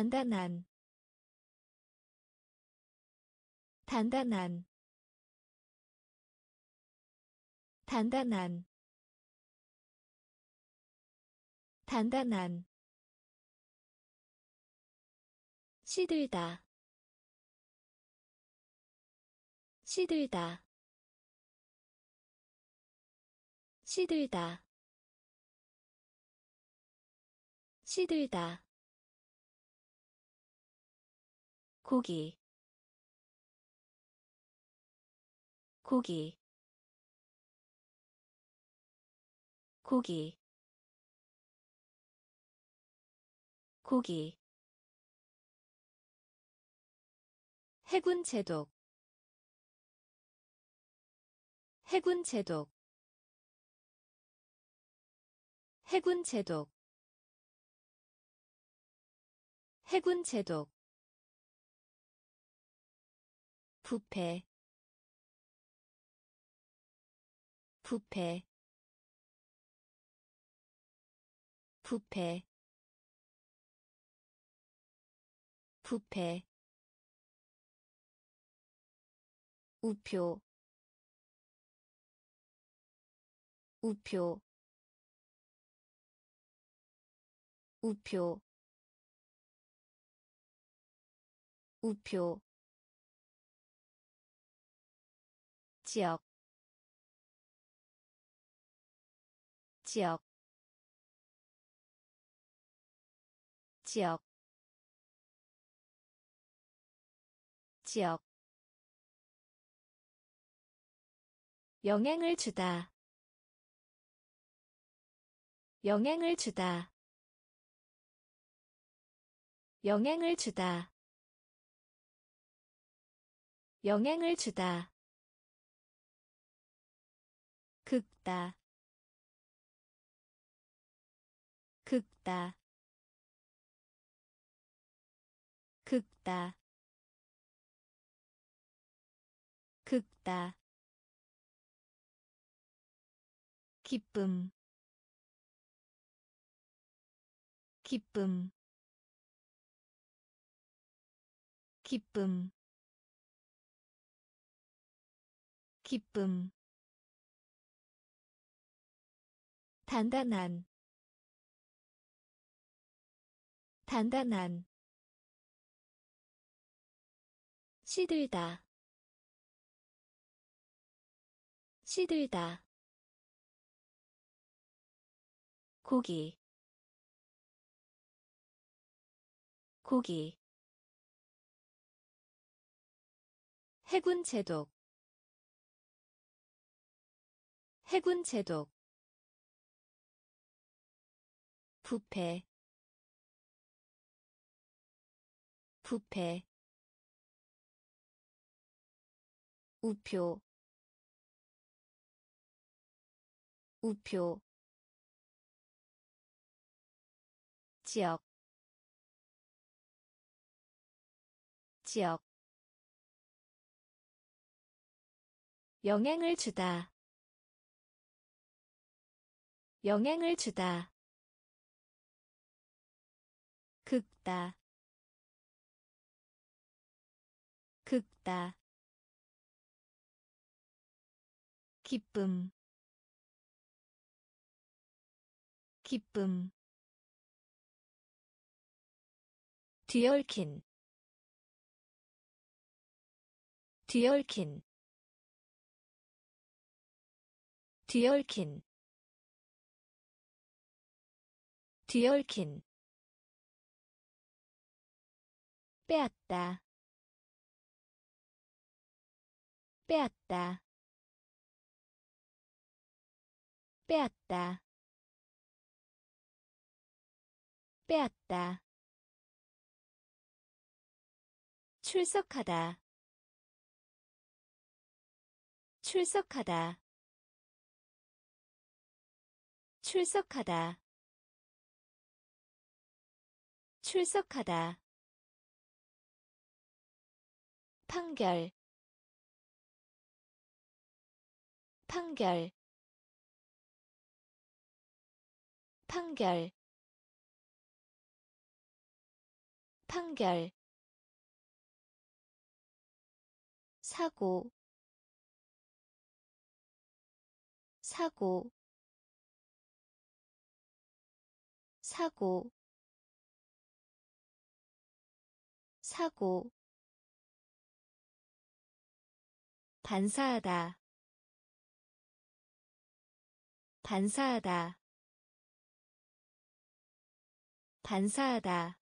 단단한 단단한 단단한 단단한. 시들다 시들다. 시들다. 시들다 고기 고기 고기 고기. 해군 제독 해군 제독 해군 제독 해군 제독 부패. 부패. 부패. 부패. 우표. 우표. 우표. 우표 지역 지역 지역 지역. 영향을 주다. 영향을 주다. 영향을 주다. 영향을 주다 극다. 극다. 극다. 극다. 기쁨. 기쁨. 기쁨. 기쁨 단단한 단단한 시들다 시들다 고기 고기 해군 제독 해군 제독 부패 부패 우표 우표 지역 지역. 영향을 주다 영향을 주다 극다. 극다. 기쁨. 기쁨. 뒤얽힌 뒤얽힌 뒤얽힌 뒤얽힌 빼앗다. 빼앗다. 빼앗다. 빼앗다. 출석하다. 출석하다. 출석하다. 출석하다 판결. 판결. 판결. 판결. 사고. 사고. 사고. 사고 반사하다. 반사하다. 반사하다.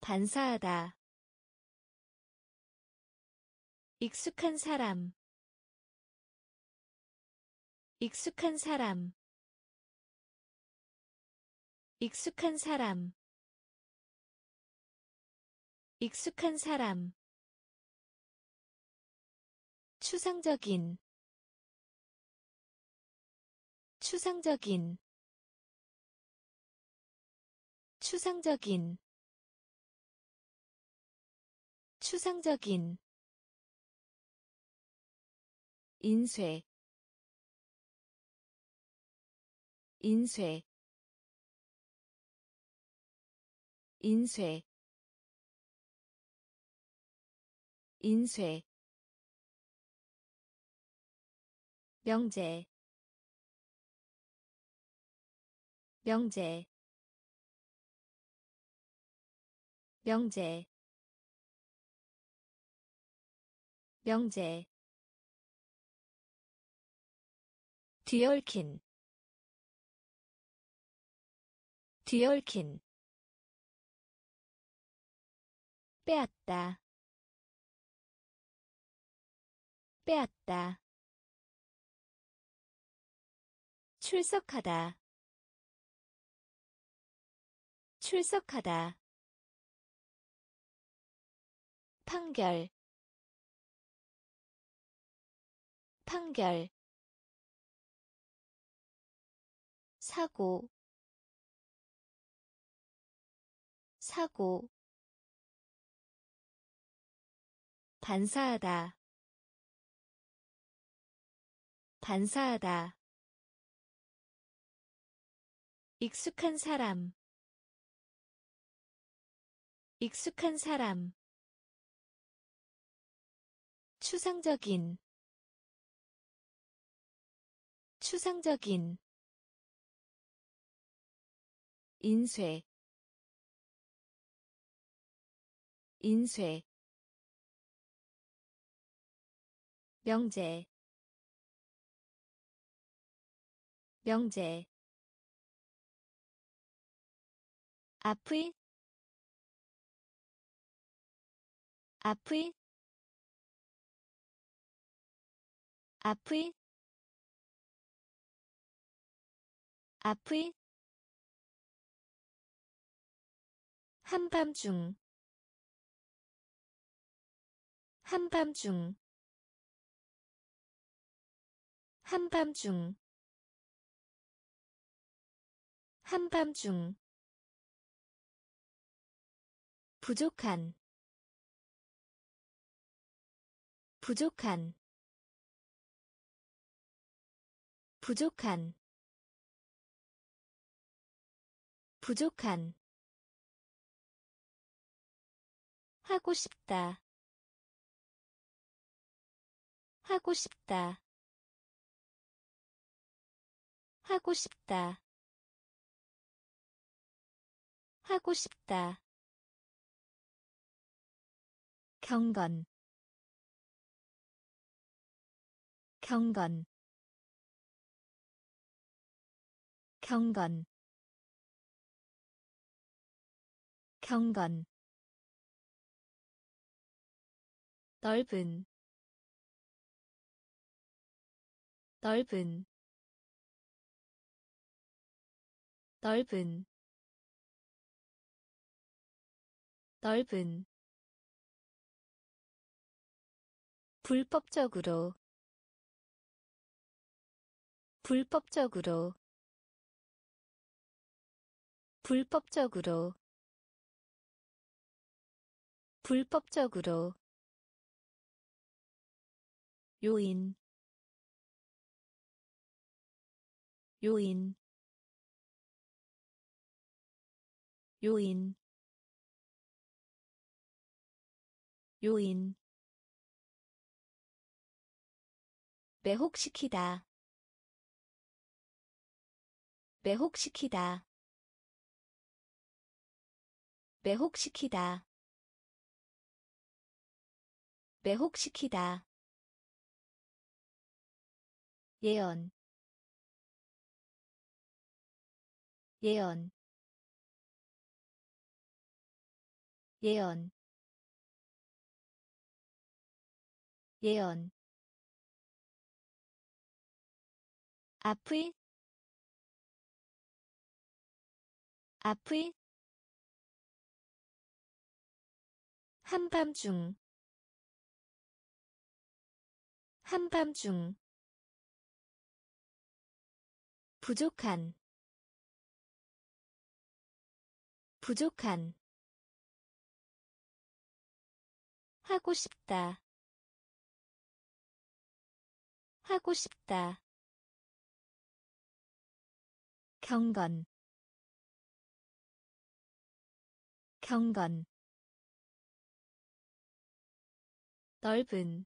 반사하다. 익숙한 사람. 익숙한 사람. 익숙한 사람. 익숙한 사람 추상적인 추상적인 추상적인 추상적인. 인쇄 인쇄 인쇄 인쇄 명제 명제 명제 명제. 뒤얽힌 뒤얽힌 빼앗다 빼앗다 출석하다. 출석하다. 판결. 판결. 사고. 사고. 반사하다. 반사하다 익숙한 사람. 익숙한 사람. 추상적인. 추상적인. 인쇄. 인쇄. 명제. 명제 아프이 아프이 아프이 아프이 한밤중 한밤중 한밤중 한밤중 부족한 부족한 부족한 부족한. 하고 싶다 하고 싶다 하고 싶다 하고 싶다 경건. 경건. 경건. 경건. 넓은. 넓은. 넓은. 넓은 불법적으로 불법적으로 불법적으로 불법적으로. 요인 요인 요인. 요인 매혹시키다. 매혹시키다. 매혹시키다. 매혹시키다. 예언. 예언. 예언. 예언 아프이 아프이 한밤중 한밤중. 부족한 부족한. 하고 싶다 하고 싶다 경건. 경건. 넓은.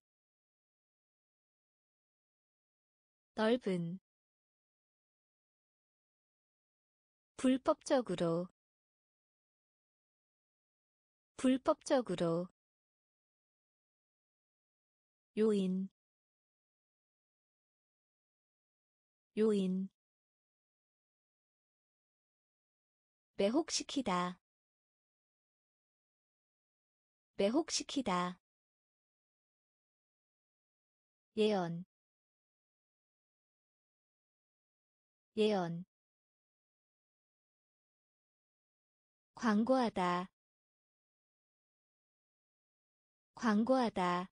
넓은. 불법적으로. 불법적으로. 요인. 요인 매혹시키다. 매혹시키다. 예언. 예언. 광고하다. 광고하다.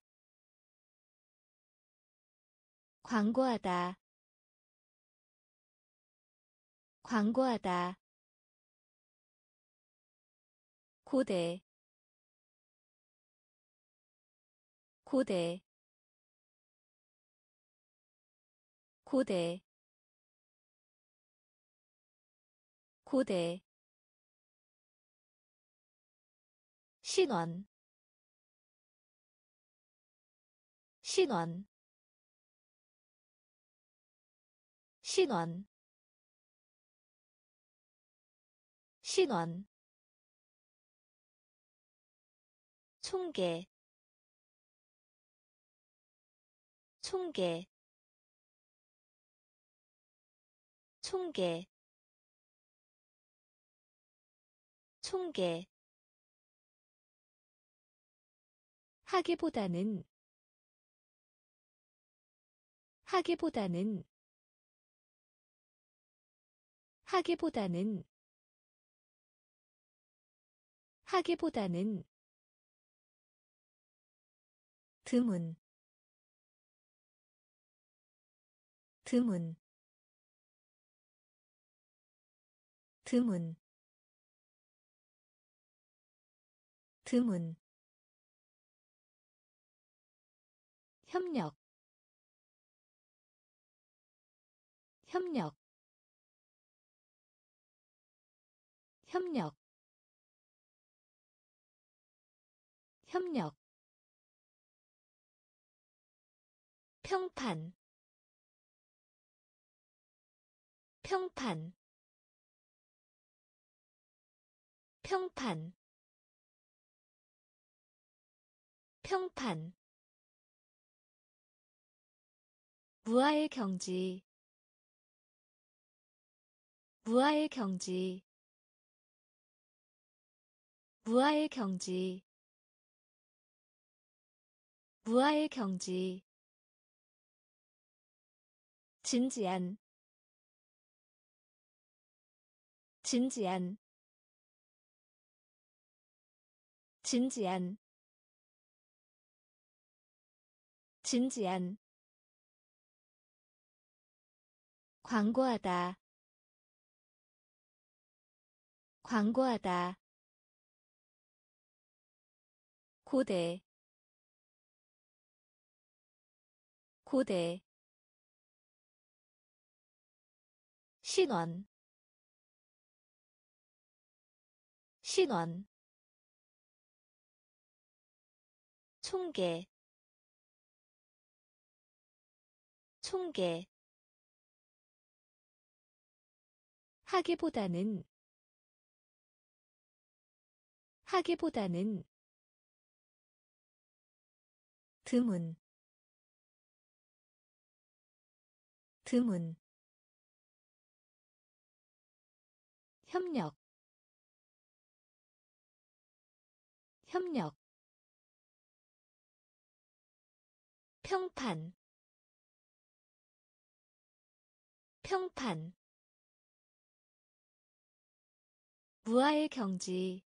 광고하다. 광고하다 고대 고대 고대 고대. 신원 신원. 신원 신원 총계 총계 총계 총계. 하기보다는 하기보다는 하기보다는 하기보다는 드문. 드문. 드문. 드문. 협력. 협력. 협력. 협력 평판 평판 평판 평판. 무아의 경지 무아의 경지 무아의 경지 무아의 경지 진지한 진지한 진지한 진지한. 광고하다 광고하다. 고대 고대 신원. 신원. 총계. 총계. 하기보다는. 하기보다는. 드문. 드문 협력 협력 평판 평판 무아의 경지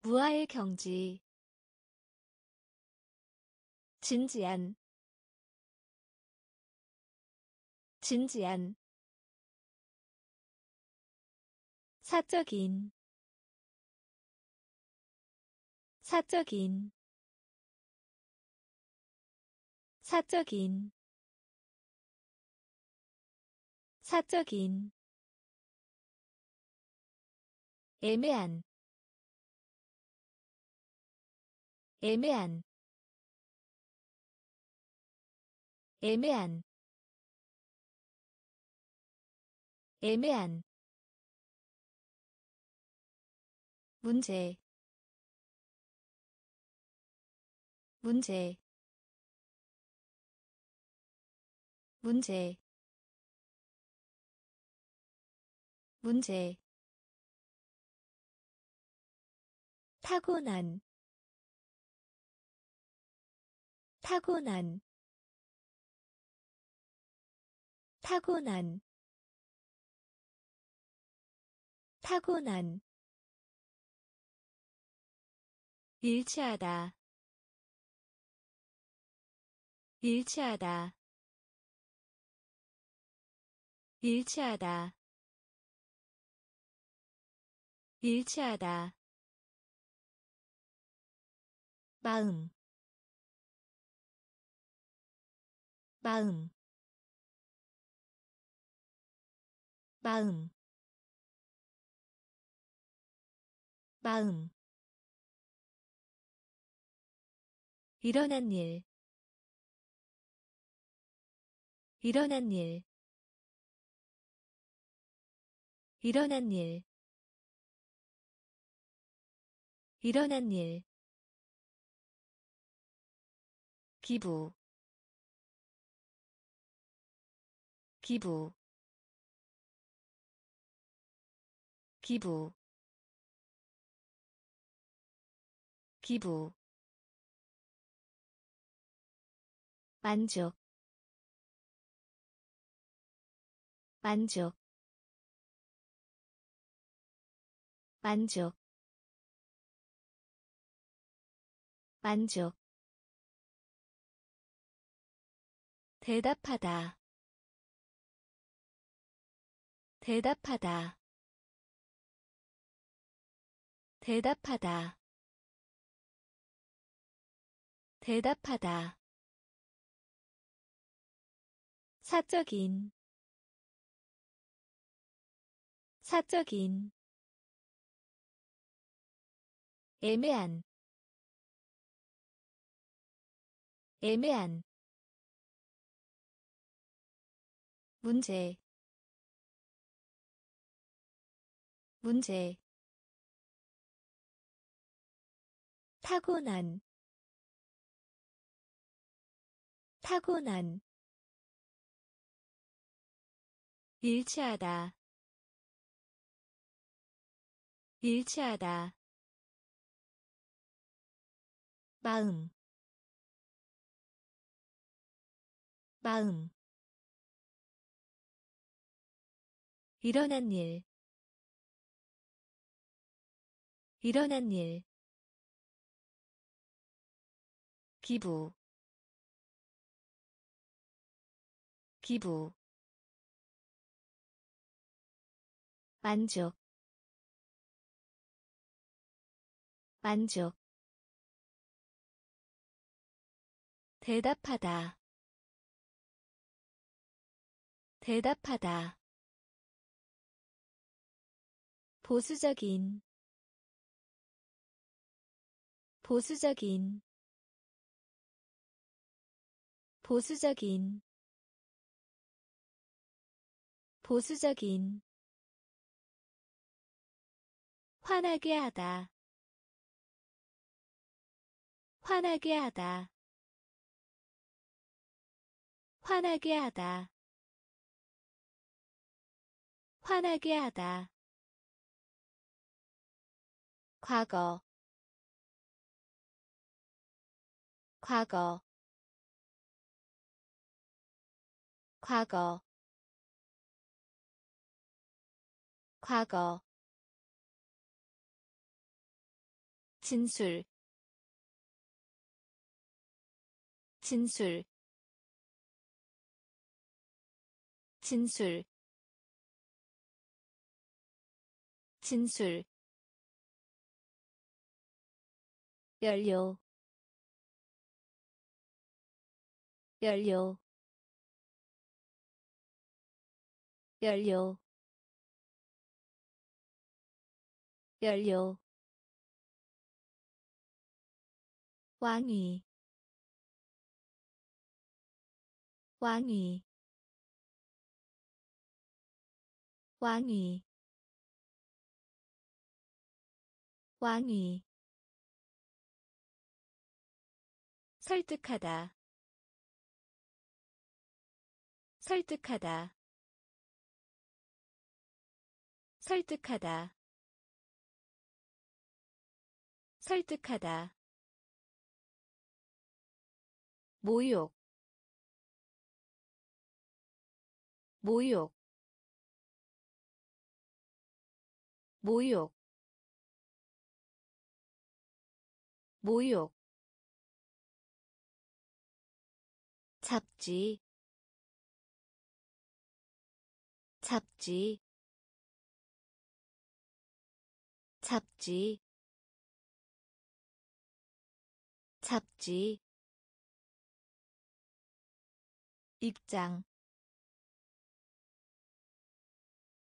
무아의 경지 진지한 진지한 사적인 사적인 사적인 사적인. 애매한 애매한 애매한 애매한 문제 문제 문제 문제. 타고난 타고난 타고난 타고난 일치하다. 일치하다. 일치하다. 일치하다. 마음. 마음. 마음. 마음 일어난 일. 일어난 일. 일어난 일. 일어난 일. 기부. 기부. 기부. 기부 만족 만족 만족 만족. 대답하다 대답하다 대답하다 대답하다 사적인 사적인 애매한 애매한 문제 문제 타고난 타고난 일치하다. 일치하다. 마음. 마음. 일어난 일. 일어난 일. 기부. 기부 만족 만족. 대답하다 대답하다. 보수적인 보수적인. 보수적인 보수적인 화나게 하다. 화나게 하다. 화나게 하다. 화나게 하다. 과거. 과거. 과거. 과거 진술 진술 진술 진술. 연료 연료 연료 연료 왕위 왕위 왕위 왕위 설득하다 설득하다. 설득하다 설득하다 모욕 모욕 모욕 모욕. 잡지 잡지 잡지 잡지 입장.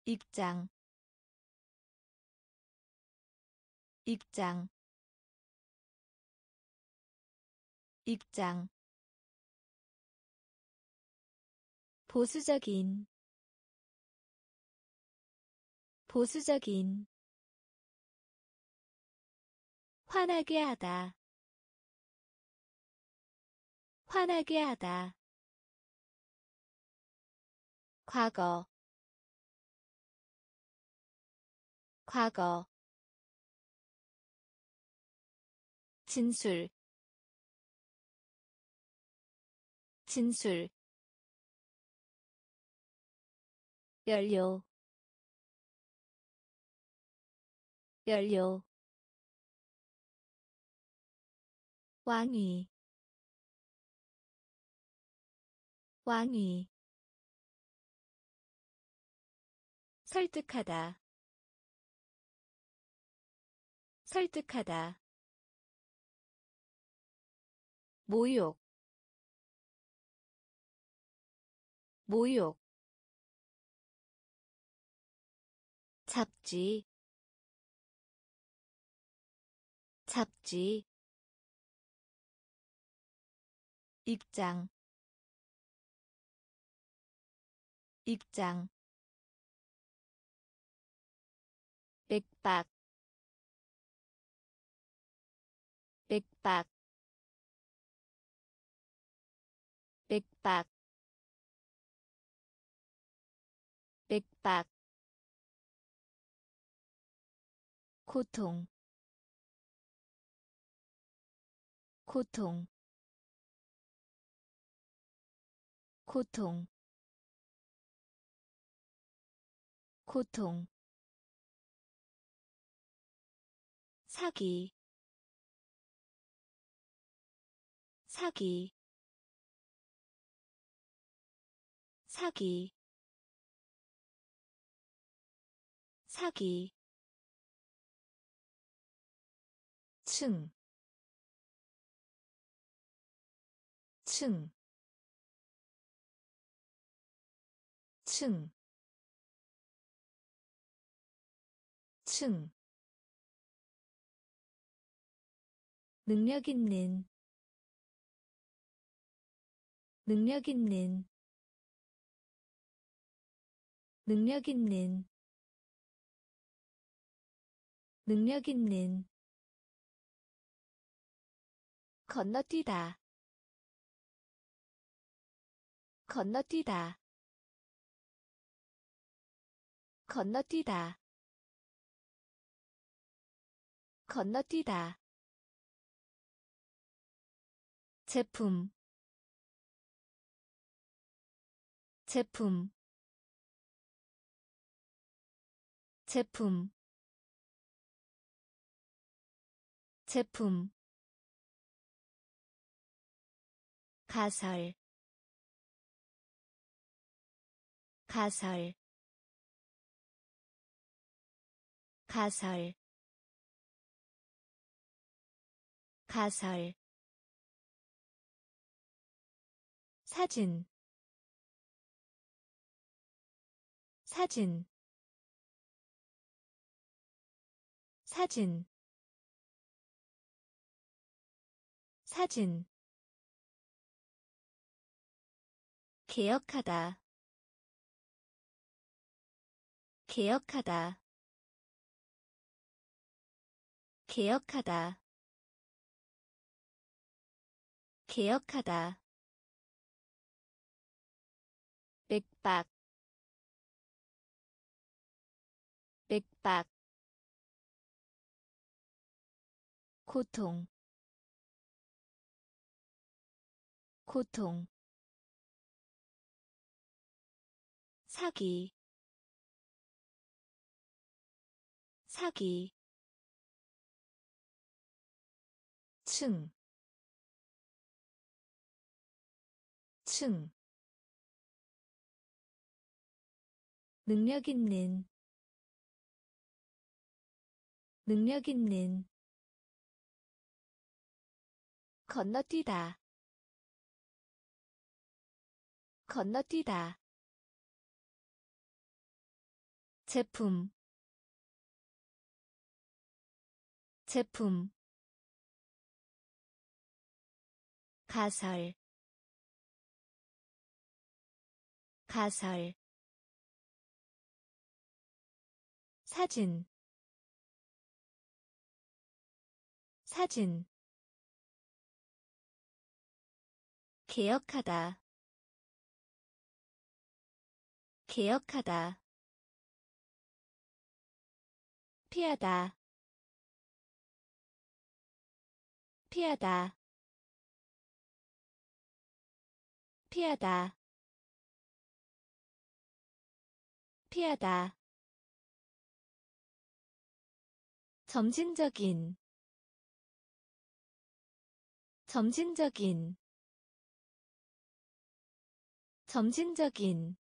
입장. 입장. 입장. 보수적인. 보수적인. 화나게 하다. 화나게 하다 과거 과거 진술 진술 연료 연료 왕위 왕위 설득하다. 설득하다. 모욕. 모욕. 잡지. 잡지. 입장. 입장 맥박 맥박 맥박 맥박 고통 고통 고통 고통 사기 사기 사기 사기 층, 층, 층, 층 능력 있는 능력 있는 능력 있는 능력 있는. 건너뛰다. 건너뛰다. 건너뛰다. 건너뛰다 제품 제품 제품 제품. 가설 가설. 가설 가설 사진 사진 사진 사진. 개혁하다 개혁하다. 개혁하다 개혁하다 맥박 맥박 고통 고통 사기 사기 층, 층, 능력 있는, 능력 있는, 건너뛰다, 건너뛰다, 제품 제품. 가설 가설 사진 사진 개혁하다 개혁하다 피하다 피하다 피하다 피하다 점진적인 점진적인 점진적인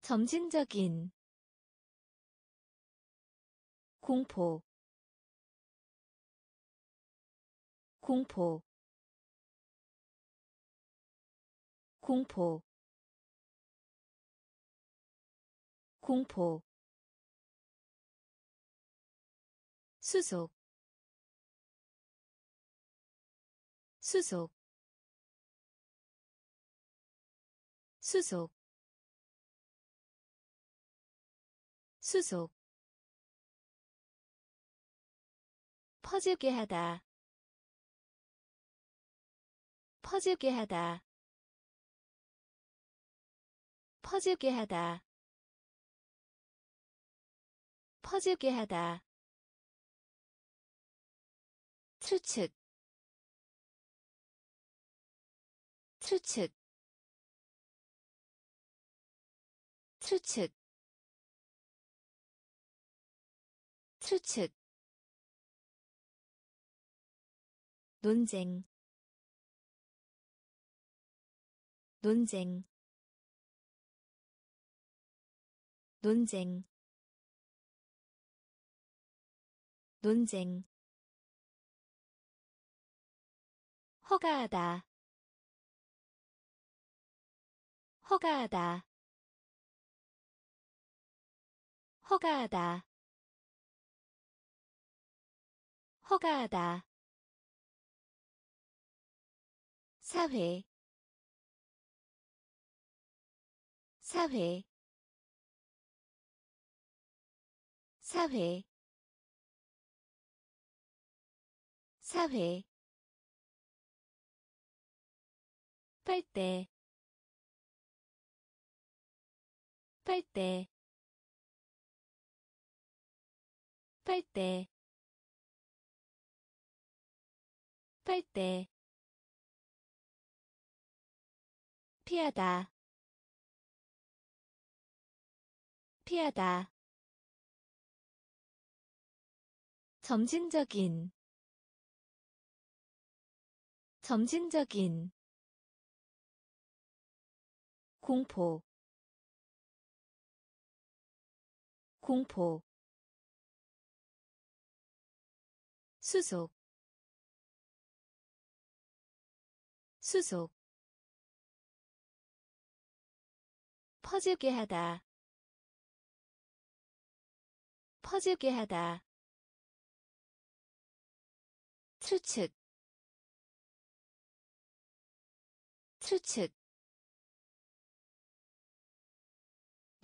점진적인 공포 공포 공포 공포 수속 수속 수속 수속. 퍼지게 하다 퍼지게 하다 퍼지게 하다 퍼지게 하다 추측 추측 추측 추측. 논쟁 논쟁. 논쟁 논쟁 허가하다. 허가하다. 허가하다. 허가하다. 사회. 사회. 사회. 사회 빨대 빨대 빨대 빨대 피하다 피하다. 점진적인 점진적인 공포. 공포. 수속. 수속. 퍼지게 하다. 퍼지게 하다. 추측. 추측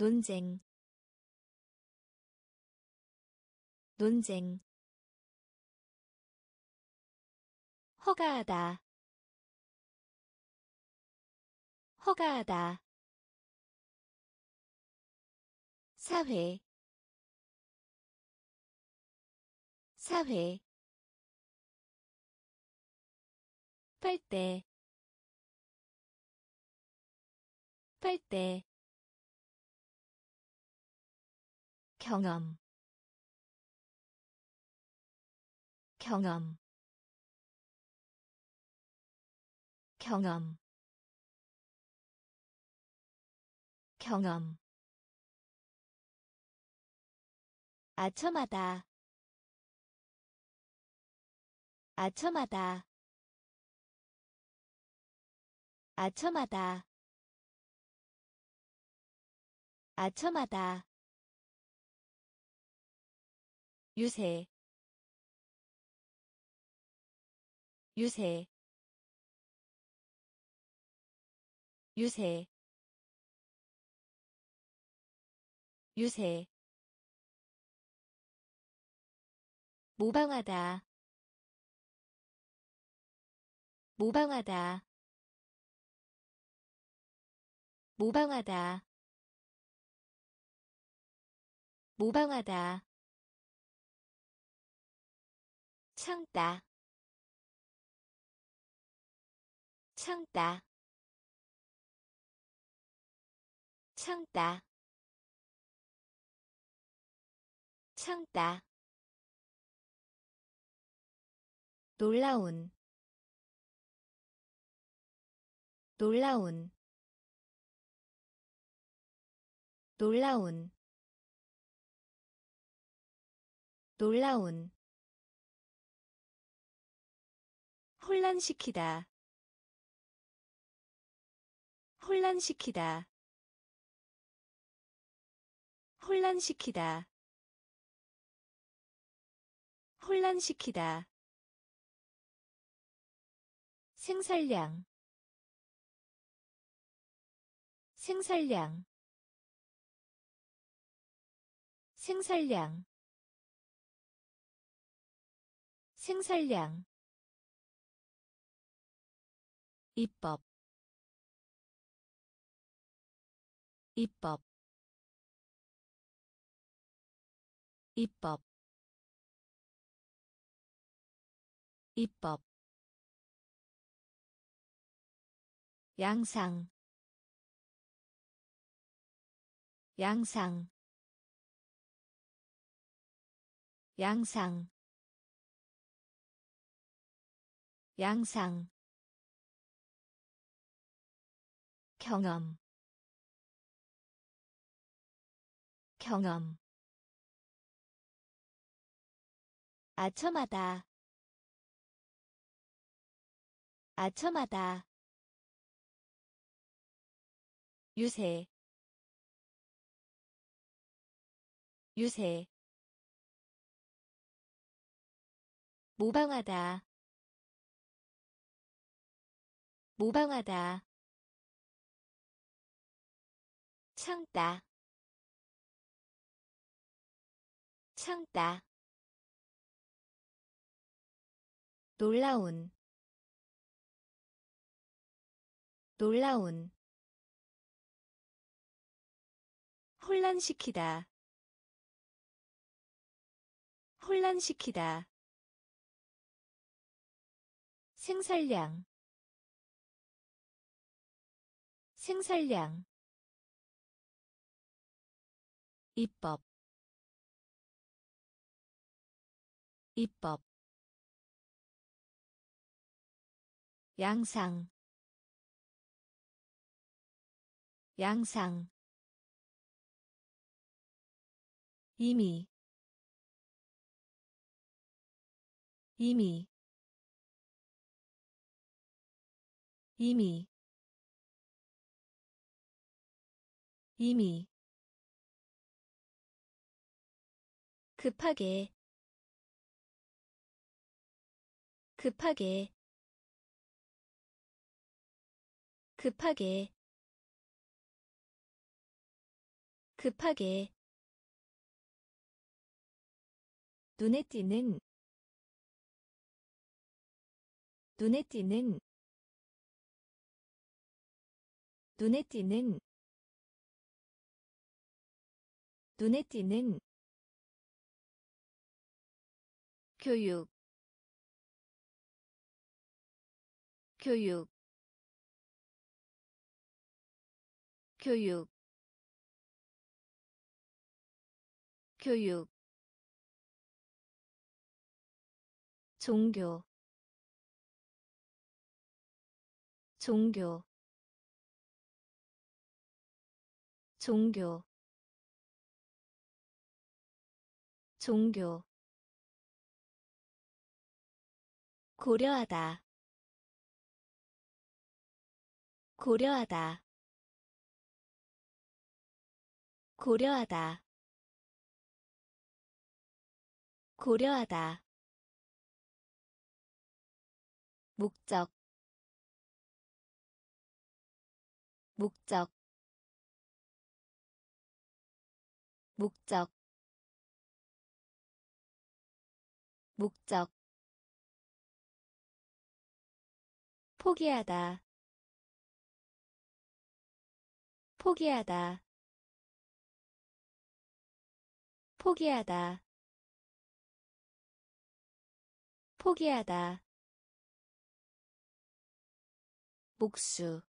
논쟁 논쟁 허가하다 허가하다 사회 사회 빨대 빨대 경험. 경험. 경험. 경험. 아첨하다. 아첨하다. 아첨하다. 아첨하다 유세 유세 유세 유세. 모방하다 모방하다 모방하다 모방하다 참다. 참다. 참다. 참다. 놀라운. 놀라운. 놀라운. 놀라운 혼란시키다. 혼란시키다. 혼란시키다. 혼란시키다. 생산량. 생산량. 생산량. 생산량 입법 입법 입법 입법. 양상 양상 양상 양상 경험. 경험. 아첨하다. 아첨하다. 유세. 유세. 모방하다. 모방하다 참다. 참다. 놀라운. 놀라운. 혼란시키다. 혼란시키다. 생산량. 생산량 입법 입법 양상 양상 이미 이미 이미 이미 급하게 급하게 급하게 급하게. 눈에 띄는 눈에 띄는 눈에 띄는 눈에 띄는 교육 교육 교육 교육. 종교 종교. 종교. 종교 고려하다. 고려하다. 고려하다. 고려하다. 목적. 목적. 목적. 목적 포기하다. 포기하다. 포기하다. 포기하다. 복수.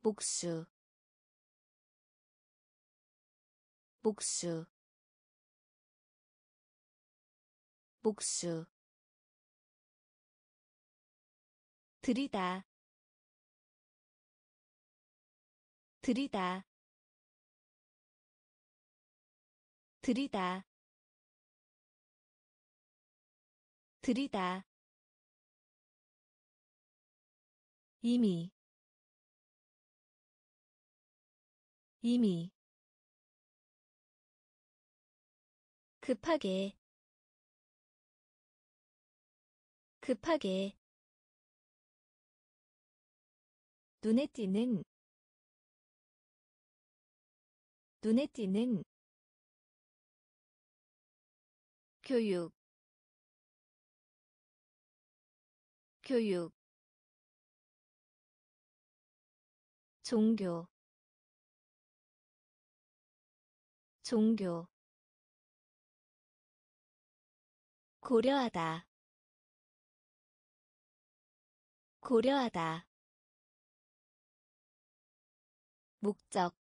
복수. 복수. 복수 들이다. 들이다. 들이다. 들이다. 이미. 이미. 급하게. 급하게 눈에 띄는 눈에 띄는 교육 교육 종교 종교. 고려하다 고려하다 목적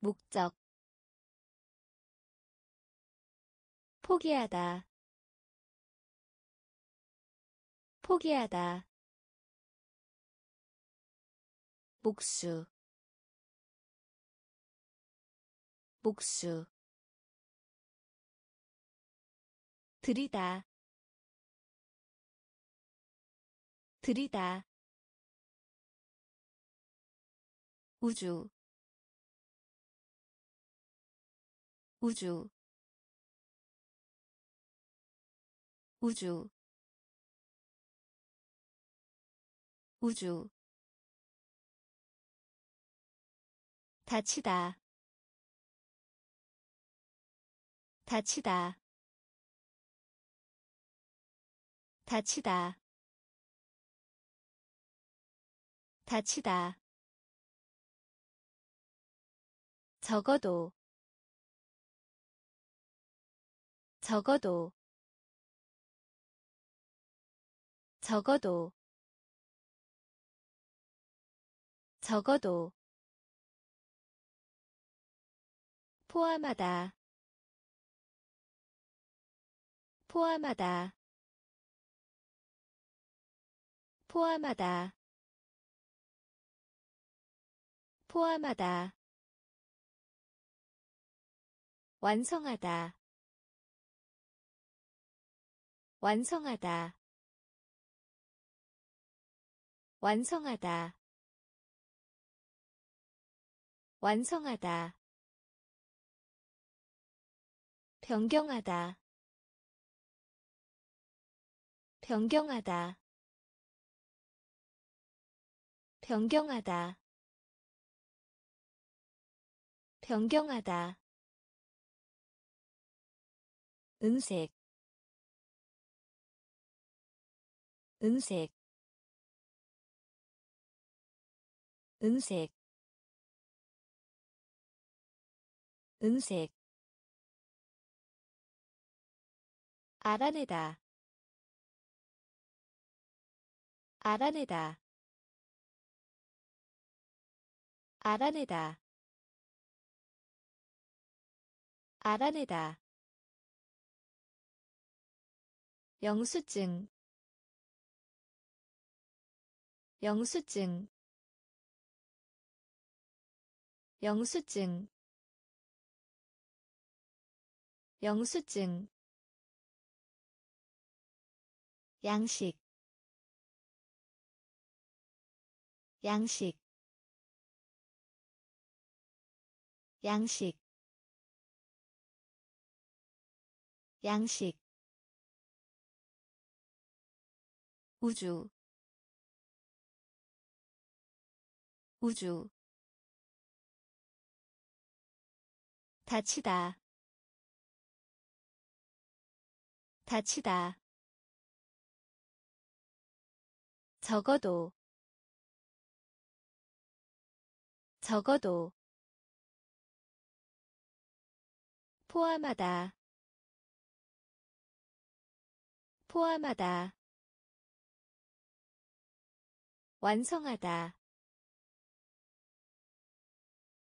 목적. 포기하다 포기하다. 복수 복수. 들이다 들이다 우주 우주 우주 우주. 다치다 다치다 다치다 다치다 적어도 적어도 적어도 적어도. 포함하다. 포함하다. 포함하다. 포함하다 완성하다. 완성하다. 완성하다. 완성하다. 변경하다. 변경하다. 변경하다. 변경하다 은색 은색 은색 은색. 알아내다 알아내다 알아내다 알아내다 영수증 영수증 영수증 영수증. 양식 양식 양식 양식 우주 우주. 다치다 다치다. 적어도 적어도. 포함하다 포함하다 완성하다.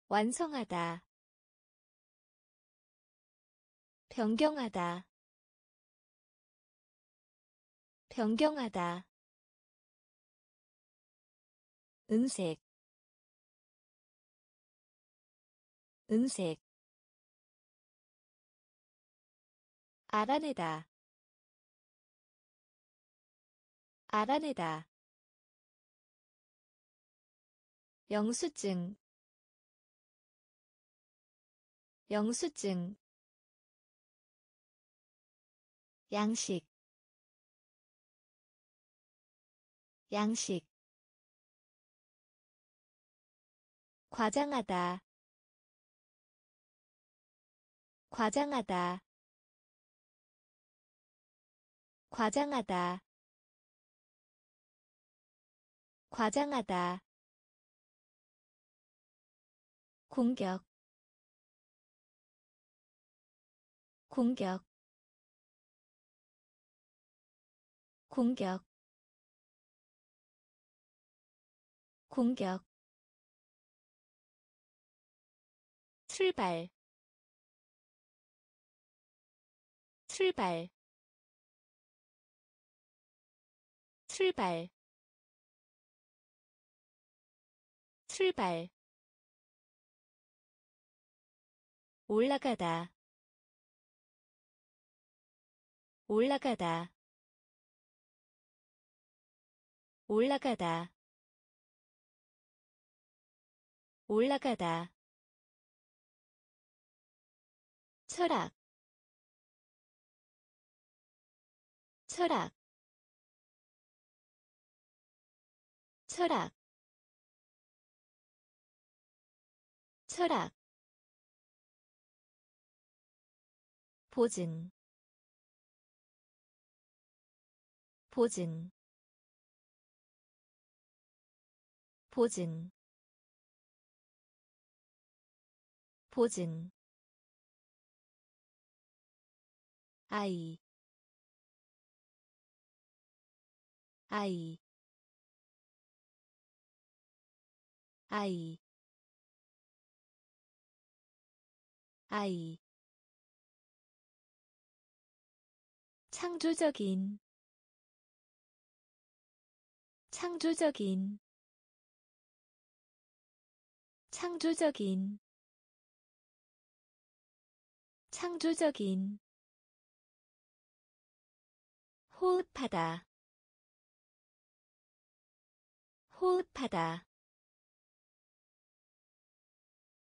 완성하다. 변경하다. 변경하다. 은색. 은색. 알아내다. 알아내다 영수증 영수증 양식 양식. 과장하다 과장하다. 과장하다 과장하다 공격 공격 공격 공격. 출발 출발 출발 출발 올라가다. 올라가다. 올라가다. 올라가다. 철학. 철학. 철학. 철학 보증 보증 보증 보증. 아이 아이 아이 아이 창조적인 창조적인 창조적인 창조적인. 호흡하다 호흡하다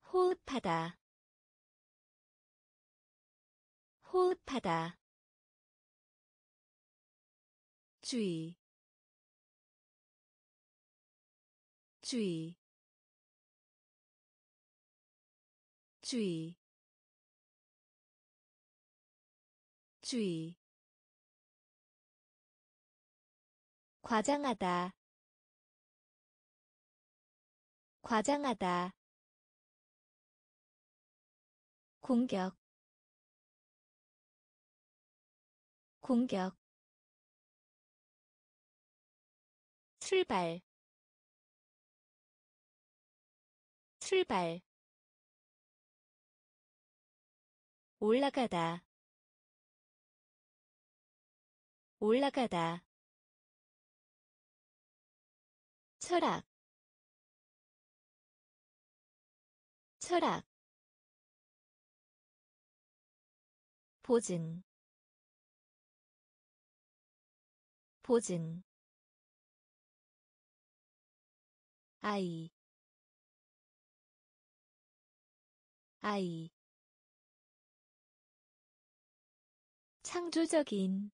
호흡하다 호흡하다 주의 주의 주의 주의. 과장하다 과장하다. 공격 공격 출발. 출발. 올라가다. 올라가다. 철학. 철학. 보증. 보증 아이. 아이. 창조적인.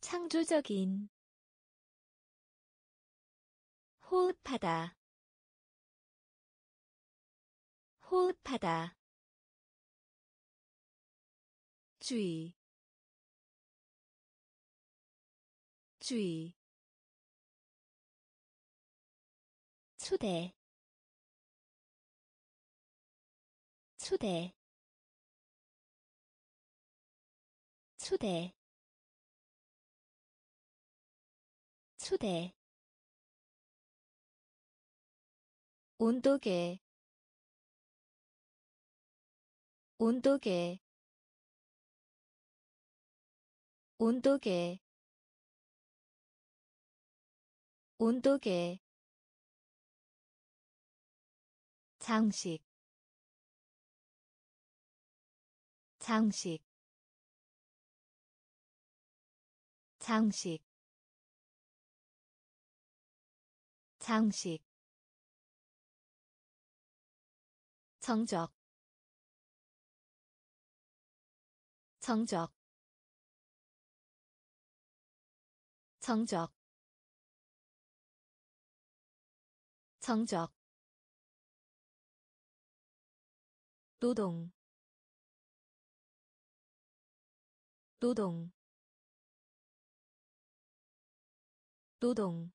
창조적인. 호흡하다. 호흡하다. 주의. 주의 초대. 초대. 초대. 초대. 온도계. 온도계. 온도계. 온도계 장식 장식 장식 장식. 정적 정적. 정적 정적 노동 노동 노동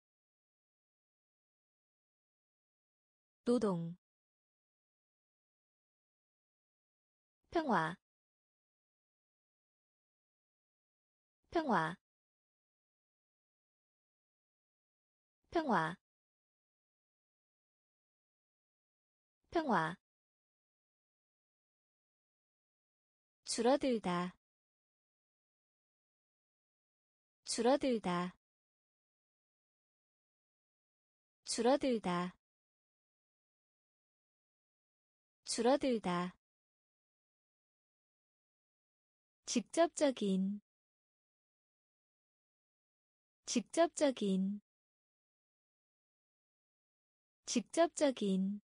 노동 평화 평화 평화 평화 줄어들다. 줄어들다. 줄어들다. 줄어들다. 직접적인. 직접적인. 직접적인.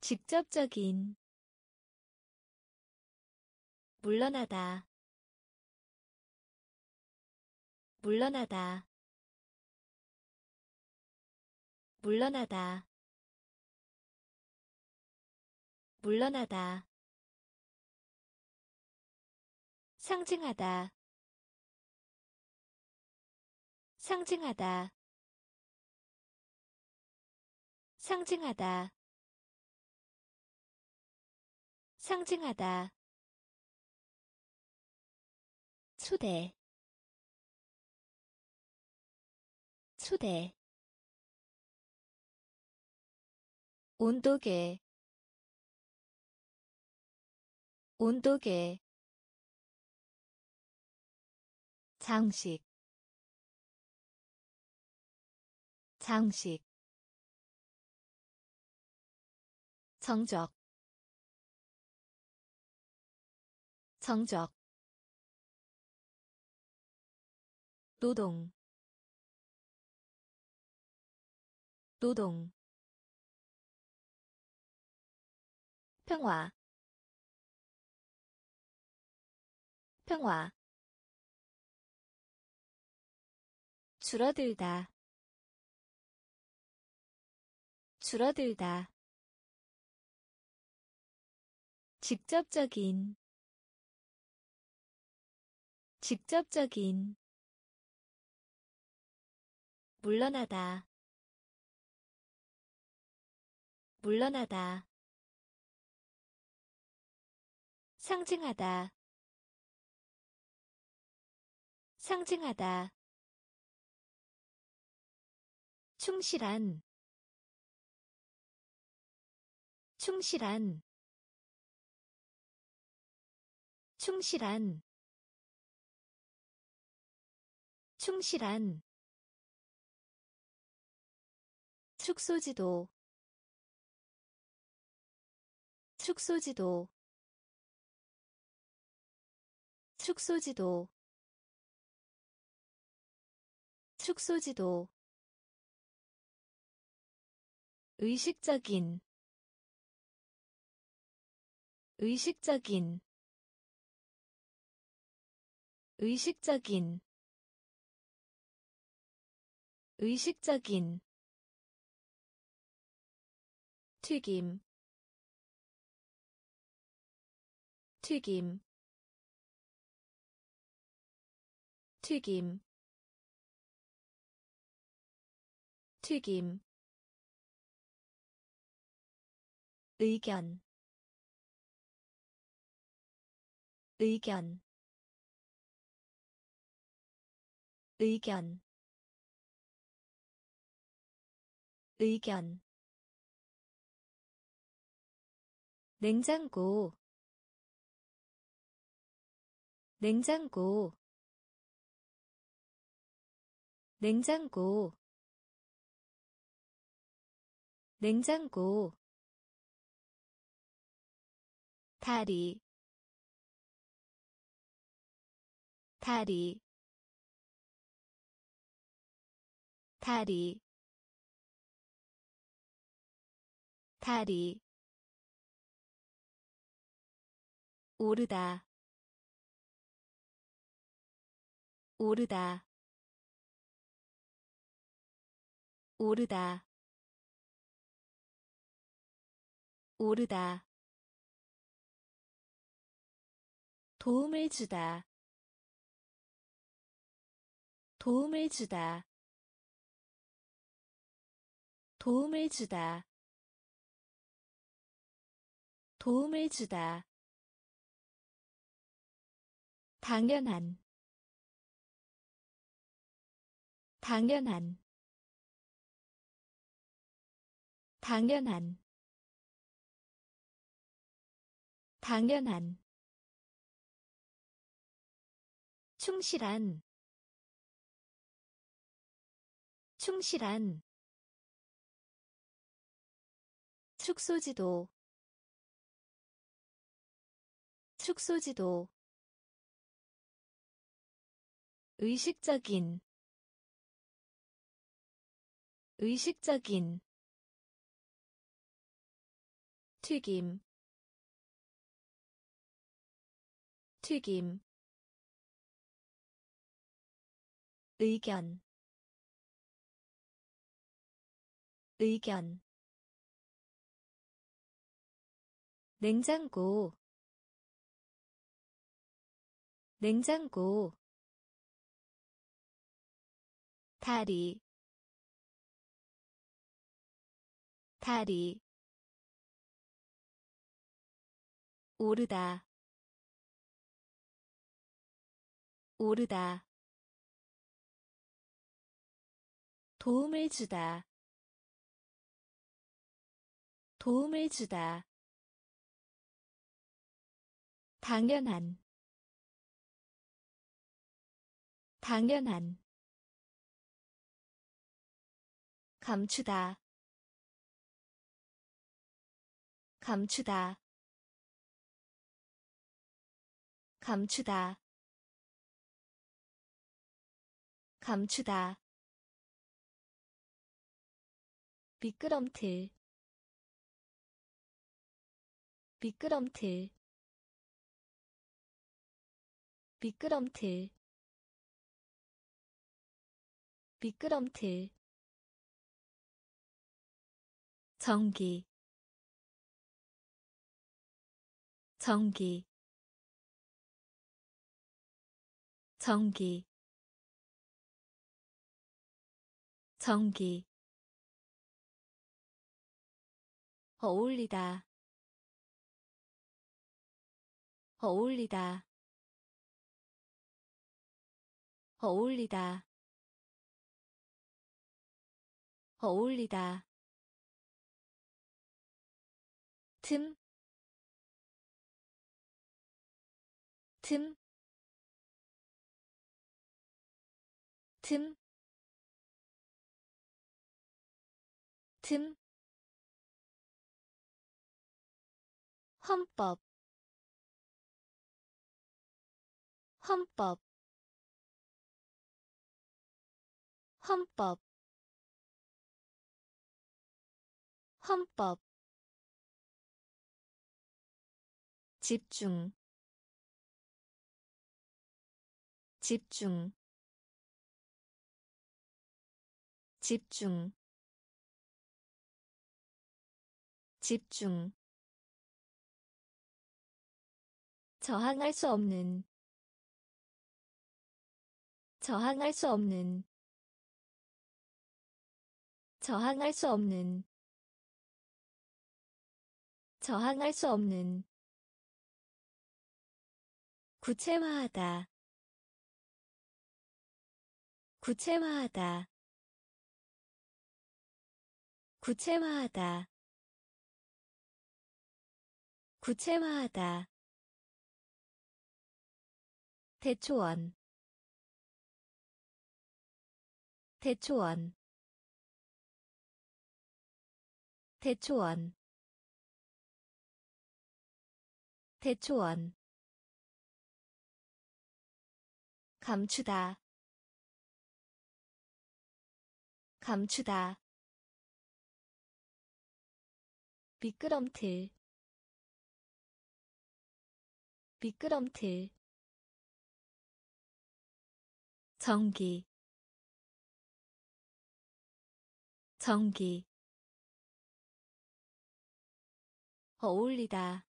직접적인 물러나다. 물러나다. 물러나다. 물러나다. 상징하다. 상징하다. 상징하다. 상징하다 초대. 초대. 온도계. 온도계. 장식. 장식. 정적. 정적 노동. 노동. 평화. 평화. 줄어들다. 줄어들다. 직접적인. 직접적인 물러나다. 물러나다. 상징하다. 상징하다. 충실한. 충실한. 충실한. 충실한 축소지도 축소지도 축소지도 축소지도. 의식적인 의식적인 의식적인 의식적인 튀김 튀김 튀김 튀김. 의견 의견. 의견 의견 냉장고. 냉장고. 냉장고. 냉장고. 다리. 다리. 다리. 다리 오르다. 오르다. 오르다. 오르다. 도움을 주다. 도움을 주다. 도움을 주다. 도움을 주다 당연한. 당연한. 당연한. 당연한. 충실한. 충실한. 축소지도. 축소지도 의식적인 의식적인 튀김 튀김 의견 의견 냉장고 냉장고 다리 다리 오르다 오르다 도움을 주다 도움을 주다. 당연한 당연한 감추다. 감추다. 감추다. 감추다. 미끄럼틀. 미끄럼틀. 미끄럼틀. 미끄럼틀 전기 전기 전기 전기. 어울리다 어울리다 어울리다 어울리다 틈, 틈, 틈, 틈, 헌법, 헌법, 헌법, 헌법 집중. 집중. 집중. 집중. 저항할 수 없는. 저항할 수 없는. 저항할 수 없는. 저항할 수 없는 구체화하다. 구체화하다. 구체화하다. 구체화하다. 대초원. 대초원. 대초원. 대초원 감추다. 감추다. 미끄럼틀. 미끄럼틀. 전기. 전기. 어울리다.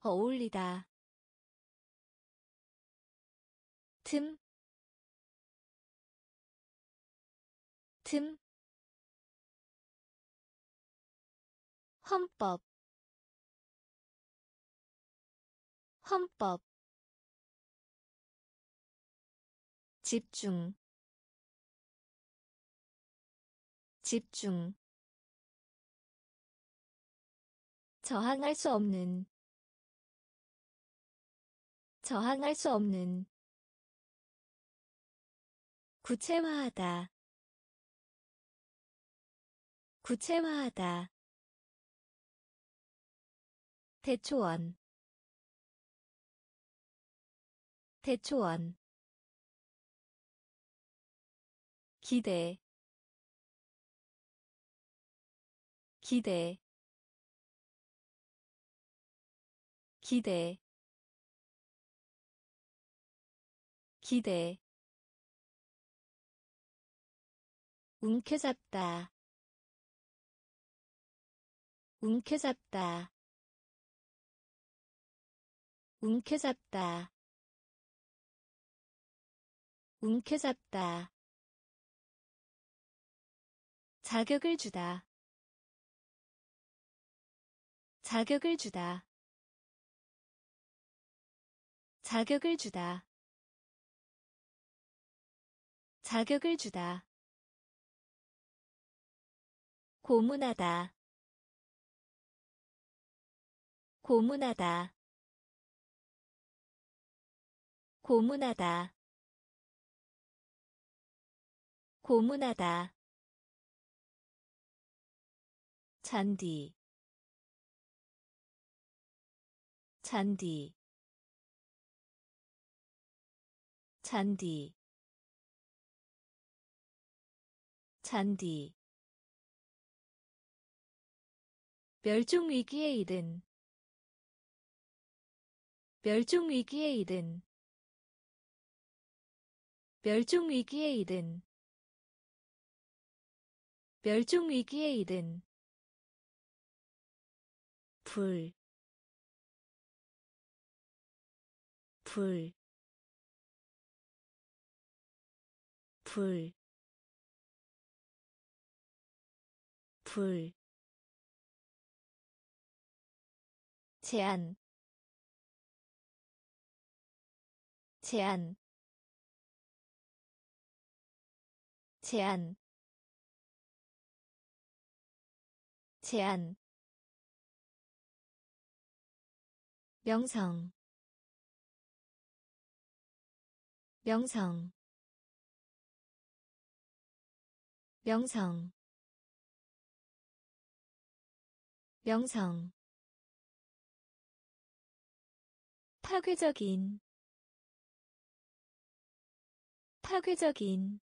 어울리다 틈, 틈, 헌법, 헌법, 집중, 집중, 저항할 수 없는 저항할 수 없는 구체화하다. 구체화하다. 대초원. 대초원. 기대. 기대. 기대. 기대 움켜잡다. 움켜잡다. 움켜잡다. 움켜잡다. 자격을 주다. 자격을 주다. 자격을 주다. 자격을 주다 고문하다. 고문하다. 고문하다. 고문하다. 잔디. 잔디. 잔디. 잔디 멸종 위기에 이른. 멸종 위기에 이른. 멸종 위기에 이른. 멸종 위기에 이른. 불, 불, 불, 불, 제한, 제한, 제한, 제한 명성. 명성. 명성. 명성 파괴적인 파괴적인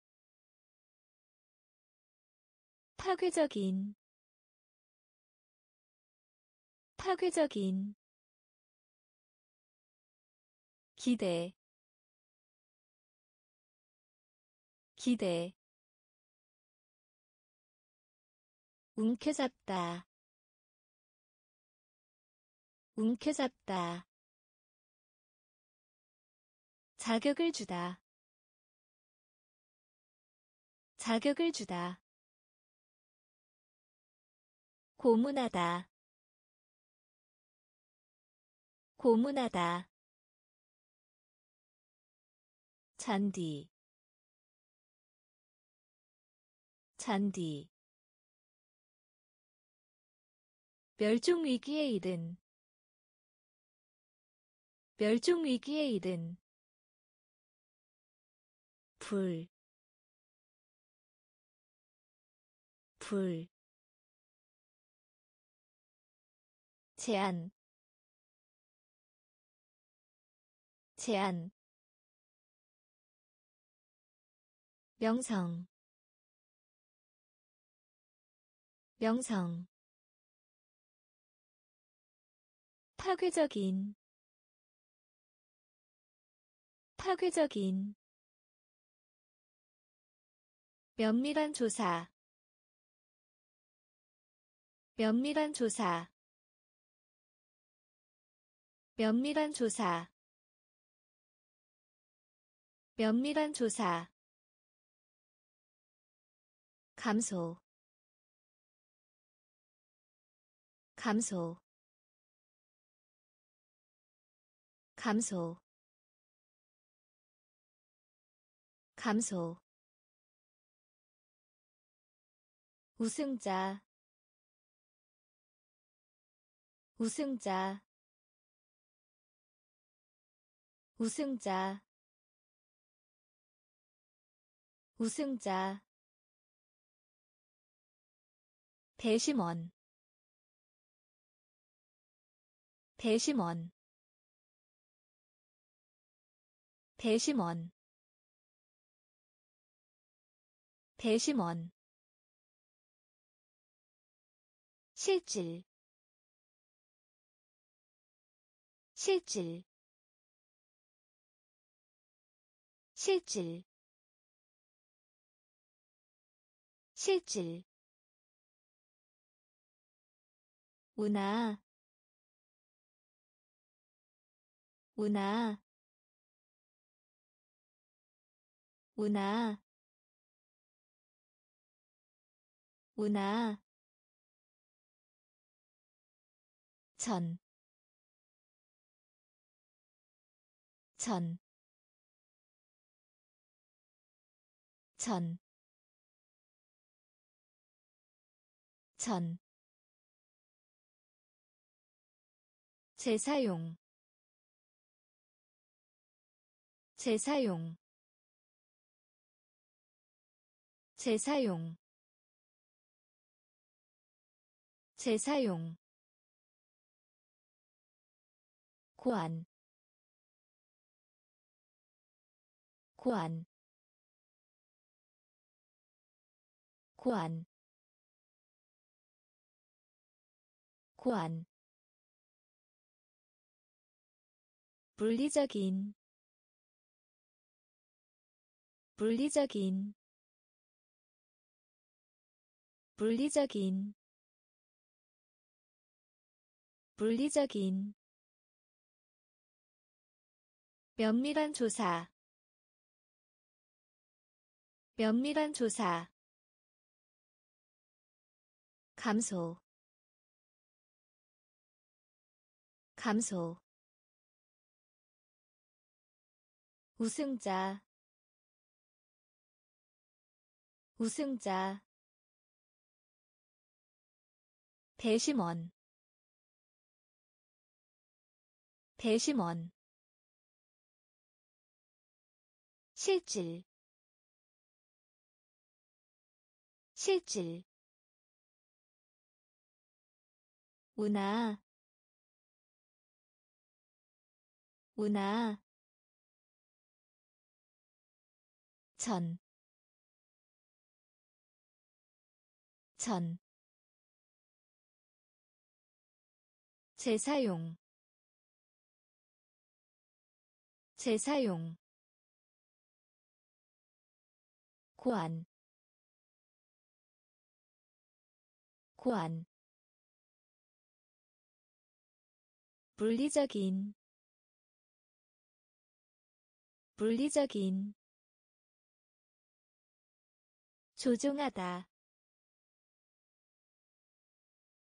파괴적인 파괴적인. 기대 기대. 움켜잡다 움켜잡다 자격을 주다. 자격을 주다. 고문하다. 고문하다. 잔디. 잔디. 멸종 위기에 이른. 멸종 위기에 이른 불, 불, 제한, 제한, 명성 명성 파괴적인 파괴적인 면밀한 조사. 면밀한 조사. 면밀한 조사. 면밀한 조사. 감소. 감소. 감소. 감소 우승자 우승자 우승자 우승자. 배심원 배심원 배심원 배심원 실질 실질 실질 실질. 운하 운하 운하 운하 전, 전, 전, 전, 재사용, 재사용, 재사용, 재사용 고안 고안 고안 고안 물리적인 물리적인 물리적인 물리적인 면밀한 조사. 면밀한 조사. 감소. 감소. 우승자. 우승자. 배심원. 배심원 실질 실질 운하 운하 전, 전, 재사용, 재사용, 고안, 고안, 물리적인, 물리적인, 조종하다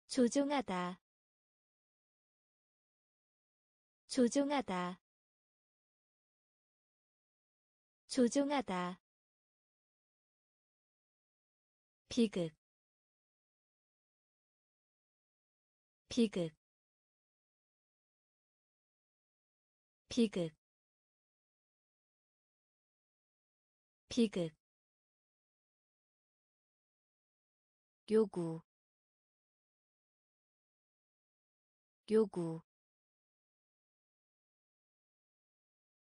조종하다. 조종하다 조종하다 비극. 비극. 비극. 비극. 요구. 요구.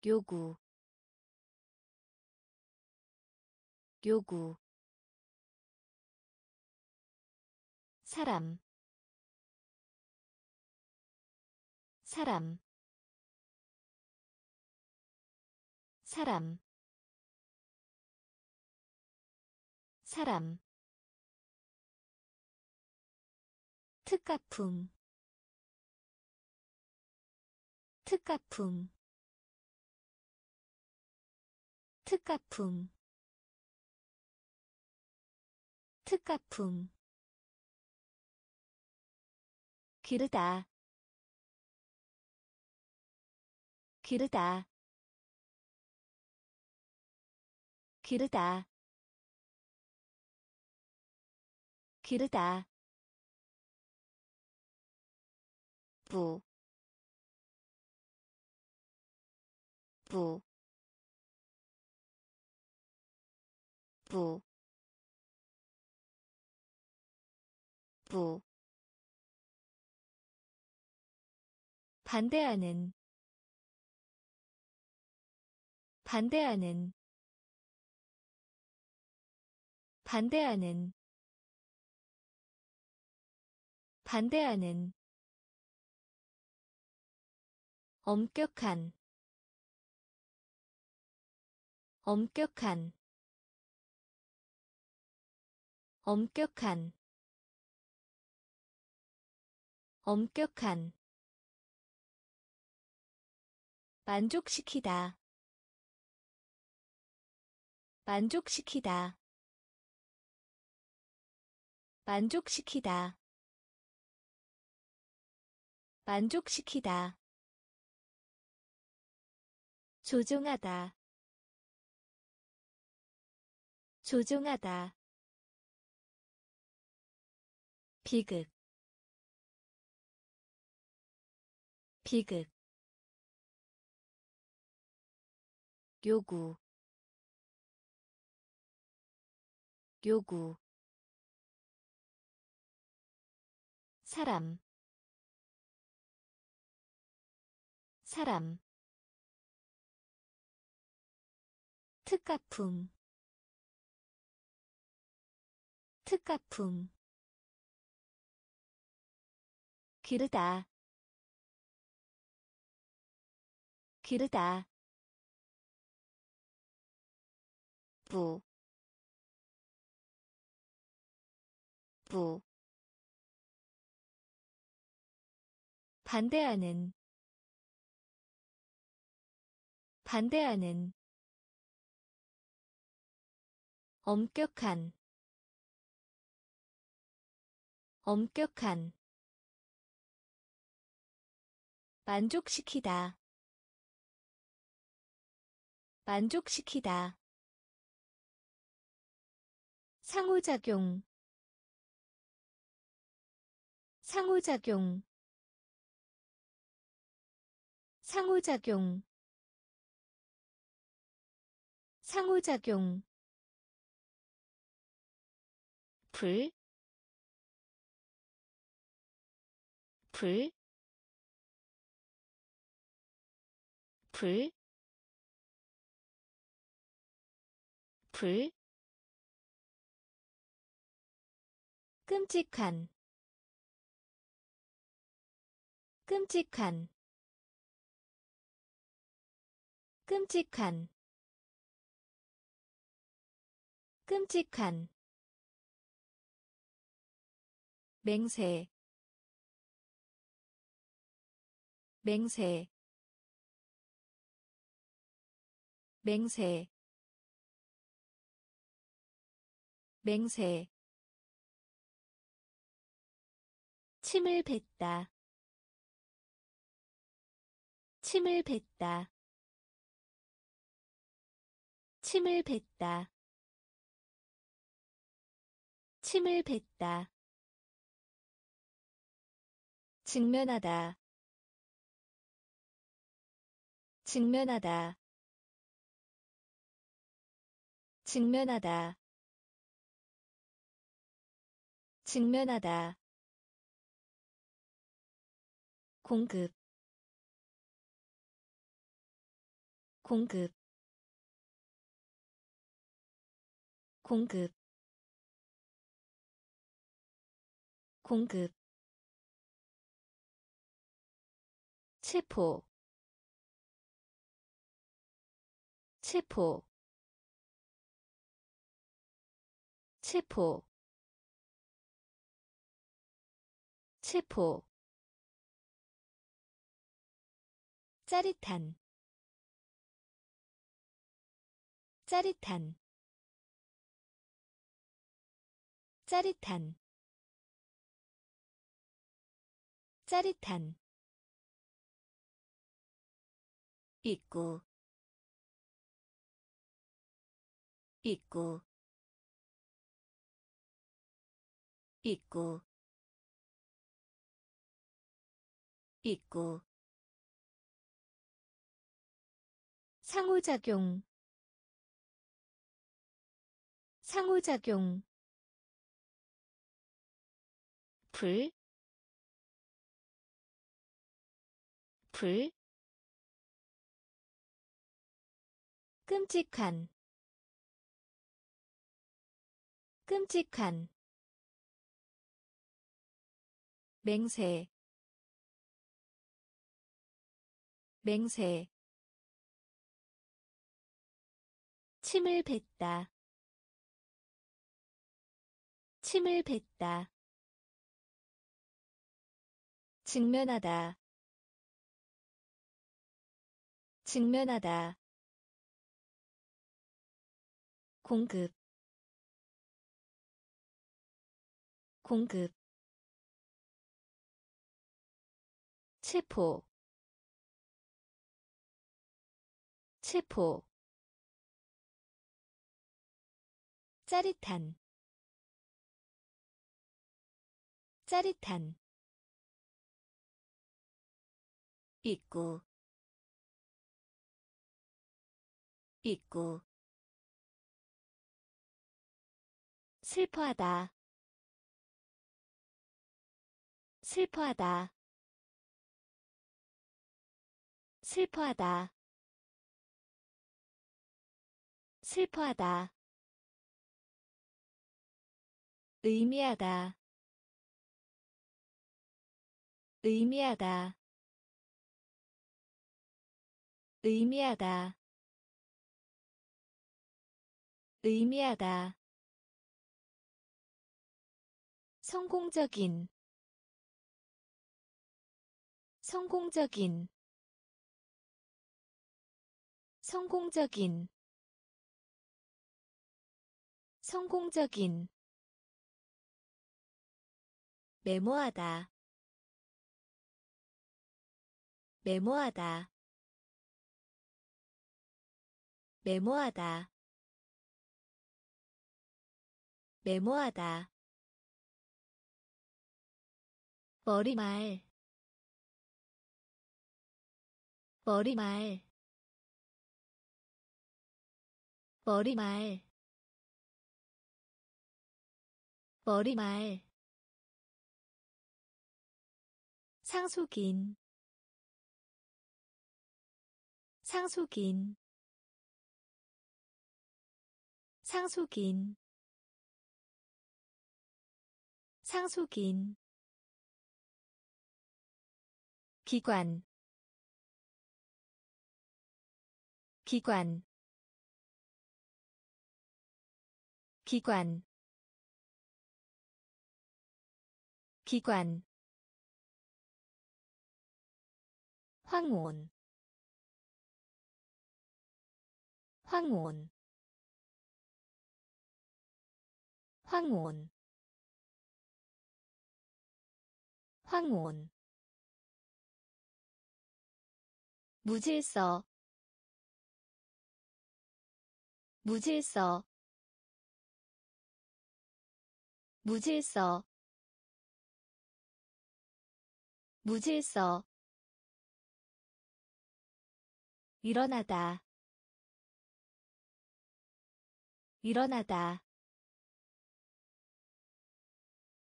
요구. 요구 사람. 사람. 사람. 사람. 특가품. 특가품. 특가품. 특가품 기르다. 기르다. 기르다. 기르다. 부, 부, 부, 부. 반대하는 반대하는 반대하는 반대하는. 엄격한 엄격한. 엄격한. 엄격한 만족시키다. 만족시키다. 만족시키다. 만족시키다. 조종하다. 조종하다. 비극. 비극 요구 요구. 사람 사람. 특가품 특가품. 기르다 기르다 부, 부, 반대하는, 반대하는, 엄격한, 엄격한, 만족시키다, 만족시키다. 상호작용. 상호작용. 상호작용. 상호작용. 불, 불, 불, 불, 끔찍한 끔찍한 끔찍한 끔찍한 맹세 맹세 맹세 맹세 침을 뱉다. 침을 뱉다. 침을 뱉다. 침을 뱉다. 직면하다. 직면하다. 직면하다. 직면하다 공급 공급 공급 공급. 체포 체포. 체포 체포 짜릿한 짜릿한 짜릿한 짜릿한. 있고 있고 있고 있고 상호작용. 상호작용. 불, 불, 끔찍한, 끔찍한. 맹세. 맹세 침을 뱉다. 침을 뱉다. 직면하다. 직면하다. 공급. 공급. 체포. 체포 짜릿한 짜릿한 입구 입구 슬퍼하다 슬퍼하다 슬퍼하다 슬퍼하다 의미하다. 의미하다. 의미하다. 의미하다. 성공적인. 성공적인. 성공적인. 성공적인 메모하다. 메모하다. 메모하다. 메모하다. 머리말. 머리말. 머리말. 머리말 상속인. 상속인. 상속인. 상속인. 기관. 기관. 기관. 기관 황혼. 황혼. 황혼. 황혼. 무질서. 무질서. 무질서. 무질서 일어나다. 일어나다.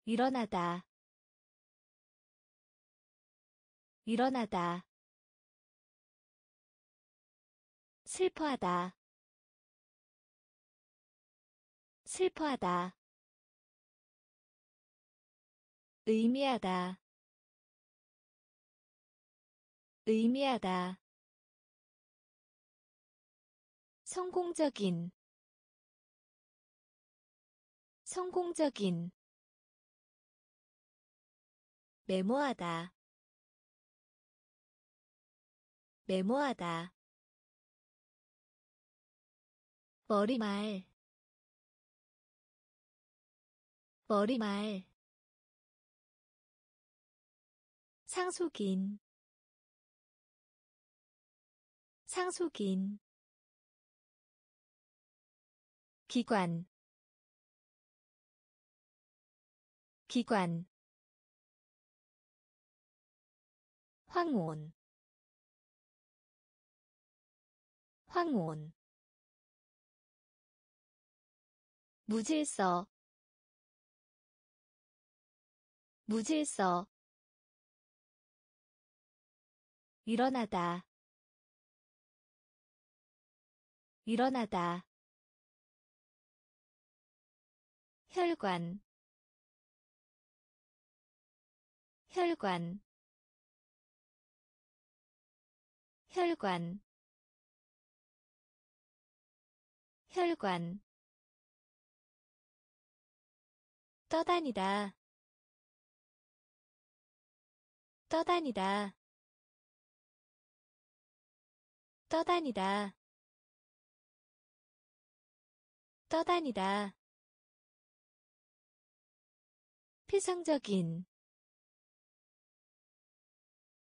일어나다. 일어나다. 슬퍼하다. 슬퍼하다. 의미하다. 의미하다 성공적인 성공적인 메모하다 메모하다 머리말 머리말 상속인 상속인 기관 기관 황혼 황혼 무질서 무질서 일어나다 일어나다 혈관 혈관 혈관 혈관. 떠다니다 떠다니다 떠다니다 떠다니다 피상적인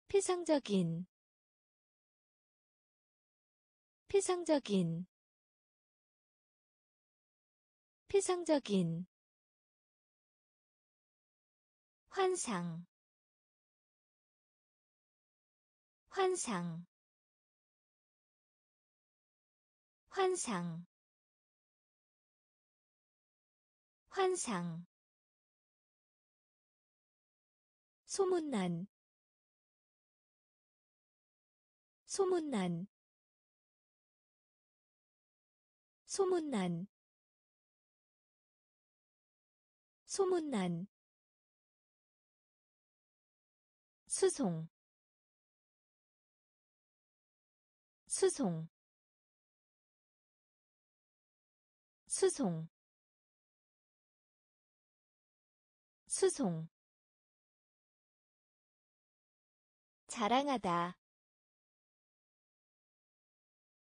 피상적인 피상적인 피상적인 환상 환상 환상 환상 소문난 소문난 소문난 소문난. 수송 수송. 수송. 수송 자랑하다.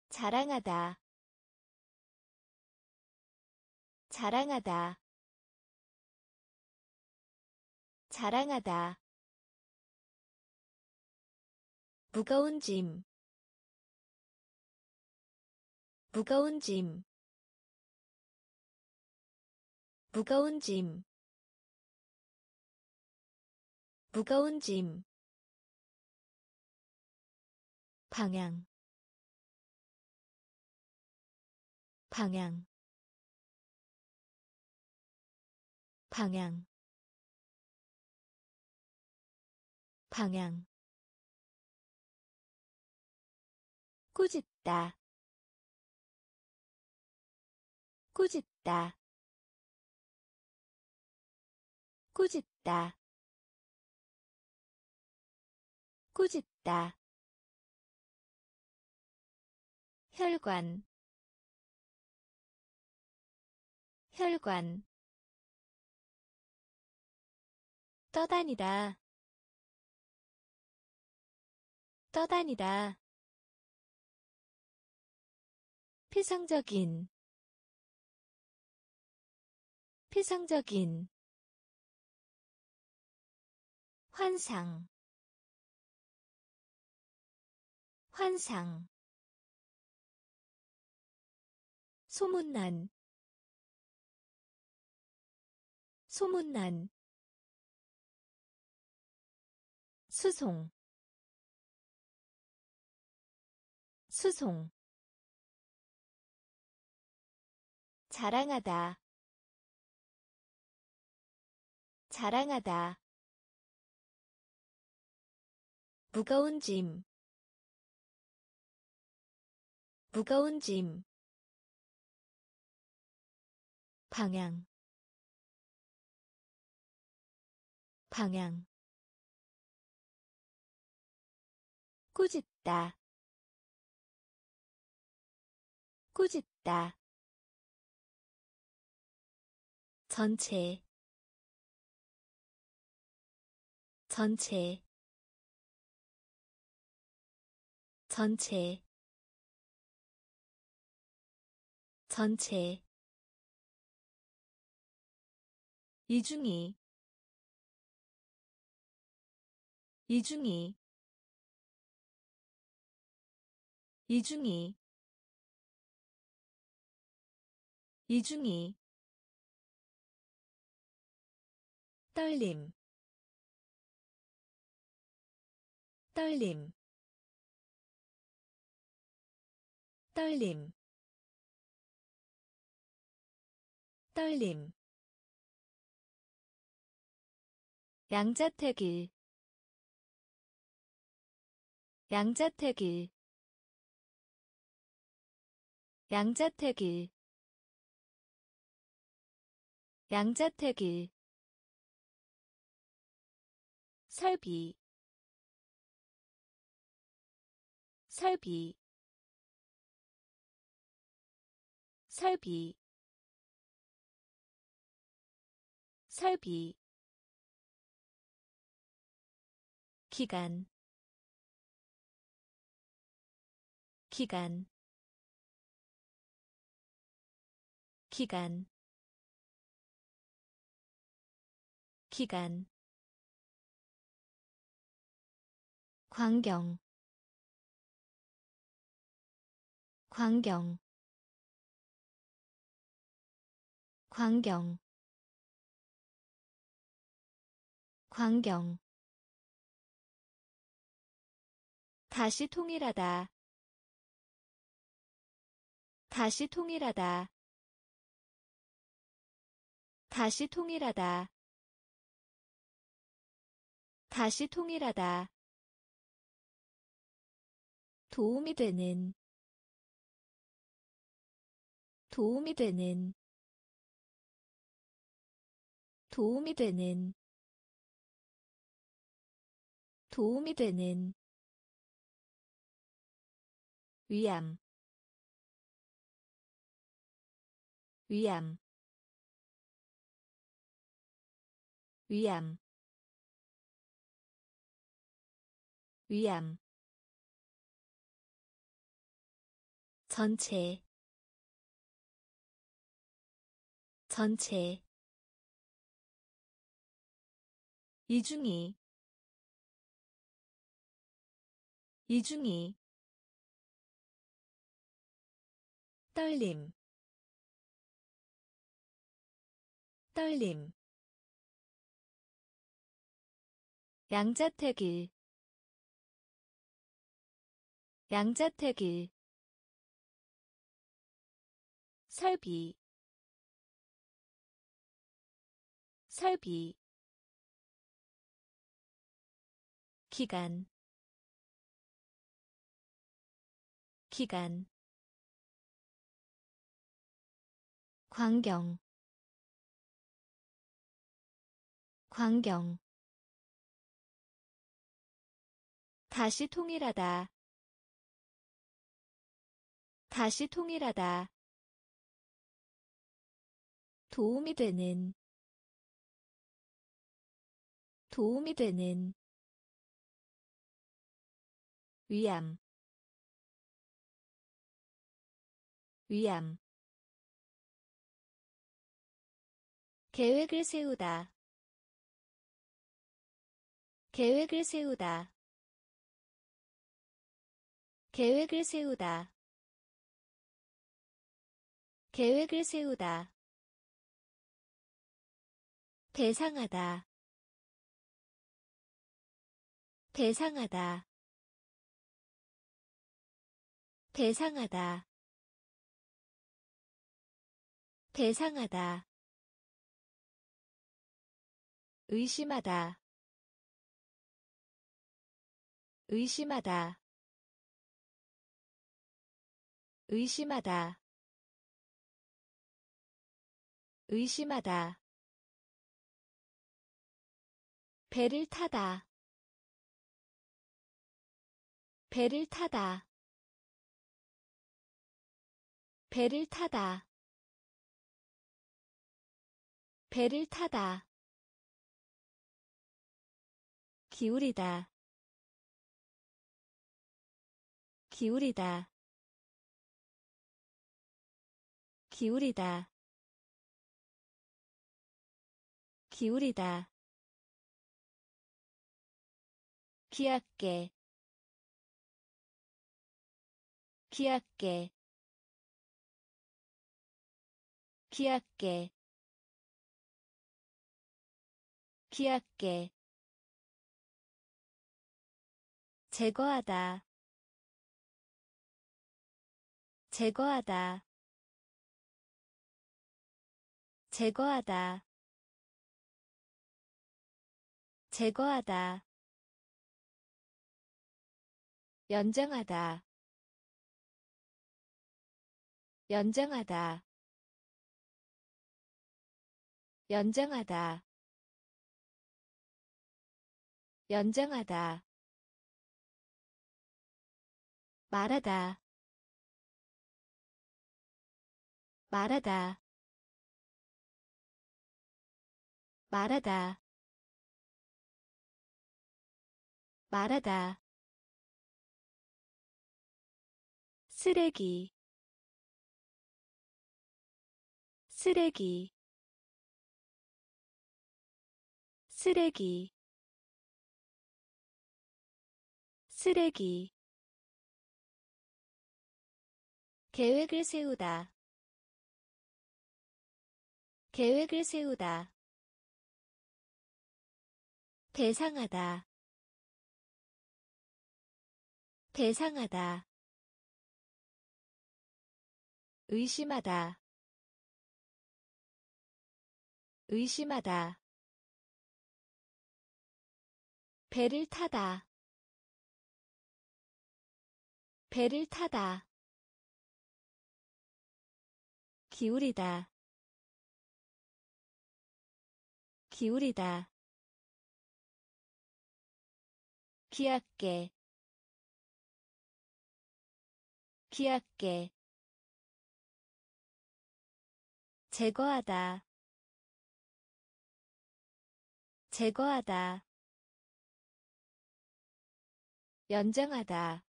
자랑하다. 자랑하다. 자랑하다. 무거운 짐. 무거운 짐. 무거운 짐. 무거운 짐 방향. 방향. 방향. 방향. 꾸짖다. 꾸짖다. 꾸짖다. 꾸짖다 혈관 혈관. 떠다니다 떠다니다. 피상적인 피상적인. 환상 환상 소문난 소문난 수송 수송. 자랑하다 자랑하다. 무거운 짐 무거운 짐 방향. 방향. 꾸짖다. 꾸짖다. 전체. 전체. 전체. 전체 이중이. 이중이. 이중이. 이중이. 떨림. 떨림. 떨림. 떨림 양자택일. 양자택일. 양자택일. 양자택일. 설비. 설비. 설비. 설비 기간 기간 기간 기간. 광경 광경. 광경 광경 다시 통일하다. 다시 통일하다. 다시 통일하다. 다시 통일하다. 도움이 되는. 도움이 되는. 도움이 되는. 도움이 되는 위암 위암 위암 위암. 전체 전체. 이중이 이중이 떨림. 떨림. 양자택일. 양자택일. 설비. 설비. 기간. 기간 광경. 광경. 다시 통일하다. 다시 통일하다. 도움이 되는. 도움이 되는. 위암. 위암 계획을 세우다. 계획을 세우다. 계획을 세우다. 계획을 세우다. 대상하다. 대상하다. 대상하다. 대상하다 의심하다. 의심하다. 의심하다. 의심하다. 배를 타다. 배를 타다. 배를 타다. 배를 타다 기울이다. 기울이다. 기울이다. 기울이다. 귀엽게. 귀엽게. 귀엽게. 귀엽게 제거하다. 제거하다. 제거하다. 제거하다. 연장하다. 연장하다. 연장하다. 연장하다 말하다. 말하다. 말하다. 말하다. 쓰레기. 쓰레기. 쓰레기. 쓰레기 계획을 세우다. 계획을 세우다. 대상하다. 대상하다. 의심하다. 의심하다. 배를 타다. 배를 타다 기울이다. 기울이다. 귀엽게 귀엽게 제거하다. 제거하다. 연장하다.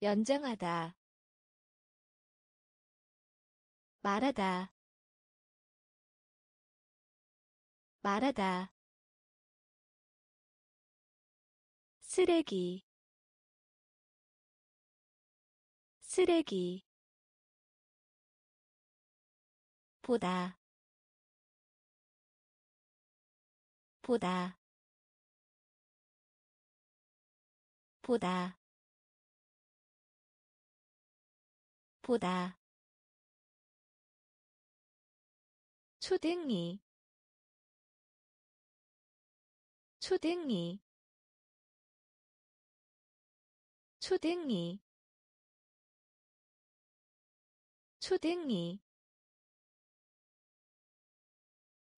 연장하다 말하다. 말하다. 쓰레기. 쓰레기. 보다. 보다. 보다. 보다 초등이 초등이 초등이 초등이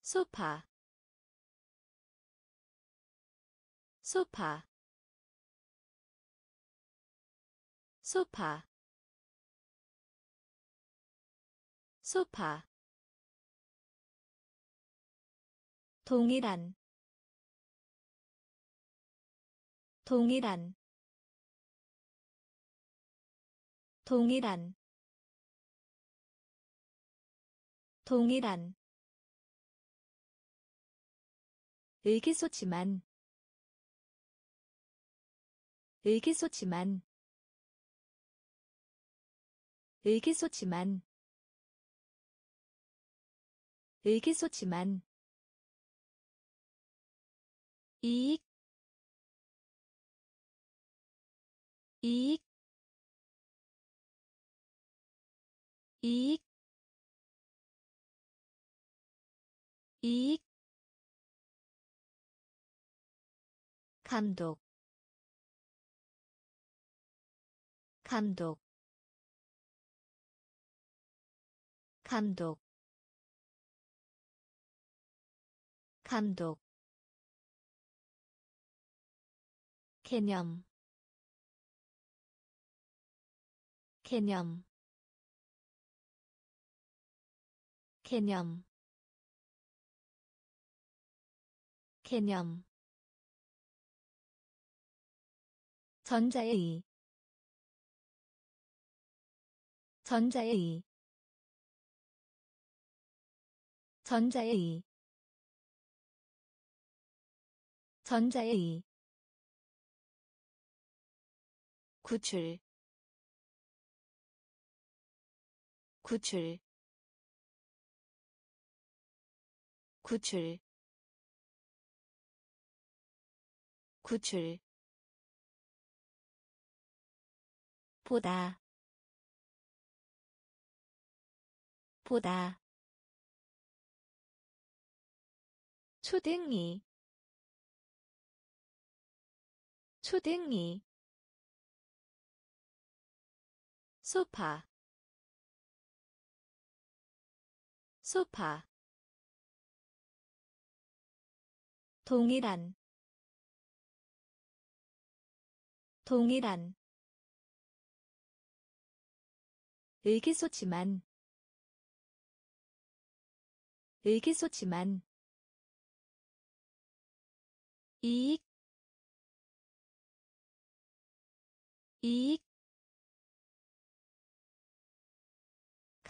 소파 소파 소파 소파 동일한 동일한 동일한 동일한. 의기소침한 의기소침한. 의기소침한 의기소침한 이익 이익 이익 이익. 감독 감독. 감독. 감독 개념. 개념. 개념. 개념. 전자의 전자의 전자의 전자의 구출. 구출. 구출. 구출. 보다. 보다. 초등이. 초등이 소파 소파 동일한 동일한 의기소침한 의기소침한 이익 이익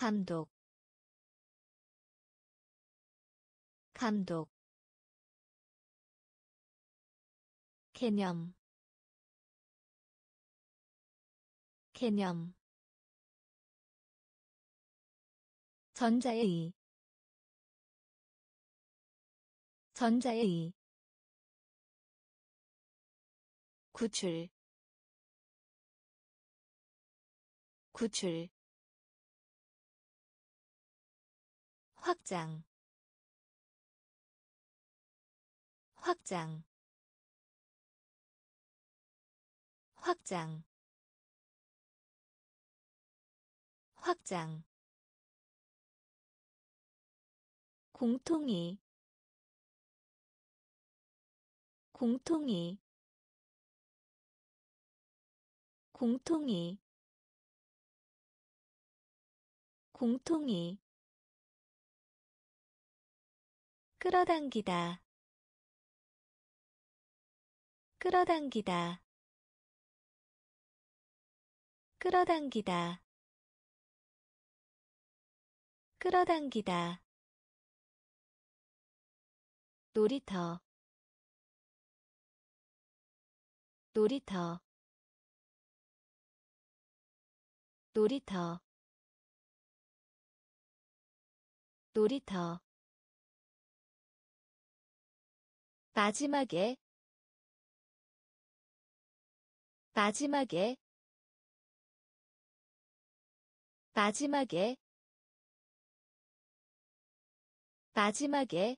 감독 감독 개념 개념 전자의 전자의 구출 구출 확장. 확장. 확장. 확장. 공통이. 공통이. 공통이. 공통이 끌어당기다. 끌어당기다. 끌어당기다. 끌어당기다. 놀이터. 놀이터. 놀이터. 놀이터 마지막에 마지막에 마지막에 마지막에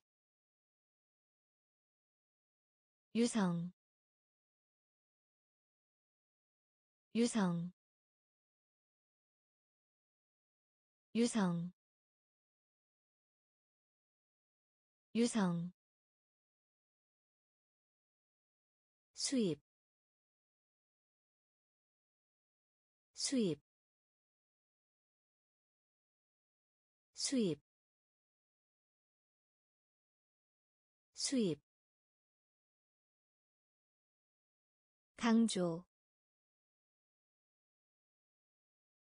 유성 유성 유성 유성 수입 수입 수입 수입. 강조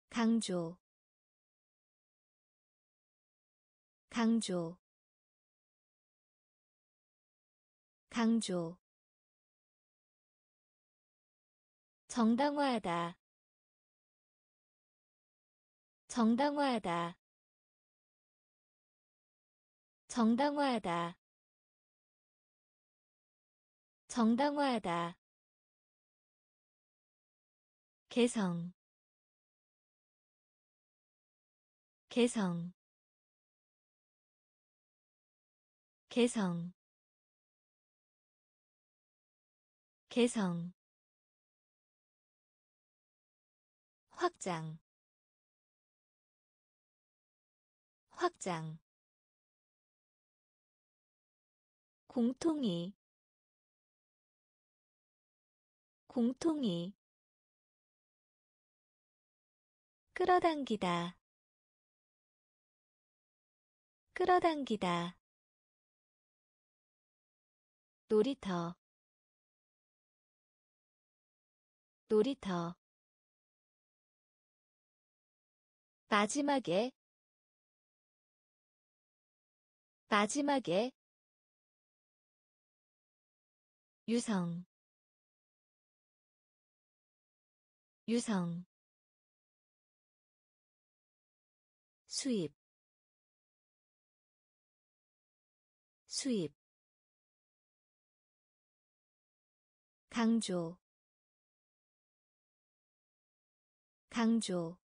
강조 강조 강조 정당화하다. 정당화하다. 정당화하다. 정당화하다. 개성. 개성. 개성. 개성 확장. 확장. 공통이. 공통이. 끌어당기다. 끌어당기다. 놀이터. 놀이터 마지막에 마지막에 유성 유성 수입 수입 강조 강조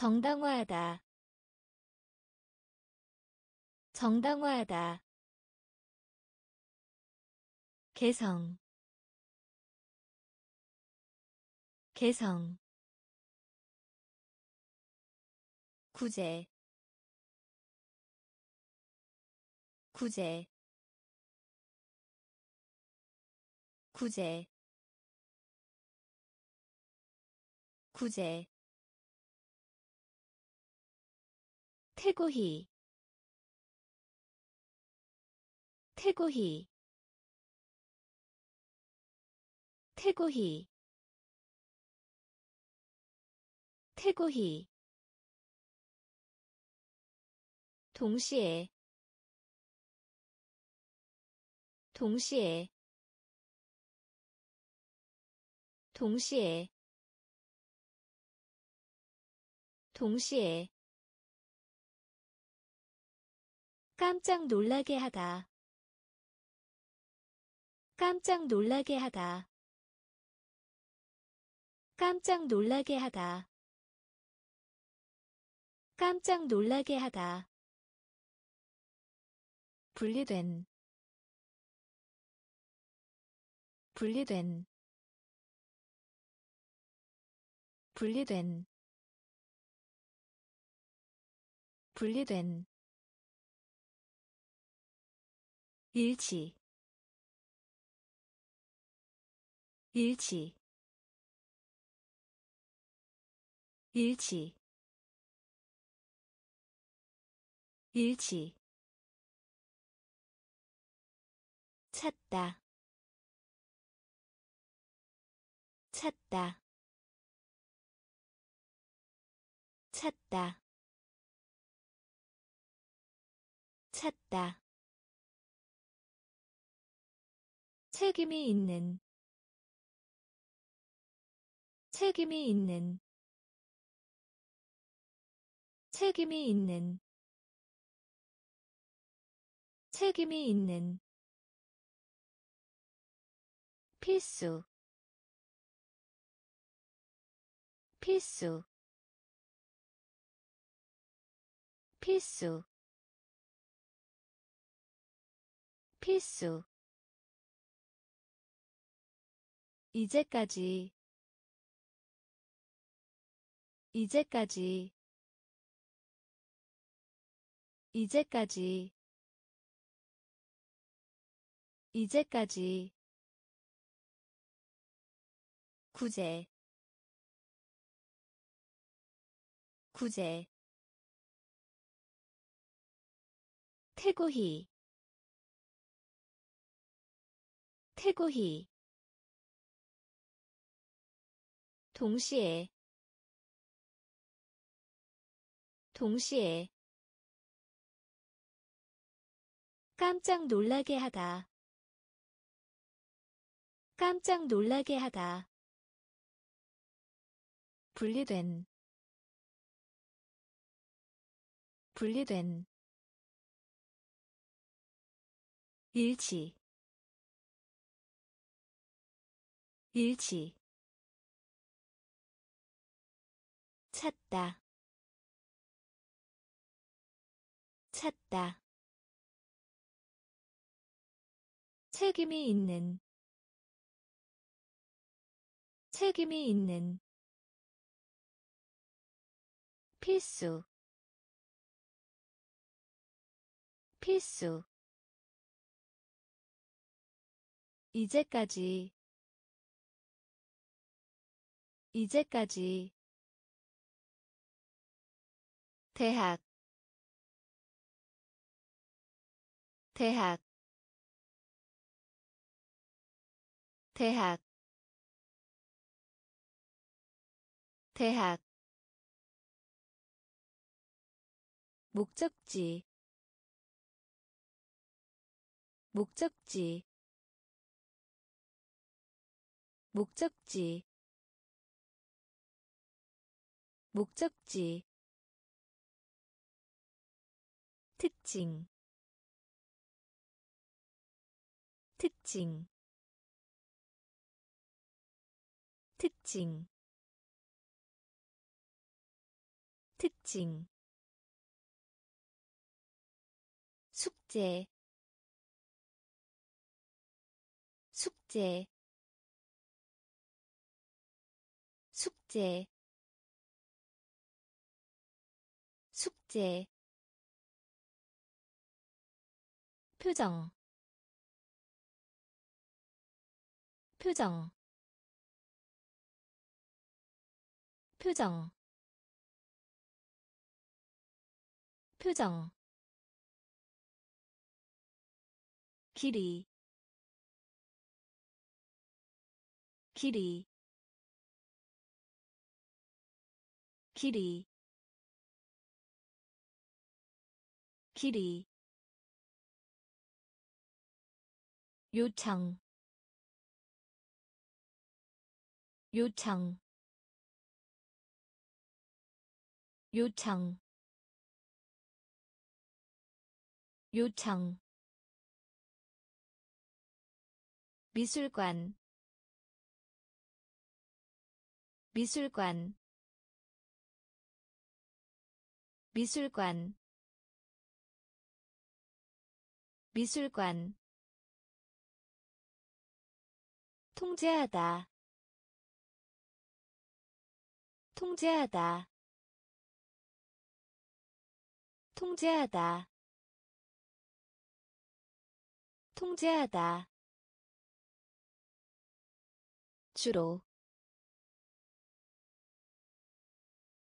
정당화하다. 정당화하다. 개성. 개성. 구제. 구제. 구제. 구제 태고히 태고히 태고히 태고히 동시에 동시에 동시에 동시에 깜짝 놀라게 하다. 깜짝 놀라게 하다. 깜짝 놀라게 하다. 깜짝 놀라게 하다. 분리된. 분리된. 분리된. 분리된 일치. 일치. 일치. 일치. 찾다. 찾다. 찾다. 찾다 책임이 있는 책임이 있는 책임이 있는 책임이 있는 필수 필수 필수 필수 이제까지. 이제까지. 이제까지. 이제까지. 구제. 구제. 태고히 태고히 동시에 동시에 깜짝 놀라게 하다 깜짝 놀라게 하다. 분리된 분리된 일치 일치 찾다. 찾다. 책임이 있는. 책임이 있는. 필수. 필수. 이제까지. 이제까지 대학 대학 대학 대학. 목적지 목적지 목적지 목적지 특징 특징 특징 특징. 숙제 숙제 숙제 숙제 표정. 표정. 표정. 표정. 길이. 길이. 길이. 길이 요청 요청 요청 요청. 미술관 미술관. 미술관 미술관 통제하다. 통제하다. 통제하다. 통제하다. 주로.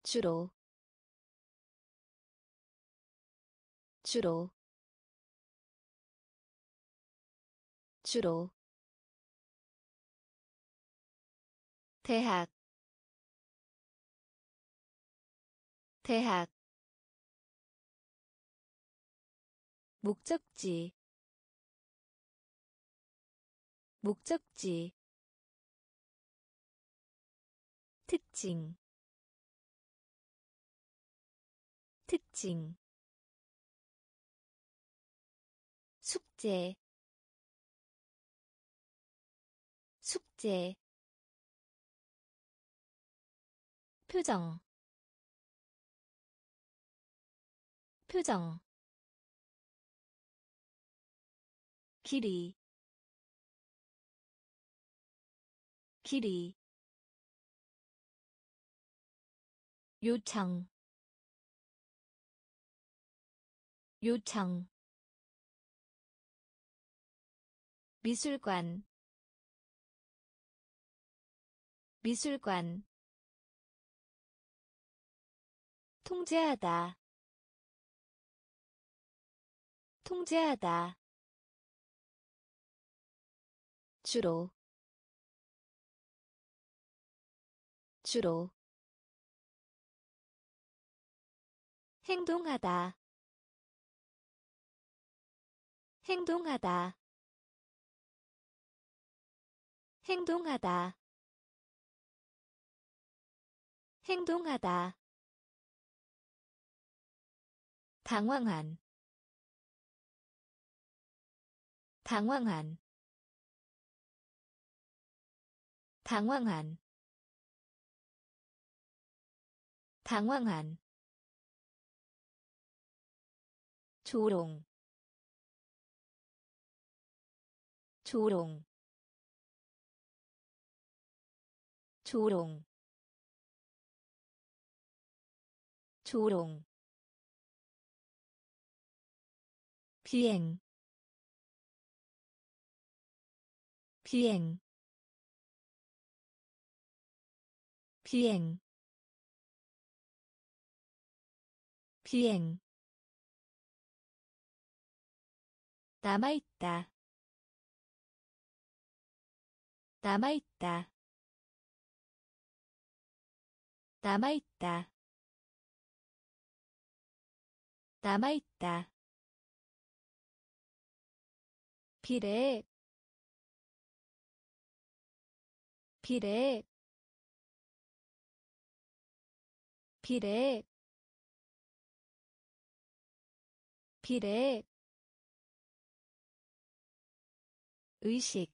주로. 주로. 주로 대학 대학 목적지 목적지 특징 특징 숙제 숙제 표정 표정 길이 길이 요청 요청 미술관 미술관 통제하다. 통제하다. 주로. 주로. 행동하다. 행동하다. 행동하다. 행동하다 당황한. 당황한. 당황한. 당황한. 조롱. 조롱. 조롱. 조롱 비행 비행 비행 비행. 남아있다 남아있다 남아있다 남아있다 비례 비례 비례 비례 의식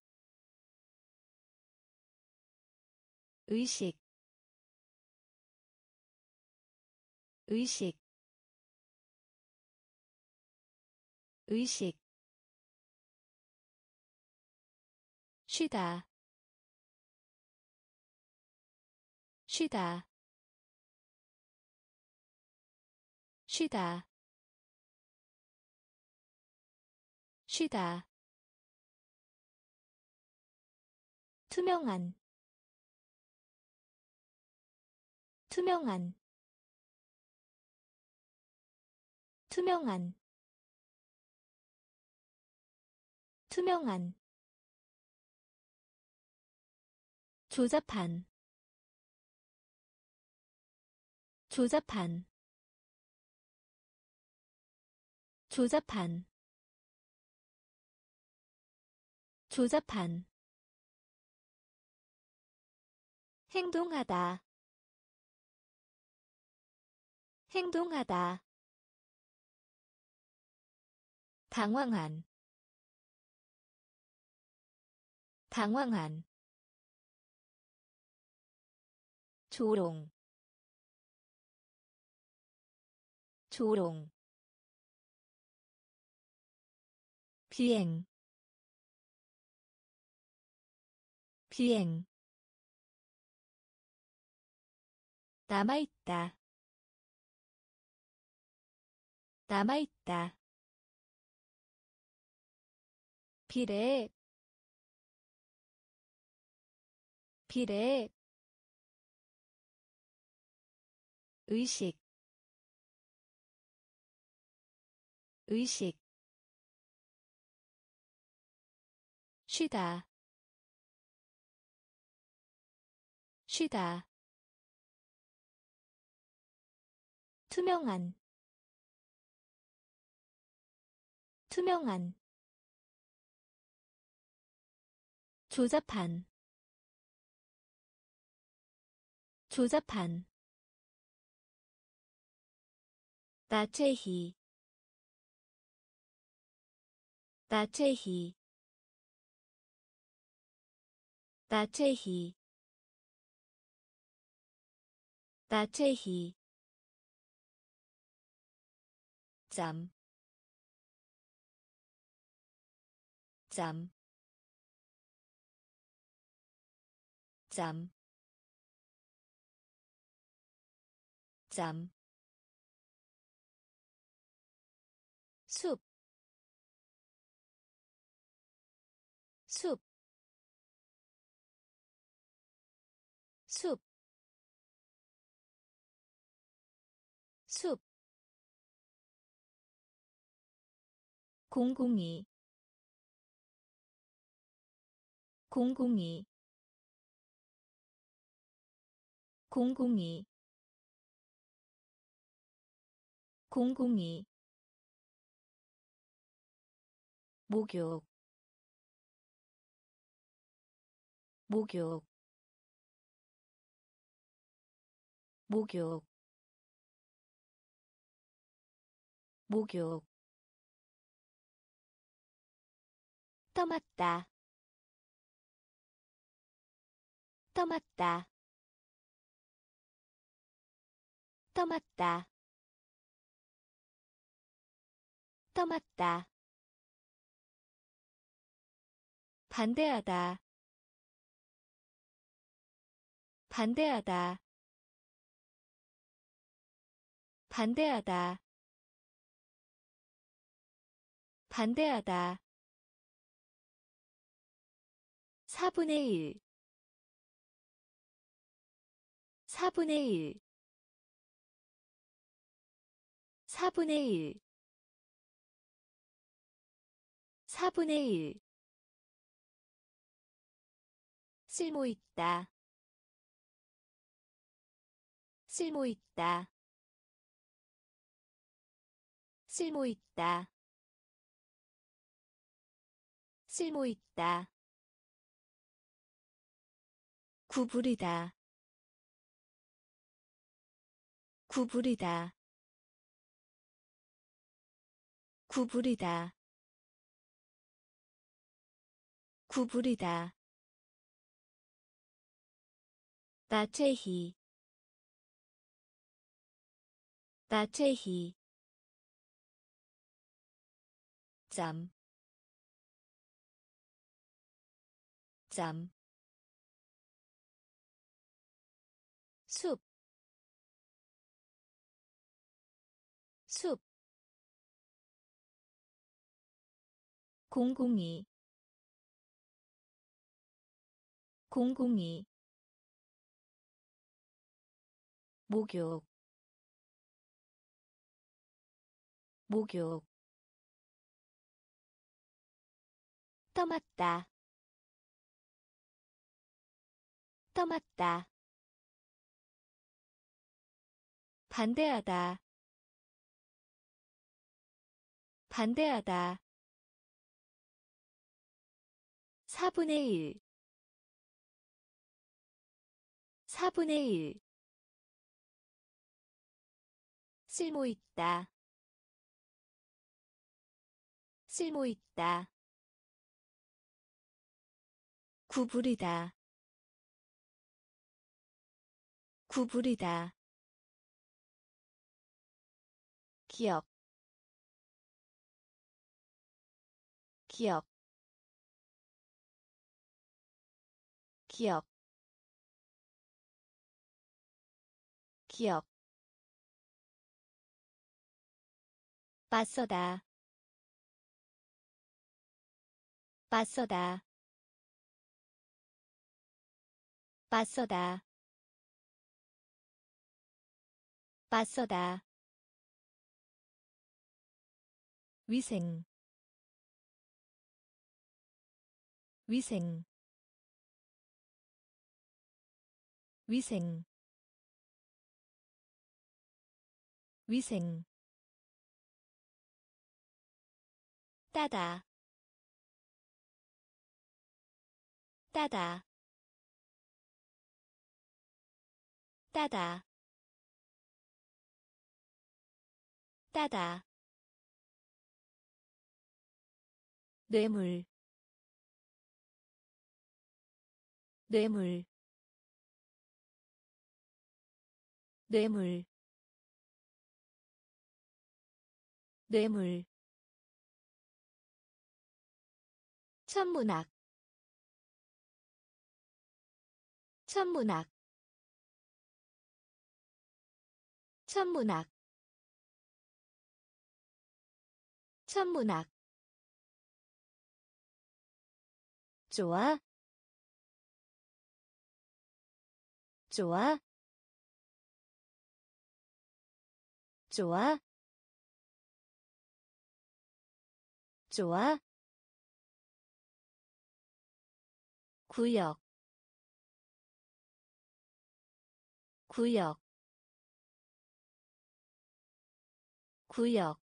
의식 의식 의식 쉬다. 쉬다. 쉬다. 쉬다. 투명한. 투명한. 투명한. 투명한 조잡한 조잡한 조잡한 조잡한. 행동하다 행동하다. 당황한 당황한 조롱 조롱 비행 비행. 남아있다 남아있다. 비례 비례 의식 의식 쉬다 쉬다 투명한 투명한 조잡한 조잡한 나체히. 나체히. 나체히. 나체히. 짬, 짬, 짬, 짬, 공공이. 공공이. 공공이. 공공이. 목욕. 목욕. 목욕. 목욕 떠맞다. 떠맞다. 떠맞다. 떠맞다. 반대하다. 반대하다. 반대하다. 반대하다 4분의 1 4분의 1 4분의 1 4분의 1 쓸모 있다. 쓸모 있다. 쓸모 있다. 쓸모 있다 구부리다. 구부리다. 구부리다. 구부리다. 나체히. 나체히. 짬, 짬, 공공이. 공공이. 목욕. 목욕. 떠맞다. 떠맞다. 반대하다. 반대하다 4분의 1 4분의 1 쓸모 있다. 쓸모 있다. 구부리다. 구부리다. 기억. 기억 기억 기억. 맞서다 맞서다. 맞서다 맞서다. 위생 위생 위생 위생 따다 따다 따다 따다. 뇌물 뇌물 뇌물 뇌물 천문학 천문학 천문학 천문학. 좋아. 좋아 좋아? 좋아? 구역. 구역. 구역.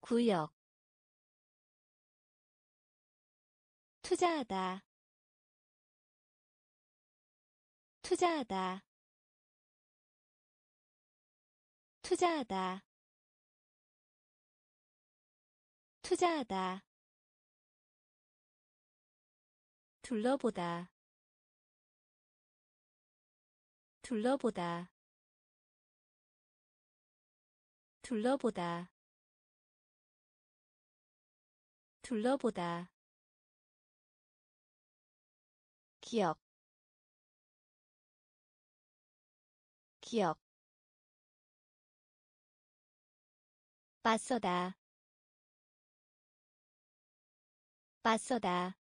구역. 투자하다. 투자하다 투자하다. 투자하다. 둘러보다. 둘러보다. 둘러보다. 둘러보다. 기억. 기억 맞서다. 맞서다.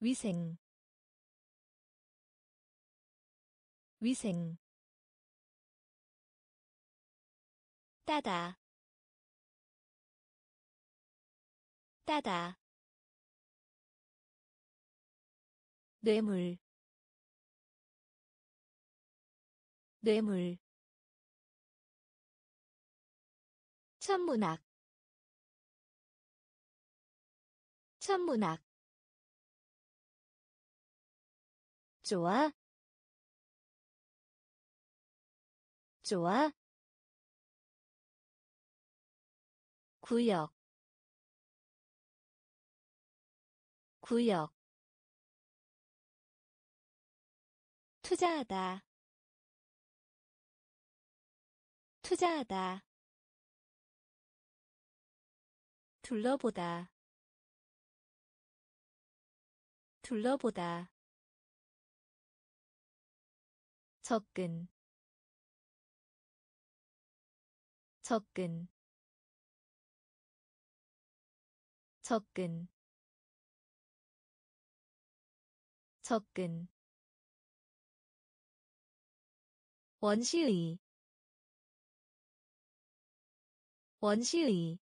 위생. 위생. 따다. 따다. 뇌물. 뇌물 천문학 천문학 좋아 좋아 구역 구역 투자하다 투자하다 둘러보다. 둘러보다. 접근. 접근. 접근. 접근. 원시의. 원시의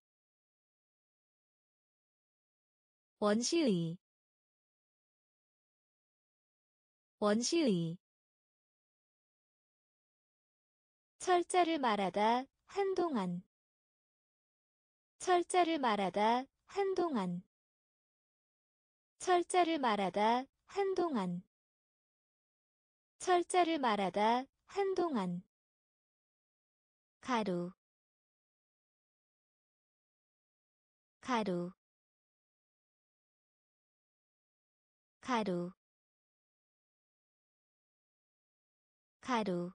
원시의 원시의. 철자를 말하다 한동안. 철자를 말하다 한동안. 철자를 말하다 한동안. 철자를 말하다 한동안. 가루. 가루 가루 가루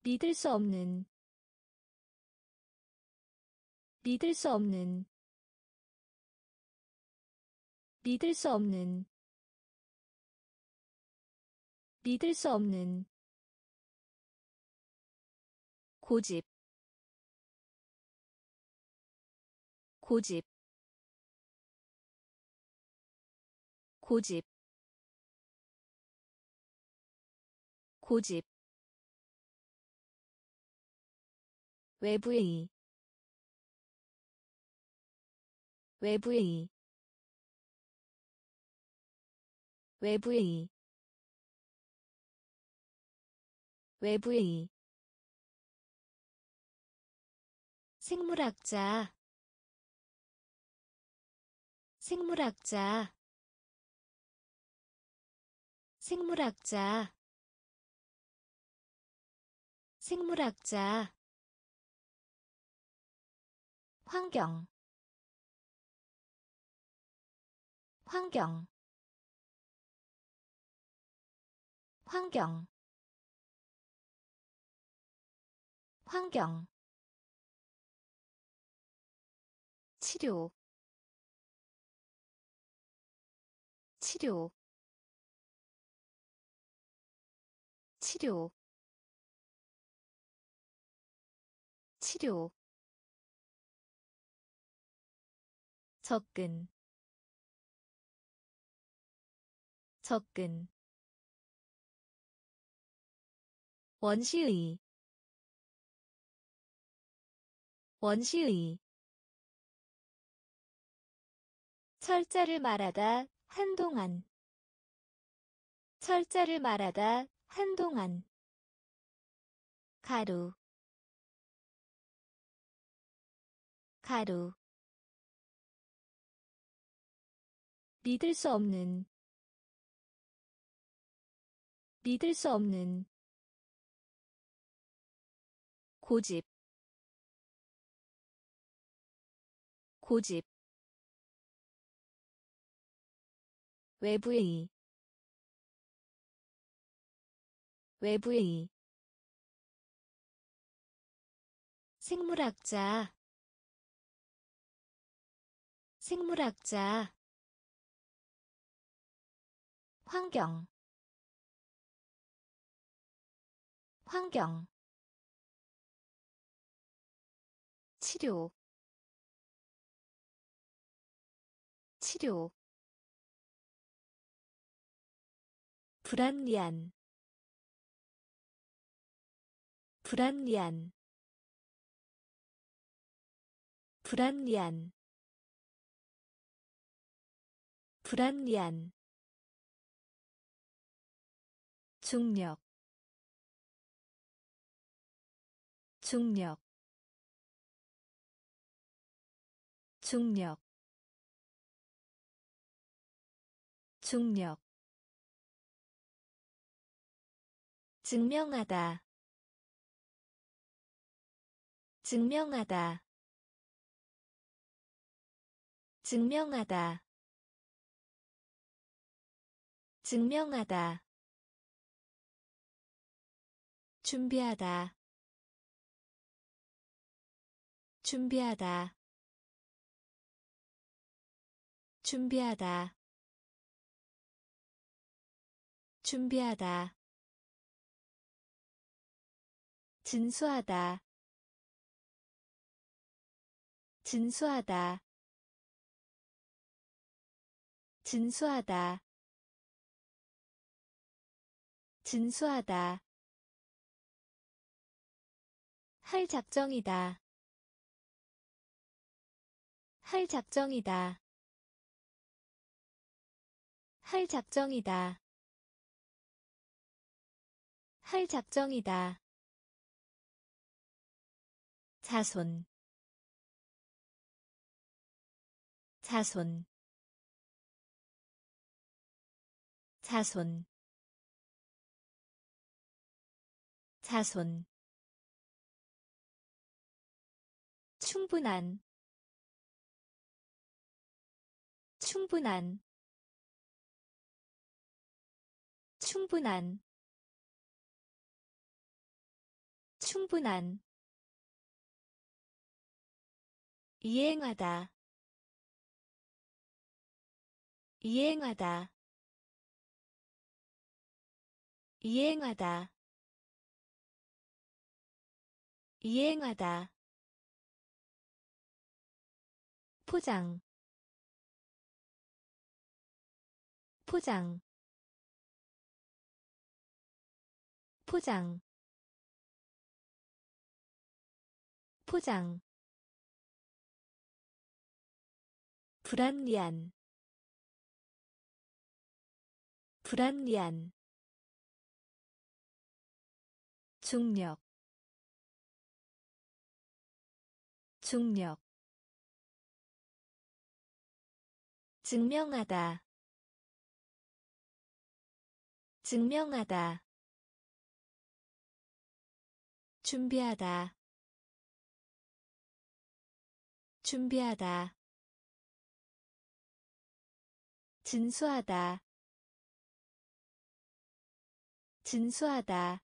믿을 수 없는 믿을 수 없는 믿을 수 없는 믿을 수 없는. 고집 고집 고집 고집. 외부의 외부의 외부의 외부의 생물학자 생물학자 생물학자. 생물학자. 환경. 환경. 환경. 환경. 치료. 치료 치료. 치료. 접근. 접근. 원시의. 원시의. 철자를 말하다 한동안. 철자를 말하다 한동안. 가루. 가루. 믿을 수 없는. 믿을 수 없는. 고집. 고집. 외부의 외부의 생물학자. 생물학자. 환경. 환경. 치료. 치료. 불안리한 불안리한 불안리한 불안리한 중력. 중력. 중력. 중력. 증명하다 증명하다. 증명하다. 증명하다. 준비하다. 준비하다. 준비하다. 준비하다. 진수하다 진수하다. 진수하다. 진수하다. 할 작정이다. 할 작정이다. 할 작정이다. 할 작정이다. 자손 자손. 자손. 자손. 충분한. 충분한. 충분한. 충분한. 이행하다 이행하다. 이행하다. 이행하다. 포장. 포장. 포장. 포장. 불합리한 불합리한 중력 중력 증명하다 증명하다 준비하다 준비하다 진수하다 진수하다.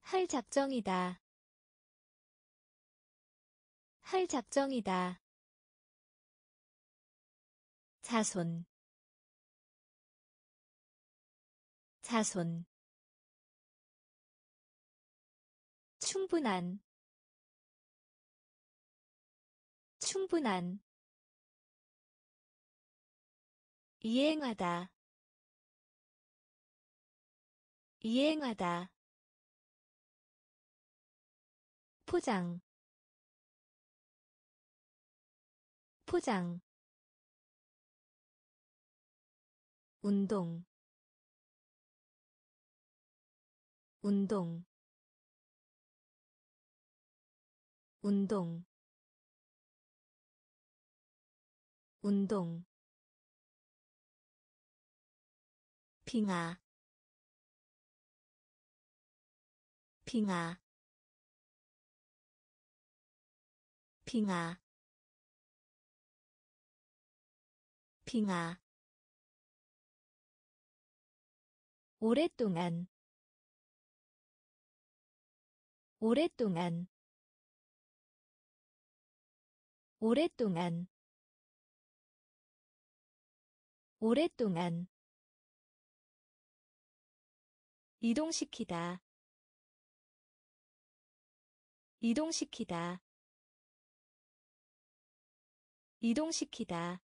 할 작정이다. 할 작정이다. 자손. 자손. 충분한. 충분한. 이행하다 이행하다. 포장. 포장. 운동. 운동. 운동. 운동. 빙하 빙하 빙하 빙하 오랫동안. 오랫동안. 오랫동안. 오랫동안. 이동시키다 이동시키다. 이동시키다.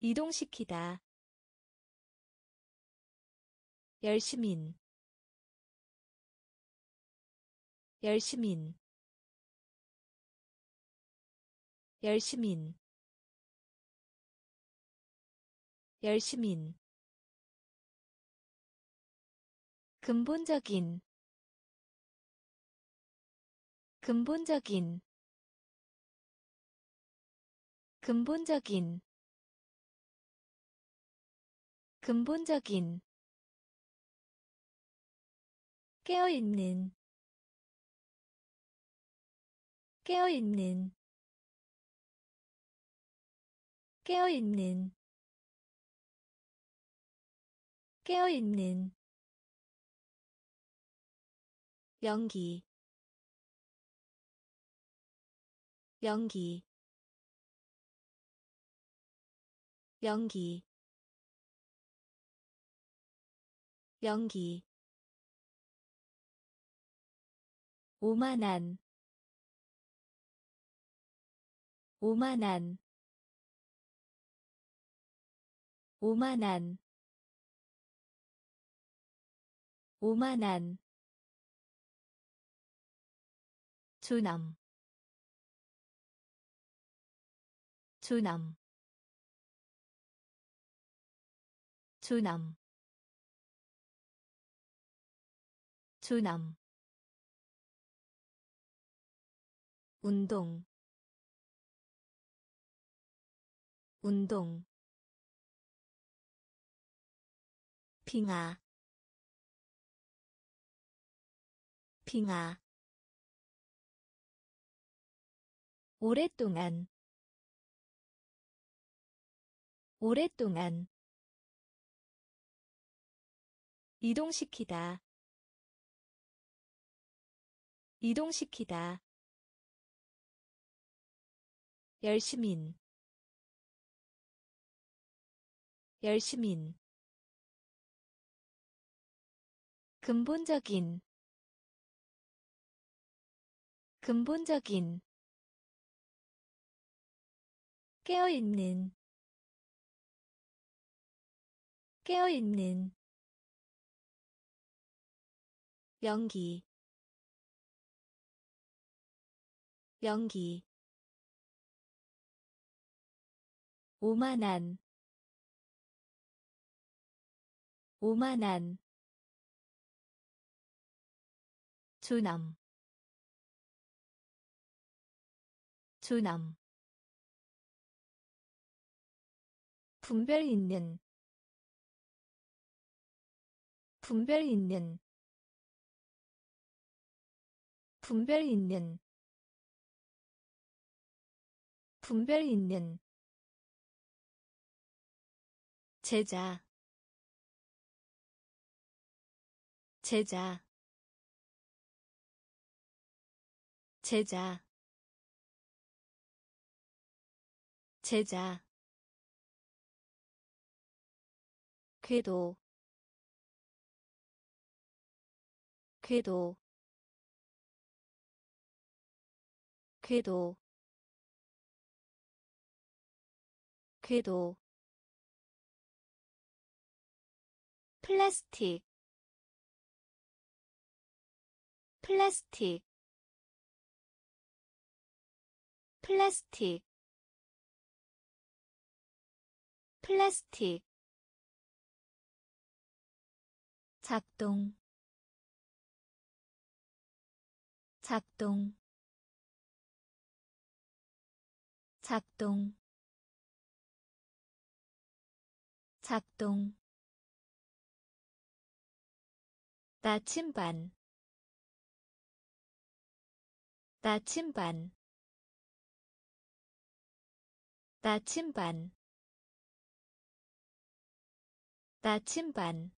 이동시키다. 열심인. 열심인. 열심인. 열심인. 근본적인 근본적인 근본적인 근본적인 깨어있는 깨어있는 깨어있는 깨어있는. 연기 연기 연기 연기. 오만한 오만한. 오만한 오만한. 주남 주남. 주남. 주남. 운동. 운동. 빙하. 빙하. 오랫동안 오랫동안 이동시키다. 이동시키다. 열심인. 열심인. 근본적인. 근본적인. 깨어있는 깨어있는 연기 연기 오만한 오만한 주남 주남. 분별 있는 분별 있는 분별 있는 분별 있는 제자 제자 제자 제자. 궤도 궤도 궤도 궤도. 플라스틱 플라스틱. 플라스틱. 플라스틱. 작동 작동 작동 작동. 나침반 나침반 나침반. 나침반.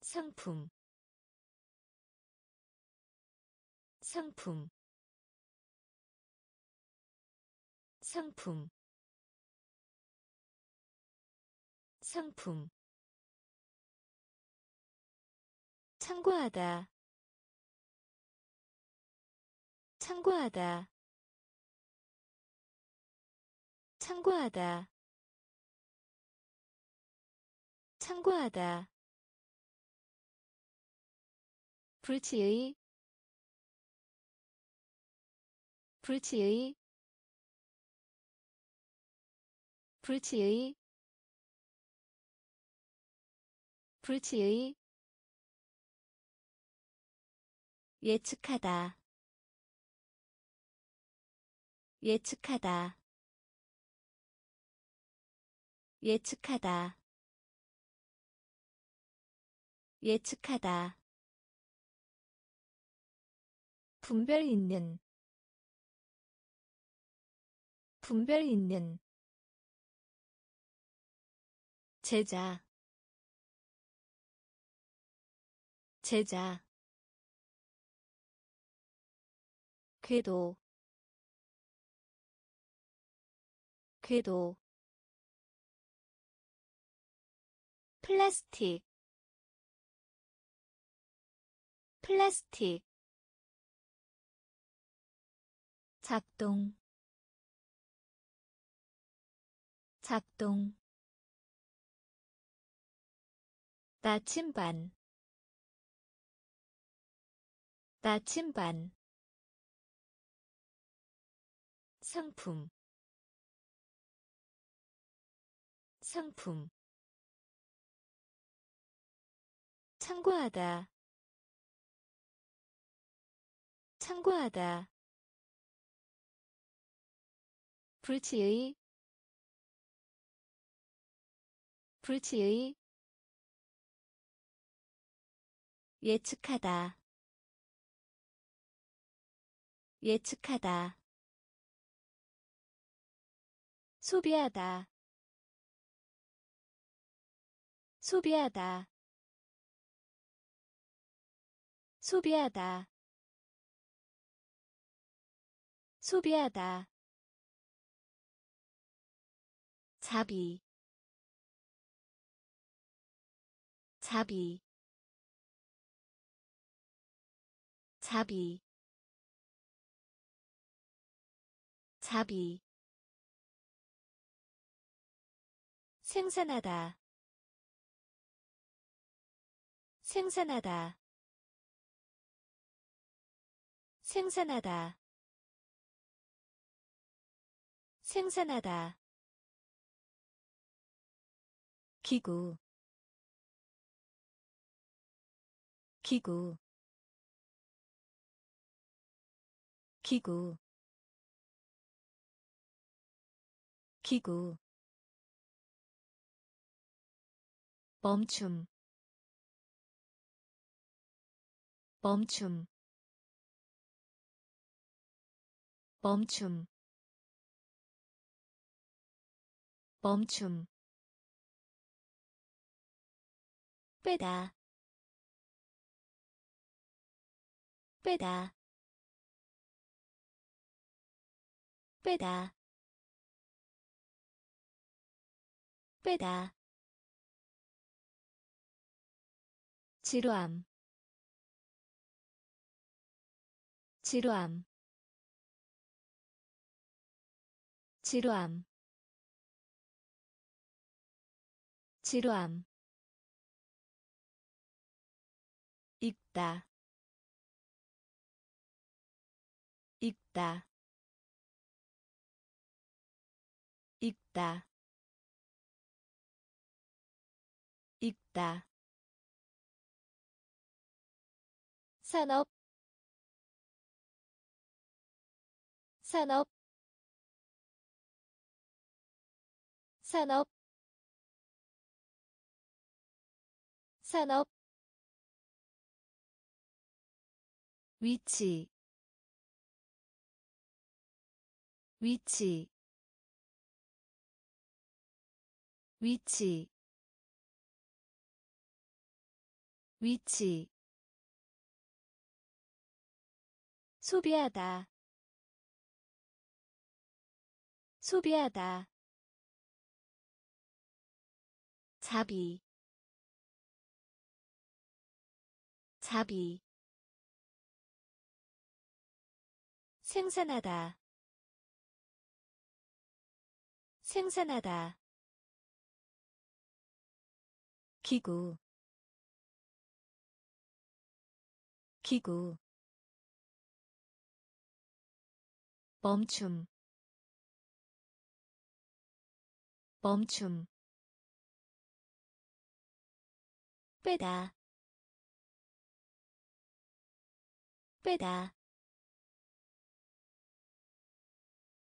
상품 상품 상품 상품. 참고하다 참고하다 참고하다 참고하다. 불치의 불치의 불치의 불치의 예측하다 예측하다 예측하다 예측하다. 분별 있는 분별 있는 제자 제자 궤도 궤도 플라스틱 플라스틱 작동 작동. 나침반. 나침반. 상품. 상품. 참고하다. 참고하다. 불치의 불치의 예측하다. 예측하다. 소비하다. 소비하다. 소비하다. 소비하다. 자비 자비 자비 자비. 생산하다 생산하다. 생산하다 생산하다. 기구 기구 기구 기구 멈춤 멈춤 멈춤 멈춤. 빼다 빼다. 빼다. 빼다. 지루함. 지루함. 지루함. 지루함. 읽다 읽다. 읽다. 읽다. 산업. 산업. 산업. 산업. 위치 위치 위치 위치. 소비하다 소비하다. 자비 자비. 생산하다 생산하다. 기구. 기구. 멈춤. 멈춤. 빼다. 빼다.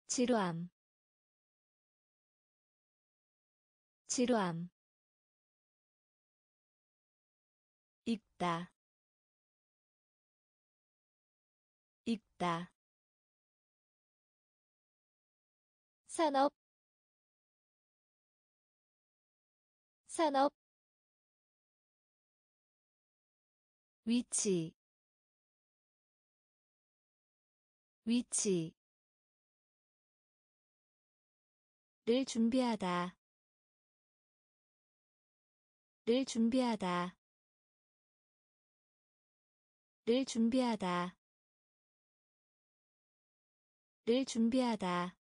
지루함 지루함. 읽다. 읽다. 산업. 산업. 위치. 위치. 를 준비하다 를 준비하다. 를 준비하다. 를 준비하다.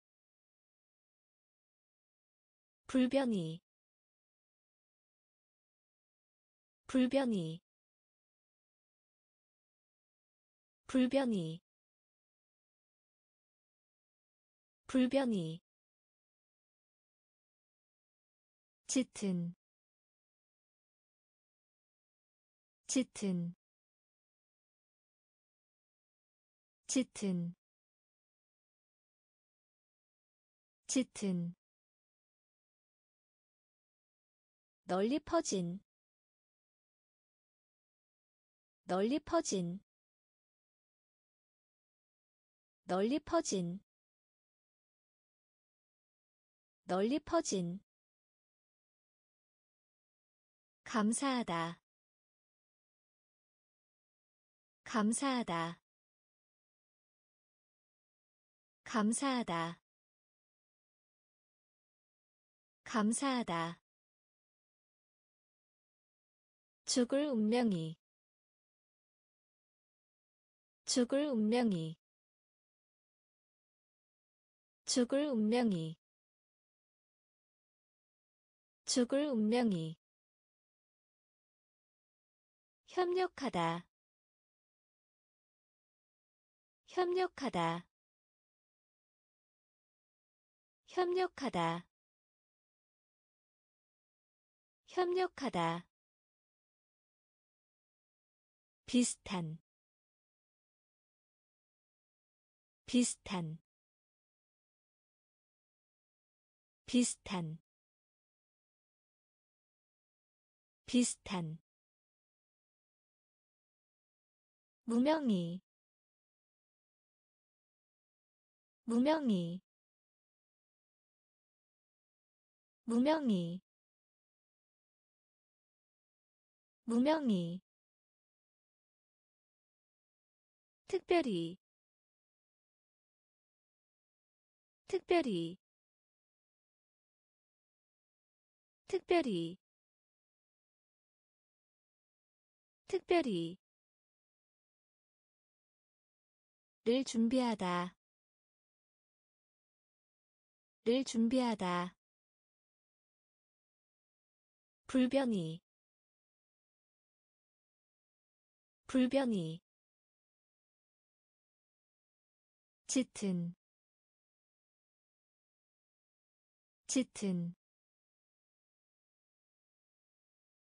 불변이. 불변이. 불변이. 불변이. 짙은 짙은 짙은 짙은 널리 퍼진 널리 퍼진 널리 퍼진 널리 퍼진. 감사하다 감사하다. 감사하다. 감사하다. 죽을 운명이. 죽을 운명이. 죽을 운명이. 죽을 운명이. 협력하다 협력하다. 협력하다. 협력하다. 비슷한. 비슷한. 비슷한. 비슷한. 무명이 무명이. 무명이. 무명이. 특별히. 특별히. 특별히. 특별히. 를 준비하다 를 준비하다. 불변이. 불변이. 짙은. 짙은.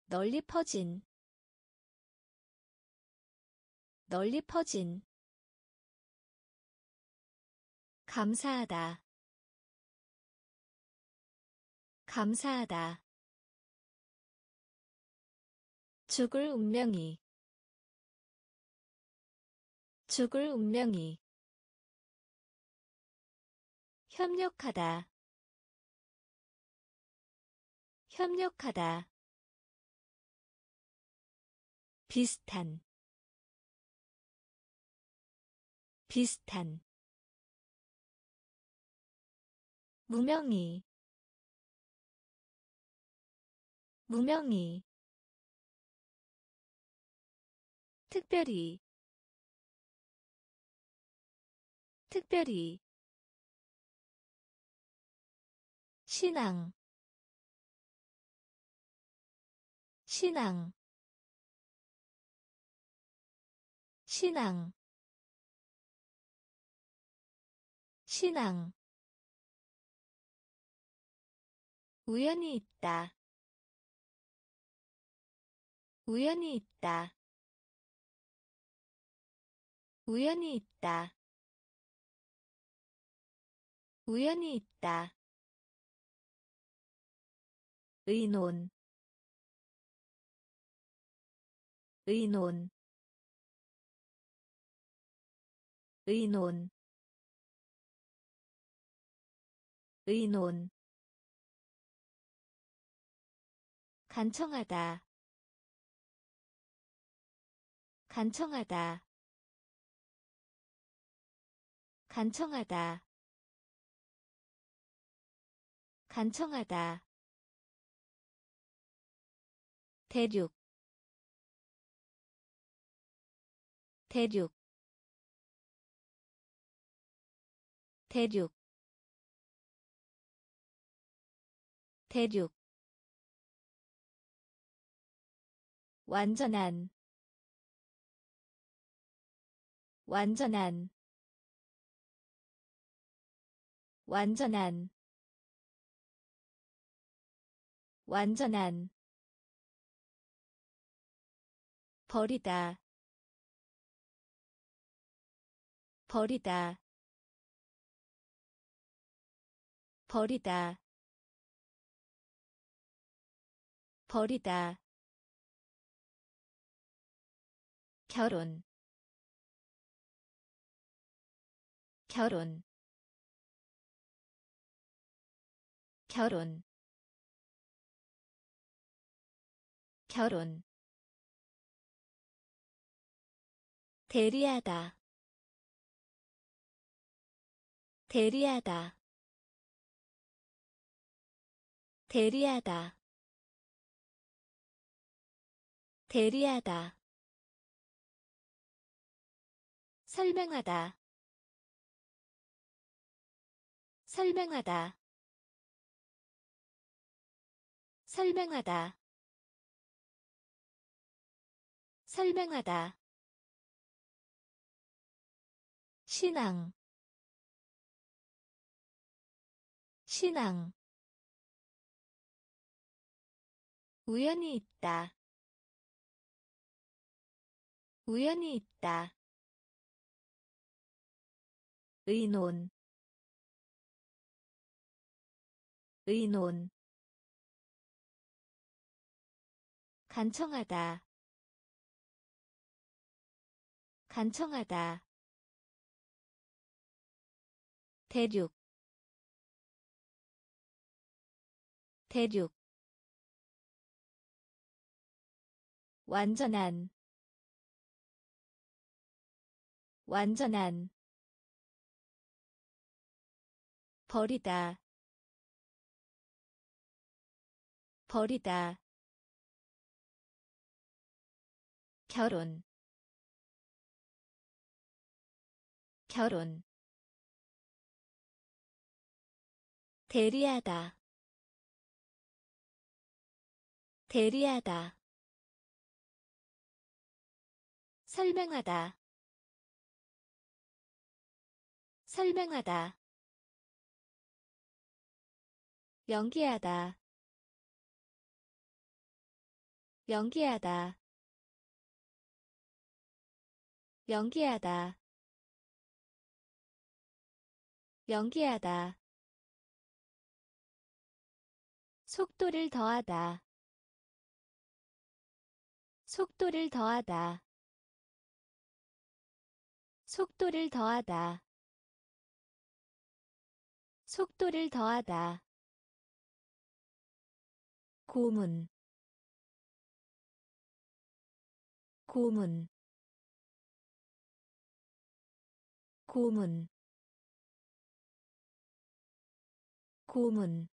널리 퍼진. 널리 퍼진. 감사하다 감사하다. 죽을 운명이. 죽을 운명이. 협력하다. 협력하다. 비슷한. 비슷한. 무명이 무명이 특별히 특별히 신앙 신앙 신앙 신앙. 우연히 있다 우연히 있다. 우연히 있다. 우연히 있다. 의논. 의논. 의논. 의논. 간청하다 간청하다. 간청하다. 간청하다. 대륙. 대륙. 대륙. 대륙. 완전한 완전한 완전한 완전한 버리다 버리다 버리다 버리다. 결혼 결혼. 결혼. 결혼. 대리하다. 대리하다. 대리하다. 대리하다. 설명하다 설명하다. 설명하다. 설명하다. 신앙. 신앙. 우연히 있다. 우연히 있다. 의논 의논 간청하다 간청하다 대륙 대륙 완전한 완전한 버리다 버리다. 결혼. 결혼. 대리하다. 대리하다. 설명하다. 설명하다. 연기하다 연기하다. 연기하다. 연기하다. 속도를 더하다. 속도를 더하다. 속도를 더하다. 속도를 더하다. 고문 고문. 고문. 고문.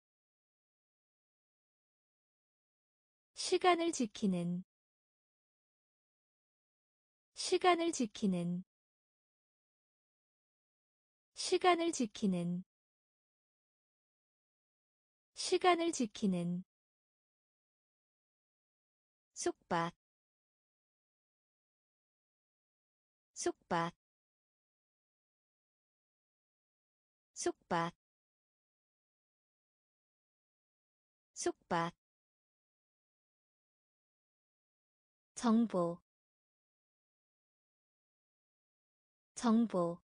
시간을 지키는. 시간을 지키는. 시간을 지키는. 시간을 지키는. 쑥밭 쑥밭 쑥밭 쑥밭 정보 정보.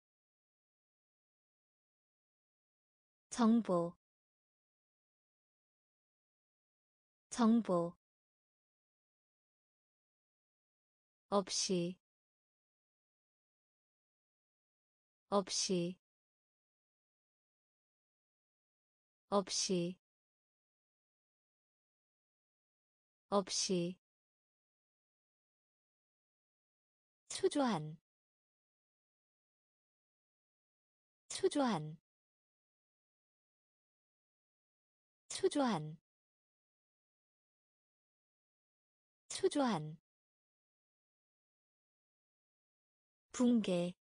정보 정보. 없이 없이 없이 없이. 수조한 수조한 초조한. 초조한. 붕괴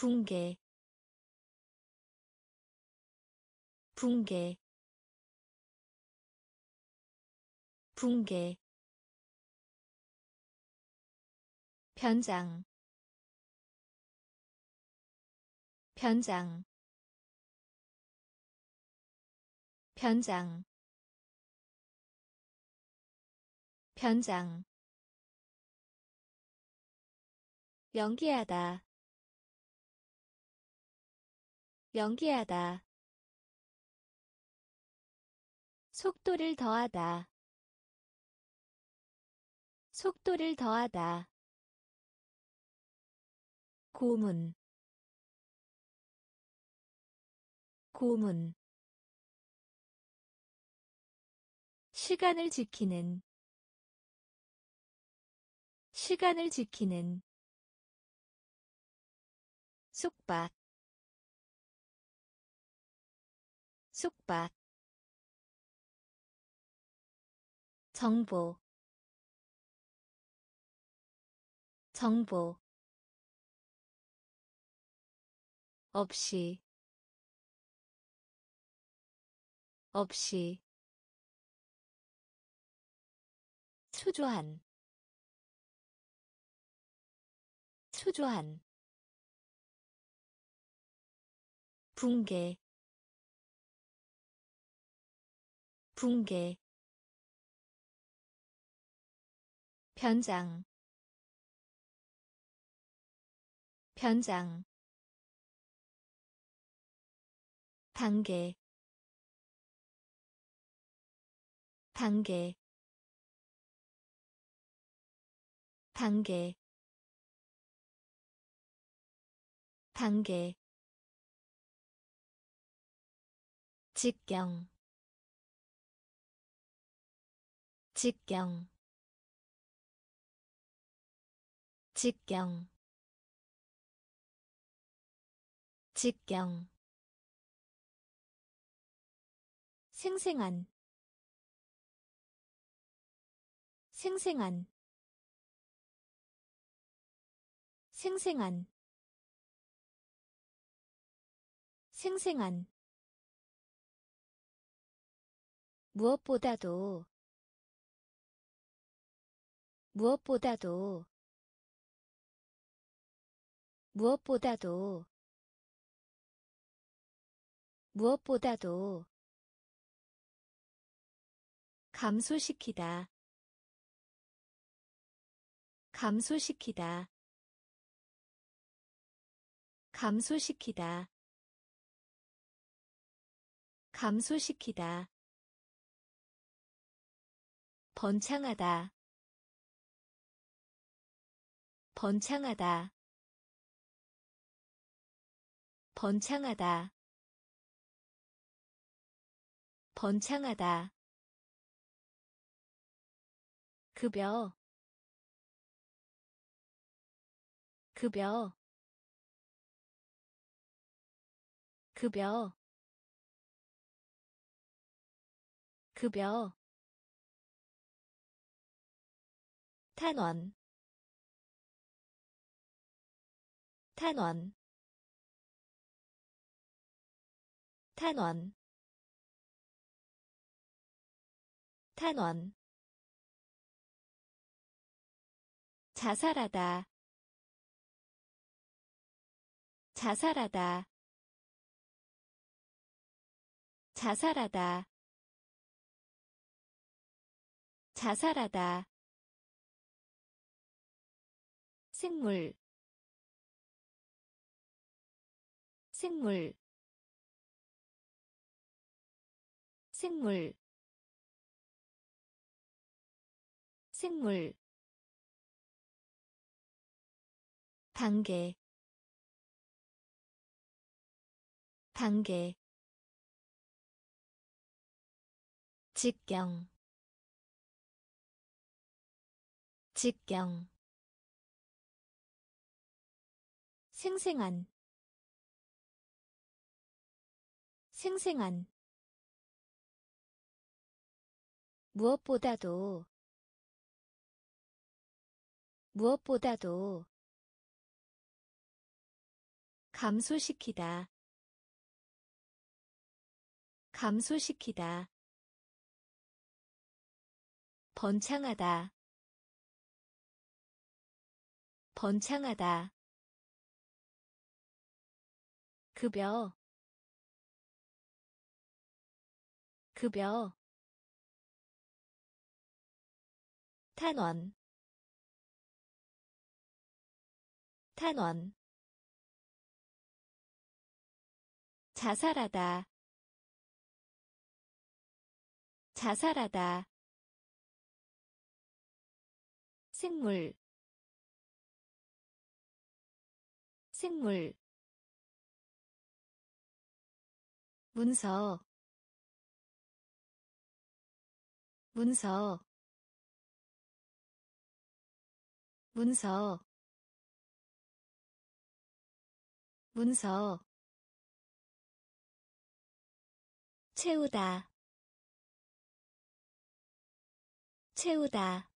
붕괴 붕괴 붕괴 변장 변장 변장 변장. 연기하다 연기하다. 속도를 더하다. 속도를 더하다. 고문. 고문. 시간을 지키는. 시간을 지키는. 쑥밭 쑥밭 정보 정보 없이 없이 초조한 초조한 붕괴 붕괴. 변장. 변장. 단계. 단계. 단계. 단계. 직경 직경. 직경. 직경. 생생한. 생생한. 생생한. 생생한. 무엇보다도 무엇보다도 무엇보다도 무엇보다도 감소시키다. 감소시키다. 감소시키다. 감소시키다. 번창하다 번창하다. 번창하다. 번창하다. 급여. 급여. 급여. 급여. 탄원 탄원. 탄원. 탄원. 자살하다. 자살하다. 자살하다. 자살하다. 생물 생물 생물 생물 단계 단계 직경 직경 생생한 생생한. 무엇보다도 무엇보다도 감소시키다. 감소시키다. 번창하다. 번창하다. 급여 급여. 탄원. 탄원. 자살하다. 자살하다. 생물. 생물. 문서 문서 문서 문서. 채우다 채우다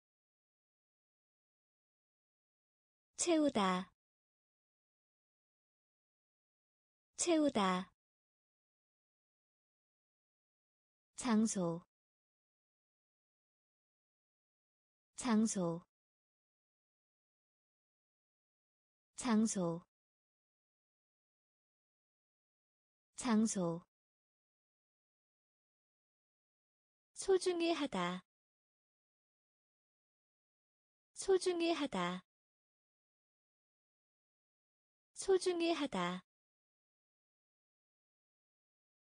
채우다 채우다. 장소 장소. 장소. 장소. 소중히 하다. 소중히 하다. 소중히 하다.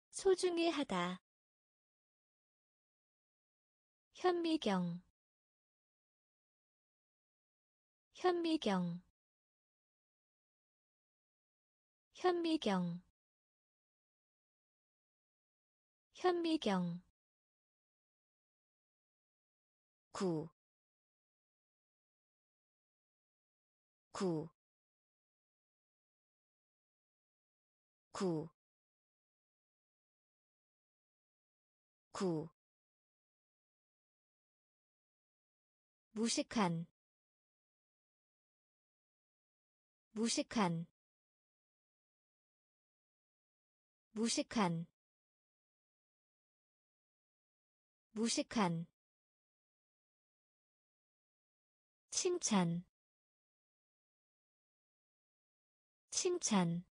소중히 하다. 현미경 현미경. 현미경. 현미경. 구, 구, 구, 구. 무식한 무식한 무식한 무식한 칭찬 칭찬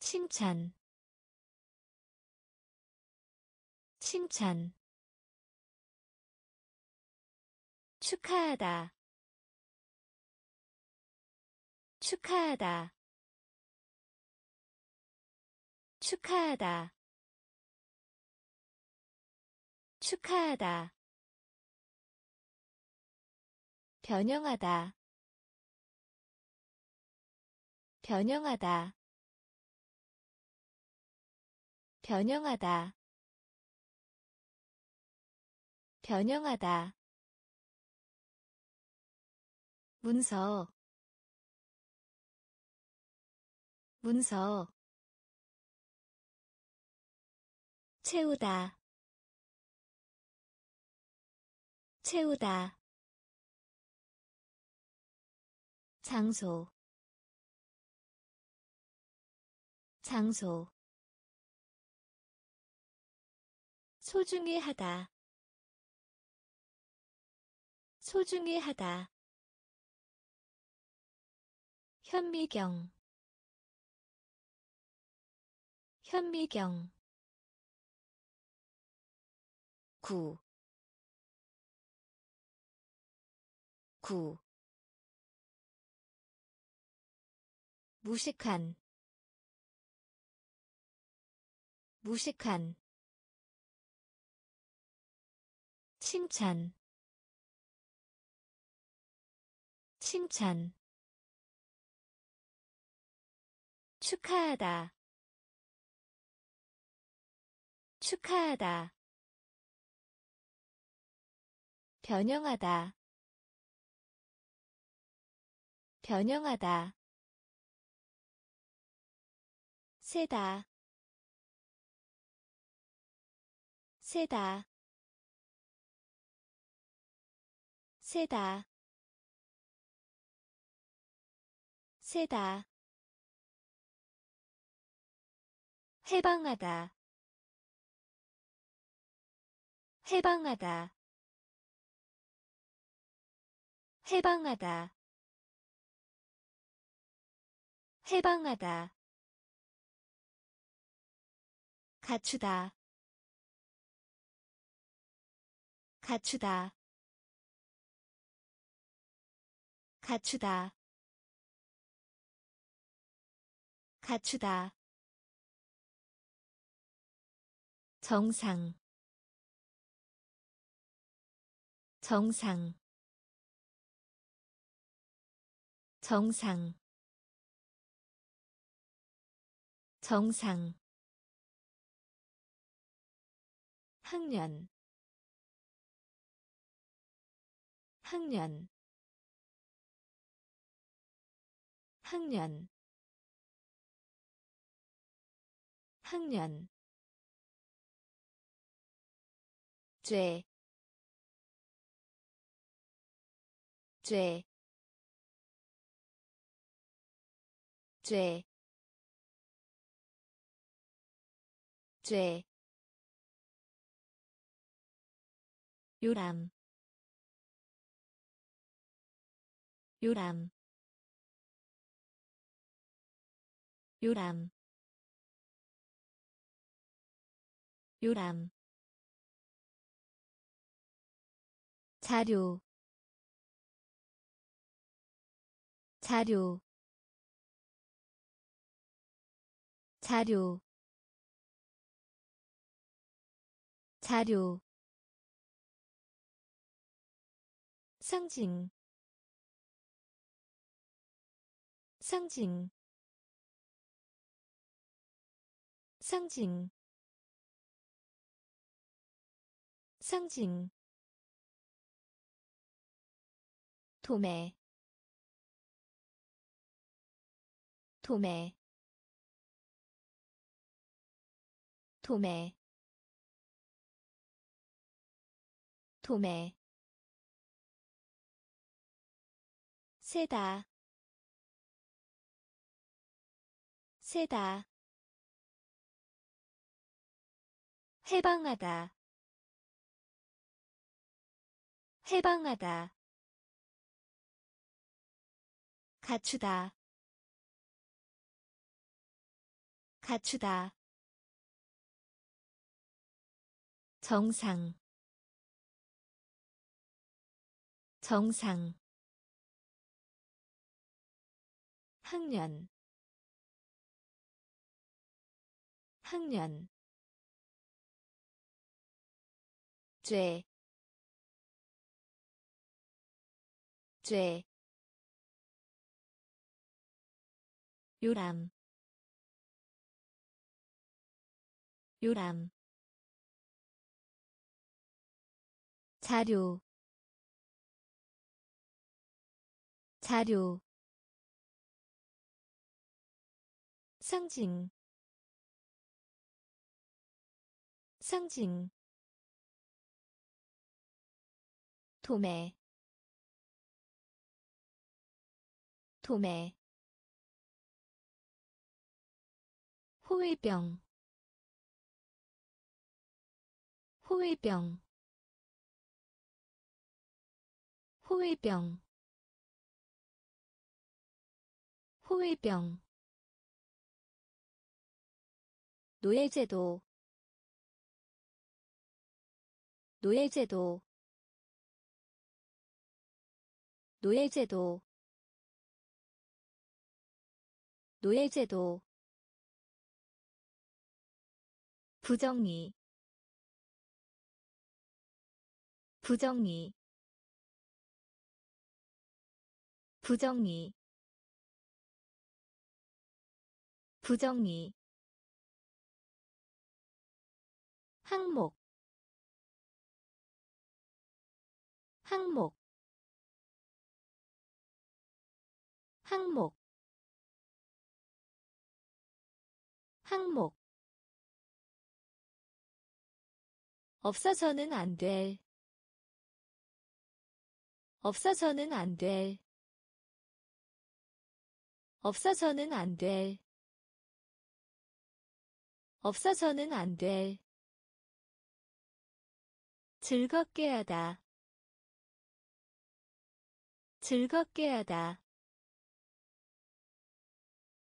칭찬 칭찬. 축하하다 축하하다. 축하하다. 축하하다. 변형하다. 변형하다. 변형하다. 변형하다. 문서 문서. 채우다. 채우다. 장소. 장소. 소중히 하다. 소중히 하다. 현미경 현미경. 구, 구. 무식한. 무식한. 칭찬. 칭찬. 축하하다 축하하다. 변형하다. 변형하다. 세다. 세다. 세다. 세다. 해방하다 해방하다. 해방하다. 해방하다. 갖추다. 갖추다. 갖추다. 갖추다. 정상 정상 정상 정상. 학년 학년. 학년 학년. 죄, 죄, 죄, 죄, 요람, 요람, 요람, 요람. 자료 자료 자료 자료 상징 상징 상징 상징 도매 도매 도매 도매 세다. 세다. 해방하다. 해방하다. 갖추다 갖추다. 정상. 정상. 학년. 학년. 죄, 죄, 요람 요람 자료 자료 상징 상징 도매 도매 호위병 호위병. 호위병. 호위병. 노예제도. 노예제도. 노예제도. 노예제도. 부정리 부정리. 부정리. 부정리. 항목. 항목. 항목. 항목. 없어서는 안 될. 없어서는 안 될. 없어서는 안 될. 없어서는 안 될. 즐겁게 하다. 즐겁게 하다.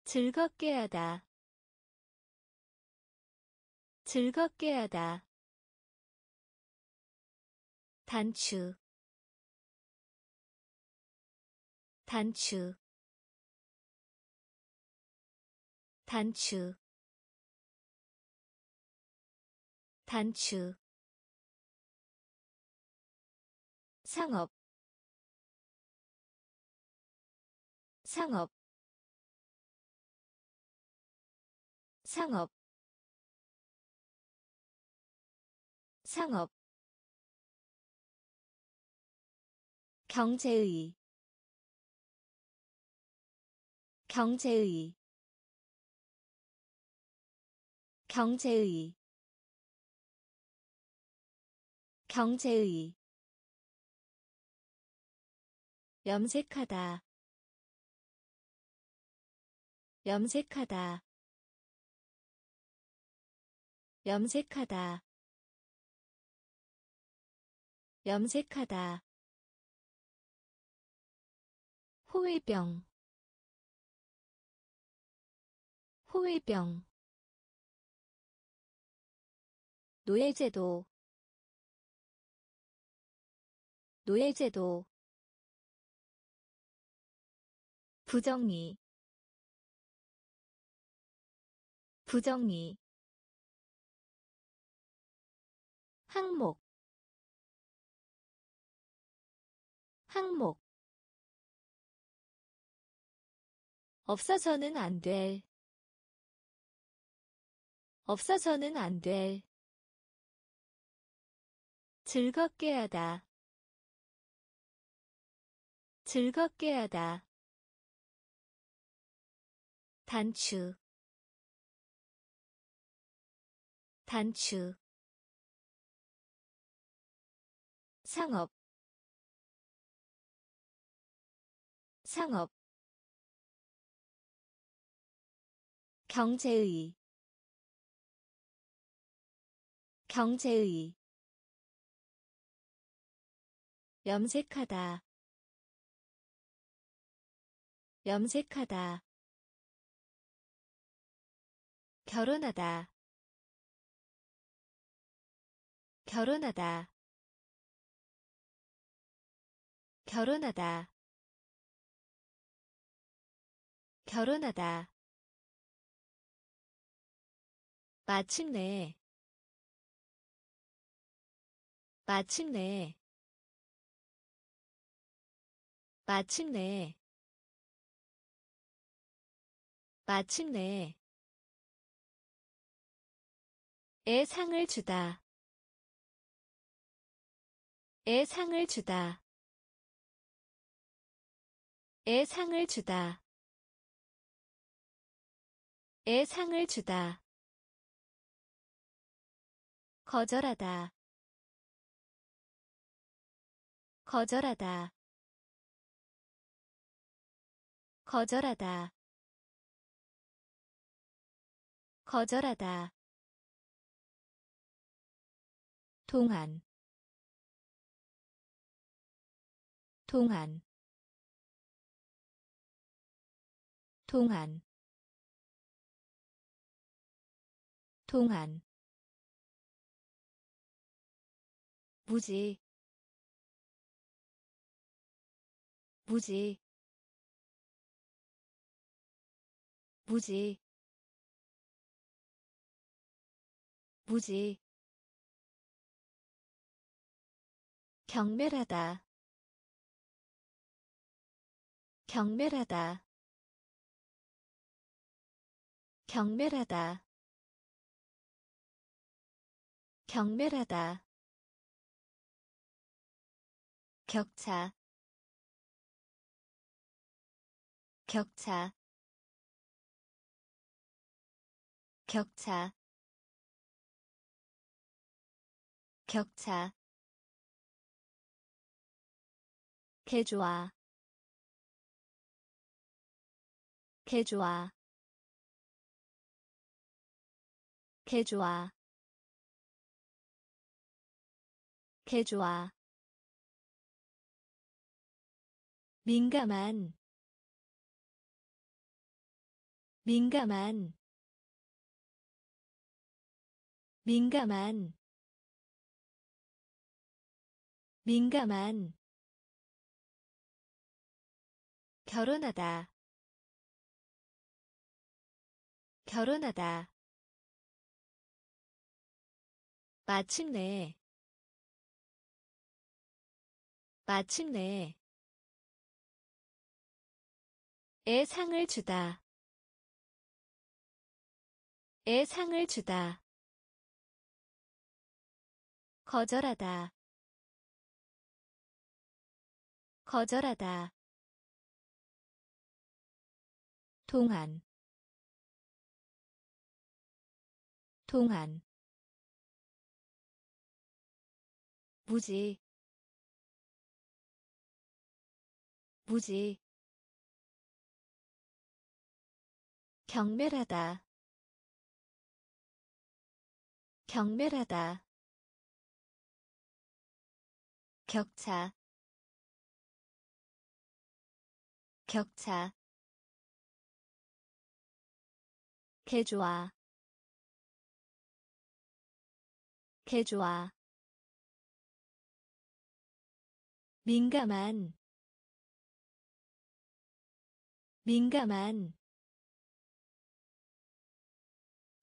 즐겁게 하다. 즐겁게 하다. 단추 단추 단추 단추 상업 상업 상업 상업. 경제의 경제의 경제의 경제의. 염색하다 염색하다. 염색하다 염색하다. 호위병 호위병 노예제도 노예제도 부정리 부정리 항목 항목 없어서는 안 될. 없어서는 안 될. 즐겁게 하다. 즐겁게 하다. 단추 단추 상업 상업 경제의 경제의 염색하다 염색하다 결혼하다 결혼하다 결혼하다 결혼하다. 마침내 마침내 마침내 마침내 애 상을 주다. 애 상을 주다. 애 상을 주다. 애 상을 주다. 거절하다 거절하다. 거절하다. 거절하다. 동안. 동안. 동안. 동안. 무지 무지 무지 무지. 경멸하다 경멸하다 경멸하다 경멸하다. 격차 격차 격차 격차 개조화 개조화 개조화 개조화. 민감한 민감한 민감한 민감한 결혼하다 결혼하다. 마침내 마침내 애 상을 주다 애 상을 주다. 거절하다. 거절하다. 동안. 동안. 무지. 무지. 경멸하다 경멸하다. 격차. 격차. 개조화. 개조화. 민감한. 민감한.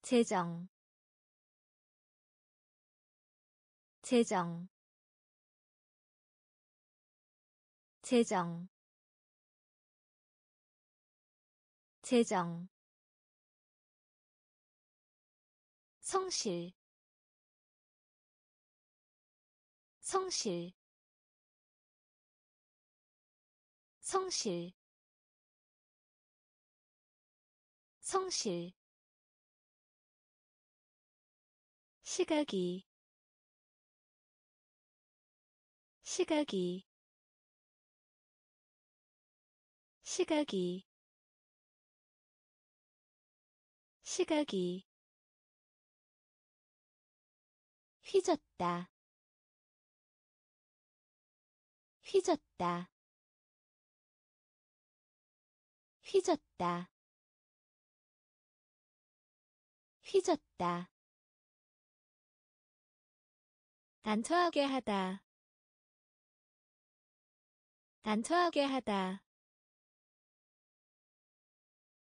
재정 재정 재정 재정. 성실 성실. 성실. 성실. 시각이 시각이 시각이 시각이 휘졌다 휘졌다 휘졌다 휘졌다. 단초하게 하다 단초하게 하다.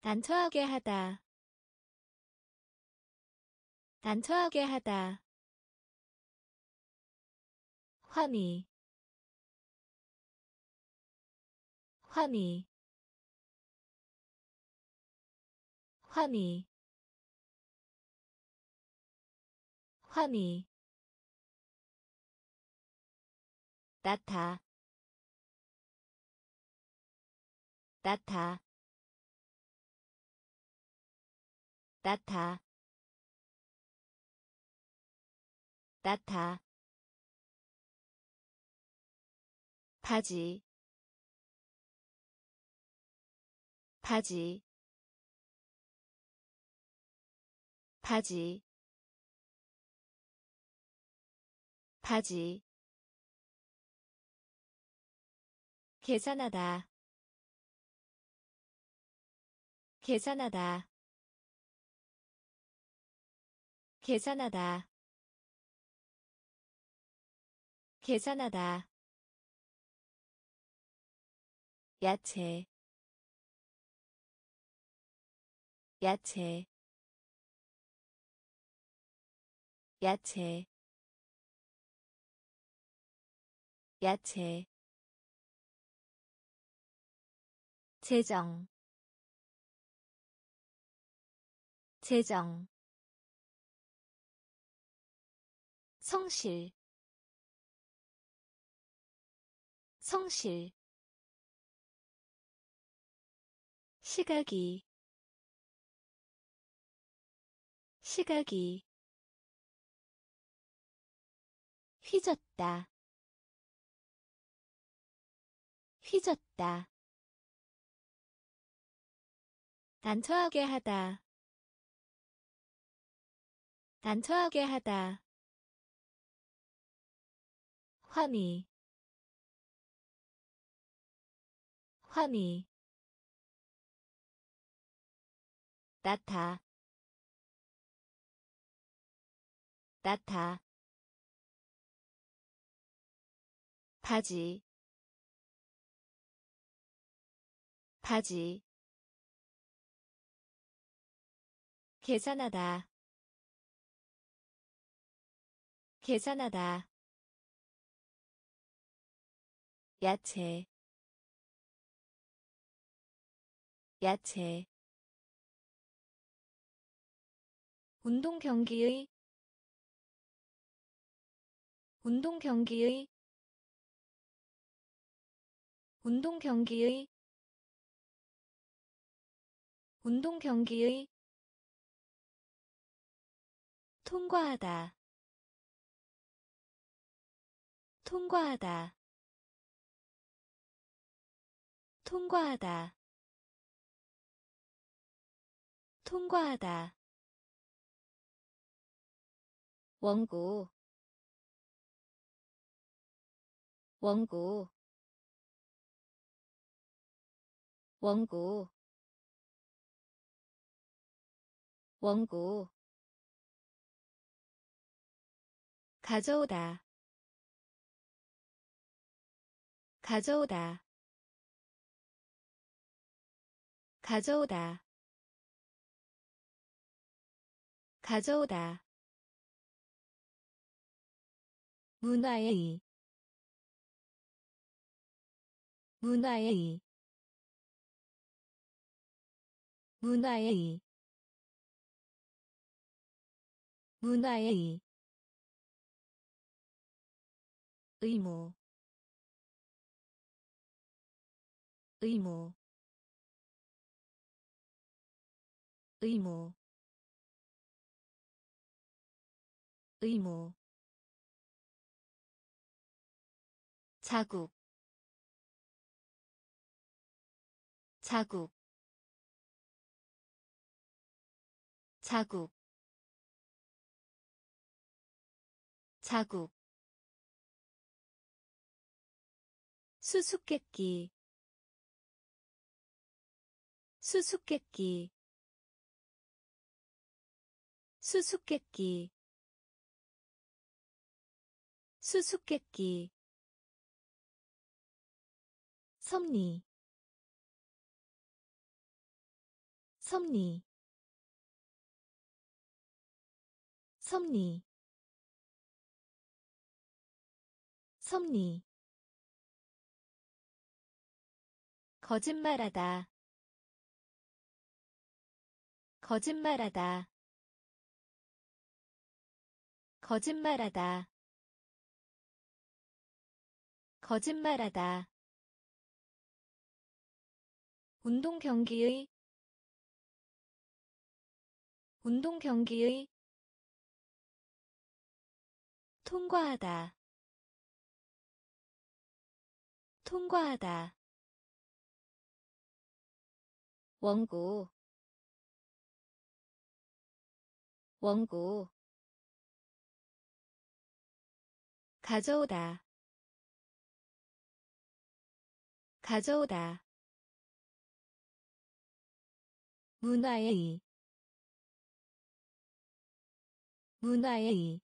단초하게 하다. 단초하게 하다. 환희 환희 환희 환희 나타 나타. 나타. 나타. 바지. 바지. 바지. 바지. 계산하다 계산하다. 계산하다. 계산하다. 야채. 야채. 야채. 야채. 재정 재정 성실 성실 시각이 시각이 휘젓다 휘젓다 난처하게 하다 난처하게 하다. 환희. 환희. 나타. 나타. 바지. 바지. 계산하다 계산하다. 야채. 야채. 운동 경기의 운동 경기의 운동 경기의 운동 경기의 통과하다 통과하다. 통과하다. 통과하다. 원고. 원고. 원고. 원고. 가져오다 가져오다. 가져오다. 가져오다. 문화의 문화의 문화의 문화의 의무 의무 의무 의무. 자국 자국. 자국 자국. 수수께끼 수수께끼. 수수께끼. 수수께끼. 섭리. 섭리. 섭리. 섭리. 거짓말하다 거짓말하다. 거짓말하다. 거짓말하다. 운동 경기의 운동 경기의 통과하다. 통과하다. 원고 원고. 가져오다. 가져오다. 문화의 문화의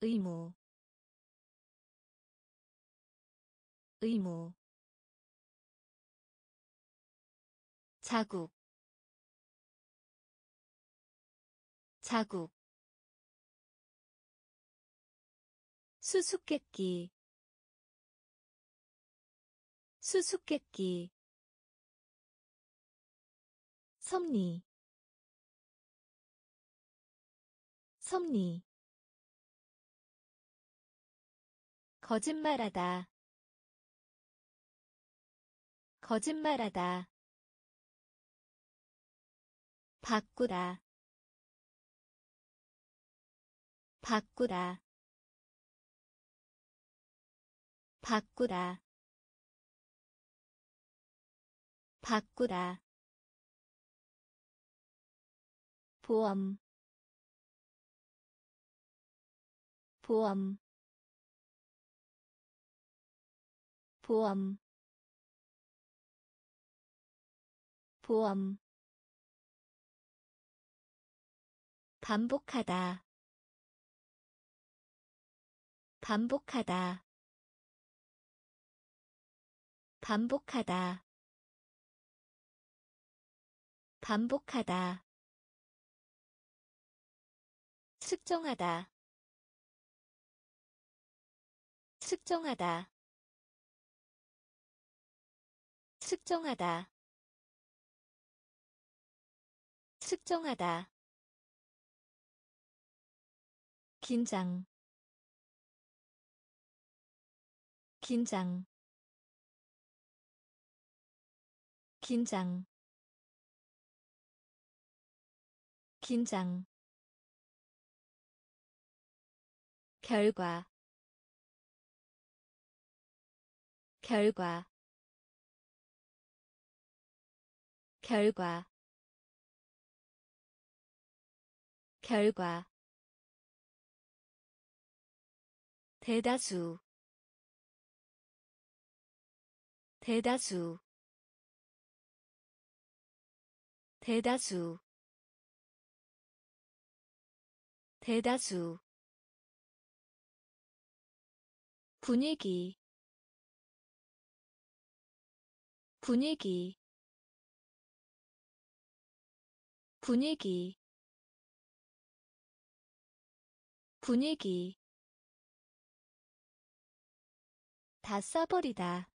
의무. 의무. 자국 자국 수수께끼 수수께끼 섭리 섭리 거짓말하다 거짓말하다 바꾸다 바꾸다 바꾸다 바꾸다 보험. 보험. 보험. 보험. 반복하다 반복하다. 반복하다. 반복하다. 측정하다. 측정하다. 측정하다. 측정하다. 긴장 긴장 긴장 긴장. 결과 결과. 결과 결과. 대다수 대다수 대다수 대다수. 분위기 분위기. 분위기 분위기. 다 써버리다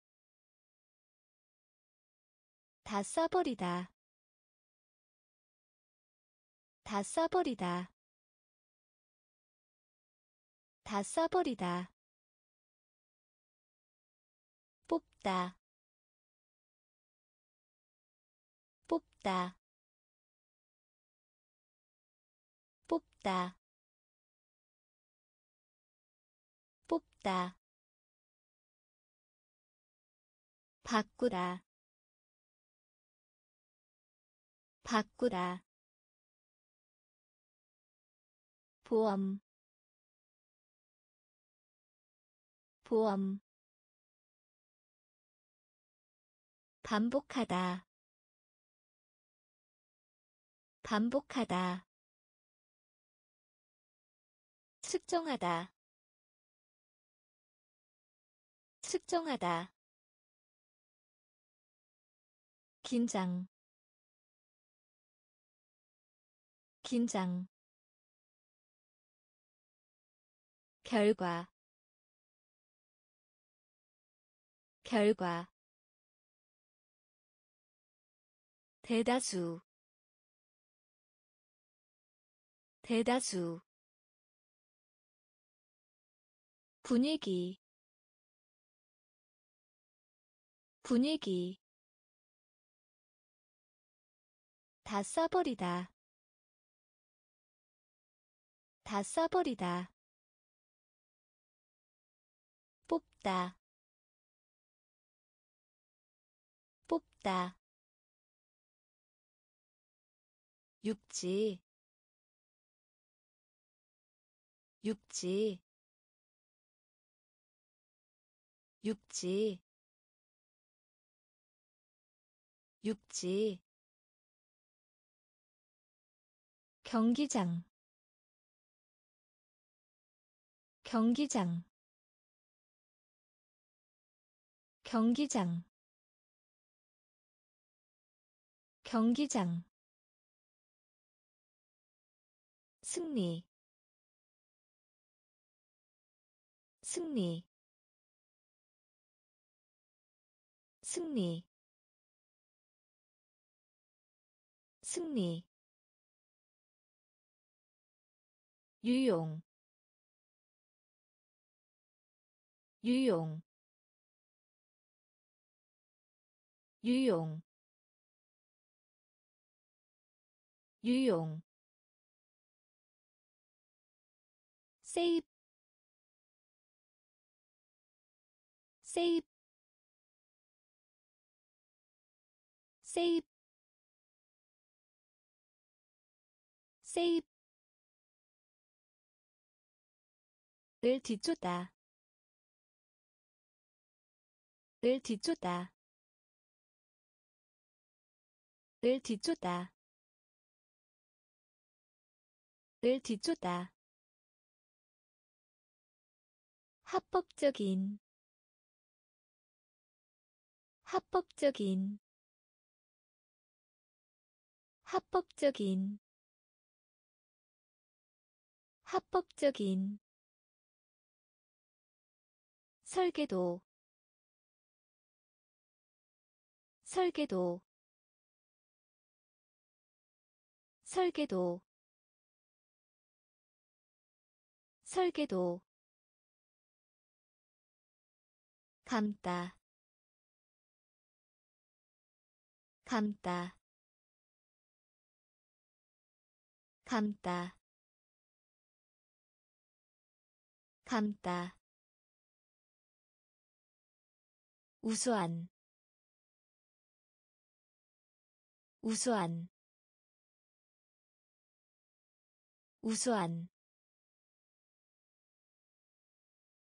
다 써버리다. 다 써버리다. 다 써버리다. 뽑다. 뽑다. 뽑다. 뽑다. 바꾸다 바꾸다 보험. 보험. 반복하다. 반복하다. 측정하다. 측정하다. 긴장 긴장. 결과. 결과. 대다수. 대다수. 분위기. 분위기. 다 써버리다 다 써버리다. 뽑다. 뽑다. 육지. 육지. 육지. 육지. 경기장 경기장 경기장 경기장 승리 승리 승리 승리. 유용 유용 유용 유용. 세입 세입. 세입 세입. 을 뒤쫓다 을 뒤쫓다. 을 뒤쫓다. 을 뒤쫓다. 합법적인. 합법적인. 합법적인. 합법적인. 설계도 설계도 설계도 설계도 감다 감다 감다 감다. 우수한 우수한 우수한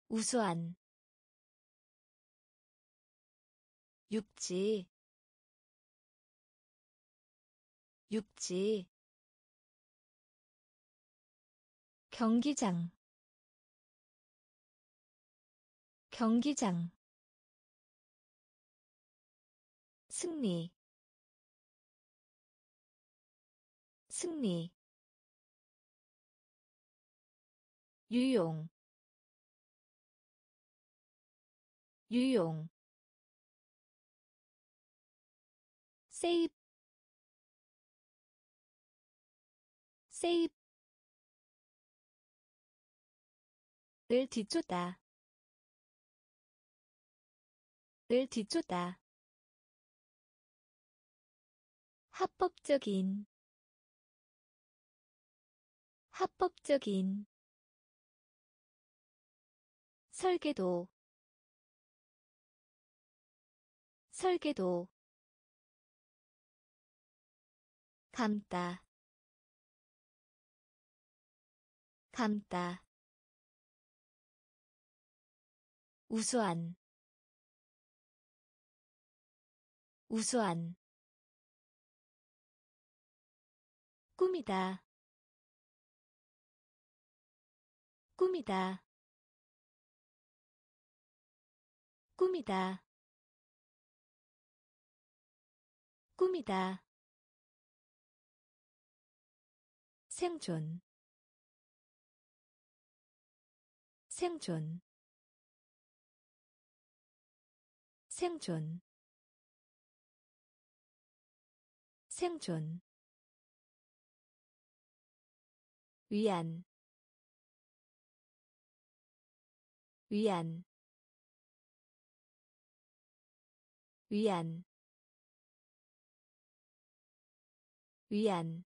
우수한 육지 육지 경기장 경기장 승리 승리. 유용. 유용. 세입. 세입. 을 뒤쫓다 을 뒤쫓다 합법적인 합법적인 설계도 설계도 감다 감다 우수한 우수한 꿈이다 꿈이다. 꿈이다. 꿈이다. 생존. 생존. 생존. 생존. 위안 위안 위안 위안.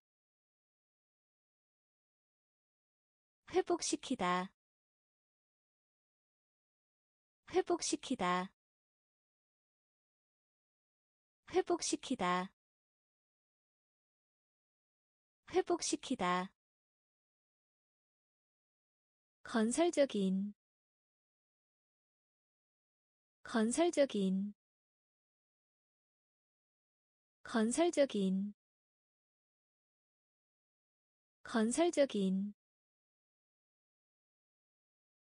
회복시키다 회복시키다 회복시키다 회복시키다. 건설적인 건설적인 건설적인 건설적인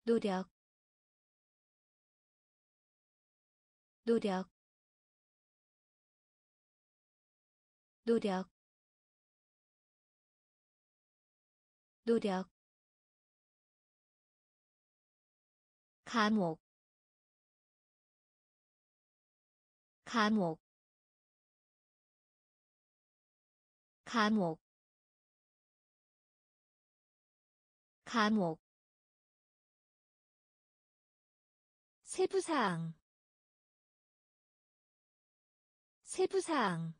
노력 노력 노력 노력. 감옥 감옥. 감옥. 감옥. 세부사항. 세부사항.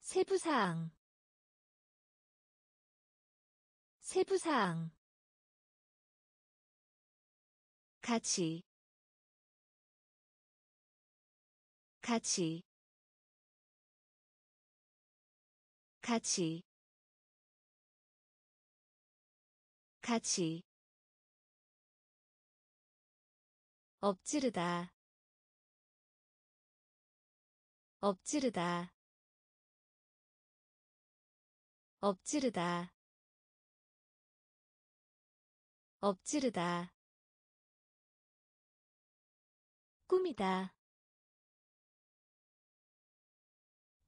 세부사항. 세부사항. 같이 같이. 같이. 같이. 엎지르다. 엎지르다. 엎지르다. 엎지르다. 꿈이다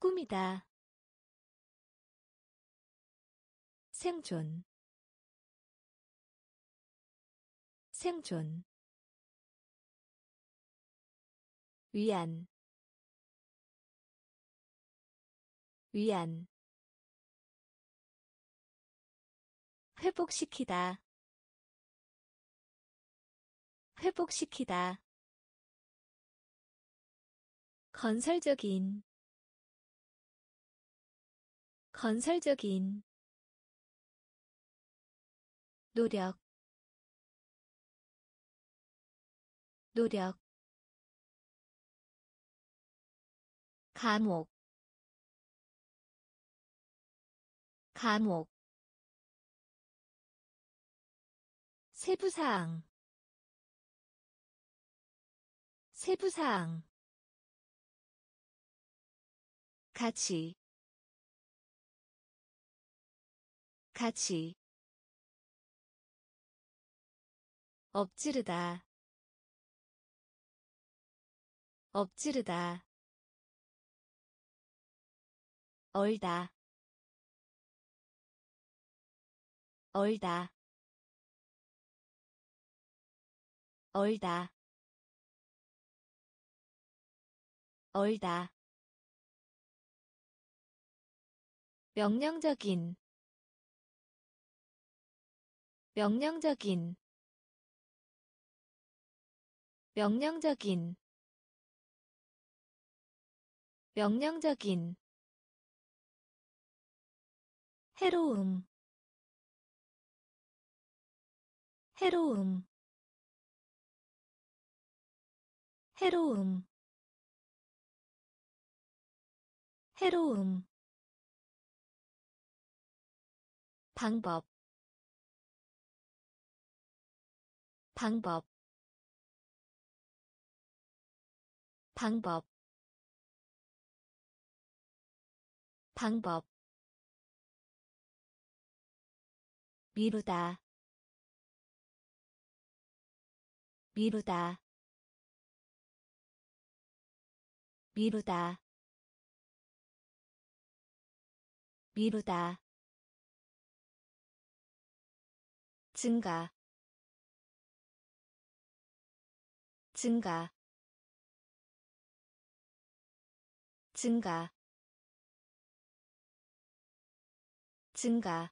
꿈이다. 생존. 생존. 위안. 위안. 회복시키다. 회복시키다. 건설적인 건설적인 노력 노력 감옥 감옥 세부사항 세부사항 같이 같이 엎지르다. 엎지르다. 얼다. 얼다. 얼다. 얼다. 명령적인 명령적인 명령적인 명령적인 해로움 해로움 해로움 해로움. 방법 방법 방법 방법. 미루다 미루다. 미루다 미루다. 증가 증가 증가 증가.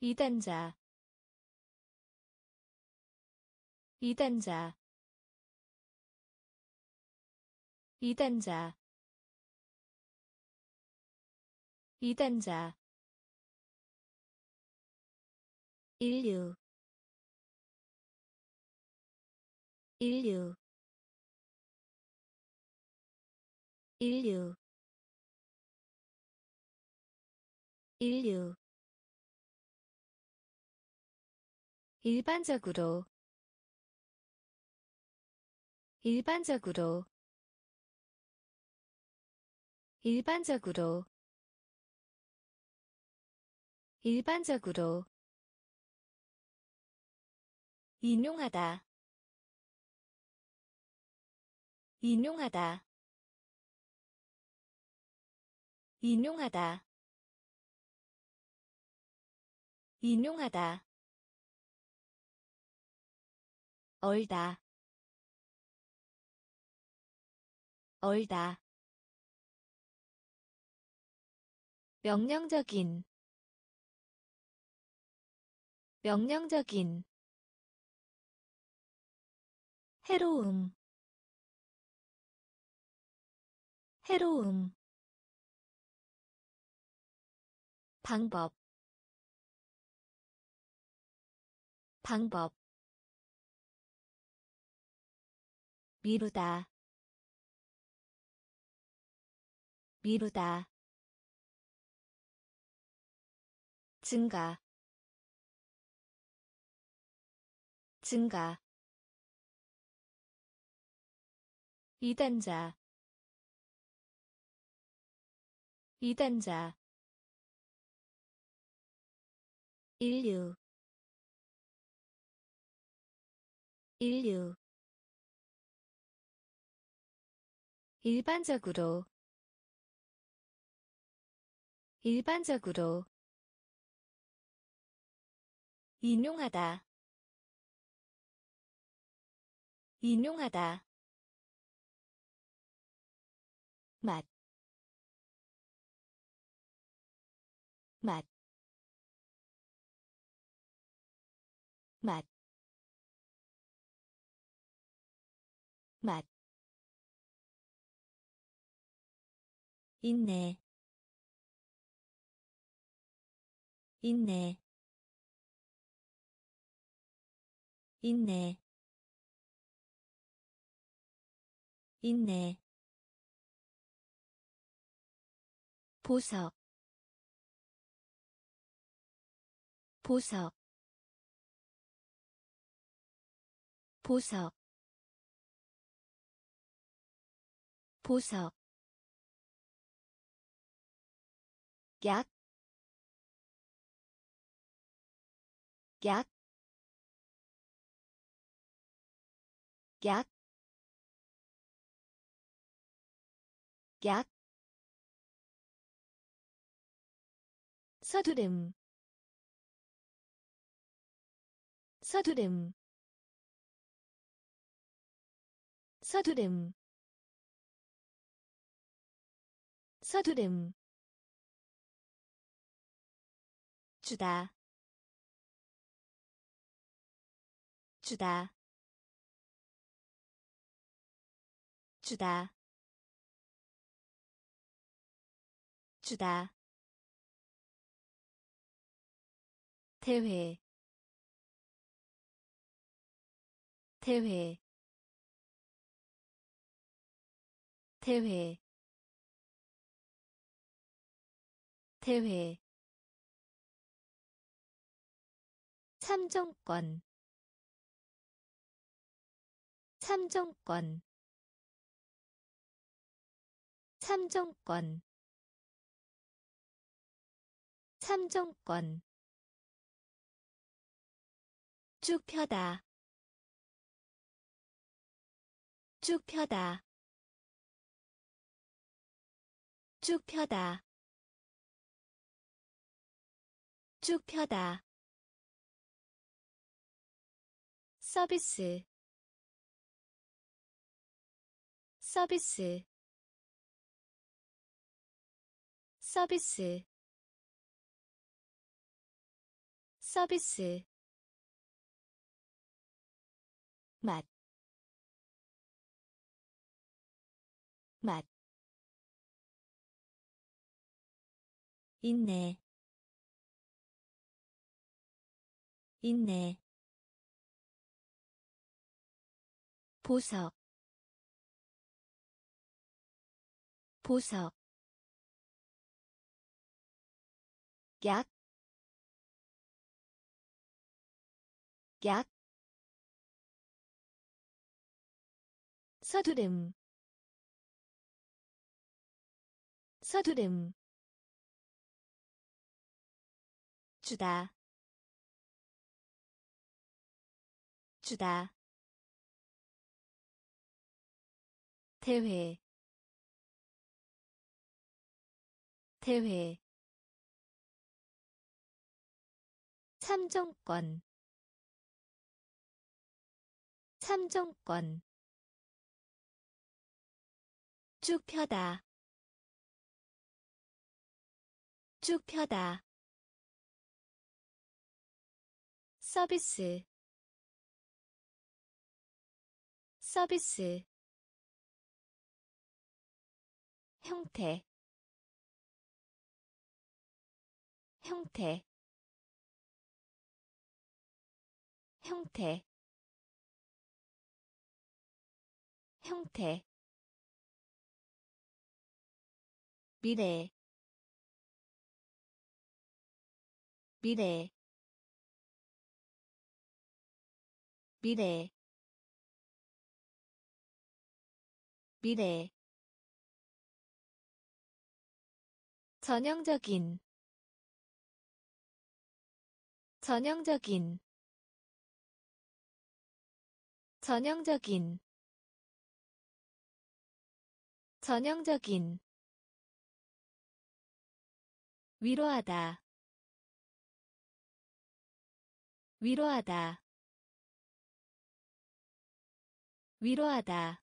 이단자 이단자. 이단자 이단자. 인류 인류 인류 인류. 일반적으로 일반적으로 일반적으로 일반적으로. 인용하다 인용하다. 인용하다. 인용하다. 얼다. 얼다. 명령적인. 명령적인. 해로움 해로움. 방법. 방법. 미루다. 미루다. 증가. 증가. 이단자 이단자 인류 인류 일반적으로 일반적으로 인용하다 인용하다. 맛, 맛, 맛, 맛. 있네, 있네, 있네, 있네. 보석 보석 보석 보석 약, 약, 약, 약, 서두름 서두름. 서두름. 서두름. 주다. 주다. 주다. 주다. 대회 대회 대회 대회. 참정권 참정권. 참정권 참정권. 쭉 펴다 쭉 펴다. 쭉 펴다. 쭉 펴다. 서비스. 서비스. 서비스. 서비스. 맛, 맛, 있네, 있네, 보석, 보석, 약, 약, 서두름 서두름. 주다. 주다. 대회. 대회. 참정권. 참정권. 쭉 펴다 쭉 펴다. 서비스. 서비스. 형태. 형태. 형태. 형태. 미래 미래 미래 미래. 전형적인 전형적인 전형적인 전형적인. 위로하다 위로하다. 위로하다.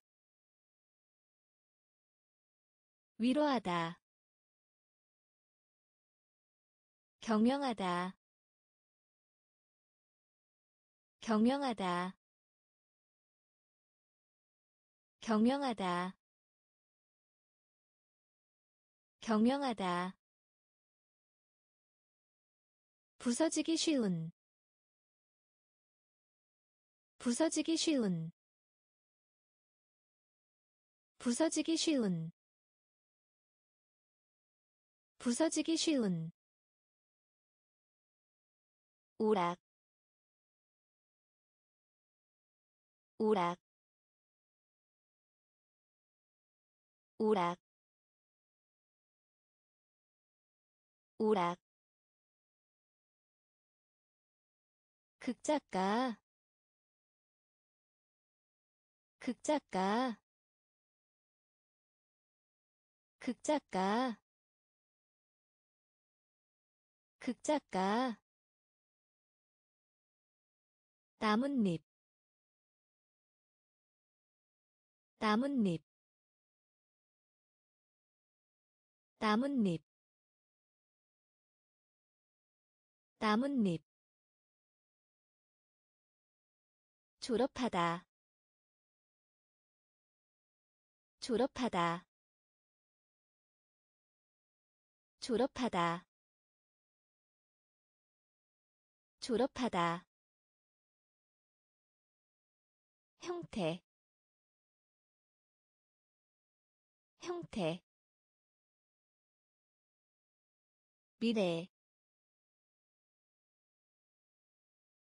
위로하다. 경영하다. 경영하다. 경영하다. 경영하다. 부서지기 쉬운 부서지기 쉬운. 부서지기 쉬운. 부서지기 쉬운. 오락. 오락. 오락. 오락. 극작가 극작가. 극작가. 극작가. 나뭇잎. 나뭇잎. 나뭇잎. 나뭇잎. 졸업하다 졸업하다. 졸업하다. 졸업하다. 형태. 형태. 미래.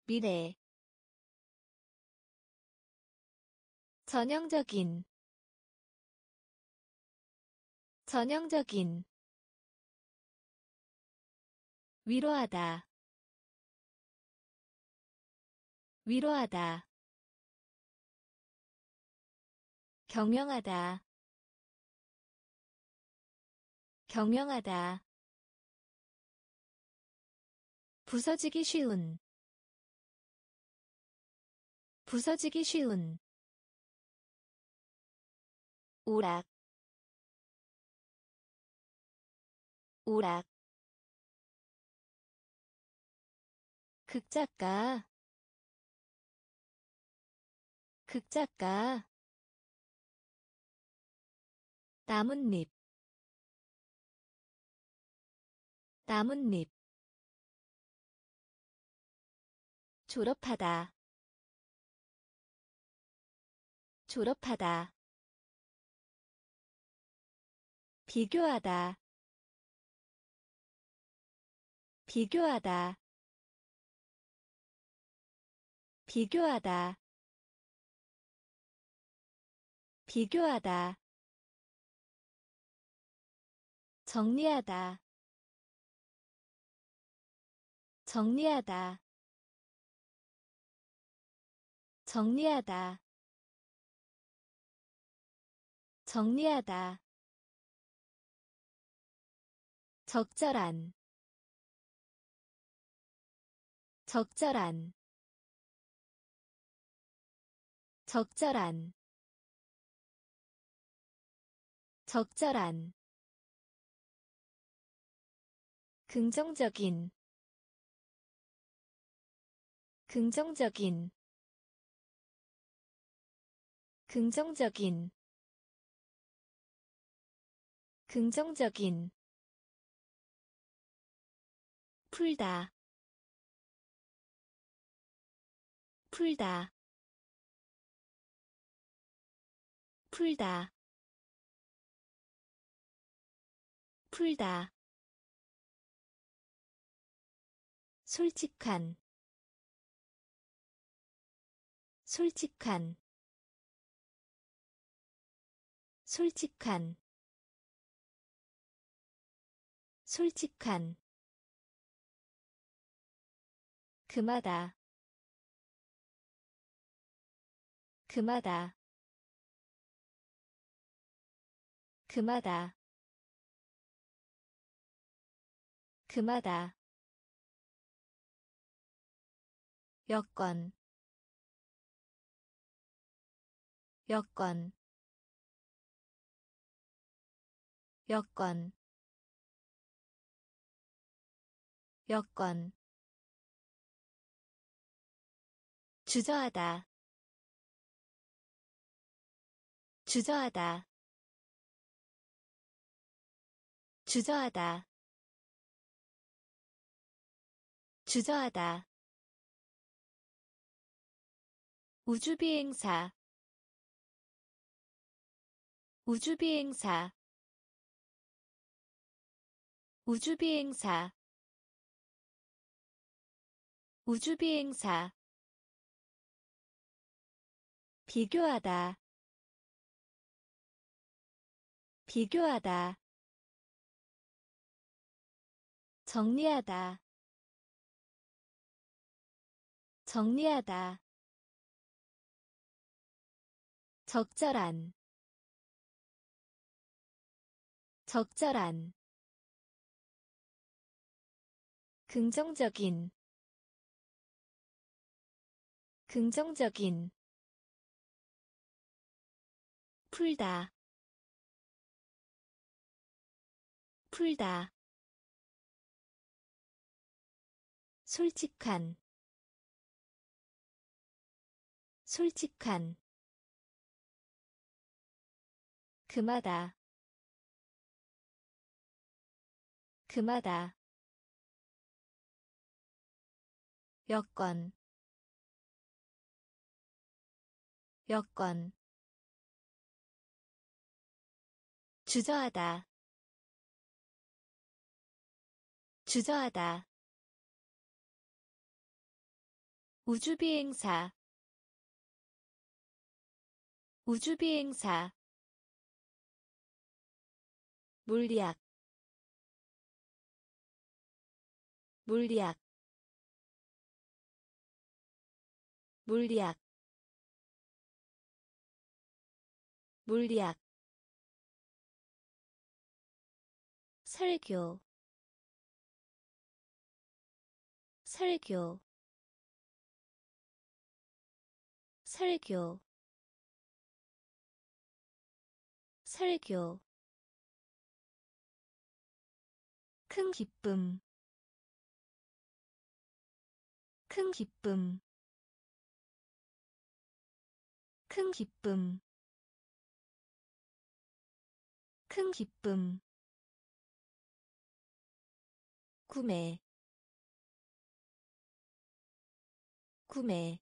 미래. 전형적인 전형적인 위로하다 위로하다 경영하다 경영하다 부서지기 쉬운 부서지기 쉬운 오락 오락 극작가 극작가 나뭇잎 나뭇잎 졸업하다 졸업하다 비교하다 비교하다. 비교하다. 비교하다. 정리하다. 정리하다. 정리하다. 정리하다. 적절한 적절한 적절한 적절한 긍정적인 긍정적인 긍정적인 긍정적인. 풀다 풀다. 풀다. 풀다. 솔직한. 솔직한. 솔직한. 솔직한. 금하다 금하다. 금하다. 금하다. 여건 여건 여건 여건 주저하다 주저하다. 주저하다. 주저하다. 우주비행사. 우주비행사. 우주비행사. 우주비행사. 비교하다 비교하다. 정리하다. 정리하다. 적절한. 적절한. 긍정적인. 긍정적인. 풀다 풀다. 솔직한. 솔직한. 금하다. 금하다. 여건 여건 주저하다 주저하다. 우주비행사. 우주비행사. 물리학. 물리학. 물리학. 물리학. 설교 설교 설교 설교. 큰 기쁨 큰 기쁨. 큰 기쁨 큰 기쁨. 구매 구매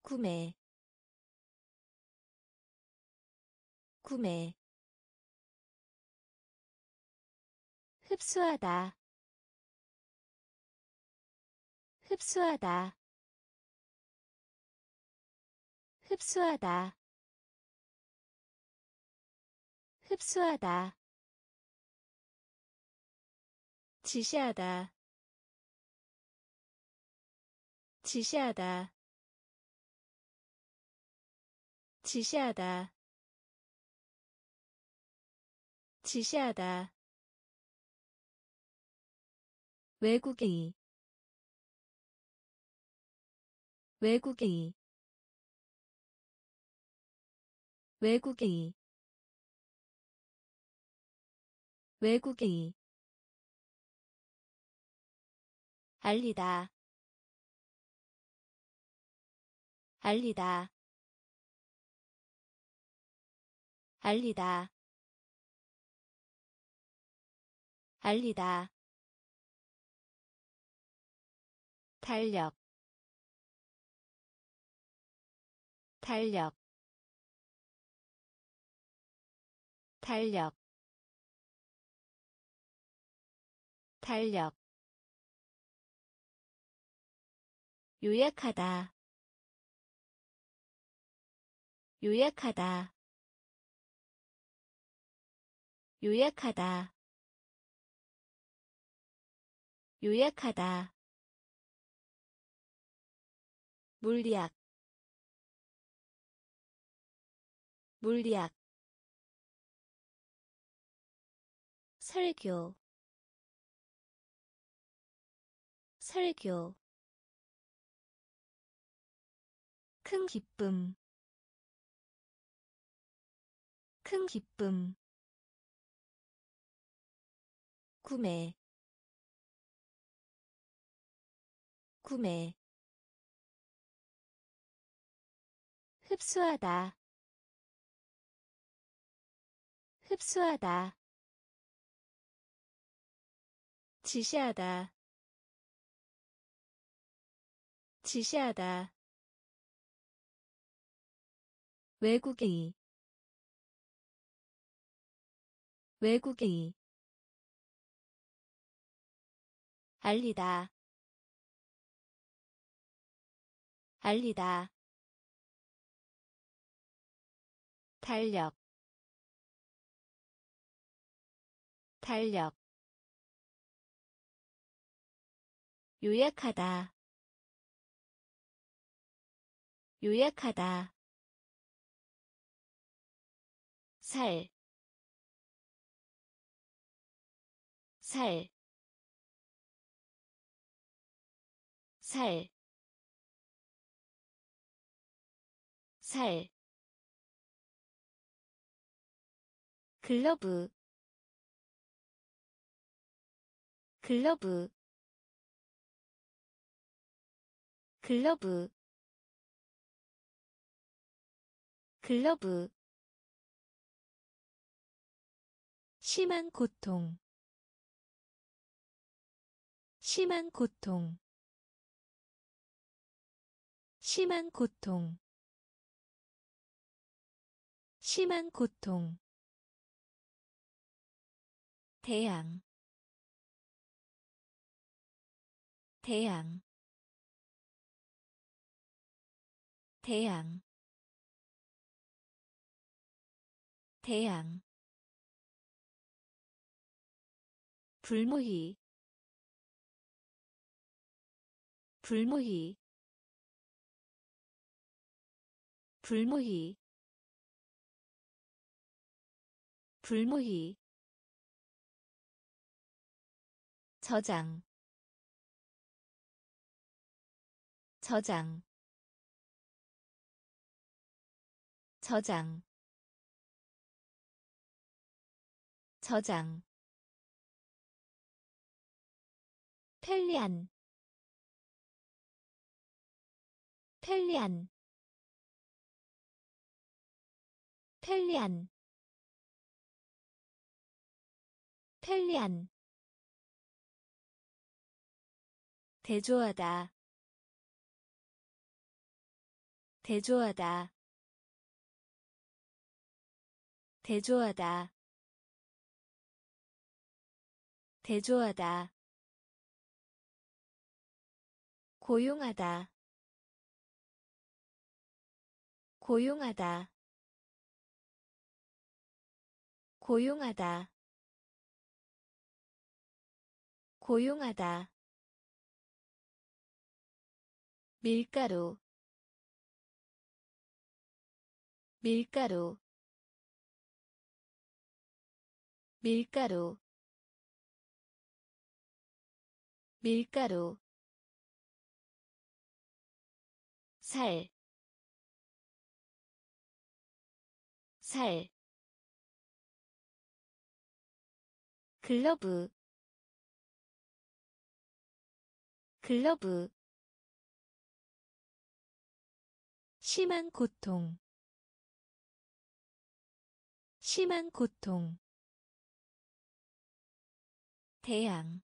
구매 구매. 흡수하다 흡수하다 흡수하다 흡수하다. 지시하다 지시하다. 지시하다. 지시하다. 외국의 외국의 외국의 외국의 알리다 알리다. 알리다. 알리다. 달력. 달력. 달력. 달력. 요약하다 요약하다. 요약하다. 요약하다. 물리학. 물리학. 설교. 설교. 큰 기쁨 큰 기쁨. 구매. 구매. 흡수하다. 흡수하다. 지시하다. 지시하다. 외국의 외국의 알리다 알리다 달력 달력 요약하다 요약하다 살, 살, 살, 살, 글러브, 글러브, 글러브, 글러브. 심한 고통 심한 고통. 심한 고통. 심한 고통. 태양. 태양. 태양. 태양. 불모희 불모희 불모희 불모희 저장 저장 저장 저장. 편리한 편리한 편리한 편리한. 대조하다 대조하다. 대조하다 대조하다. 고용하다 고용하다. 고용하다. 고용하다. 밀가루. 밀가루. 밀가루. 밀가루. 살, 살, 글러브, 글러브, 심한 고통, 심한 고통. 태양.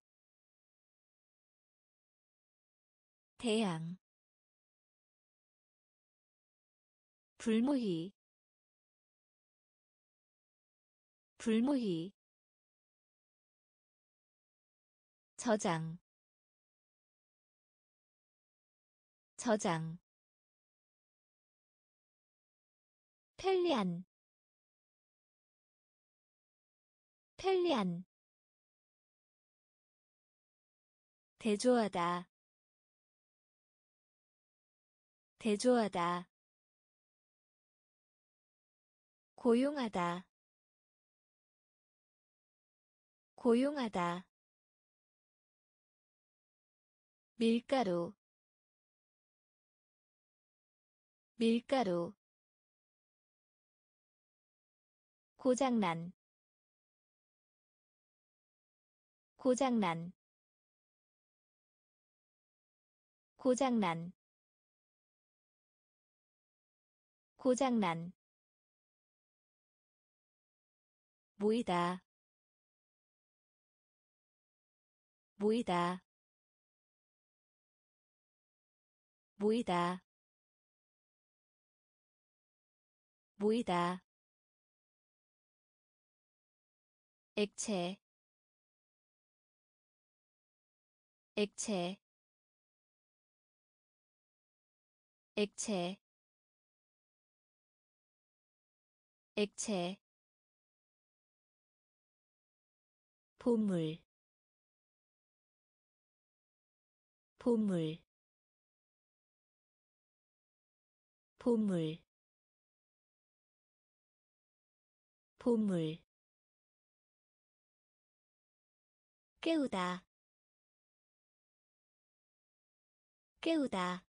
태양. 불모희 불모희 저장 저장 편리한 편리한 대조하다 대조하다 고용하다 고용하다. 밀가루. 밀가루. 고장난. 고장난. 고장난. 고장난. 모이다 모이다. 모이다. 모이다. 액체. 액체. 액체. 액체. 보물 보물 보물 보물. 깨우다 깨우다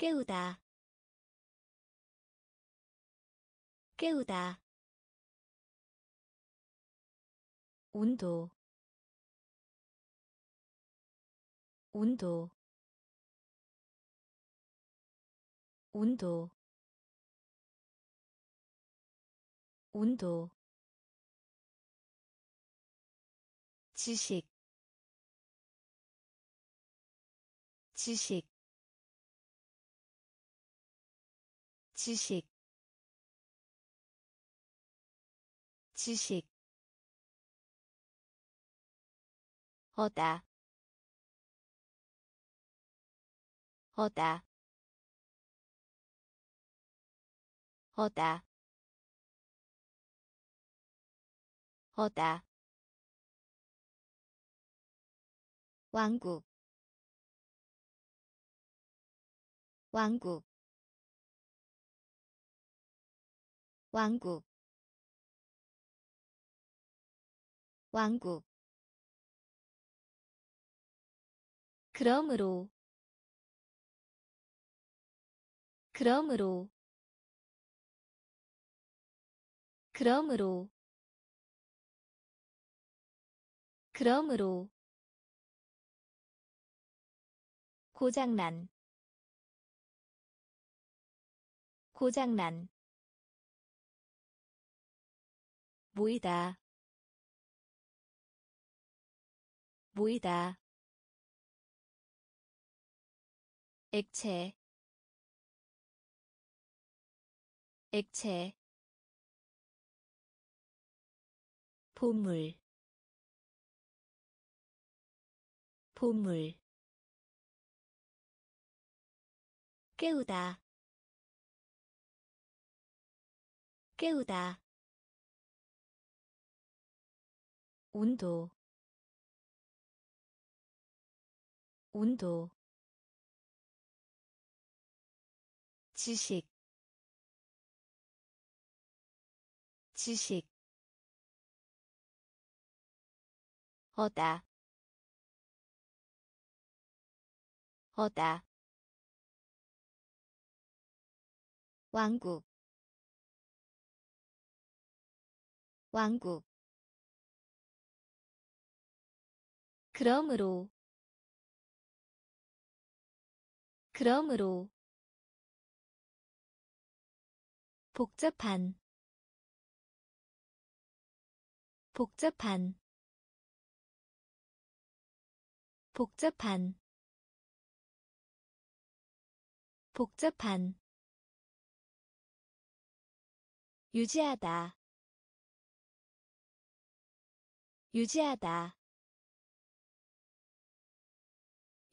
깨우다. 깨우다. 온도 온도 온도 온도. 지식 지식. 지식 지식. 어다 어다. 어다. 어다. 왕국. 왕국. 왕국. 왕국. 그러므로 그러므로 그러므로 그러므로 고장난 고장난 모이다 모이다 액체 액체 보물 보물 깨우다 깨우다 온도 온도 지식 지식. 어다. 어다. 왕국. 왕국. 그러므로. 그러므로. 복잡한 복잡한 복잡한 복잡한 유지하다 유지하다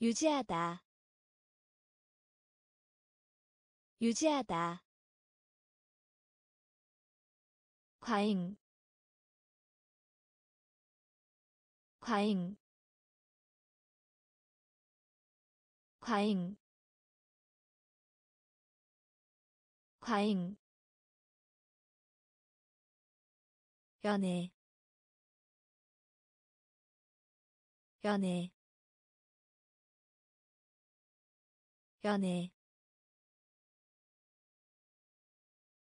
유지하다 유지하다. 과잉 과잉. 과잉. 과잉. 연애. 연애. 연애.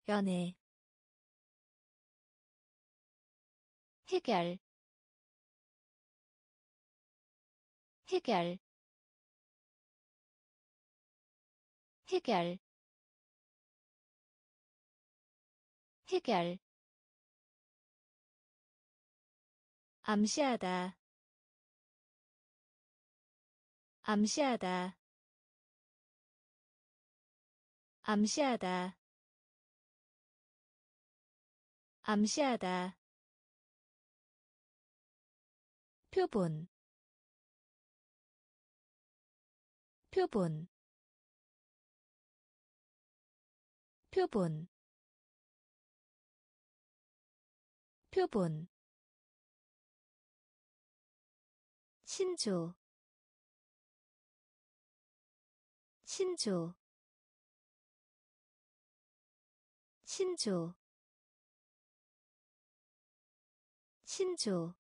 연애. 해결 해결. 해결. 해결. 암시하다. 암시하다. 암시하다. 암시하다. 표본 표본 표본 표본 신조 신조 신조 신조.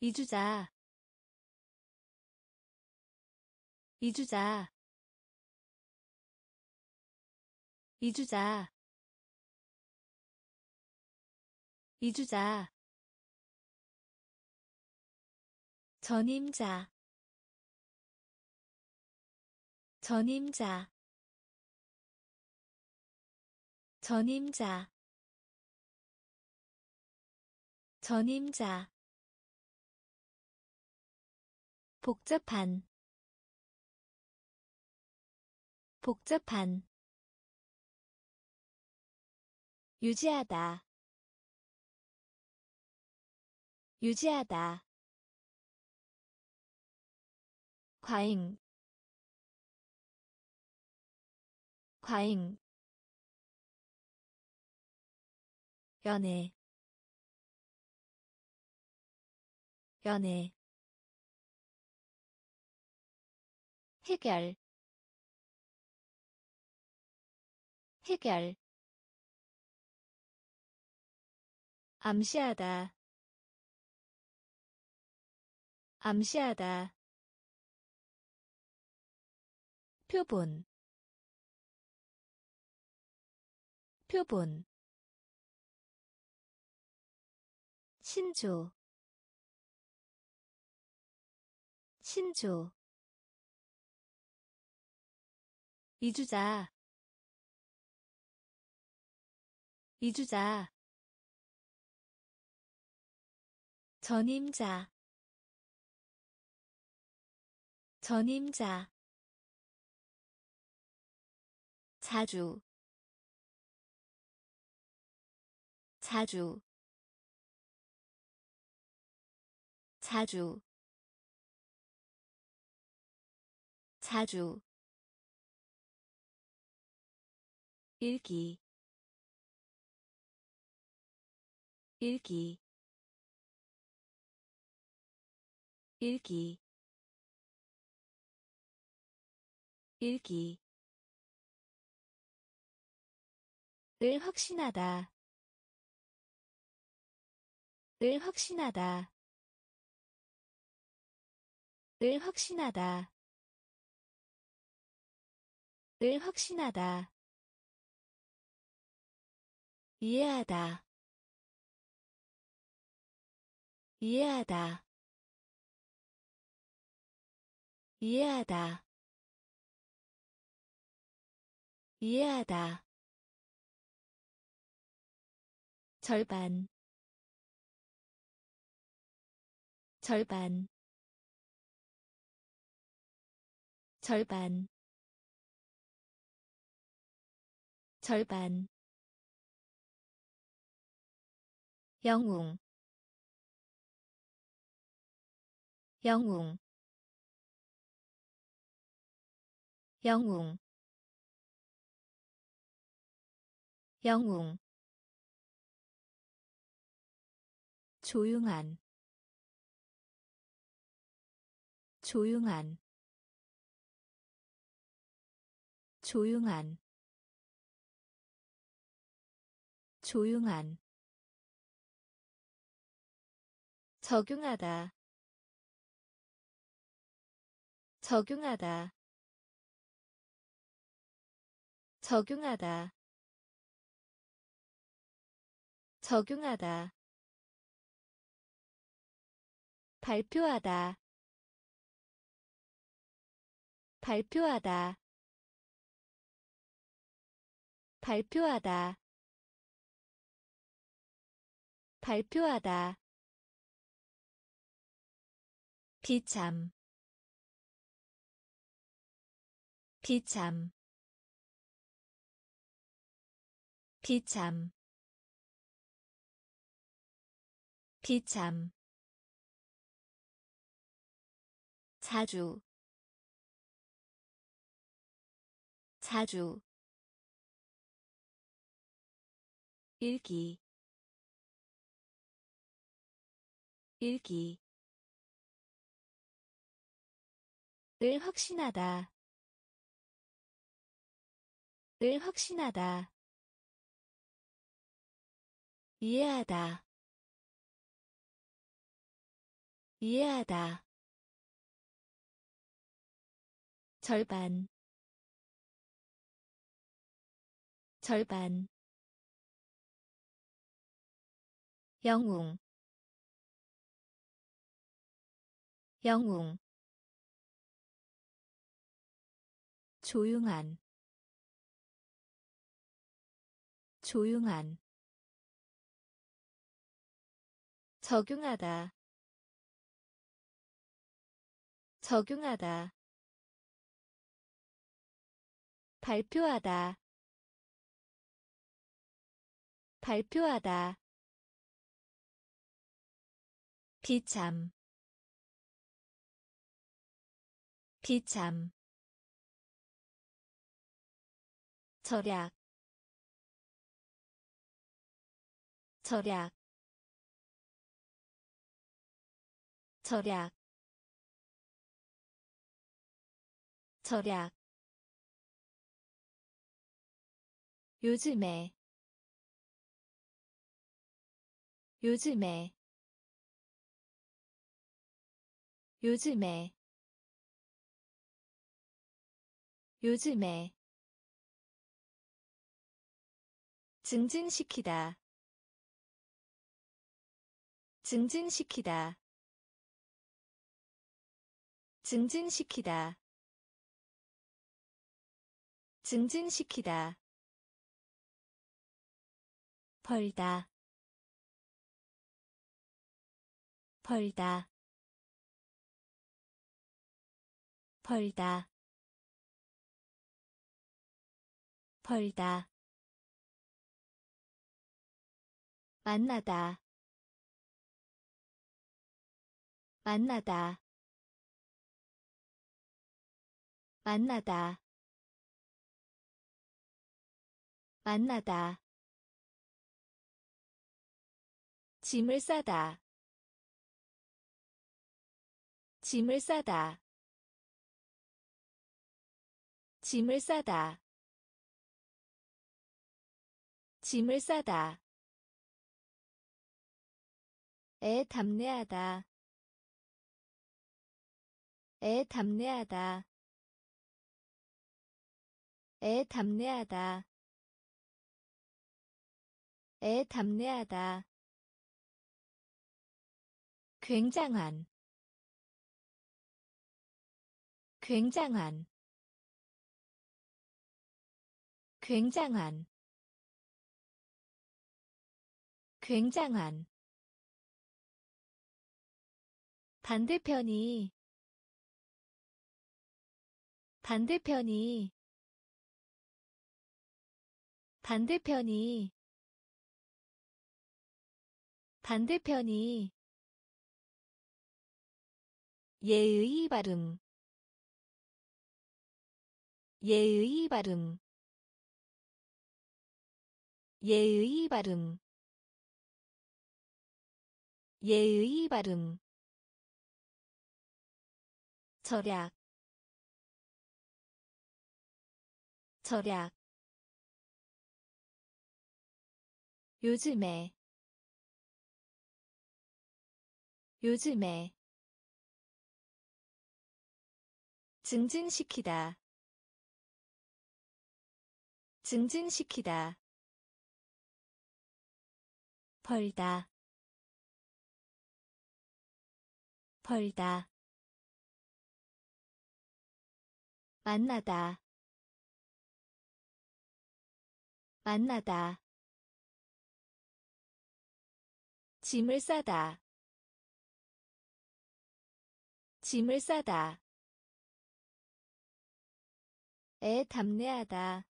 이주자 이주자. 이주자. 이주자. 전임자. 전임자. 전임자. 전임자. 복잡한 복잡한 유지하다 유지하다 과잉 과잉 연애 연애 해결 해결 암시하다. 암시하다. 표본. 표본. 신조. 신조. 이주자 이주자. 전임자. 전임자. 자주. 자주. 자주. 자주. 읽기 읽기 읽기 읽기. 을 확신하다 을 확신하다. 을 확신하다. 을 확신하다. 이해하다 이해하다. 이해하다. 이해하다. 절반. 절반. 절반. 절반. 영웅 영웅. 영웅. 영웅. 조용한. 조용한. 조용한. 조용한. 적용하다 적용하다. 적용하다. 적용하다. 발표하다. 발표하다. 발표하다. 발표하다. 비참 비참. 비참. 비참. 자주. 자주. 읽기. 읽기. 을 확신하다 을 확신하다. 이해하다. 이해하다. 절반. 절반. 영웅. 영웅. 조용한 조용한 적용하다 적용하다 발표하다 발표하다 비참 비참 절약 절약 절약 절약. 요즘에 요즘에 요즘에 요즘에. 증진시키다 증진시키다. 증진시키다. 증진시키다. 벌다. 벌다. 벌다. 벌다. 만나다 만나다. 만나다. 만나다. 짐을 싸다. 짐을 싸다. 짐을 싸다. 짐을 싸다. 애 담내하다 애 담내하다. 애 담내하다. 애 담내하다. 굉장한. 굉장한. 굉장한. 굉장한. 반대편이 반대편이 반대편이 반대편이 예의 발음 예의 발음 예의 발음 예의 발음. 절약 절약 요즘에. 요즘에. 증진시키다. 증진시키다. 벌다. 벌다. 만나다 만나다. 짐을 싸다. 짐을 싸다. 애 담내하다.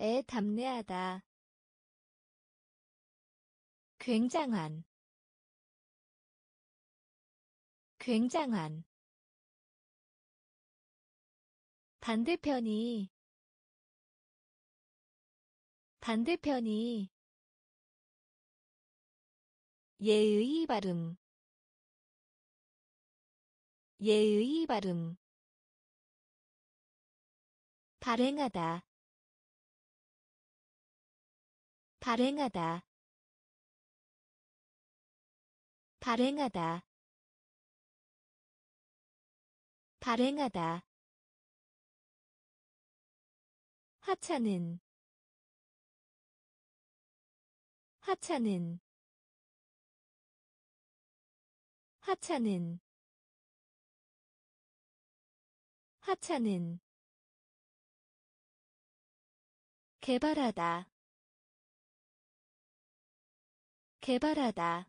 애 담내하다. 굉장한. 굉장한. 반대편이 반대편이 예의 발음 예의 발음 발행하다 발행하다 발행하다 발행하다. 하찮은 하찮은 하찮은 하찮은 개발하다 개발하다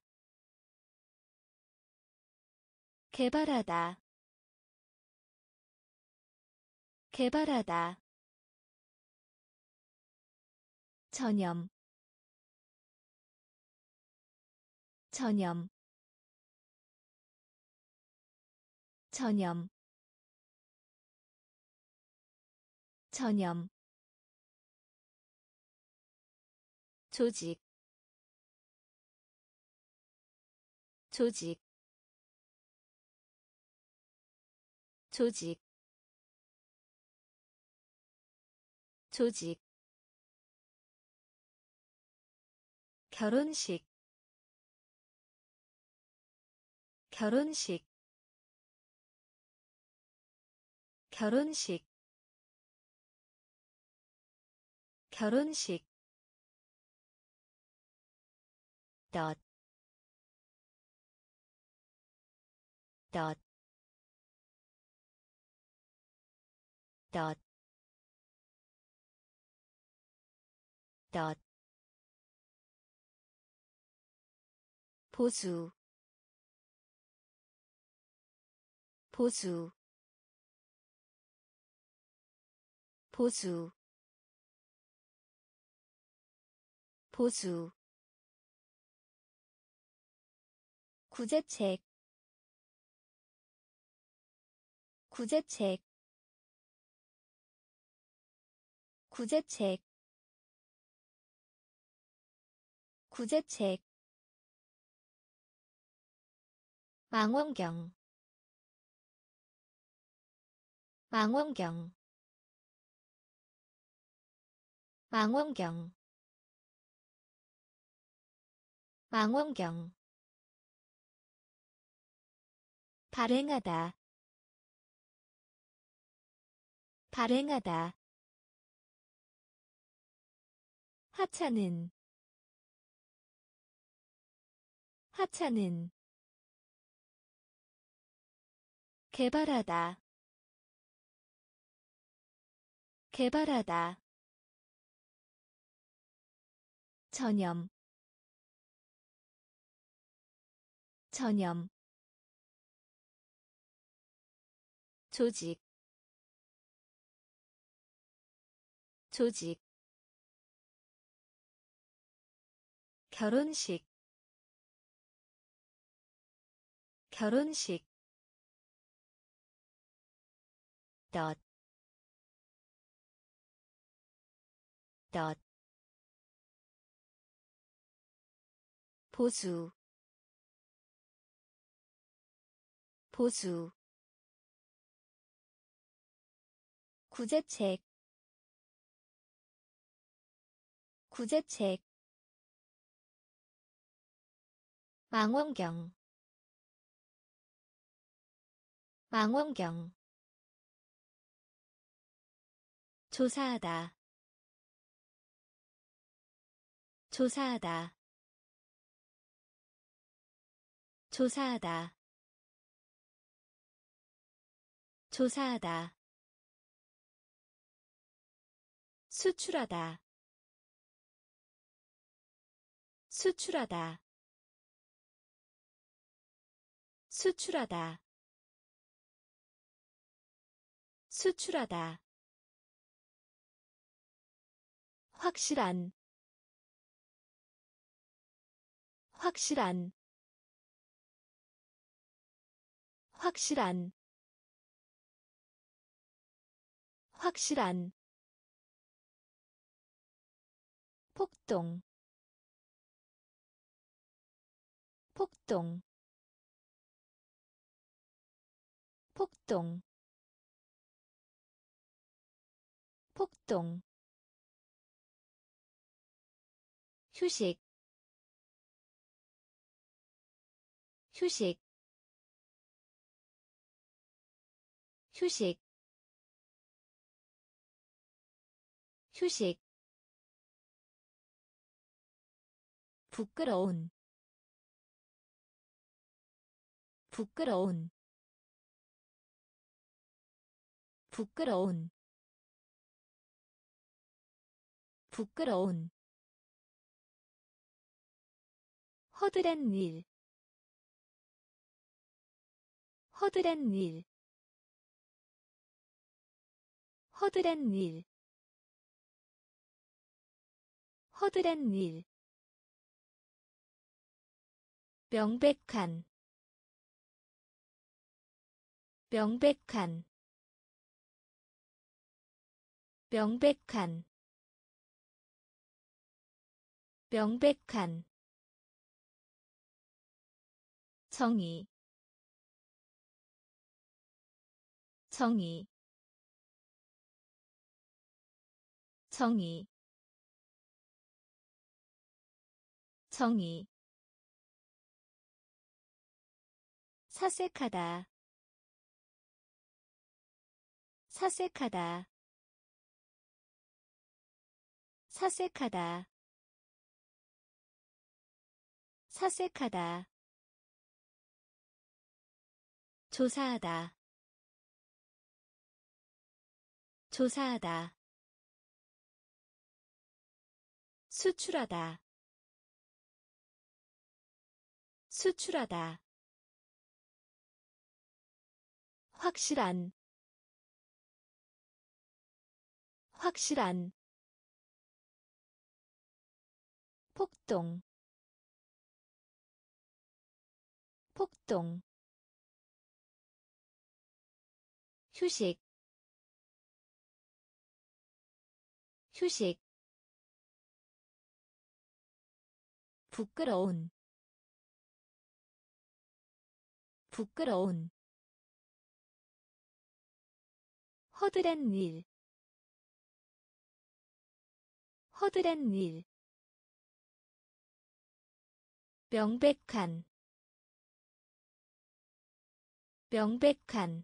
개발하다 개발하다. 전염 전염 전염 전염. 조직 조직. 조직. 조직. 결혼식 결혼식 결혼식 결혼식. 덧, 덧, 덧, 덧, 보수, 보수, 보수, 보수. 구제책 구제책 구제책 구제책. 망원경 망원경. 망원경. 망원경. 발행하다. 발행하다. 하찮은. 하찮은. 개발하다 개발하다. 전염. 전염. 조직. 조직. 결혼식. 결혼식. 덧, 덧, 보수, 보수, 구제책, 구제책, 망원경. 망원경. 조사하다 조사하다. 조사하다. 조사하다. 수출하다. 수출하다. 수출하다. 수출하다. 확실한 확실한 확실한 확실한 폭동 폭동 폭동 폭동. 휴식 휴식 휴식 휴식 부끄러운 부끄러운 부끄러운 부끄러운. 허드렛 일 허드렛 일 허드렛 일 허드렛 일 명백한. 명백한. 명백한. 명백한. 정의 정의. 정의. 정의. 사색하다. 사색하다. 사색하다. 사색하다. 조사하다 조사하다. 수출하다. 수출하다. 확실한. 확실한. 폭동. 폭동. 휴식 휴식 부끄러운 부끄러운 허드렛 일 허드렛 일 명백한 명백한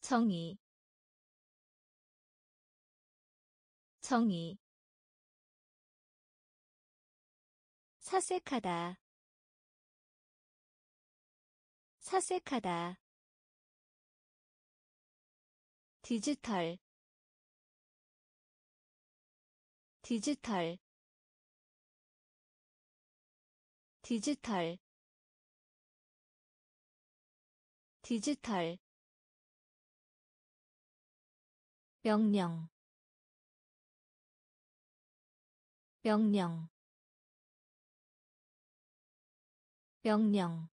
정의 정의. 사색하다. 사색하다. 디지털. 디지털. 디지털. 디지털. 명령 명령. 명령.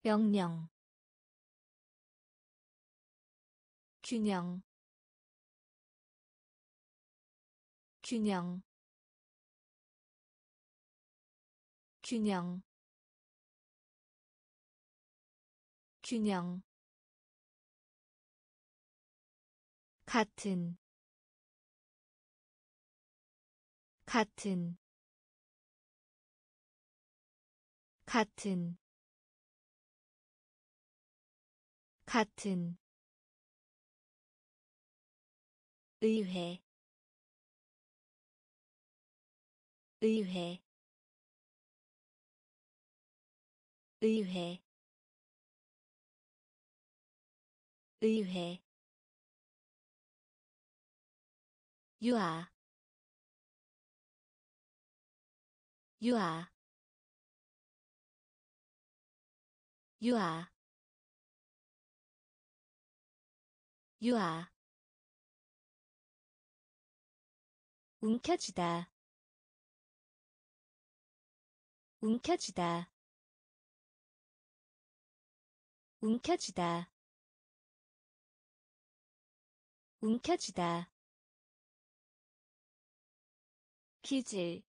명령. 균형. 균형. 균형. 균형. 같은 같은 같은 같은. 의회 의회. 의회. 의회. 유아 유아. 유아. 유아. 움켜쥐다. 움켜쥐다. 움켜쥐다. 움켜쥐다. 기질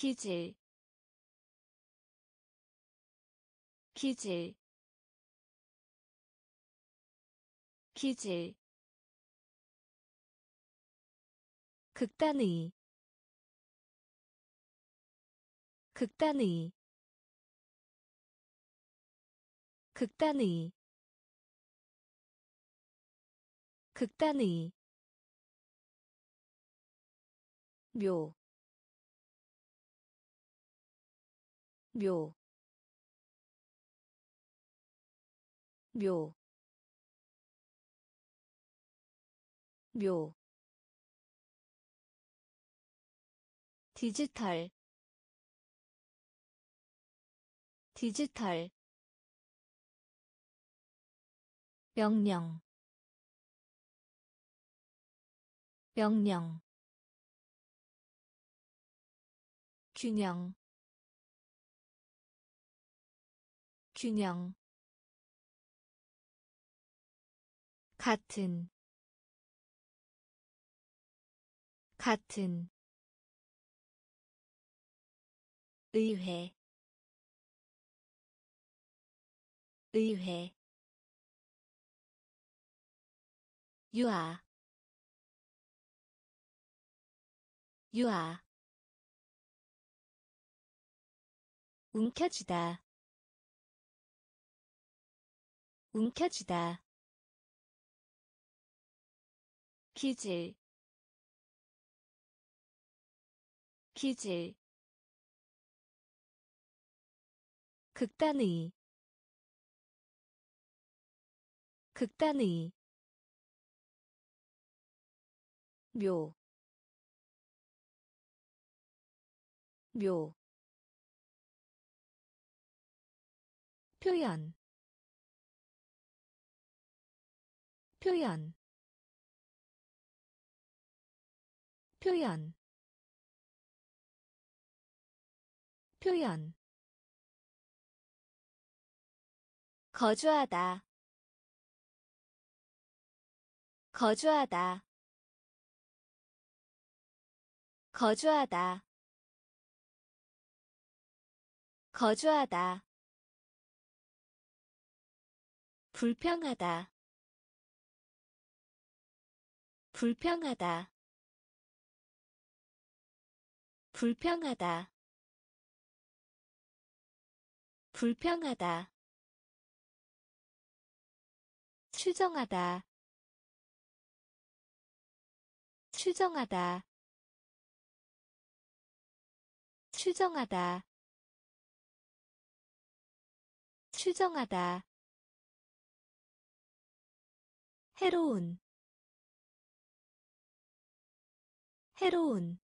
기질 기질 기질. 극단의 극단의 극단의. 극단의. 묘, 묘, 묘, 묘. 디지털 디지털 명령 명령 균형 균형 같은 같은 의회 의회 유아 유아 움켜쥐다 움켜쥐다. 기질. 기질. 극단의. 극단의. 묘, 묘, 표현, 표현, 표현, 표현. 거주하다 거주하다. 거주하다 거주하다. 불평하다 불평하다. 불평하다. 불평하다. 추정하다. 추정하다. 추정하다. 추정하다. 해로운 해로운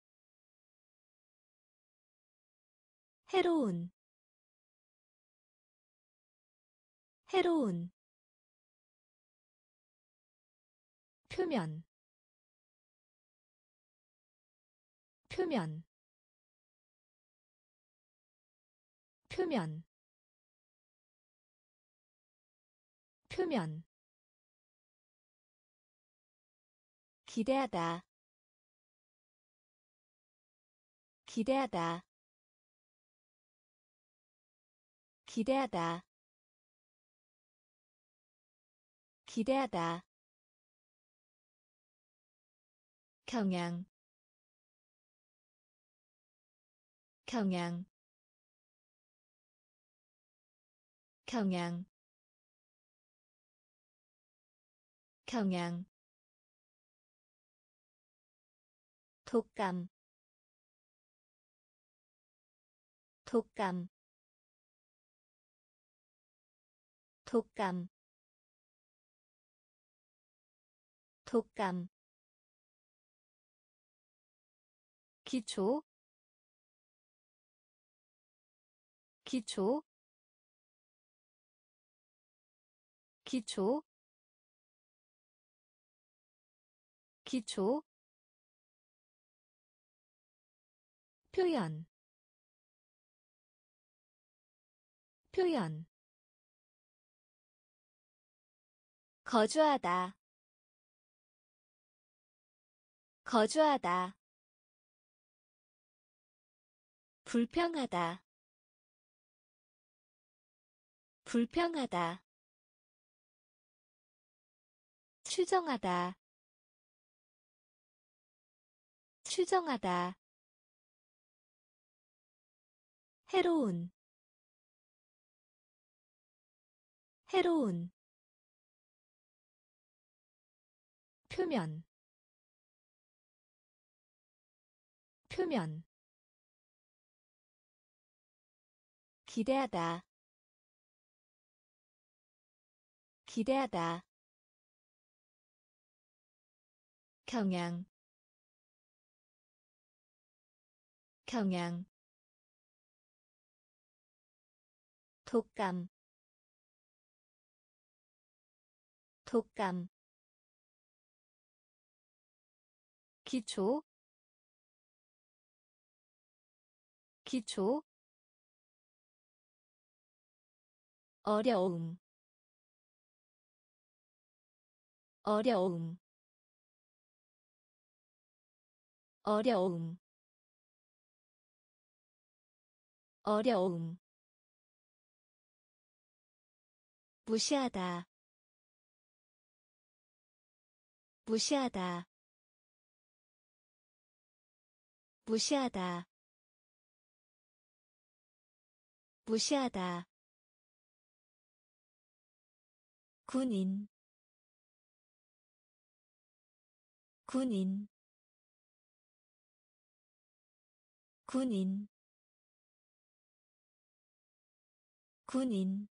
해로운 해로운. 표면 표면. 표면. 표면. 기대하다 기대하다. 기대하다. 기대하다. 경향. 경향. 경향. 경향. 독감 독감. 독감. 독감. 기초. 기초. 기초. 기초. 표현 표현. 거주하다. 거주하다. 불평하다. 불평하다. 추정하다. 추정하다. 해로운 해로운 표면 표면. 기대하다 기대하다. 경향 경향. 독감 독감. 기초. 기초. 어려움. 어려움. 어려움. 어려움. 무시하다 무시하다. 무시하다. 무시하다. 군인. 군인. 군인. 군인.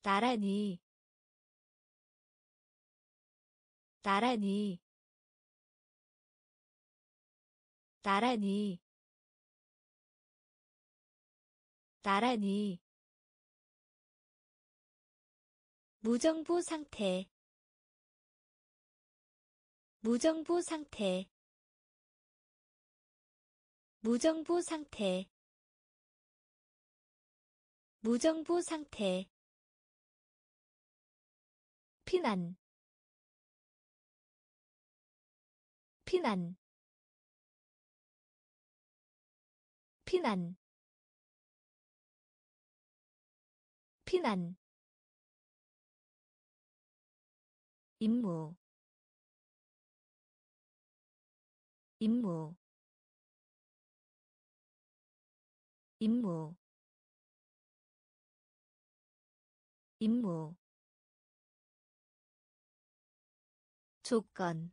나란히 나란히. 나란히. 나란히. 무정부 상태. 무정부 상태. 무정부 상태. 무정부 상태. 피난 피난. 피난. 피난. 임무. 임무. 임무. 임무. 조건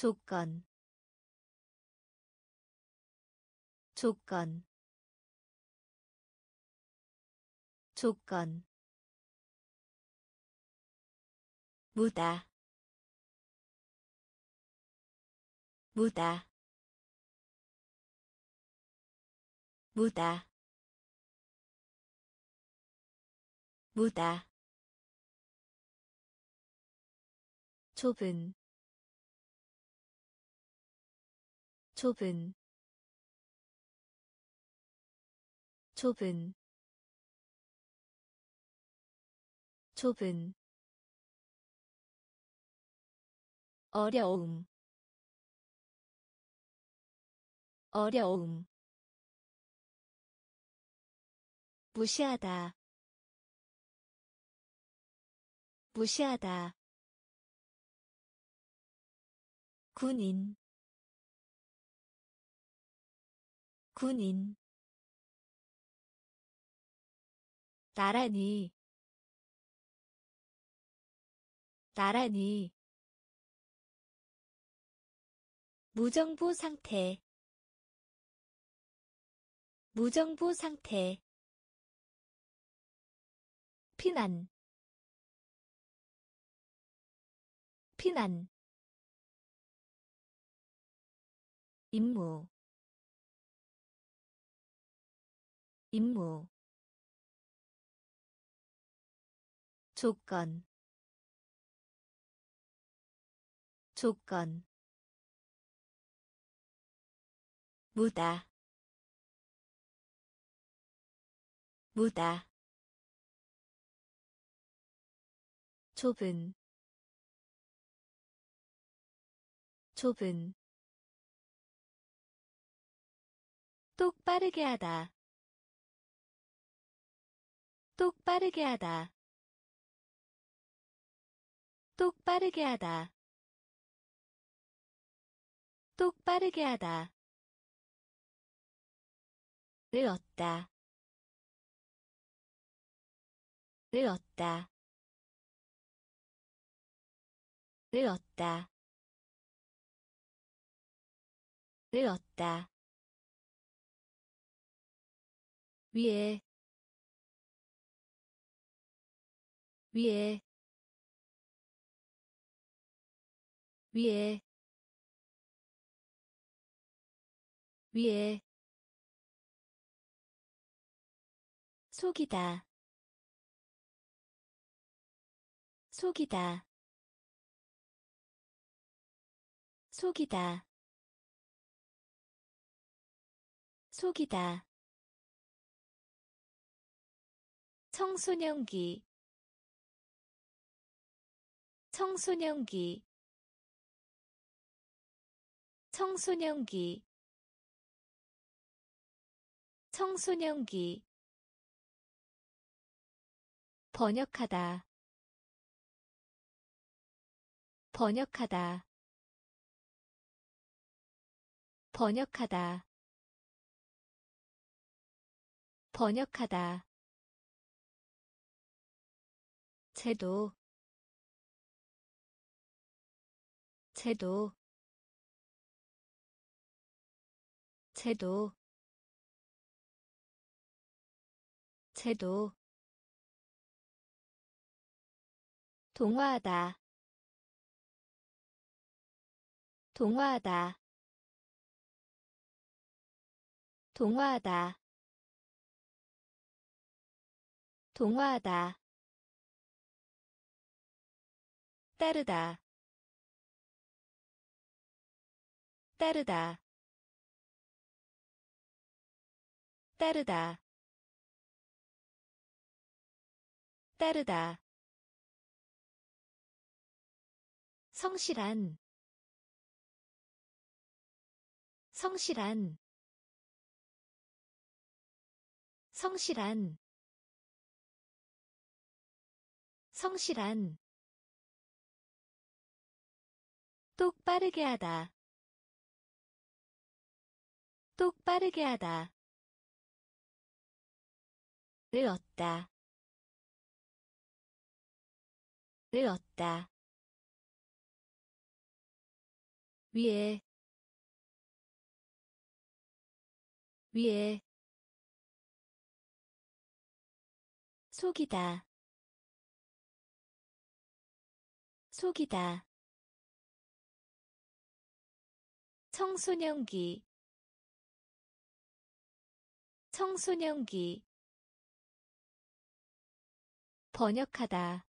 조건. 조건. 조건. 무다. 무다. 무다. 무다. 좁은 좁은 좁은 좁은. 어려움 어려움. 무시하다 무시하다. 군인 군인 나란히 나란히 무정부 상태 무정부 상태 피난 피난 임무 임무 조건 조건 무다 무다 좁은 좁은 똑바르게 하다 똑바르게 하다. 똑바르게 하다. 똑바르게 하다. 을 얻다. 을 얻다. 을 얻다. 위에 위에 위에 위에. 속이다. 속이다. 속이다. 속이다. 청소년기 청소년기 청소년기 청소년기 번역하다 번역하다 번역하다 번역하다. 제도 제도 제도 제도. 동화하다 동화하다. 동화하다 동화하다. 따르다 따르다. 따르다. 따르다. 성실한. 성실한. 성실한. 성실한. 똑바르게 하다 똑바르게 하다. 을 얻다. 을 얻다. 위에. 위에. 속이다. 속이다. 청소년기 청소년기. 번역하다.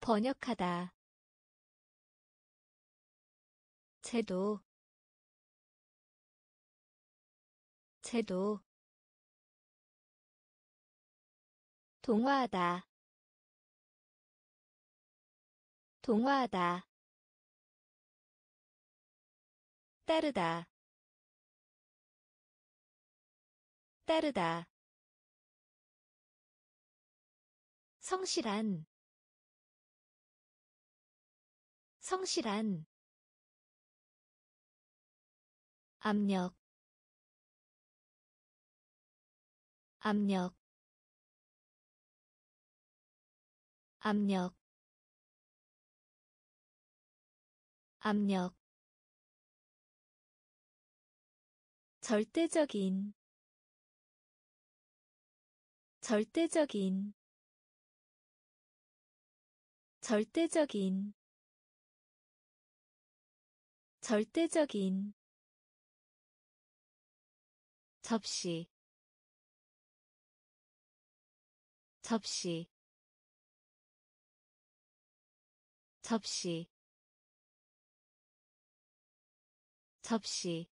번역하다. 제도. 제도. 동화하다. 동화하다. 따르다 따르다. 성실한. 성실한. 압력. 압력. 압력. 압력. 절대적인 절대적인 절대적인 절대적인 접시 접시 접시 접시.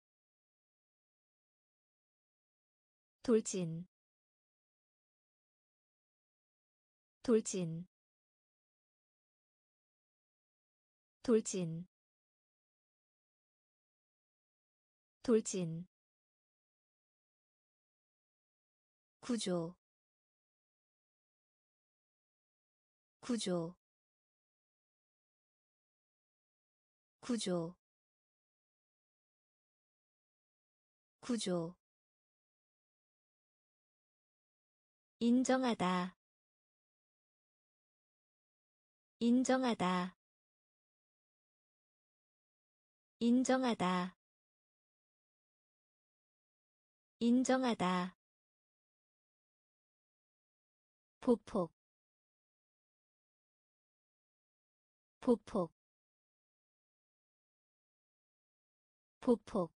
돌진 돌진. 돌진. 돌진. 구조. 구조. 구조. 구조. 인정하다 인정하다. 인정하다. 인정하다. 보폭. 보폭. 보폭.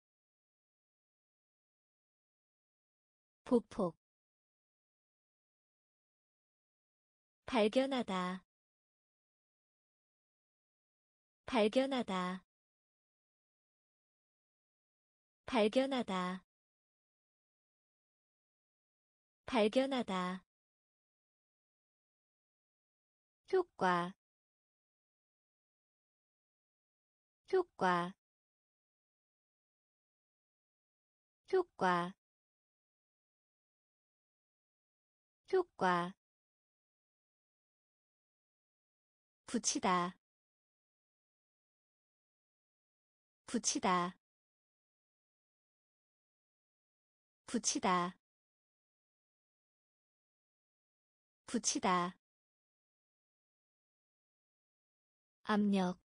보폭. 발견하다 발견하다. 발견하다. 발견하다. 효과. 효과. 효과. 효과. 붙이다 붙이다. 붙이다. 붙이다. 압력.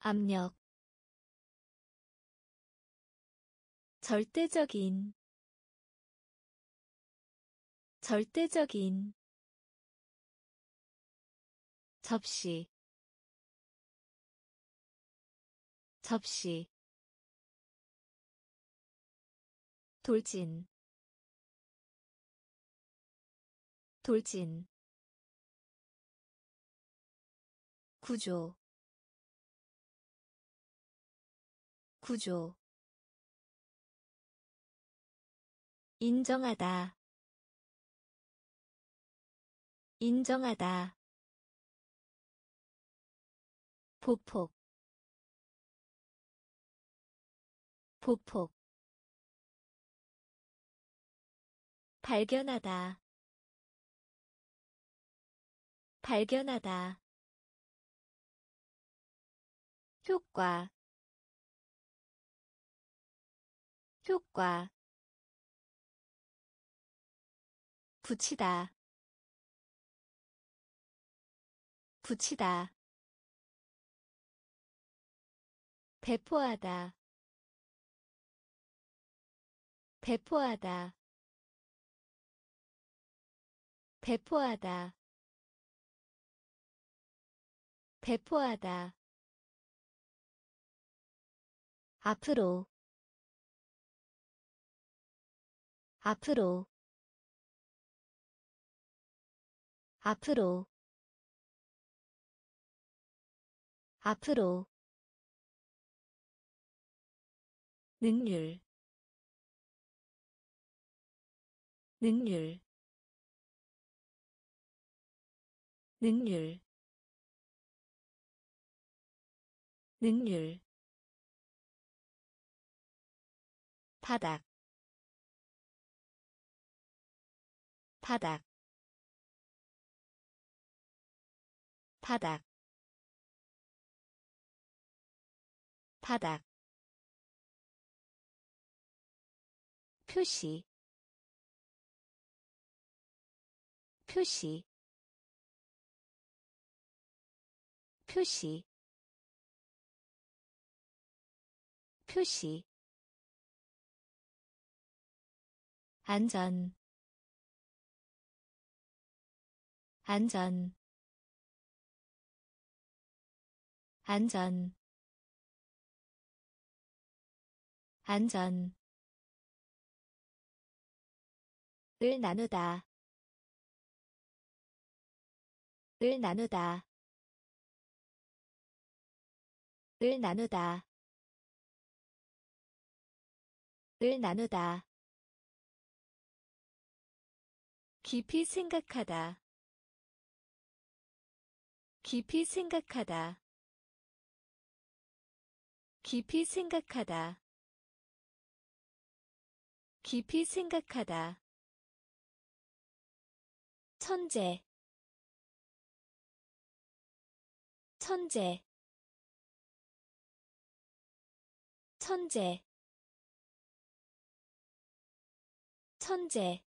압력. 절대적인. 절대적인. 접시 접시 돌진 돌진 구조 구조. 인정하다 인정하다. 보폭 보폭. 발견하다. 발견하다. 효과. 효과. 붙이다. 붙이다. 배포하다 배포하다. 배포하다. 배포하다. 앞으로. 앞으로. 앞으로. 앞으로. 능률 능률 능률 능률. 바닥 바닥. 바닥 바닥. 표시 표시 표시 표시 안전 안전 안전 안전. 을 나누다 을 나누다. 을 나누다. 을 나누다. 깊이 생각하다. 깊이 생각하다. 깊이 생각하다. 깊이 생각하다. 천재 천재. 천재. 천재.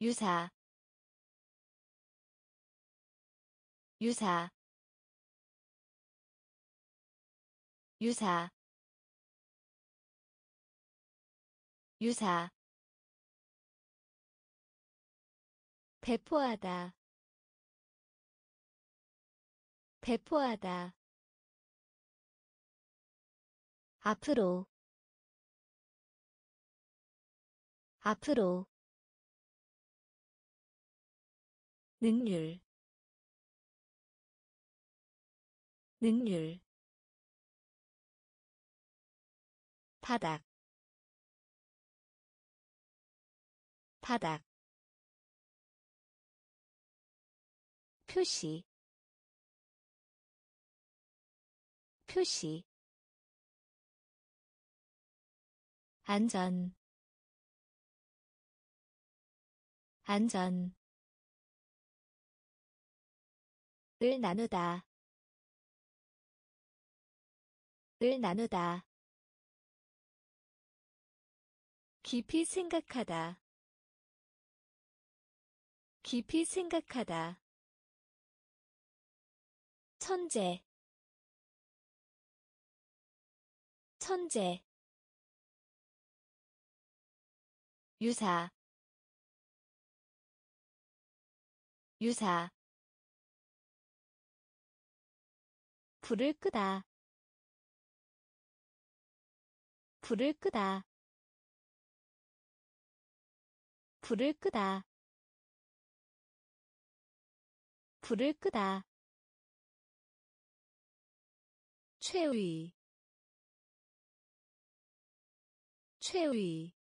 유사. 유사. 유사. 유사. 배포하다 배포하다. 앞으로. 앞으로. 능률. 능률. 바닥. 바닥. 표시 표시. 안전. 안전. 을 나누다. 을 나누다. 깊이 생각하다. 깊이 생각하다. 천재 천재. 유사. 유사. 불을 끄다. 불을 끄다. 불을 끄다. 불을 끄다. 최위 최위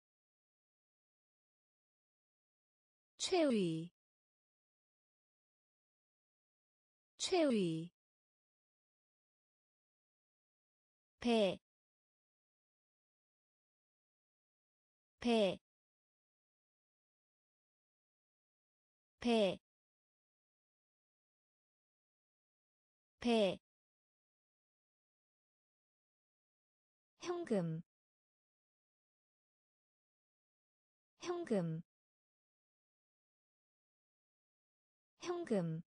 최위 최위 배, 배, 배, 배, 현금, 현금, 현금,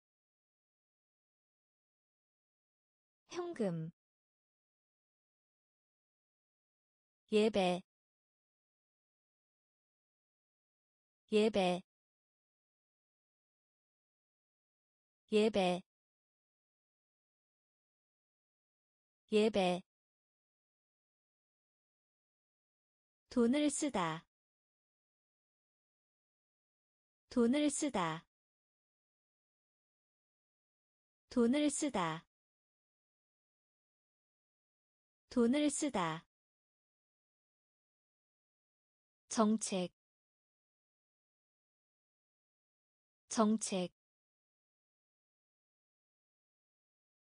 현금 예배 예배 예배 예배. 돈을 쓰다 돈을 쓰다. 돈을 쓰다. 돈을 쓰다. 정책. 정책.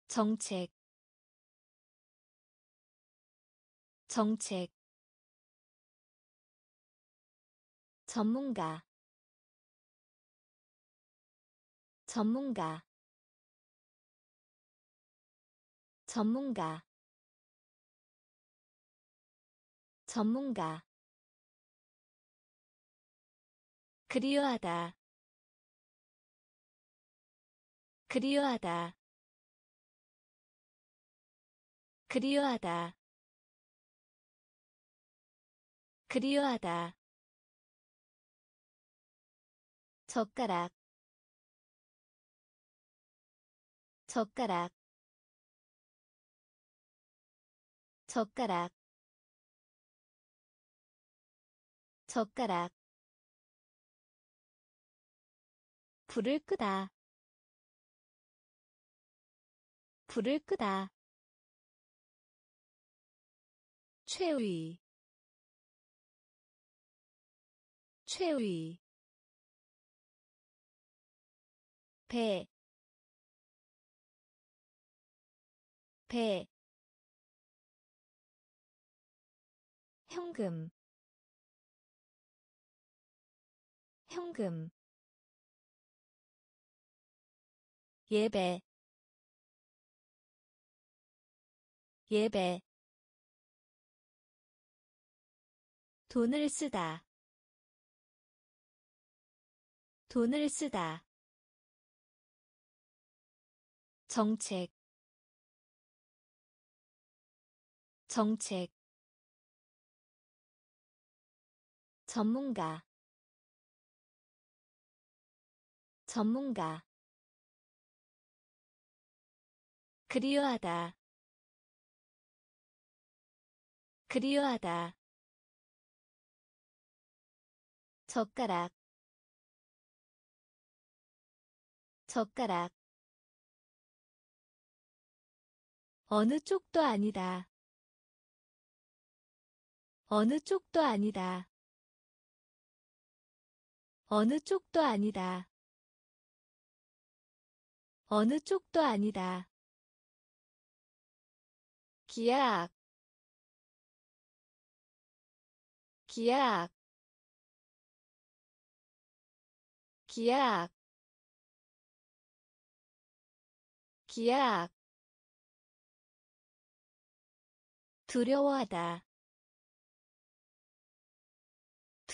정책. 정책. 전문가 전문가 전문가 전문가. 그리워하다 그리워하다. 그리워하다 그리워하다. 젓가락 젓가락 젓가락 젓가락. 불을 끄다 불을 끄다. 최위 최위. 배, 배, 현금, 현금, 예배, 예배, 돈을 쓰다, 돈을 쓰다. 정책 정책 전문가 전문가. 그리워하다 그리워하다. 젓가락 젓가락. 어느 쪽도 아니다. 어느 쪽도 아니다. 어느 쪽도 아니다. 어느 쪽도 아니다. 기약 기약 기약 기약 두려워하다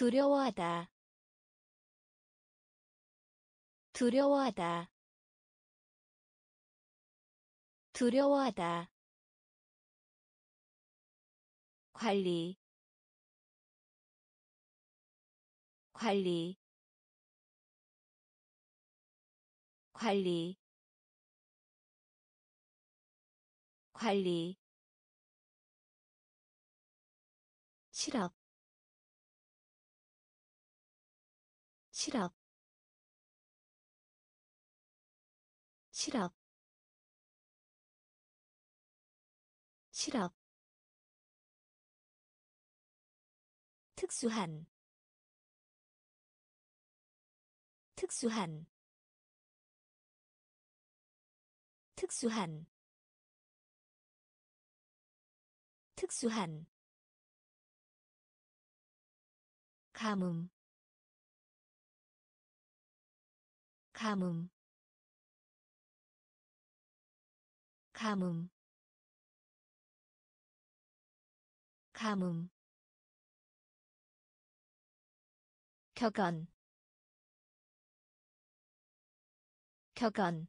두려워하다. 두려워하다. 두려워하다. 관리. 관리. 관리. 관리. 실업 실업 실업 실업 특수한 특수한 특수한. 특수한. 가뭄 가뭄. 가뭄. 가뭄. 격언. 격언.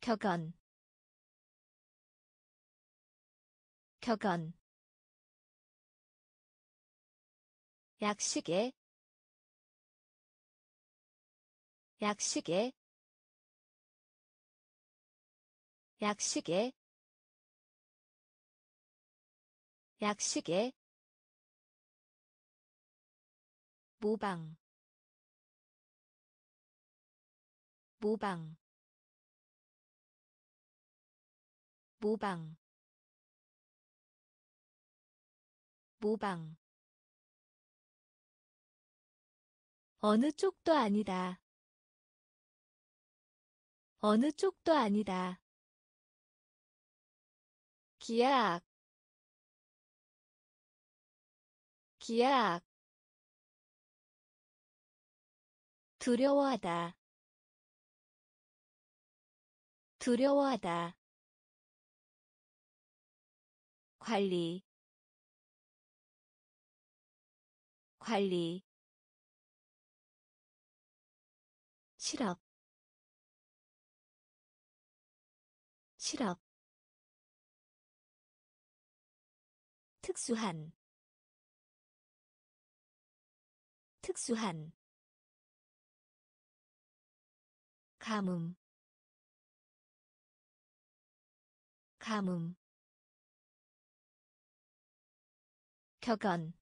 격언. 격언. 약식에 약식에 약식에 약식에 모방 모방 모방 모방 어느 쪽도 아니다. 어느 쪽도 아니다. 기약. 기약. 두려워하다. 두려워하다. 관리. 관리. 실업 실업 특수한 특수한 가뭄 가뭄 격언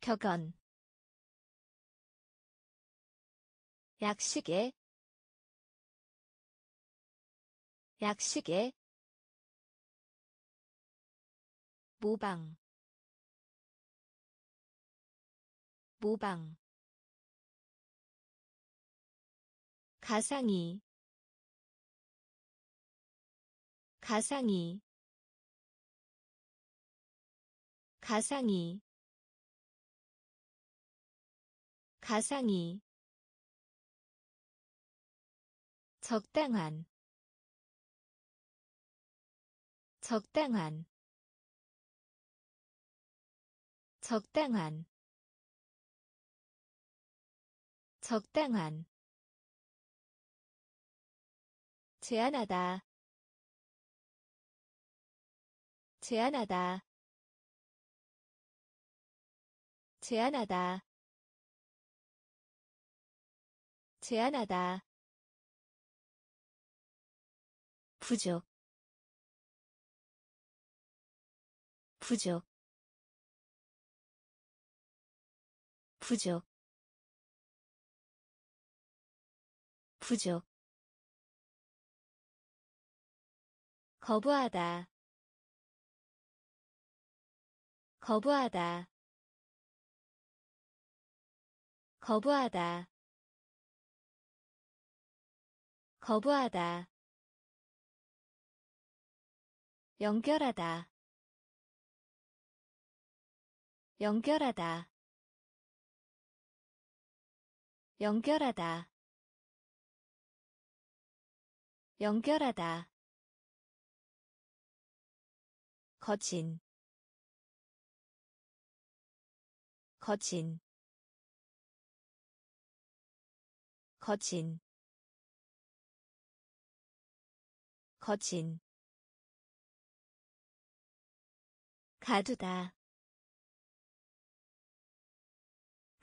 격언 약식에 약식에 모방 모방 가상이 가상이 가상이 가상이 적당한 적당한 적당한 적당한. 제한하다 제한하다. 제한하다 제한하다. 부족 부족 부족 부족. 거부하다 거부하다 거부하다 거부하다. 연결하다 연결하다. 연결하다. 연결하다. 거친. 거친. 거친. 거친. 가두다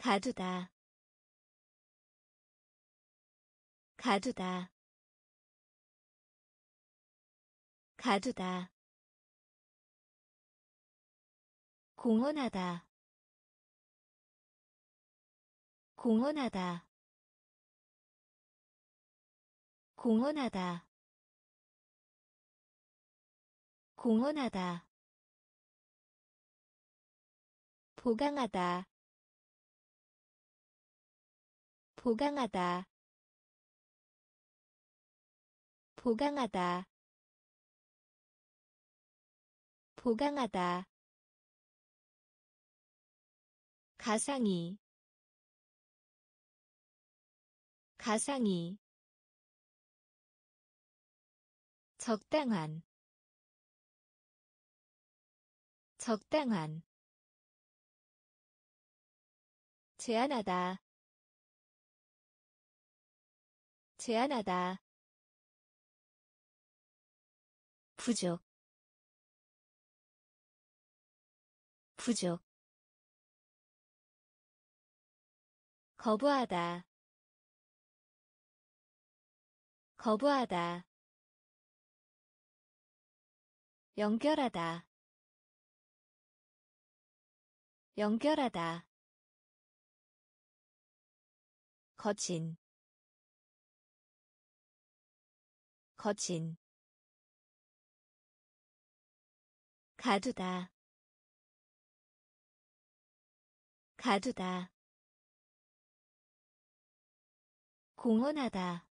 가두다. 가두다. 가두다. 공헌하다. 공헌하다. 공헌하다. 공헌하다. 보강하다 보강하다. 보강하다. 보강하다. 가상이. 가상이. 적당한. 적당한. 제한하다 제한하다. 부족. 부족. 거부하다. 거부하다. 연결하다. 연결하다. 거친 거친. 가두다. 가두다. 공헌하다.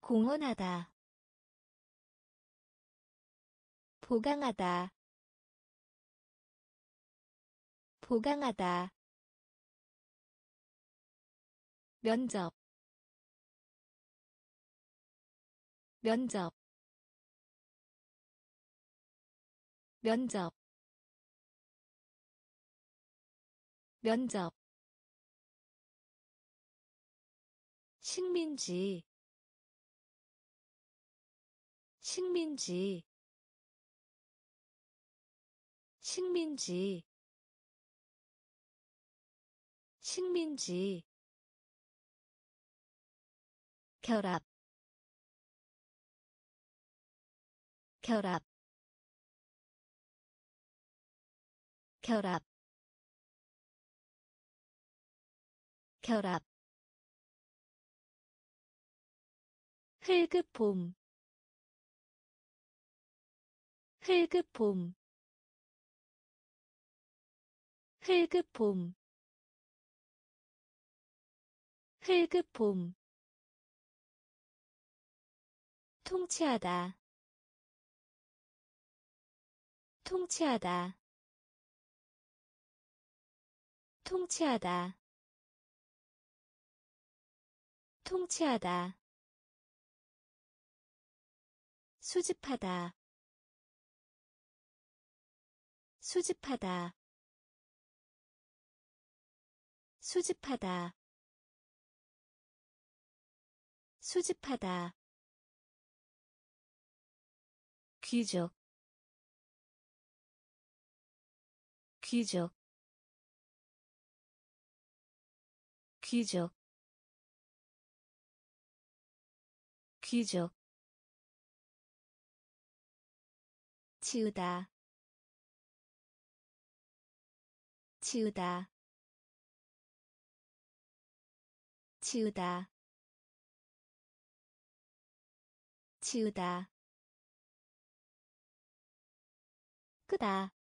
공헌하다. 보강하다. 보강하다. 면접 면접 면접 면접. 식민지 식민지. 식민지. 식민지. 결합 결합 결합 결합. 흙급봄 흙급봄. 흙급봄 흙급봄. 통치하다 통치하다. 통치하다. 통치하다. 수집하다. 수집하다. 수집하다. 수집하다. 귀족 귀족 귀족 귀족. 치우다 치우다 치우다 치우다. 끄다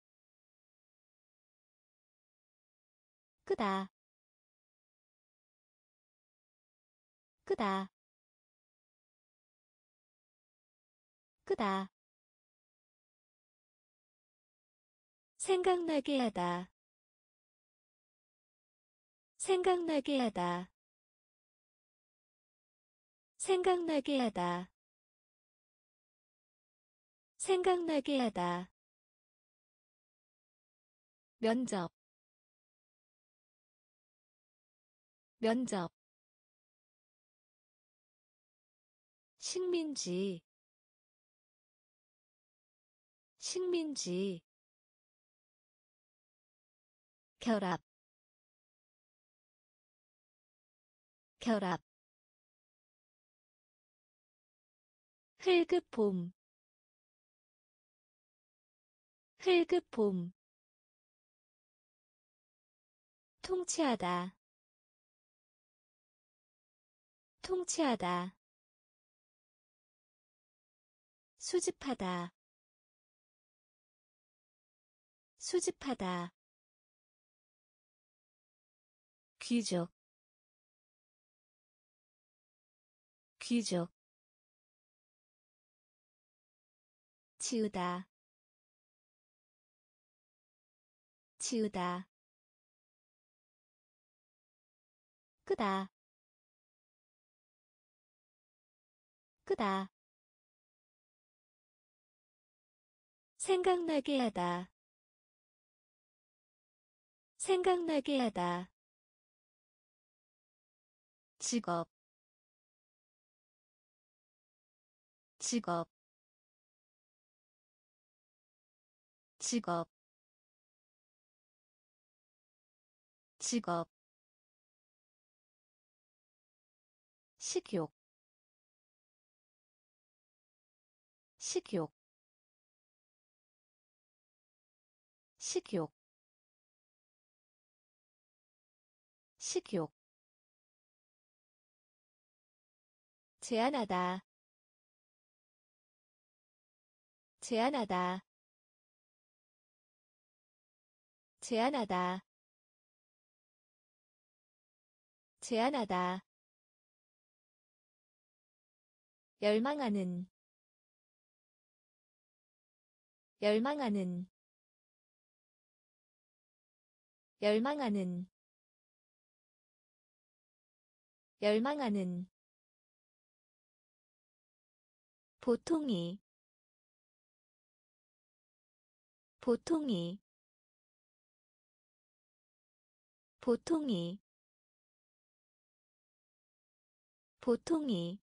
끄다. 끄다. 끄다. 생각나게 하다. 생각나게 하다. 생각나게 하다. 생각나게 하다. 면접 면접 식민지 식민지 결합 결합 흙급봄 흙급봄 통치하다 통치하다. 수집하다. 수집하다. 귀족. 귀족. 치우다. 치우다. 끄다 끄다. 생각나게 하다. 생각나게 하다. 직업. 직업. 직업. 직업. 식욕 식욕. 식욕. 식욕. 제한하다. 제한하다. 제한하다. 제한하다. 열망하는 열망하는 열망하는 열망하는. 보통이 보통이. 보통이. 보통이.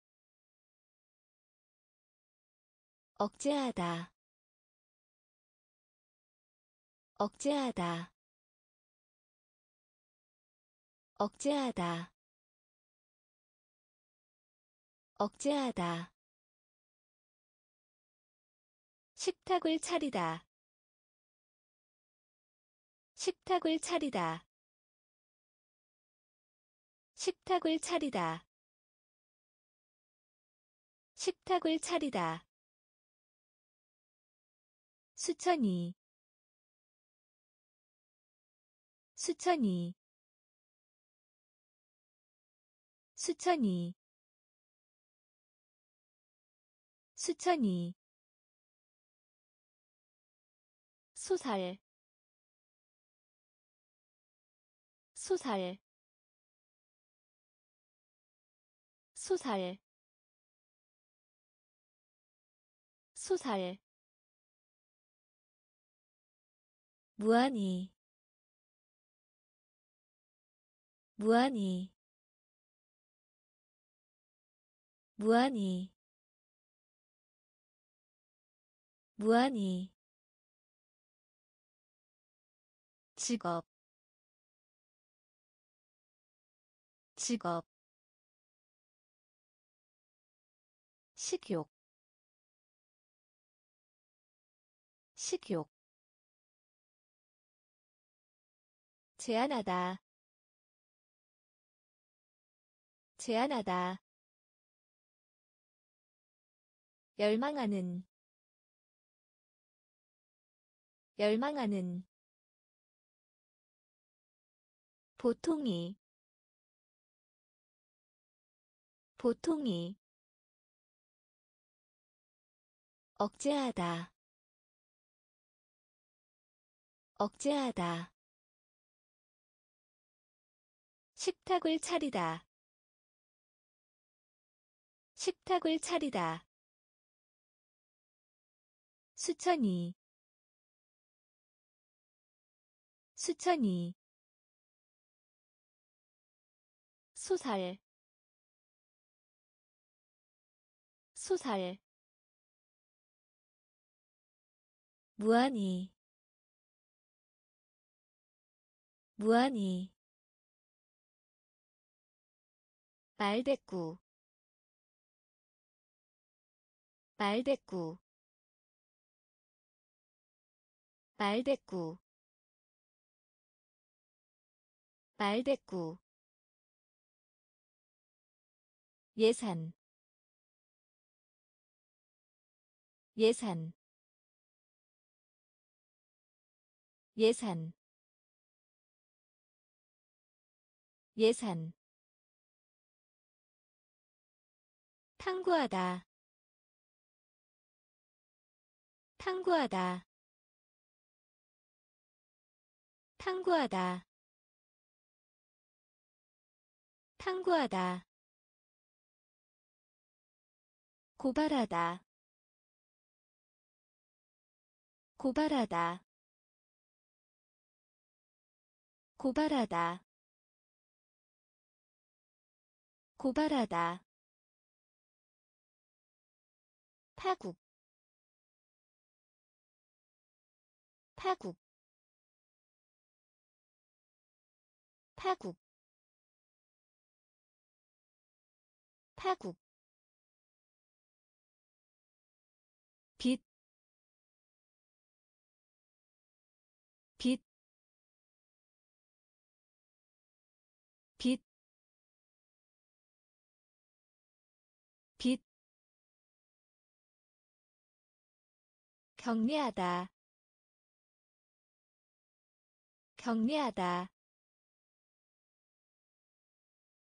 억제하다 억제하다. 억제하다. 억제하다. 식탁을 차리다. 식탁을 차리다. 식탁을 차리다. 식탁을 차리다. 수천이 수천이. 수천이. 수천이. 소살. 소살. 소살. 소살. 무한히 무한히. 무한히. 무한히. 직업. 직업. 식욕. 식욕. 제한하다 제한하다. 열망하는. 열망하는. 보통이. 보통이. 억제하다. 억제하다. 식탁을 차리다 식탁을 차리다. 수천이. 수천이. 소살. 소살. 무한히. 무한히. 말대꾸 말대꾸. 말대꾸. 말대꾸. 예산. 예산. 예산. 예산. 탐구하다 탐구하다. 탐구하다. 탐구하다. 고발하다. 고발하다. 고발하다. 고발하다. 타국 빛, 빛, 빛, 격리하다, 격리하다,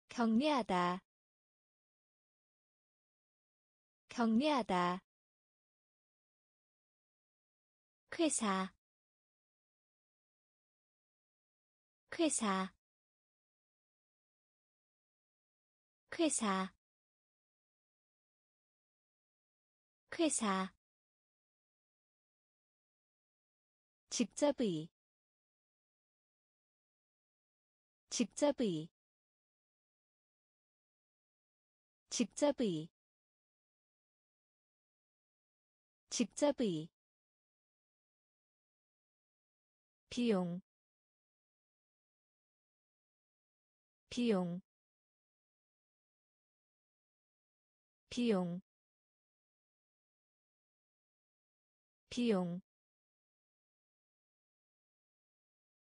격리하다, 격리하다. 회사. 회사. 회사. 회사. 직접의 직접의 직접의 직접의 비용. 비용. 비용. 비용.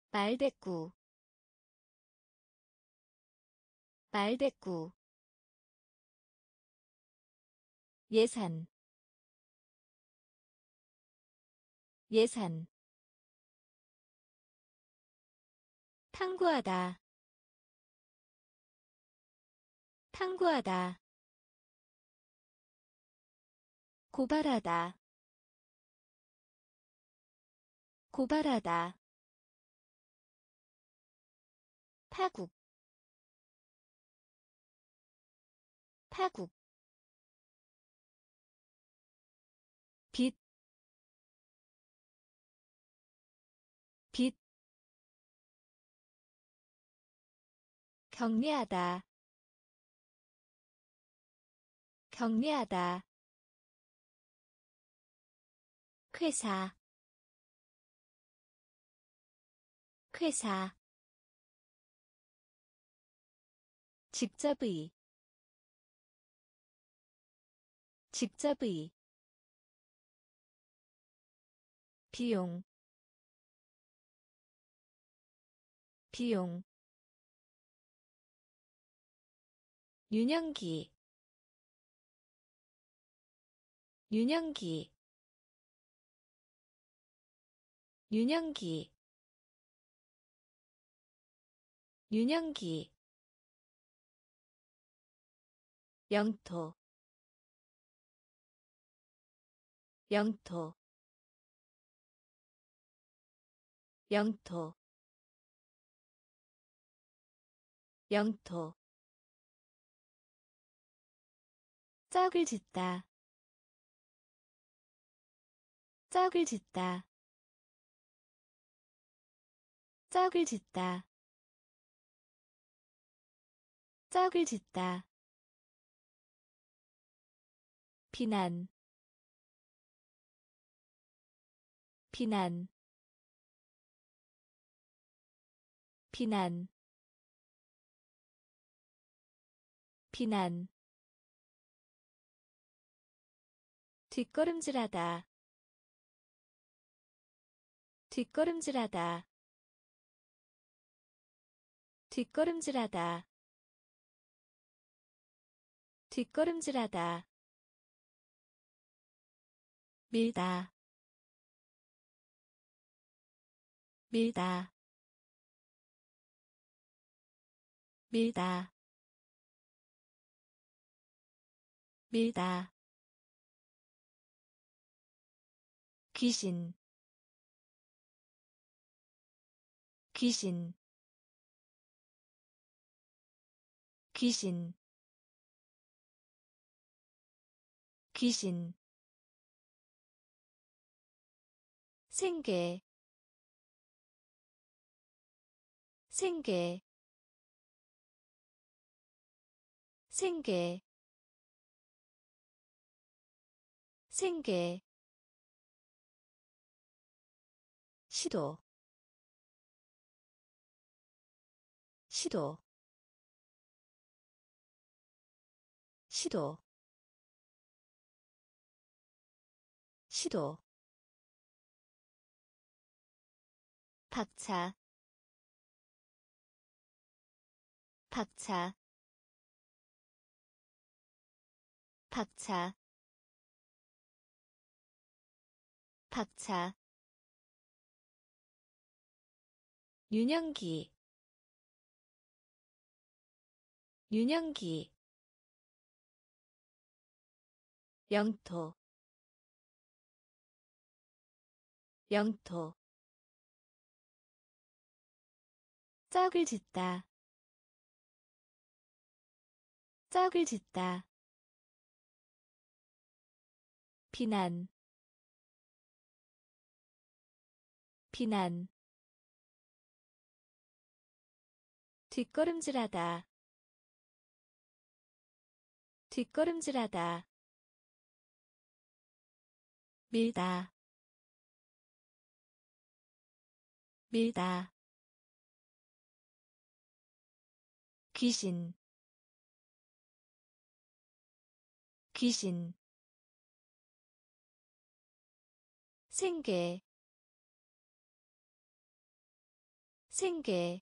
말대꾸 말대꾸 예산 예산 탐구하다 탐구하다 고발하다 고발하다 타국 타국 빛, 빛, 격리하다. 격리하다. 회사. 회사. 직접의 직접의 비용 비용 유년기 유년기 유년기 유년기 영토 영토. 영토. 영토. 짝을 짓다. 짝을 짓다. 짝을 짓다. 짝을 짓다. 비난 비난. 비난. 비난. 뒷걸음질하다. 뒷걸음질하다. 뒷걸음질하다. 뒷걸음질하다. 밀다 밀다. 밀다. 밀다. 귀신. 귀신. 귀신. 귀신. 생계 생계 생계 생계 시도 시도 시도 시도. 박차 박차. 박차. 박차. 유년기. 유년기. 영토. 영토. 짝을 짓다 짝을 짓다. 비난. 비난. 뒷걸음질하다. 뒷걸음질하다. 밀다. 밀다. 귀신 귀신. 생계. 생계.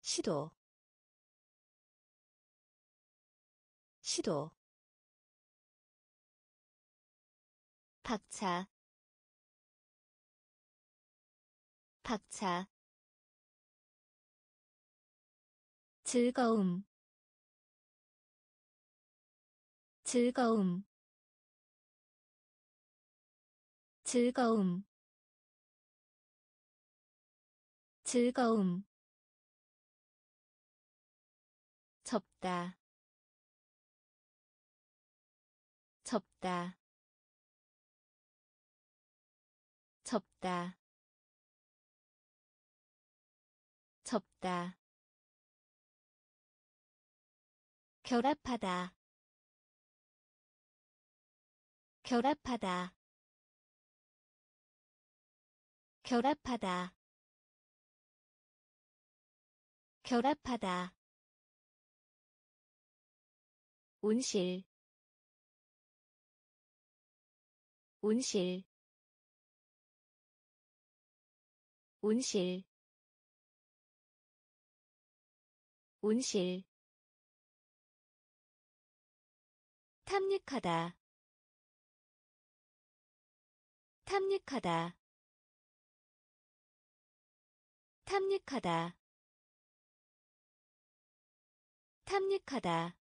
시도. 시도. 박차. 박차. 즐거움 즐거움. 즐거움. 즐거움. 접다. 접다. 접다. 접다. 결합하다 결합하다. 결합하다. 결합하다. 온실. 온실. 온실. 온실. 탐닉하다 탐닉하다. 탐닉하다. 탐닉하다.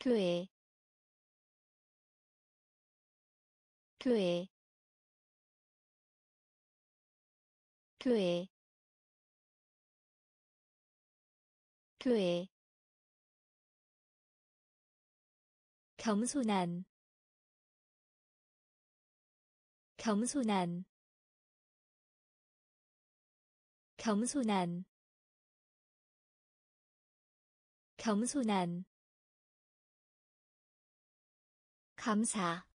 교회. 교회. 교회. 교회. 겸손한 겸손한 겸손한 겸손한 감사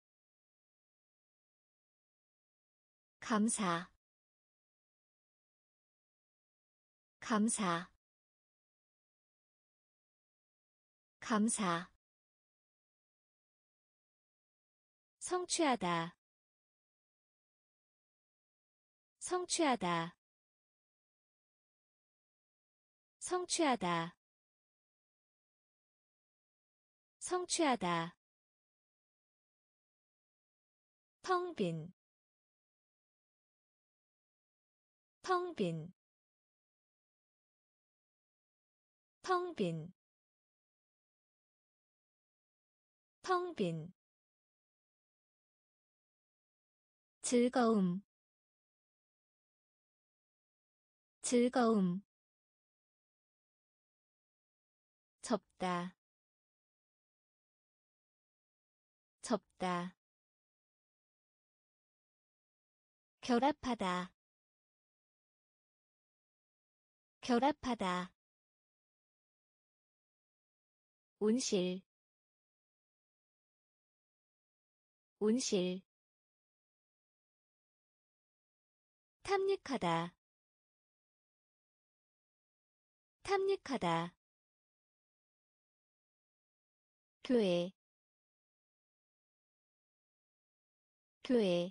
감사 감사 감사. 성취하다 성취하다. 성취하다. 성취하다. 텅 빈, 텅 빈, 텅 빈, 텅 빈, 즐거움, 즐거움, 접다, 접다. 결합하다. 결합하다. 온실. 온실. 탐닉하다 탐닉하다. 교회. 교회.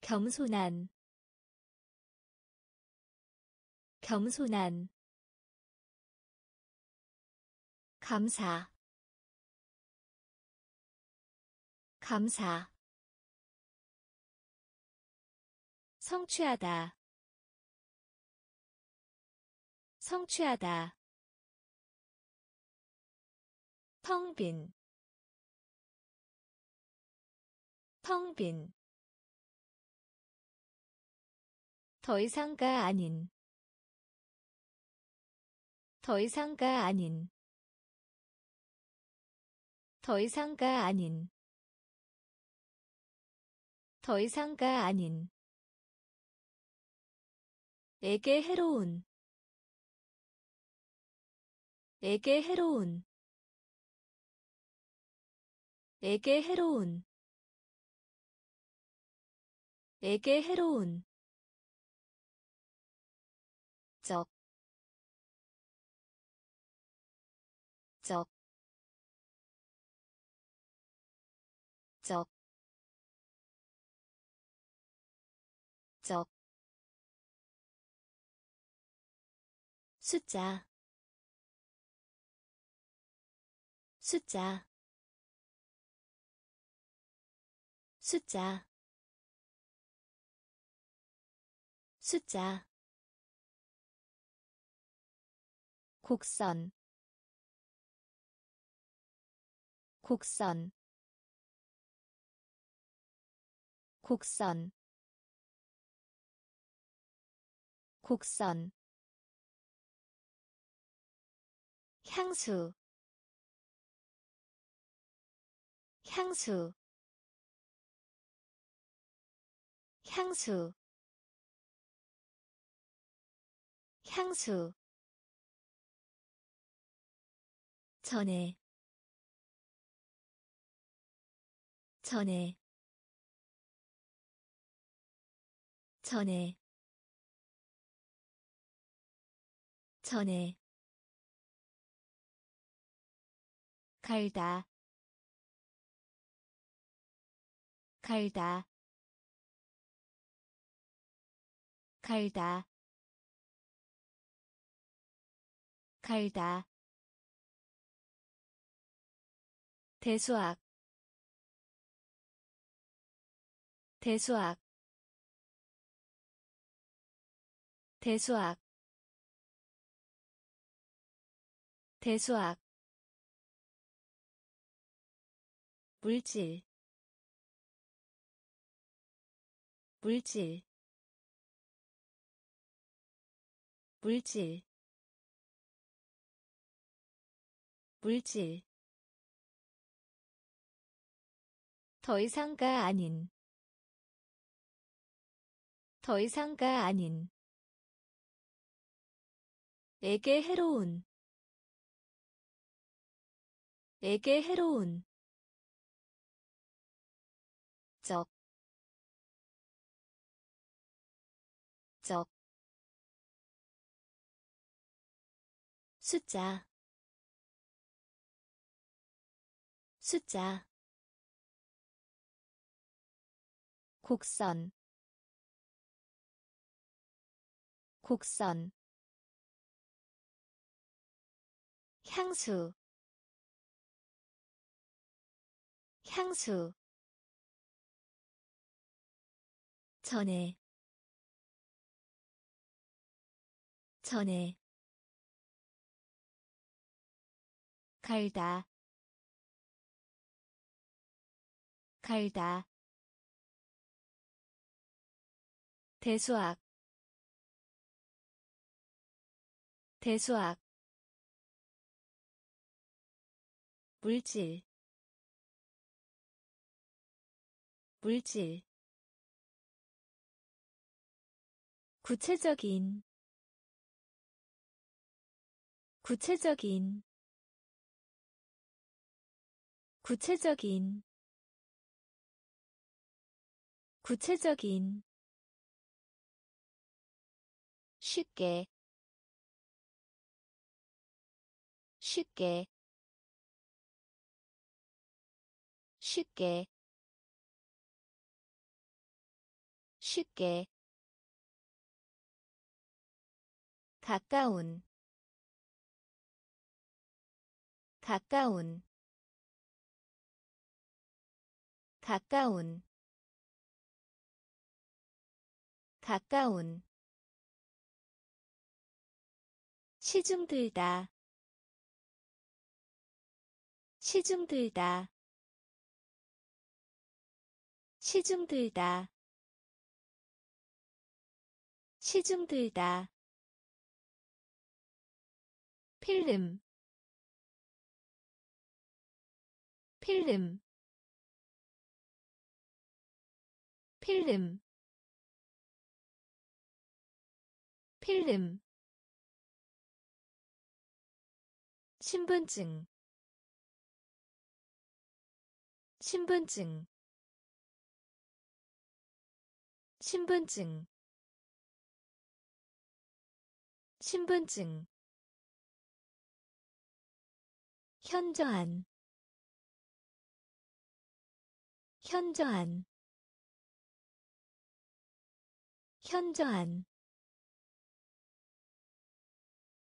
겸손한. 겸손한. 감사. 감사. 성취하다 성취하다. 텅빈. 텅빈. 더 이상가 아닌. 더 이상가 아닌. 더 이상가 아닌. 더 이상가 아닌. 에게 해로운 에게 해로운 에게 해로운 에게 해로운 적, 적, 적, 적, 숫자, 숫자, 숫자, 숫자. 곡선. 곡선. 곡선. 곡선. 향수 향수 향수 향수. 전에 전에 전에. 전에. 갈다 갈다. 갈다. 갈다. 대수학 대수학 대수학 대수학 물질 물질 물질 물질. 더 이상가 아닌 더 이상가 아닌. 에게 해로운 에게 해로운 숫자, 숫자, 곡선. 곡선. 향수. 향수. 전에. 전에 갈다. 갈다. 대수학 대수학 물질. 물질. 구체적인. 구체적인 구체적인 구체적인 쉽게 쉽게 쉽게 쉽게. 가까운 가까운 가까운 가까운 시중 들다 시중 들다 시중 들다 시중 들다. 필름 필름 필름 필름 신분증 신분증 신분증 신분증 현저한 현저한 현저한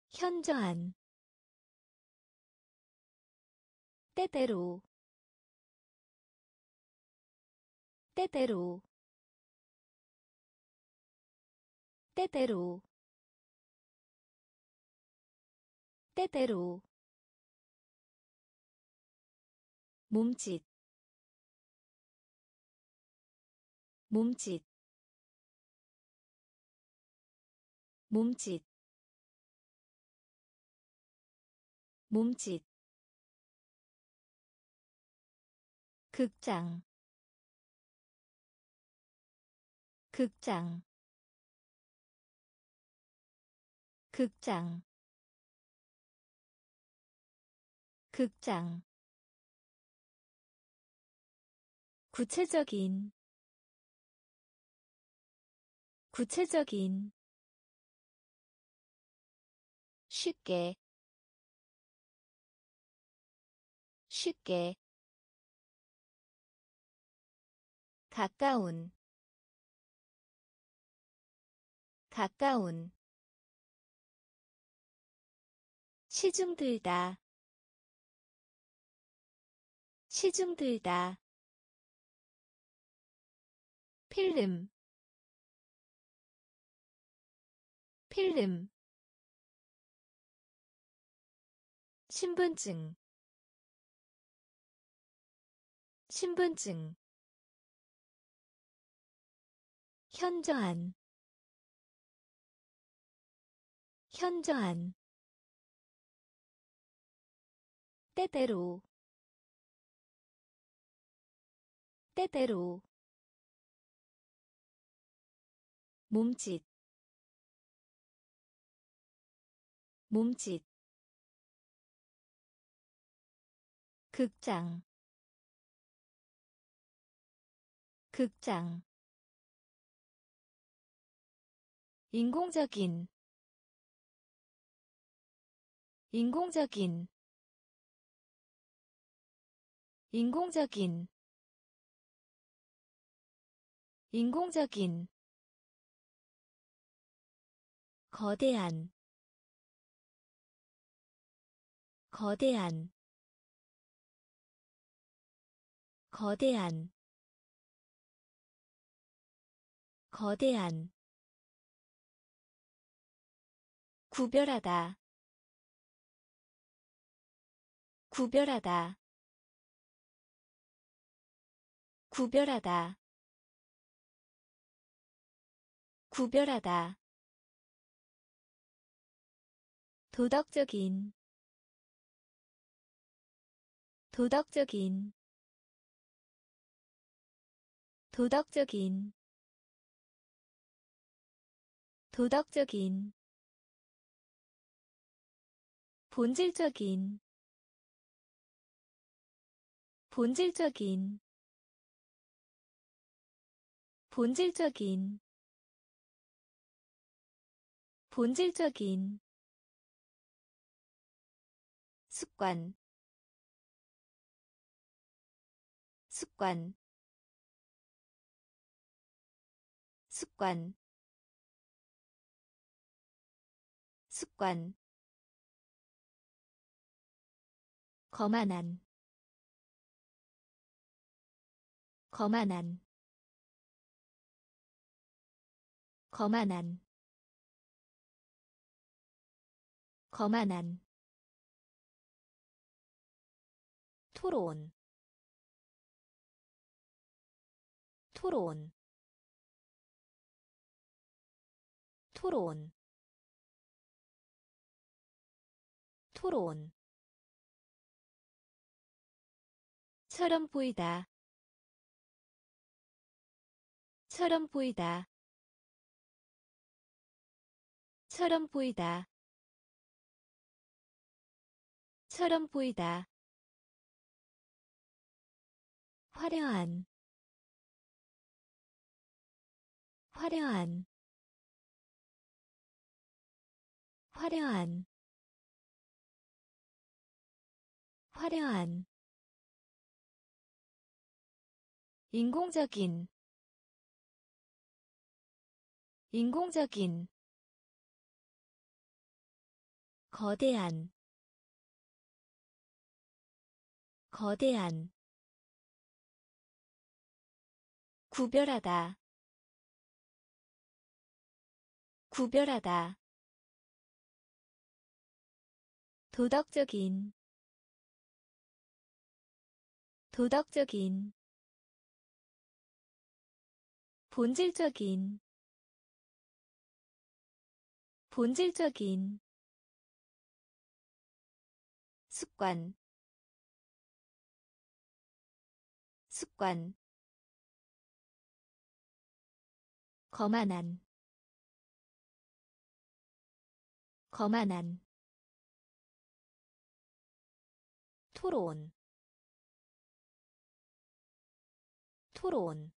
현저한 때때로 때때로 때때로 때때로. 몸짓 몸짓 몸짓 몸짓 극장 극장 극장 극장. 구체적인 구체적인 쉽게 쉽게 가까운 가까운 시중 들다 시중 들다 필름 필름 신분증. 신분증. 현저한. 현저한. 때때로. 때때로. 몸짓. 몸짓 극장 극장 인공적인 인공적인 인공적인 인공적인 거대한 거대한 거대한 거대한 구별하다 구별하다 구별하다 구별하다. 도덕적인 도덕적인 도덕적인 도덕적인 본질적인 본질적인 본질적인 본질적인 습관 습관 습관. 습관. 거만한. 거만한. 거만한. 거만한. 토론. 토론 토론. 토론. 처럼 보이다. 처럼 보이다. 처럼 보이다. 처럼 보이다. 화려한. 화려한 화려한 화려한 인공적인 인공적인 거대한 거대한 구별하다 구별하다 도덕적인 도덕적인 본질적인 본질적인 습관 습관 거만한 거만한 토론. 토론.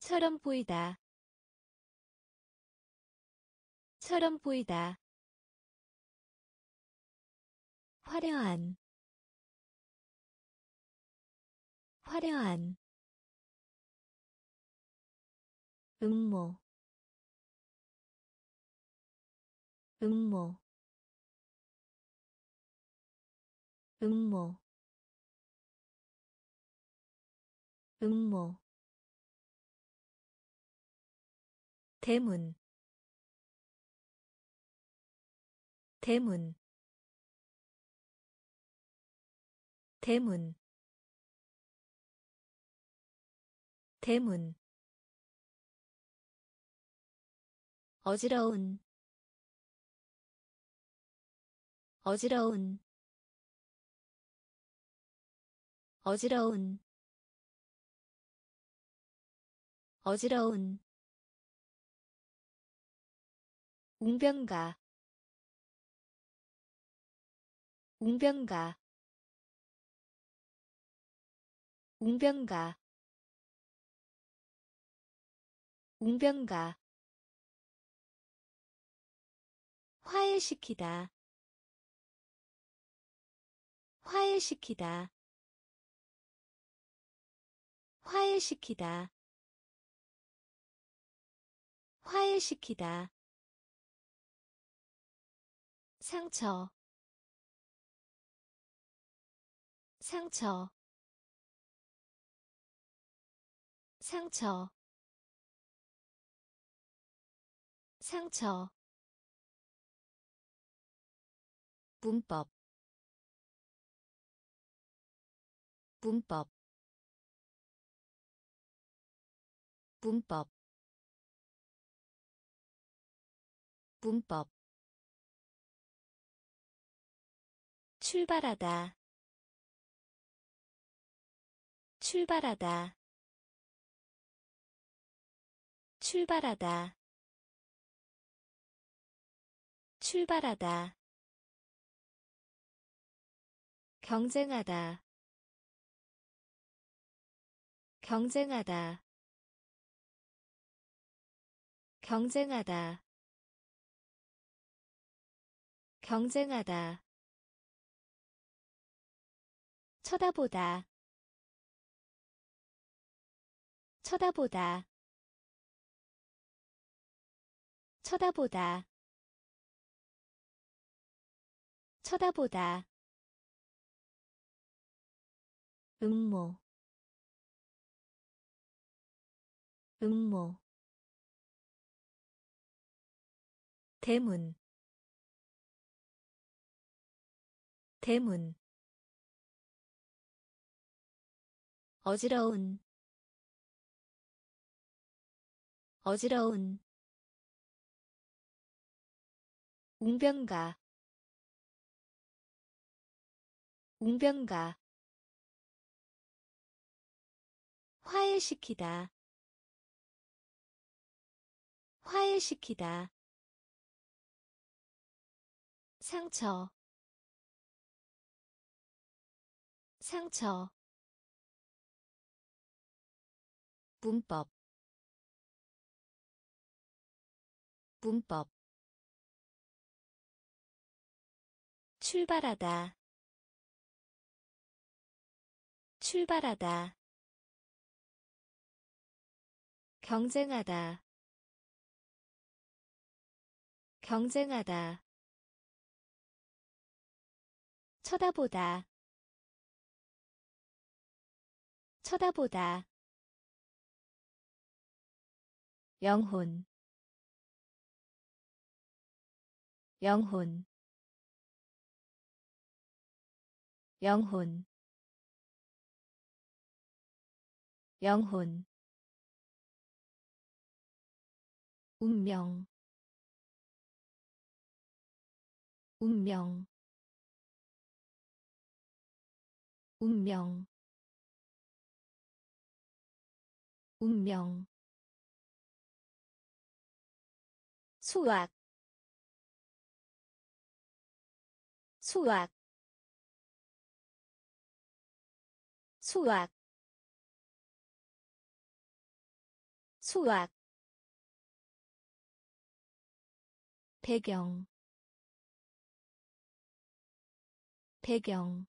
처럼 보이다. 처럼 보이다. 화려한. 화려한. 음모. 음모 음모. 음모. 대문. 대문. 대문. 대문. 어지러운. 어지러운 어지러운 어지러운 웅변가 웅변가 웅변가 웅변가. 화해시키다 화해시키다 화해시키다. 화해시키다. 상처. 상처. 상처. 상처. 문법. 문법 문법 문법. 출발하다 출발하다. 출발하다 출발하다. 경쟁하다 경쟁하다 경쟁하다. 경쟁하다. 쳐다보다. 쳐다보다. 쳐다보다. 쳐다보다. 음모. 음모 대문. 대문. 어지러운. 어지러운. 웅변가. 웅변가. 화해시키다. 화해시키다 상처. 상처. 문법. 문법. 출발하다. 출발하다. 경쟁하다. 경쟁하다 쳐다보다. 쳐다보다. 영혼. 영혼. 영혼. 영혼. 운명. 운명 운명 운명 수학 수학 수학 수학 배경 배경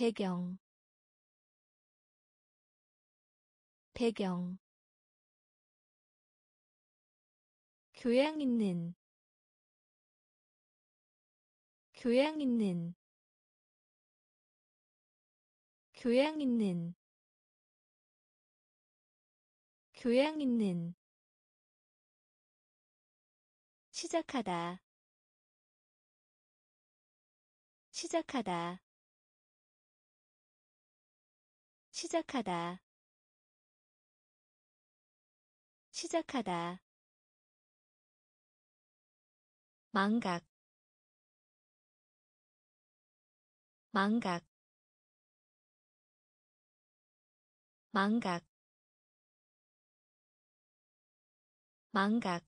배경. 배경. 교양 있는. 교양 있는. 교양 있는. 교양 있는. 시작하다. 시작하다 시작하다. 시작하다. 망각. 망각. 망각. 망각.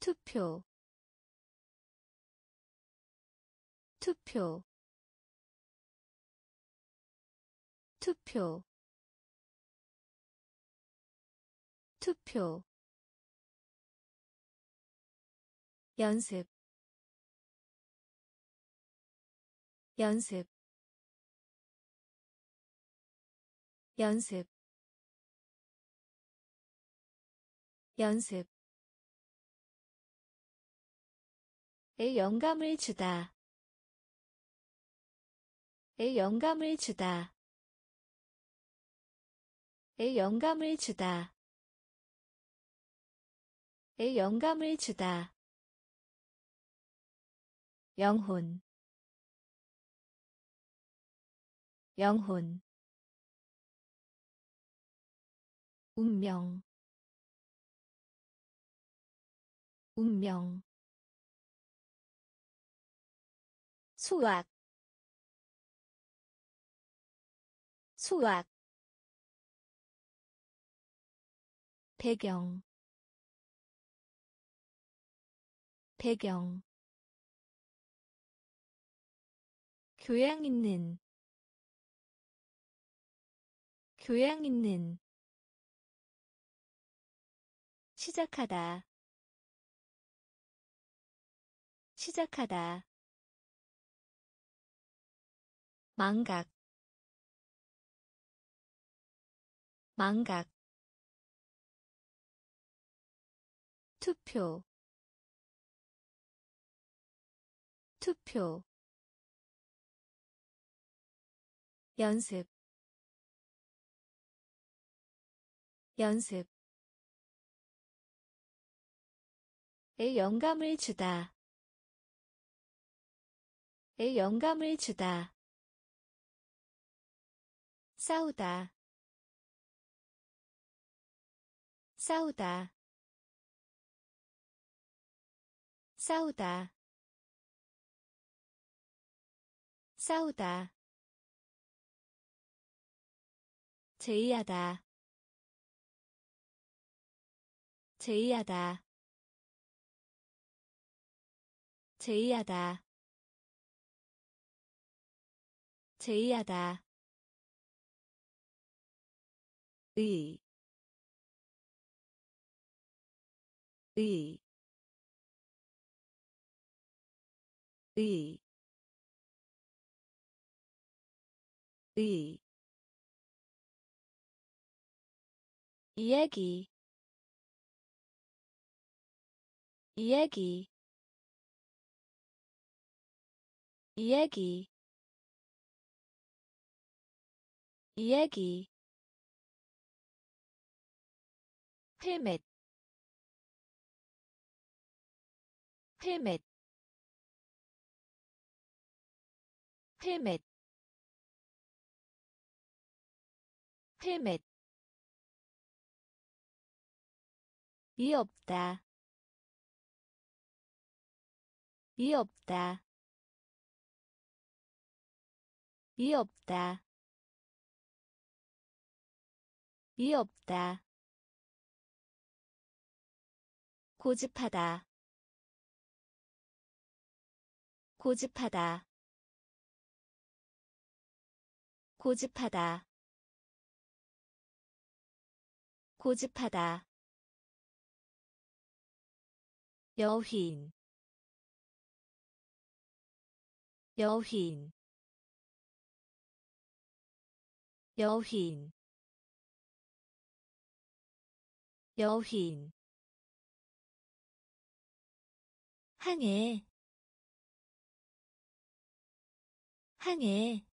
투표. 투표 투표 투표 연습 연습 연습 연습. 에 영감을 주다. 에 영감을 주다 에 영감을 주다. 에 영감을 주다. 영혼. 영혼. 운명. 운명. 수학 수학 배경. 배경. 교양 있는. 교양 있는. 시작하다. 시작하다. 망각. 망각 투표 투표 연습 연습. 에 영감을 주다. 에 영감을 주다. 싸우다. 싸우다 싸우다. 싸우다. 제의하다. 제의하다. 제의하다. 제의하다. 의, 의, 의, 의, 이야기, 이야기, 이야기, 이야기. 헬멧 헬멧 헬멧 헬멧 이 없다. 이 없다. 이 없다. 이 없다. 고집하다. 고집하다 고집하다. 고집하다. 여휘인. 여휘인. 여휘인. 여휘인. 항해. 항해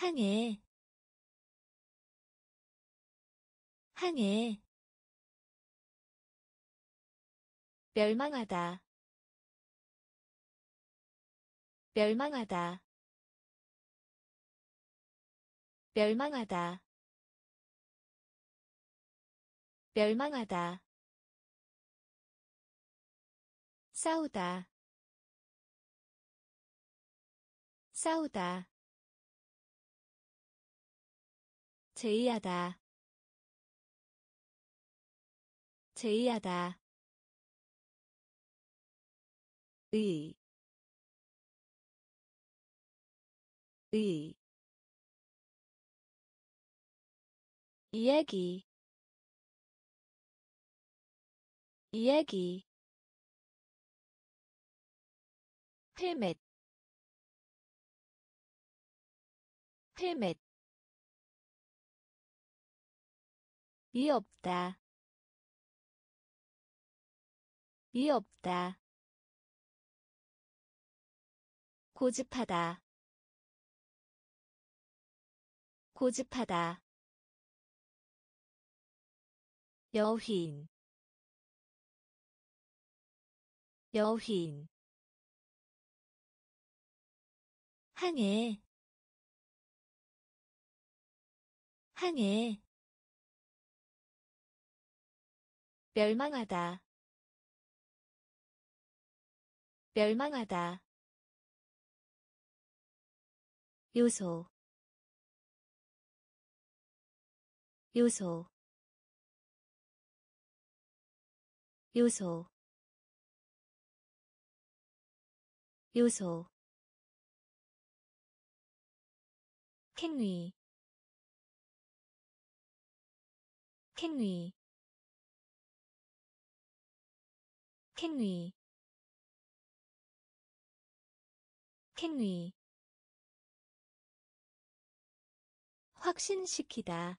항해. 항해. 멸망하다. 멸망하다. 멸망하다. 멸망하다. 싸우다. 싸우다 제의하다. 제의하다. 의, 의, 이야기, 이야기, 헬멧. 헬멧 이 없다. 이 없다. 고집하다. 고집하다. 여휘인. 여휘인. 항해. 항해 멸망하다. 멸망하다. 요소. 요소. 요소. 요소. 캔위 캔위 캔위 캔위 확신시키다.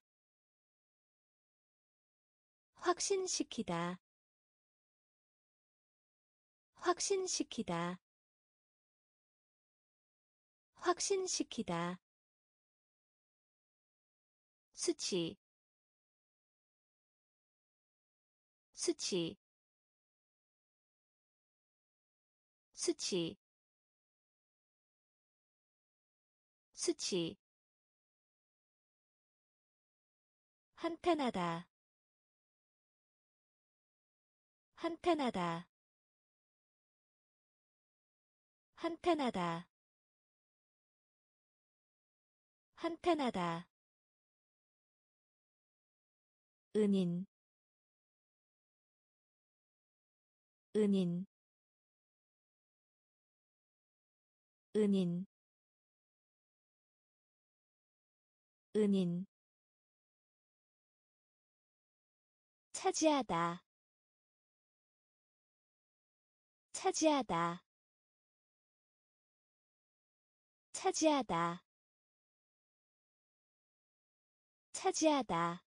확신시키다. 확신시키다. 확신시키다. 수치. 수치 수치. 수치. 한탄하다. 한탄하다. 한탄하다. 한탄하다. 은인. 은인 은인 은인. 차지하다 차지하다. 차지하다 차지하다.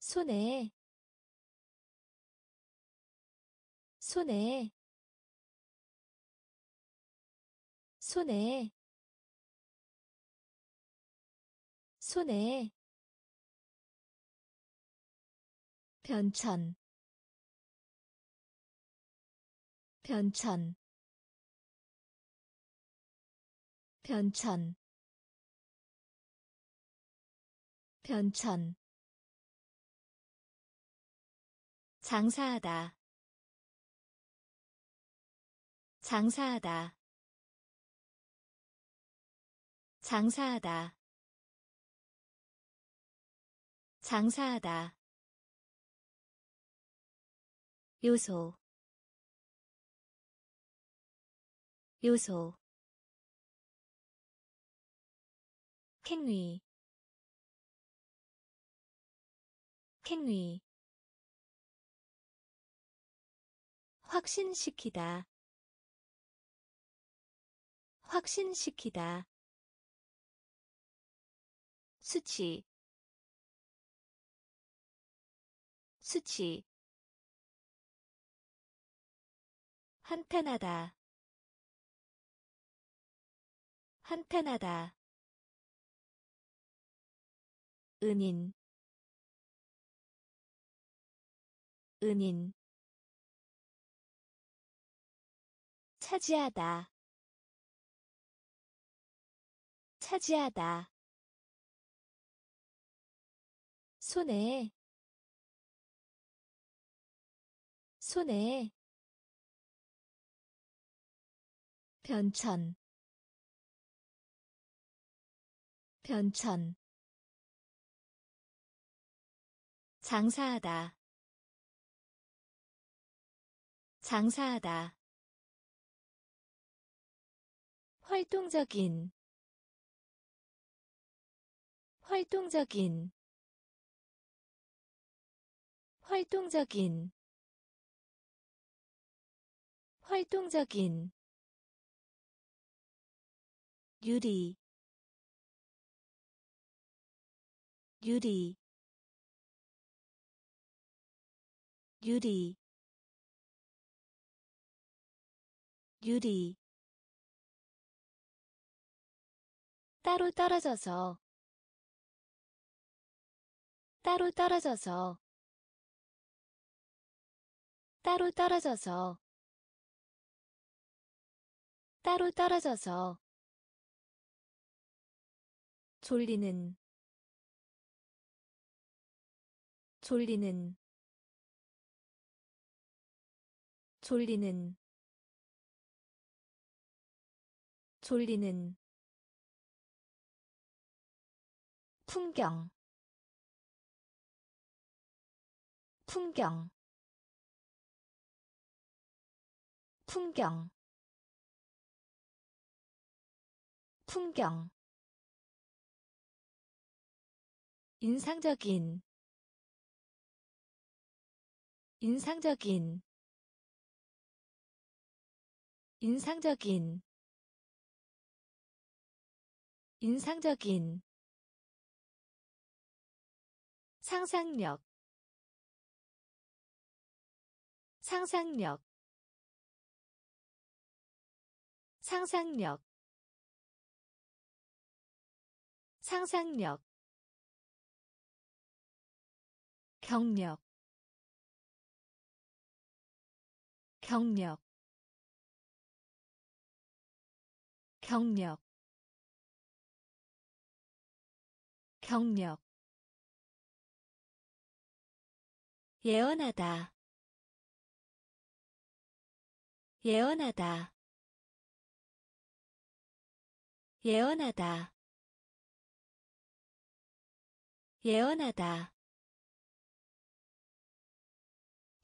손에 손에 손에 손에 변천 변천 변천 변천. 장사하다 장사하다 장사하다. 장사하다. 요소. 요소. 캔위. 캔위. 확신시키다. 확신시키다 수치. 수치. 한탄하다. 한탄하다. 은인. 은인. 차지하다. 차지하다 손에 손에 변천 변천. 장사하다 장사하다. 활동적인 활동적인 활동적인 활동적인 유리 유리 유리 유리. 따로 떨어져서 따로 떨어져서 따로 떨어져서. 따로 떨어져서. 졸리는. 졸리는. 졸리는. 졸리는. 풍경. 풍경 풍경 풍경 인상적인 인상적인 인상적인 인상적인 상상력 상상력 상상력 상상력 경력 경력 경력 경력. 예언하다 예언하다 예언하다. 예언하다.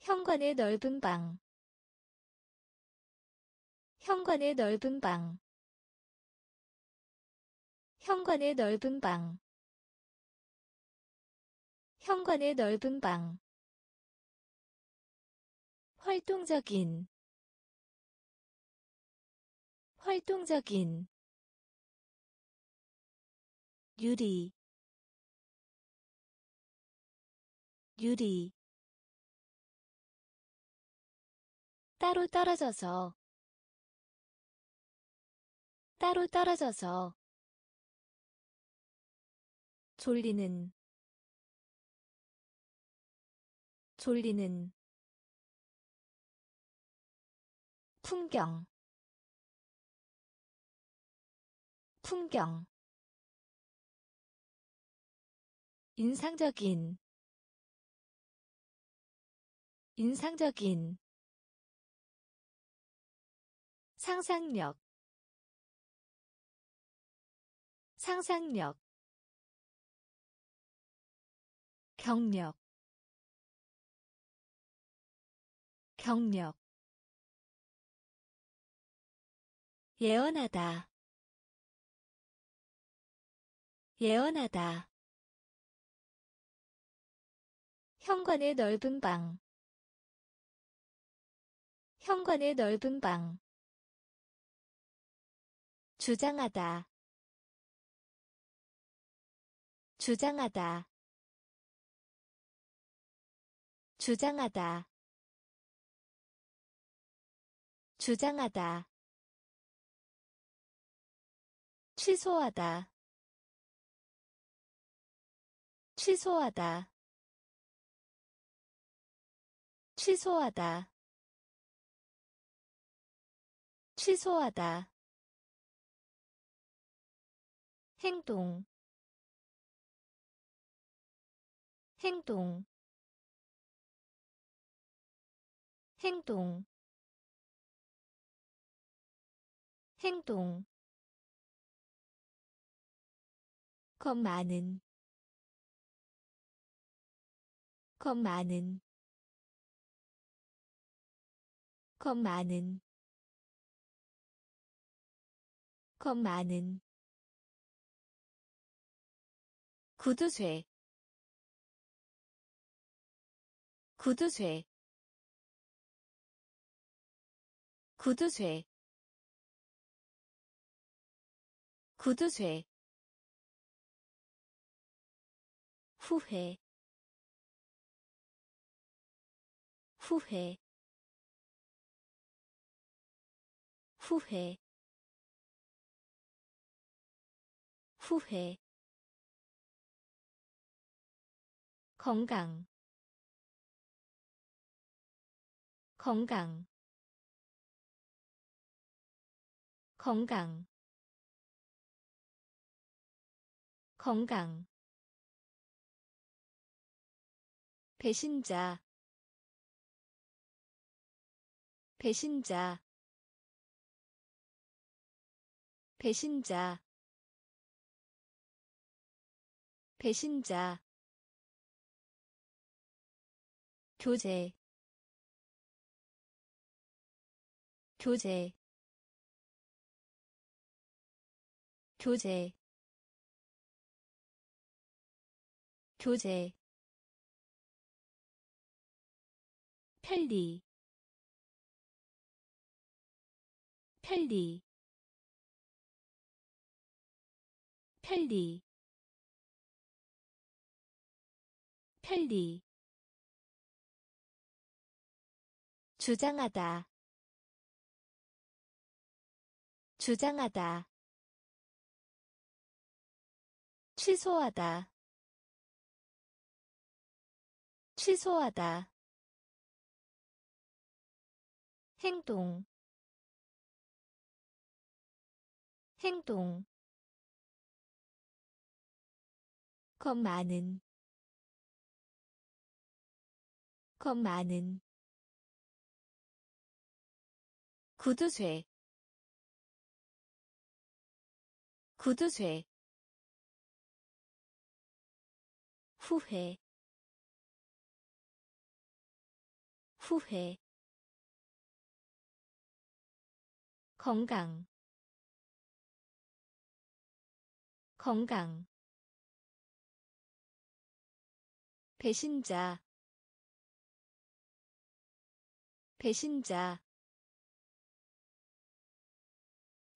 현관의 넓은 방. 현관의 넓은 방. 현관의 넓은 방. 현관의 넓은 방. 활동적인. 활동적인 유리 유리. 따로 떨어져서 따로 떨어져서 졸리는 졸리는 풍경 풍경 인상적인 인상적인 상상력 상상력 경력 경력. 예언하다 예언하다 현관의 넓은 방. 현관의 넓은 방. 주장하다. 주장하다. 주장하다. 주장하다. 취소하다. 취소하다 취소하다. 취소하다. 행동. 행동. 행동. 행동. 겁 많은. 겁 많은 겁 많은. 겁 많은. 구두쇠. 구두쇠. 구두쇠. 구두쇠. 후회. 후회 후회 후회 건강 건강 건강 건강. 배신자 배신자 배신자 배신자 교재 교재 교재 교재 편리 편리 편리 편리. 주장하다 주장하다. 취소하다 취소하다. 행동 행동 겁 많은. 겁 많은. 구두쇠. 구두쇠. 후회. 후회. 건강. 건강 배신자 배신자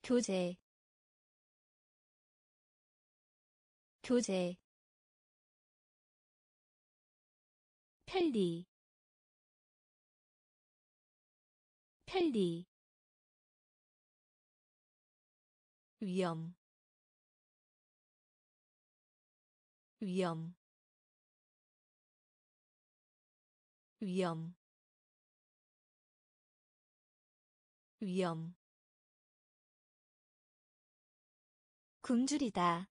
교재 교재 편리 편리 위험 위험 위험 위험. 굶주리다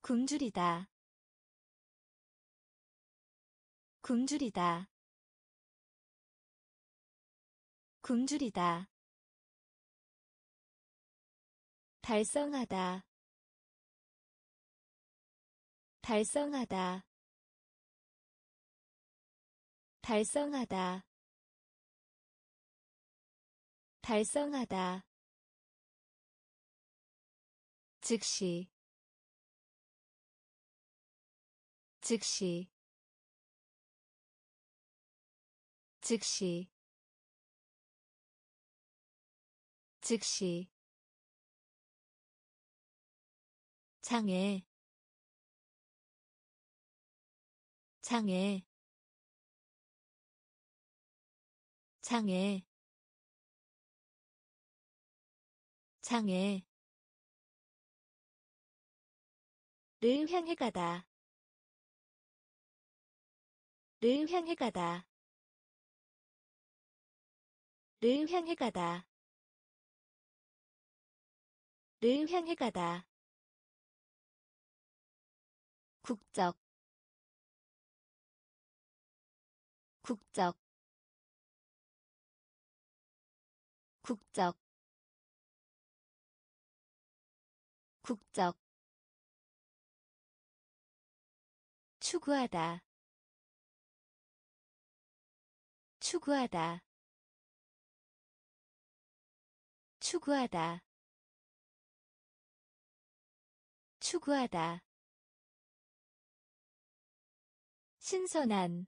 굶주리다 굶주리다 굶주리다. 달성하다 달성하다 달성하다. 달성하다. 즉시. 즉시. 즉시. 즉시. 장애. 장애 장애 장애 를 향해 가다 를 향해 가다 를 향해 가다 를 향해 가다. 국적 국적 국적 국적. 추구하다 추구하다. 추구하다 추구하다. 신선한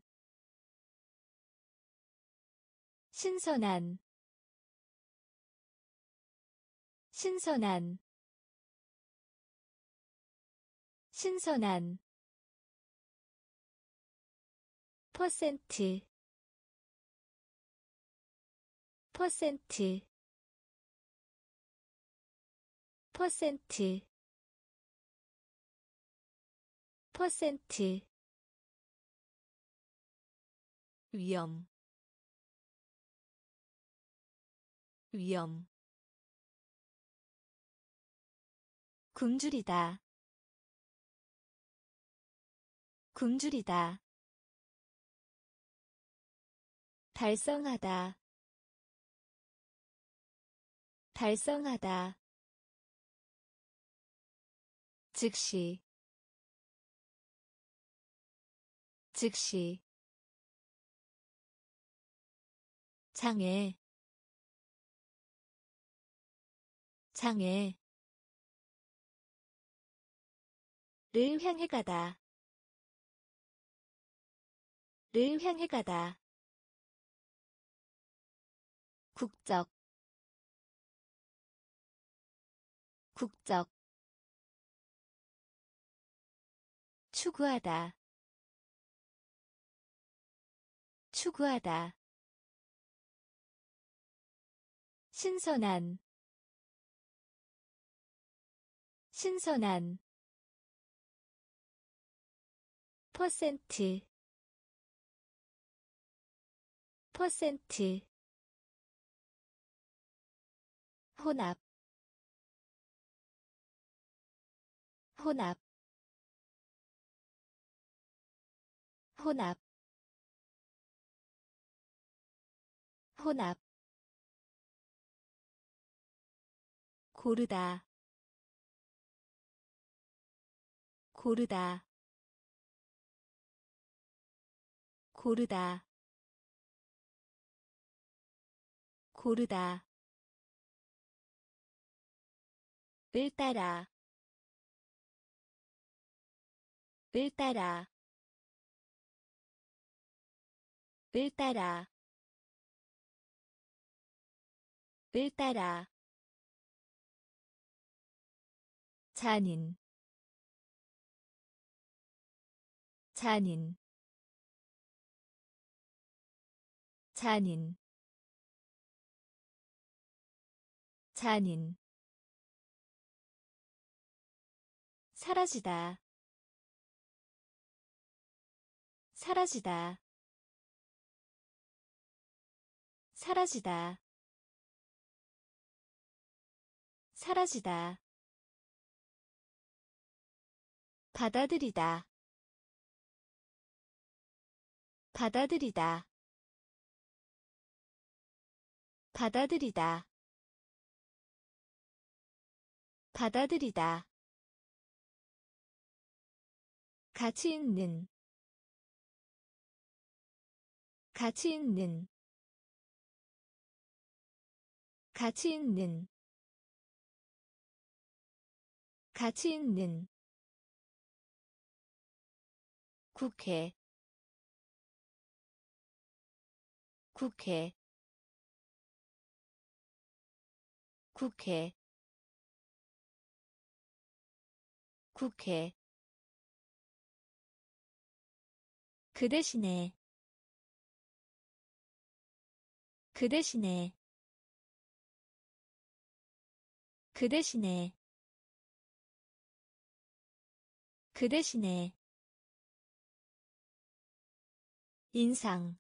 신선한 신선한 신선한 퍼센트 퍼센트 퍼센트 퍼센트. 위험 위험 굶주리다. 굶주리다. 달성하다. 달성하다. 즉시. 즉시. 장애. 장애 를 향해 가다. 를 향해 가다. 국적. 국적. 추구하다. 추구하다. 신선한. 신선한 퍼센트. 퍼센트. 혼합. 혼합. 혼합. 혼합. 고르다. 고르다 고르다. 고르다. 을 따라. 을 따라. 을 따라. 을 따라. 잔인. 잔인 잔인. 잔인. 사라지다. 사라지다. 사라지다. 사라지다. 받아들이다. 받아들이다 받아들이다. 받아들이다. 가치 있는. 가치 있는. 가치 있는. 가치 있는. 국회. 국회 국회 국회. 그 대신에 그 대신에 그 대신에 그 대신에. 인상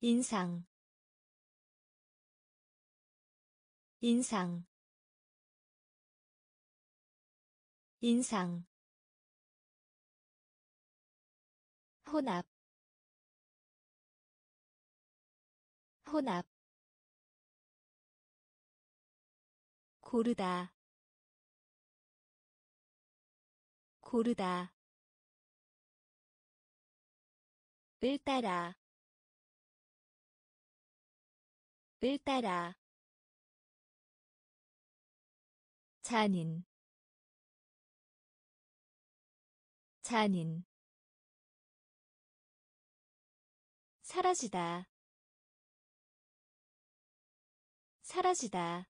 인상 인상 인상 혼합 혼합 고르다 고르다 을 따라 을 따라 잔인. 잔인. 사라지다. 사라지다.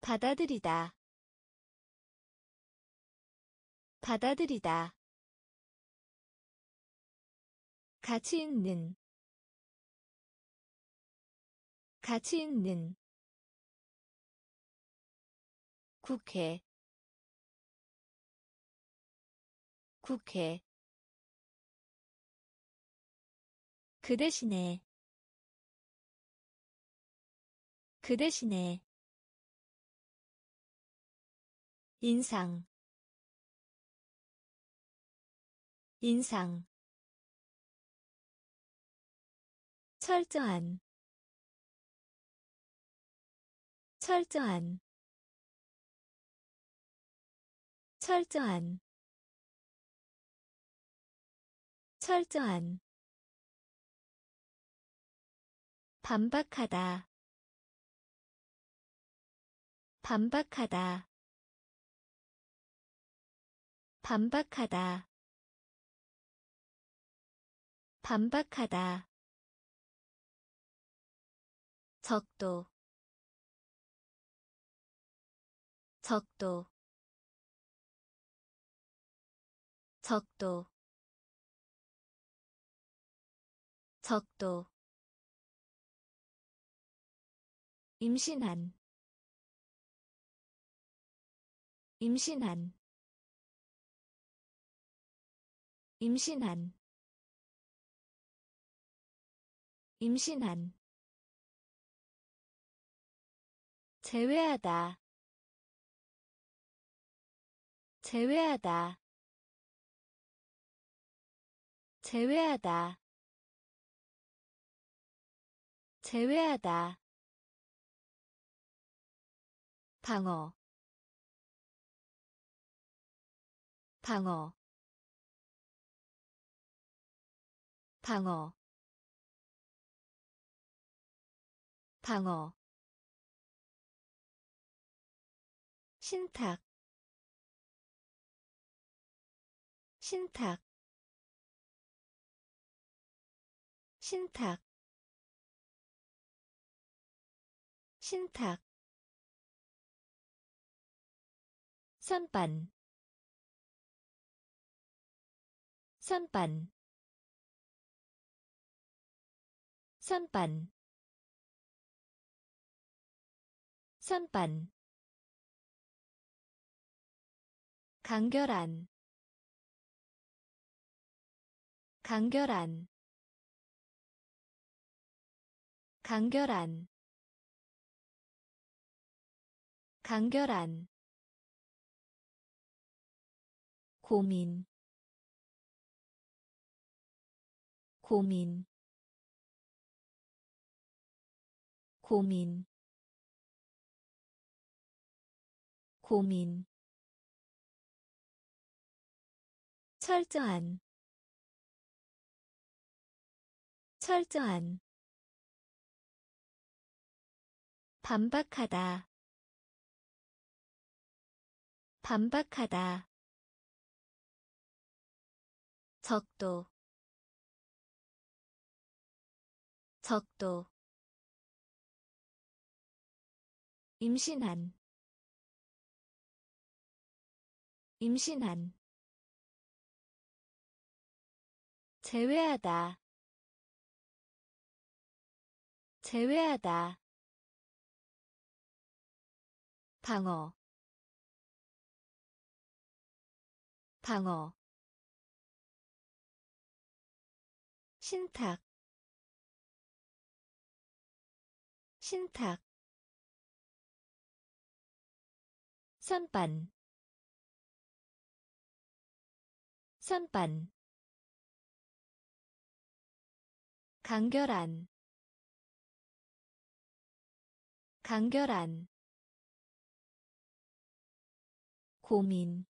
받아들이다. 받아들이다. 가치 있는. 가치 있는 국회 국회. 그 대신에 그 대신에. 인상 인상. 철저한 철저한 철저한 철저한 반박하다 반박하다 반박하다 반박하다. 적도 적도 적도 적도 임신한 임신한 임신한 임신한. 제외하다 제외하다 제외하다. 제외하다. 방어. 방어. 방어. 방어. 신탁. 신탁 신탁 신탁 선반 선반 선반 선반. 간결한 간결한 간결한 간결한 고민 고민 고민 고민. 철저한 철저한 반박하다. 반박하다. 적도. 적도. 임신한. 임신한. 제외하다. 제외하다 방어. 방어. 신탁. 신탁. 선반. 선반. 간결한. 간결한 고민.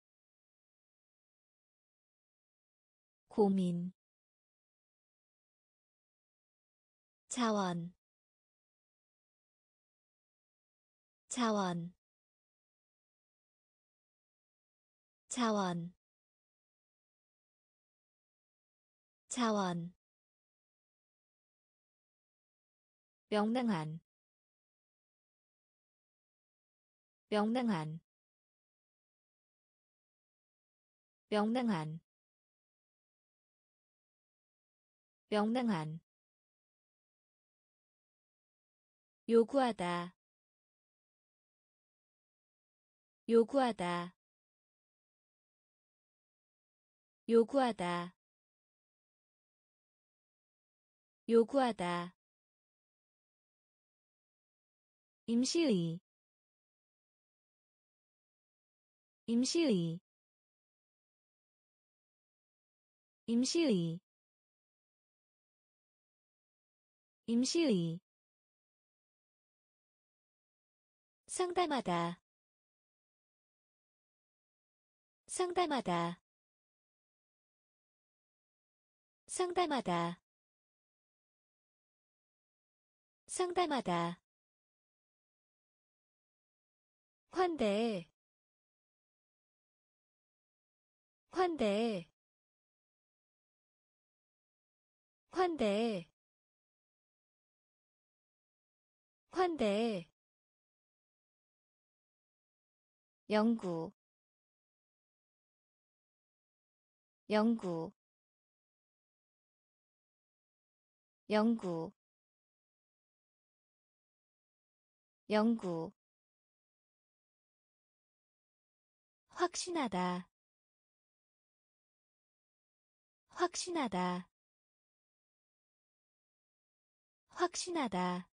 고민. 자원 자원 자원 자원 명랑한. 명랑한 명랑한 명랑한 요구하다 요구하다 요구하다 요구하다. 임시의 임시의 임시의 임실이 상담하다 상담하다 상담하다 상담하다. 환대 환대 환대 환대 연구 연구 연구 연구. 확신하다 확신하다 확신하다.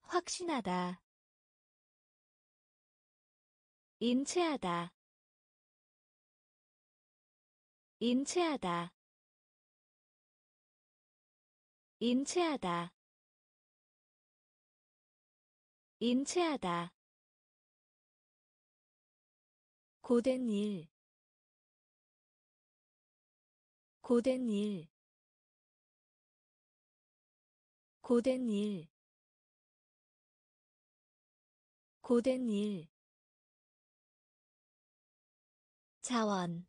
확신하다. 인체하다. 인체하다. 인체하다. 인체하다. 고된 일. 고된 일 고된 일. 고된 일. 자원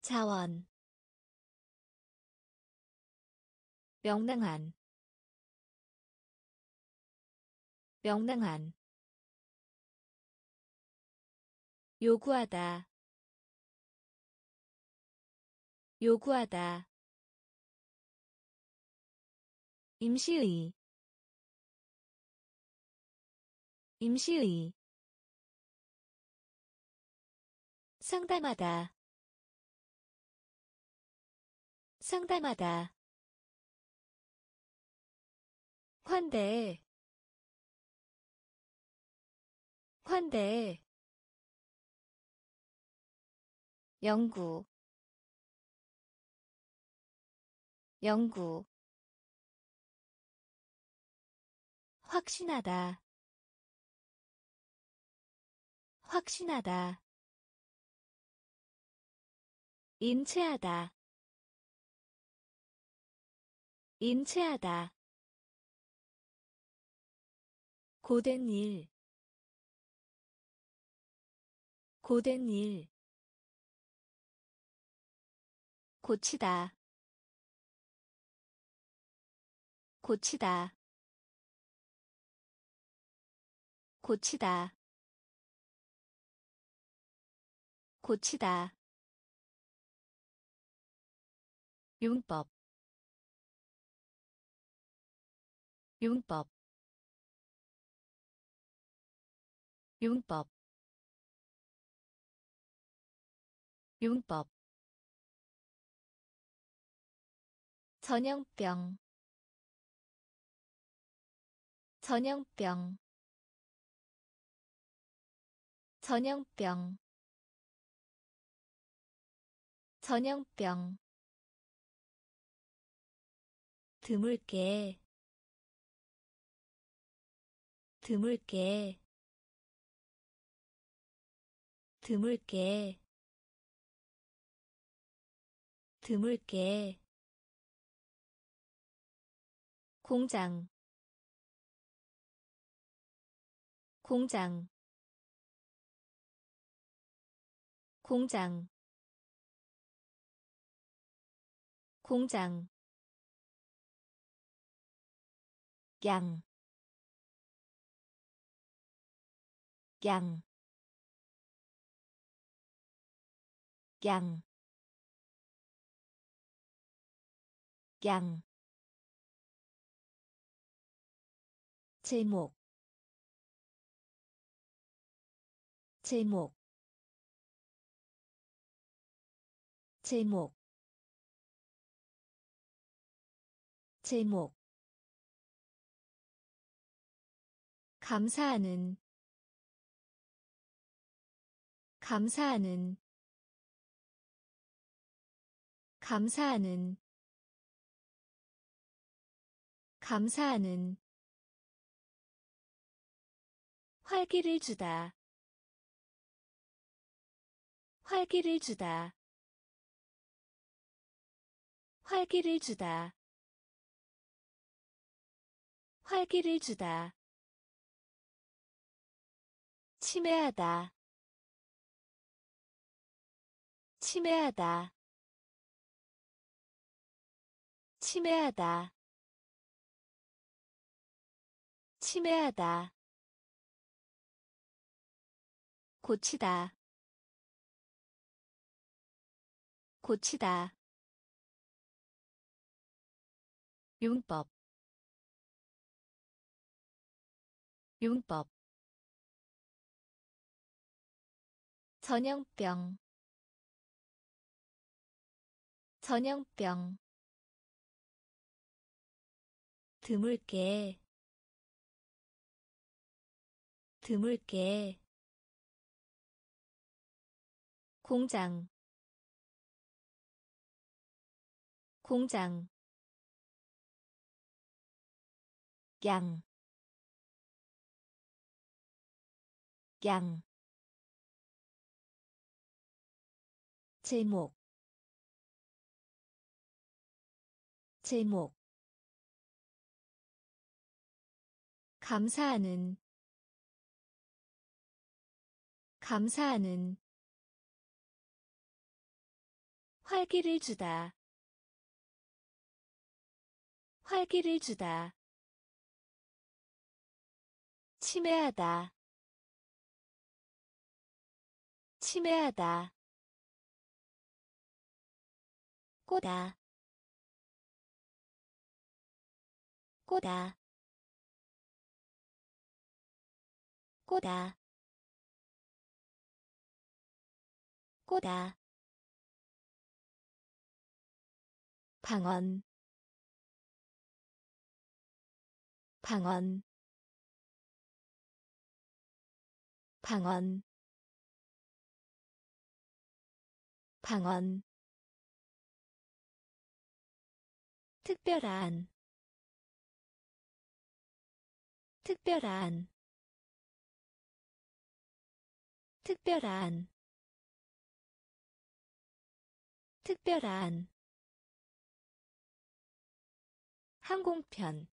자원 명랑한. 명랑한. 요구하다. 요구하다 임시의 임시의 상담하다 상담하다 환대 환대 연구 연구 확신하다. 확신하다. 인체하다. 인체하다. 고된 일. 고된 일. 고치다. 고치다 고치다. 고치다. 융법. 융법. 융법. 융법. 전염병. 전염병 전염병. 전염병. 드물게. 드물게. 드물게. 드물게. 공장. 공장 공장 공장 양, 양, 양, 양. 제목 제목 제목 제목. 감사하는 감사하는. 감사하는 감사하는. 활기를 주다 활기를 주다 활기를 주다. 활기를 주다. 침해하다. 침해하다. 침해하다. 침해하다. 고치다. 고치다 용법 용법 전염병 전염병 드물게 드물게 공장 공장 양, 양, 제목, 제목, 감사하는, 감사하는, 활기를 주다, 활기를 주다. 침해하다. 침해하다. 꼬다. 꼬다. 꼬다. 꼬다. 방언. 방언 방언 방언 특별한. 특별한. 특별한. 특별한. 항공편.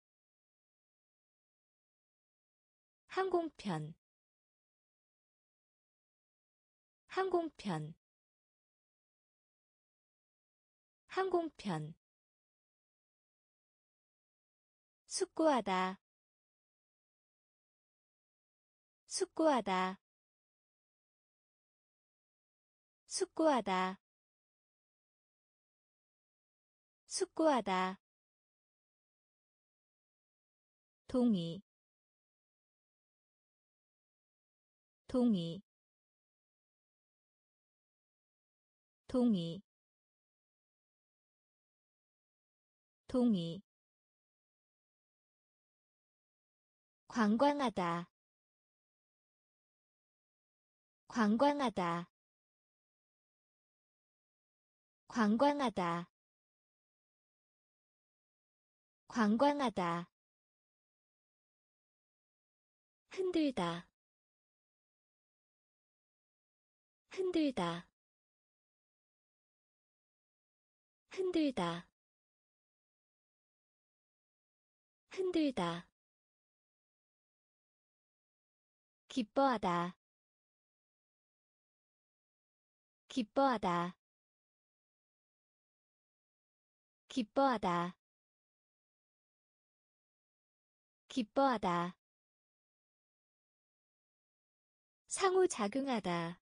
항공편 항공편. 항공편. 숙고하다. 숙고하다. 숙고하다. 숙고하다. 동의. 동의 동의. 동의. 관광하다. 관광하다. 관광하다. 관광하다. 흔들다. 흔들다 흔들다. 흔들다. 기뻐하다. 기뻐하다. 기뻐하다. 기뻐하다. 상호작용하다.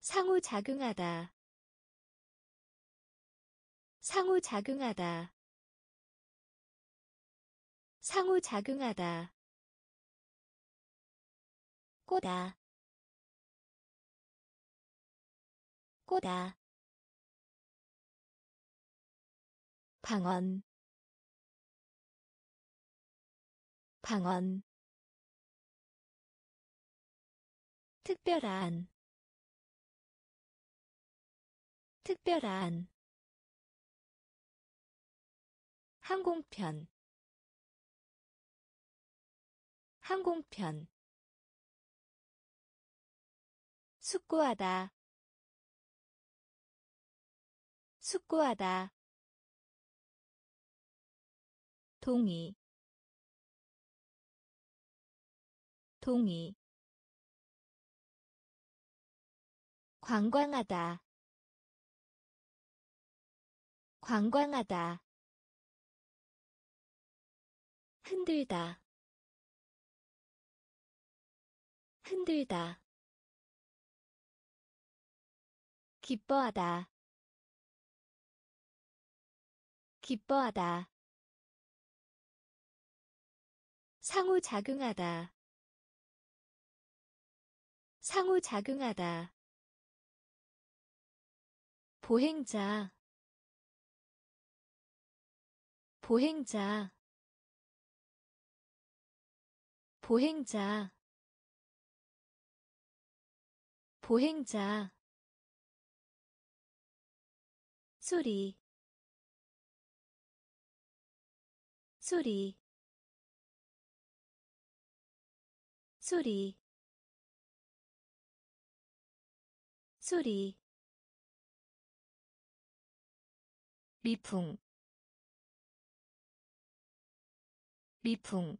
상호작용하다 상호작용하다. 상호작용하다. 꼬다. 꼬다. 방언. 방언. 특별한. 특별한 항공편. 항공편. 숙고하다. 숙고하다. 동의. 동의. 관광하다. 관광하다 흔들다. 흔들다. 기뻐하다. 기뻐하다. 상호작용하다. 상호작용하다. 보행자. 보행자 보행자. 보행자. 소리. 소리. 소리. 소리. 미풍. 미풍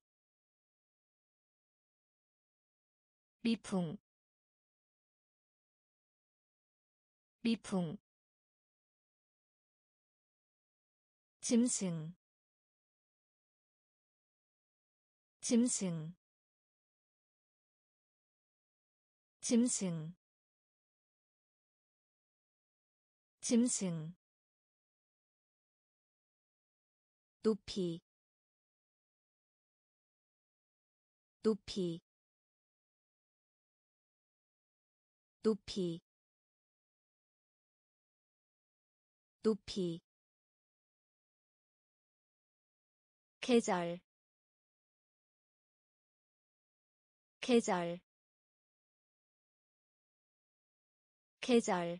미풍. 미풍. 짐승. 짐승. 짐승. 짐승. 높이. 높이 높이 높이 계절 계절 계절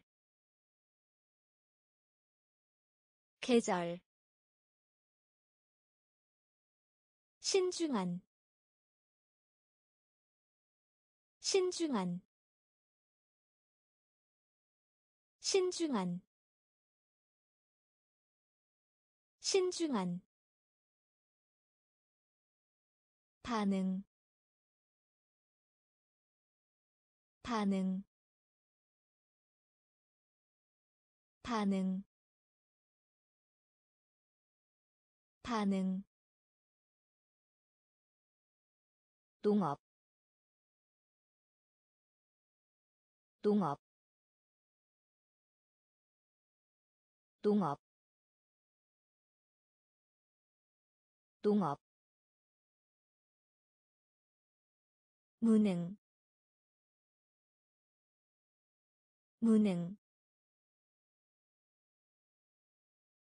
계절. 신중한 신중한 신중한 신중한 반응 반응 반응 반응. 농업 농업 농업 농업 무능 무능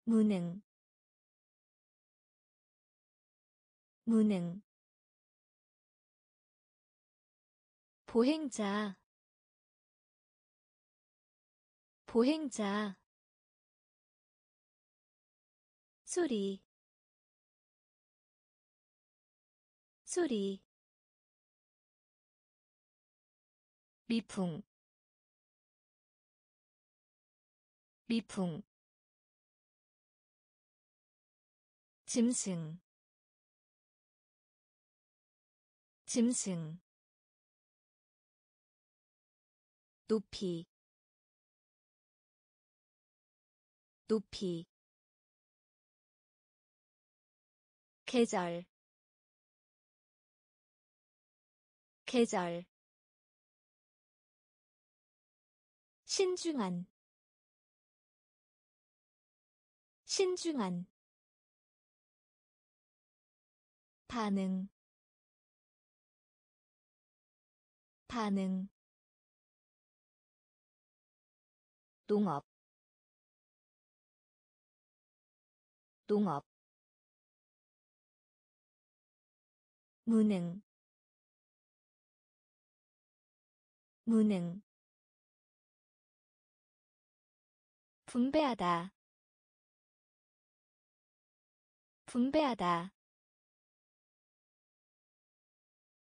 무능 무능 보행자 보행자 소리. 소리. 미풍. 미풍. 짐승. 짐승. 높이. 높이 계절 계절 신중한 신중한 반응 반응 농업 농업 무능 무능. 분배하다 분배하다.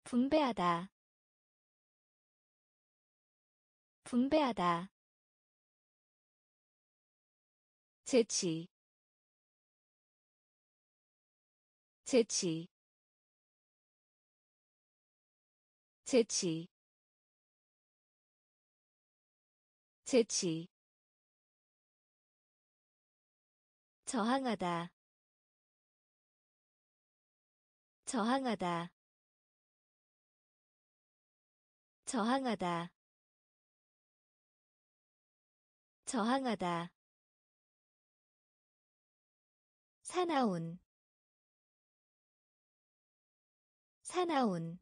분배하다 분배하다. 재치 재치 재치 재치 저항하다 저항하다 저항하다 저항하다. 사나운 사나운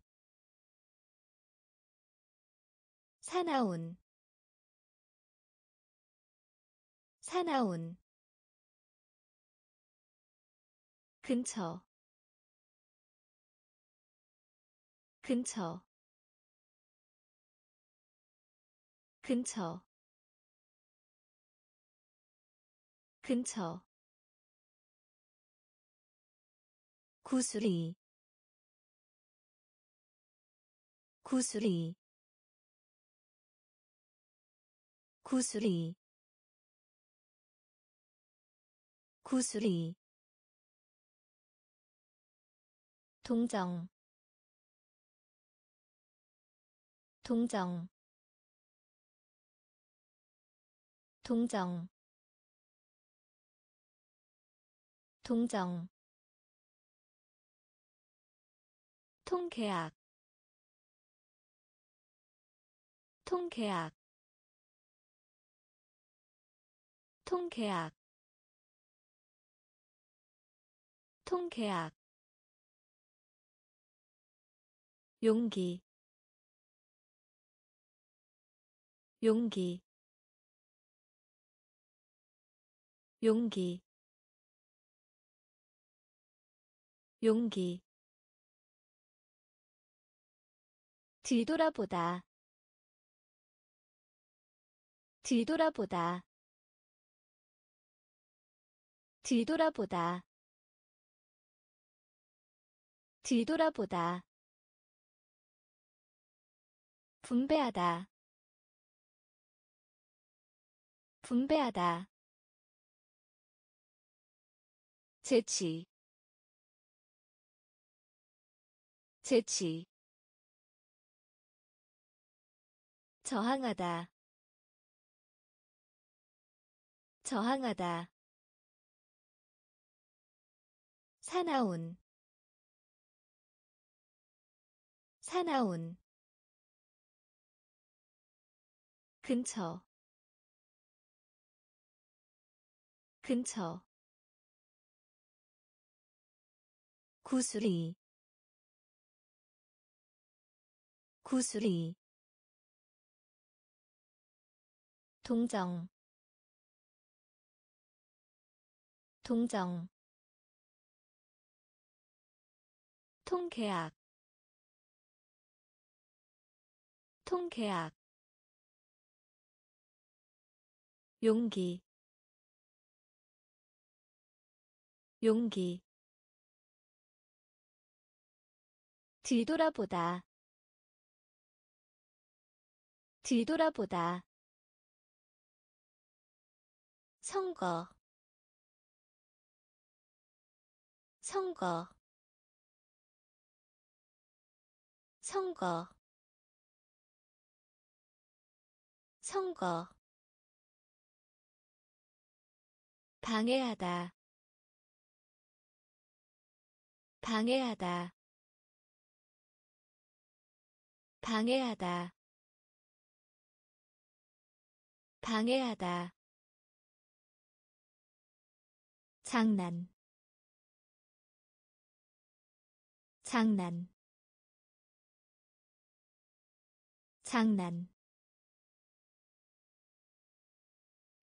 사나운. 사나운. 근처. 근처. 근처. 근처. 구슬이. 구슬이 구슬이 구슬이 동정 동정 동정 동정. 통계약 통계약 통계약. 통계약. 용기. 용기. 용기. 용기. 뒤돌아보다. 뒤돌아보다 뒤돌아보다. 뒤돌아보다. 분배하다. 분배하다. 재치. 재치. 저항하다. 저항하다 사나운. 사나운. 근처. 근처. 구슬이. 구슬이. 동정. 동정 통계약. 통계약. 용기. 용기. 뒤돌아보다. 뒤돌아보다. 선거. 선거 선거. 선거. 방해하다. 방해하다. 방해하다. 방해하다. 장난. 장난 장난.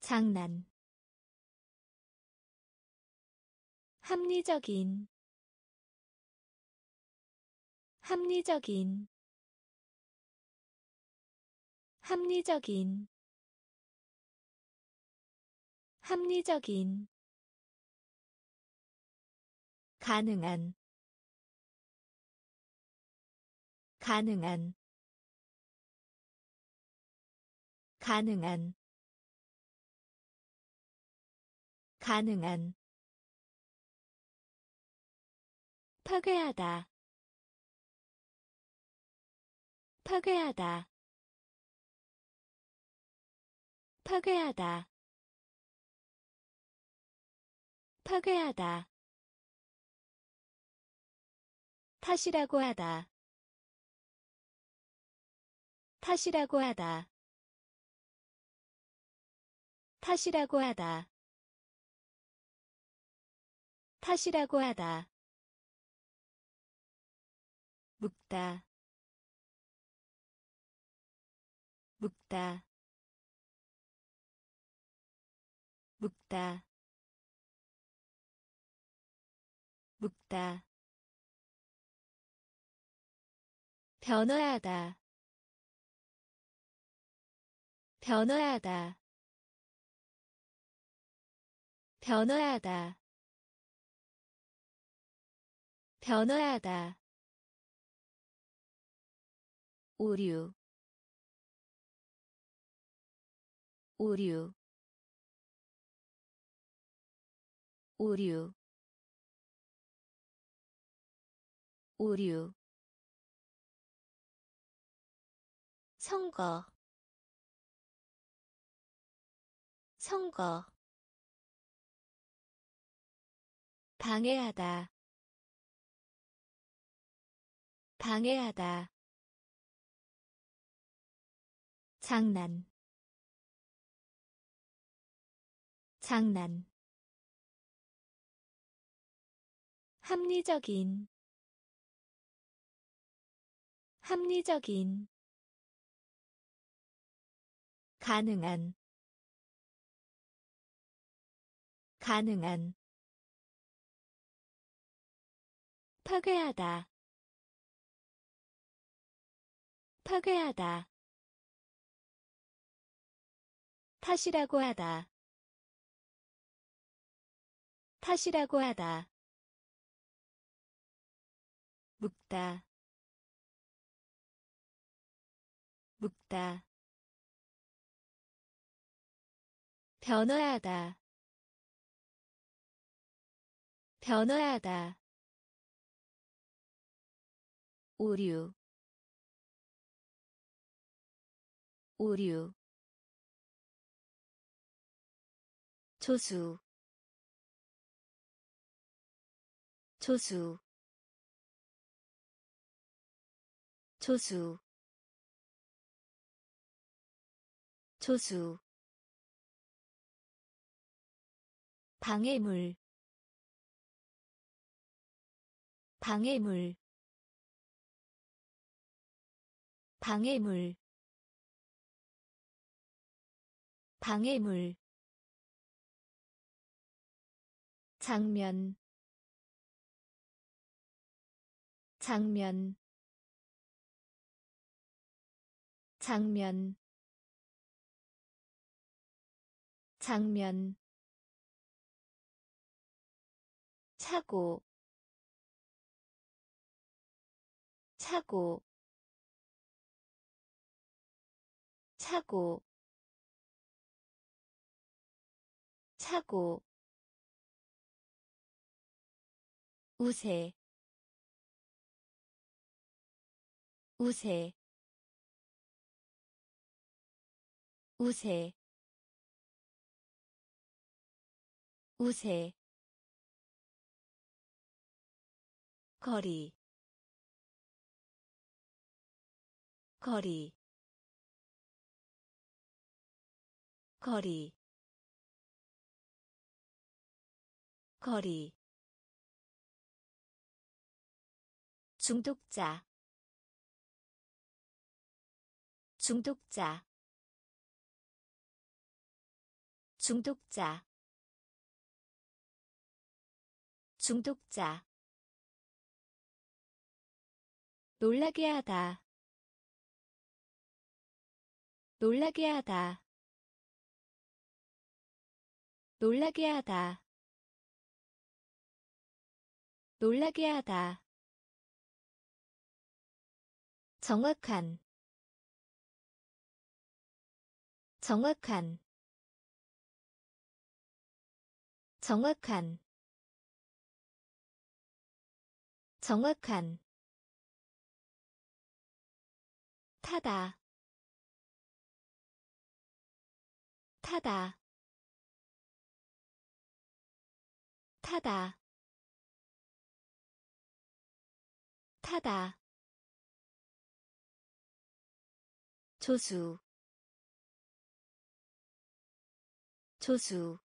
장난. 합리적인. 합리적인. 합리적인. 합리적인. 가능한. 가능한 가능한 가능한 파괴하다 파괴하다 파괴하다 파괴하다. 탓이라고 하다. 탓이라고 하다 탓이라고 하다. 탓이라고 하다. 묵다. 묵다. 묵다. 묵다. 변화하다. 변화하다 변화하다. 변화하다. 오류. 오류. 오류. 오류. 선거. 선거 방해하다. 방해하다. 장난. 장난. 합리적인. 합리적인. 가능한. 가능한 파괴하다. 파괴하다. 탓이라고 하다. 탓이라고 하다. 묵다. 묵다. 변화하다. 변화하다 오류 오류 조수 조수 조수 조수. 방해물 방해물 방해물. 방해물. 장면. 장면. 장면. 장면. 차고. 차고 차고 차고 우세 우세 우세 우세 거리 거리 거리 거리 중독자 중독자 중독자 중독자. 놀라게 하다 놀라게 하다 놀라게 하다. 놀라게 하다. 정확한. 정확한. 정확한. 정확한. 타다. 타다 타다. 타다. 조수. 조수.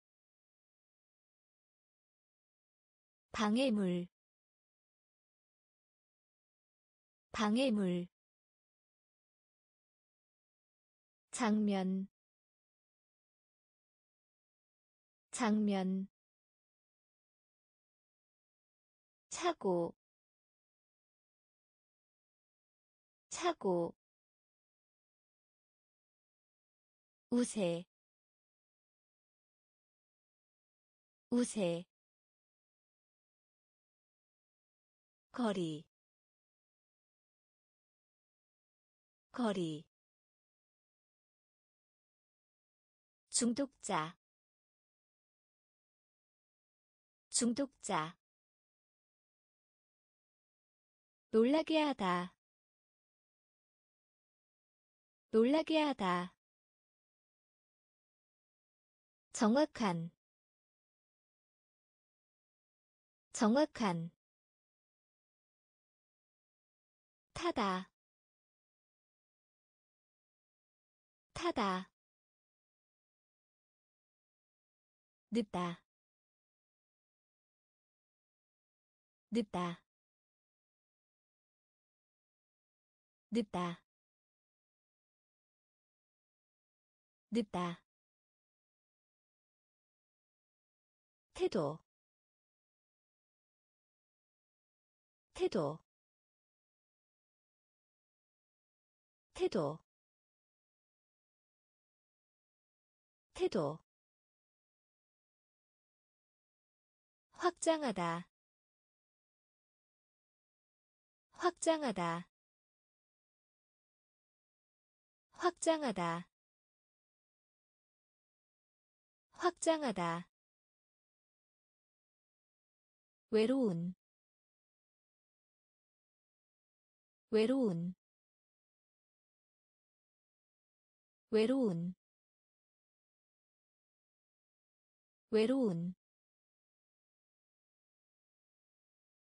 방해물. 방해물. 장면. 장면 차고 차고 우세 우세 거리 거리 중독자 중독자 놀라게 하다. 놀라게 하다. 정확한. 정확한. 타다. 타다. 늦다. 늦다 늦다. 늦다. 태도. 태도. 태도. 태도. 확장하다. 확장하다 확장하다. 확장하다. 외로운. 외로운. 외로운. 외로운.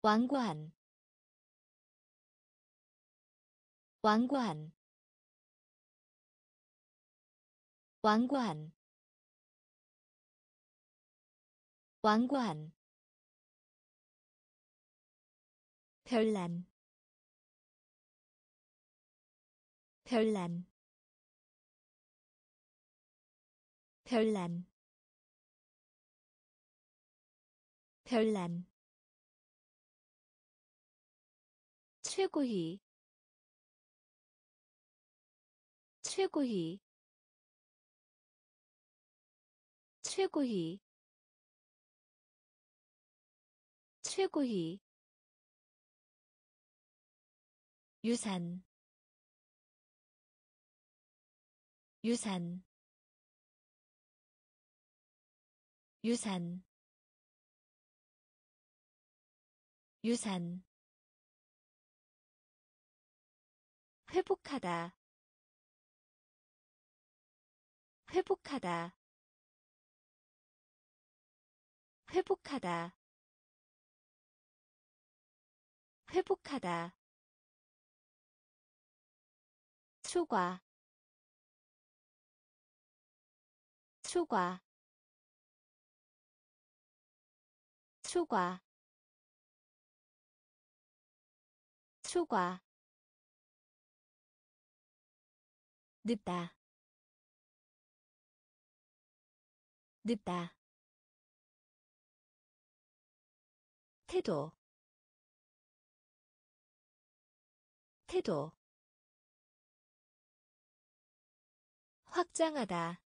왕관 왕관 왕관 왕관 별난 별난 별난 별난. 최고위 최고위 최고위. 최고위. 유산. 유산. 유산. 유산. 회복하다. 회복하다 회복하다. 회복하다. 초과 초과 초과 초과 늦다. 늦다 태도 태도 확장하다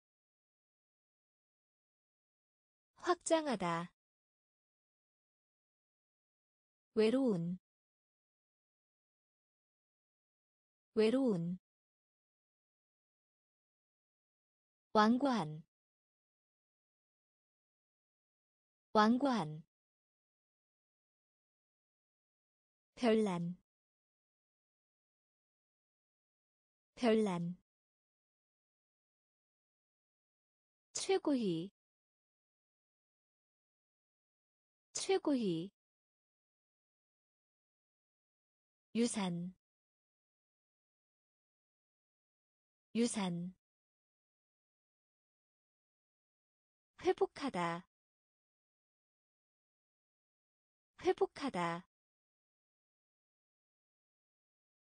확장하다 외로운 외로운 완고한 완 별난. 별난. 최고위. 최고위. 유산. 유산. 회복하다. 회복하다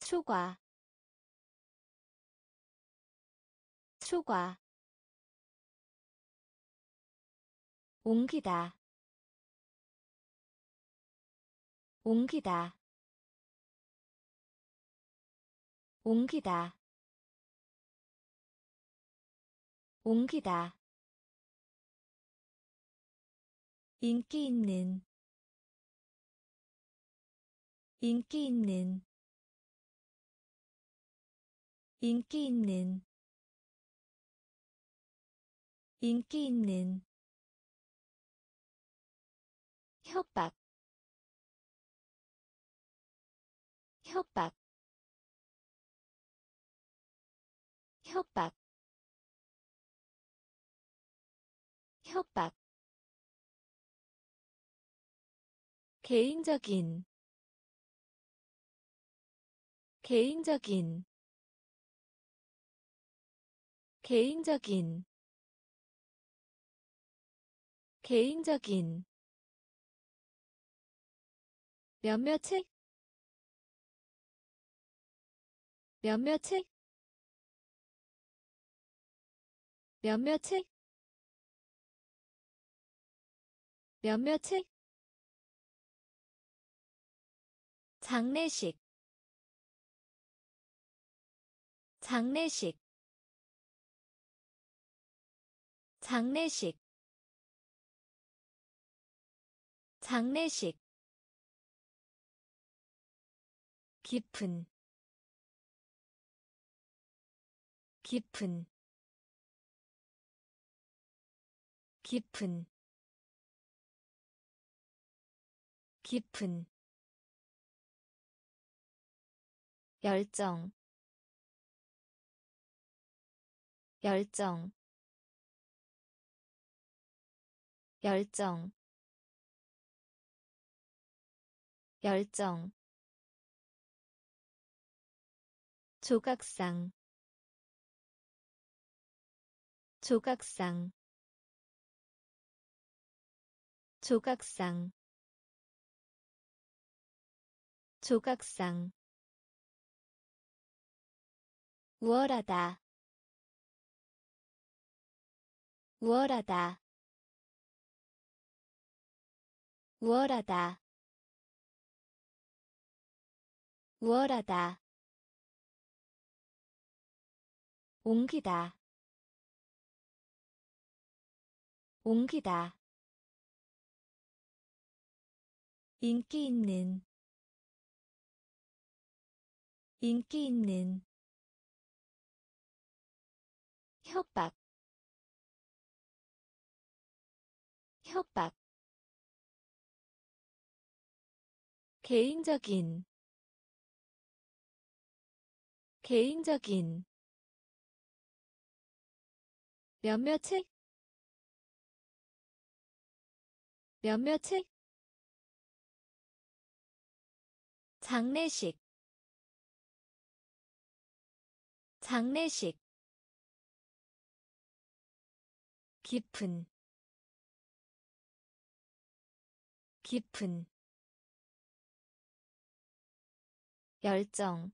초과 초과 옮기다 옮기다 옮기다 옮기다. 인기 있는 인기 있는 인기 있는 인기 있는 협박 협박 협박 협박. 개인적인 개인적인 개인적인 개인적인 몇몇책 몇몇책 몇몇책 몇몇책 장례식 장례식 장례식 장례식 깊은 깊은 깊은 깊은. 열정 열정 열정. 열정. 조각상. 조각상. 조각상. 조각상. 우월하다. 우월하다 우월하다. 우월하다. 옮기다. 옮기다. 인기 있는. 인기 있는. 협박. 협박 개인적인 개인적인 몇몇책 몇몇책 장례식 장례식 깊은 깊은 열정.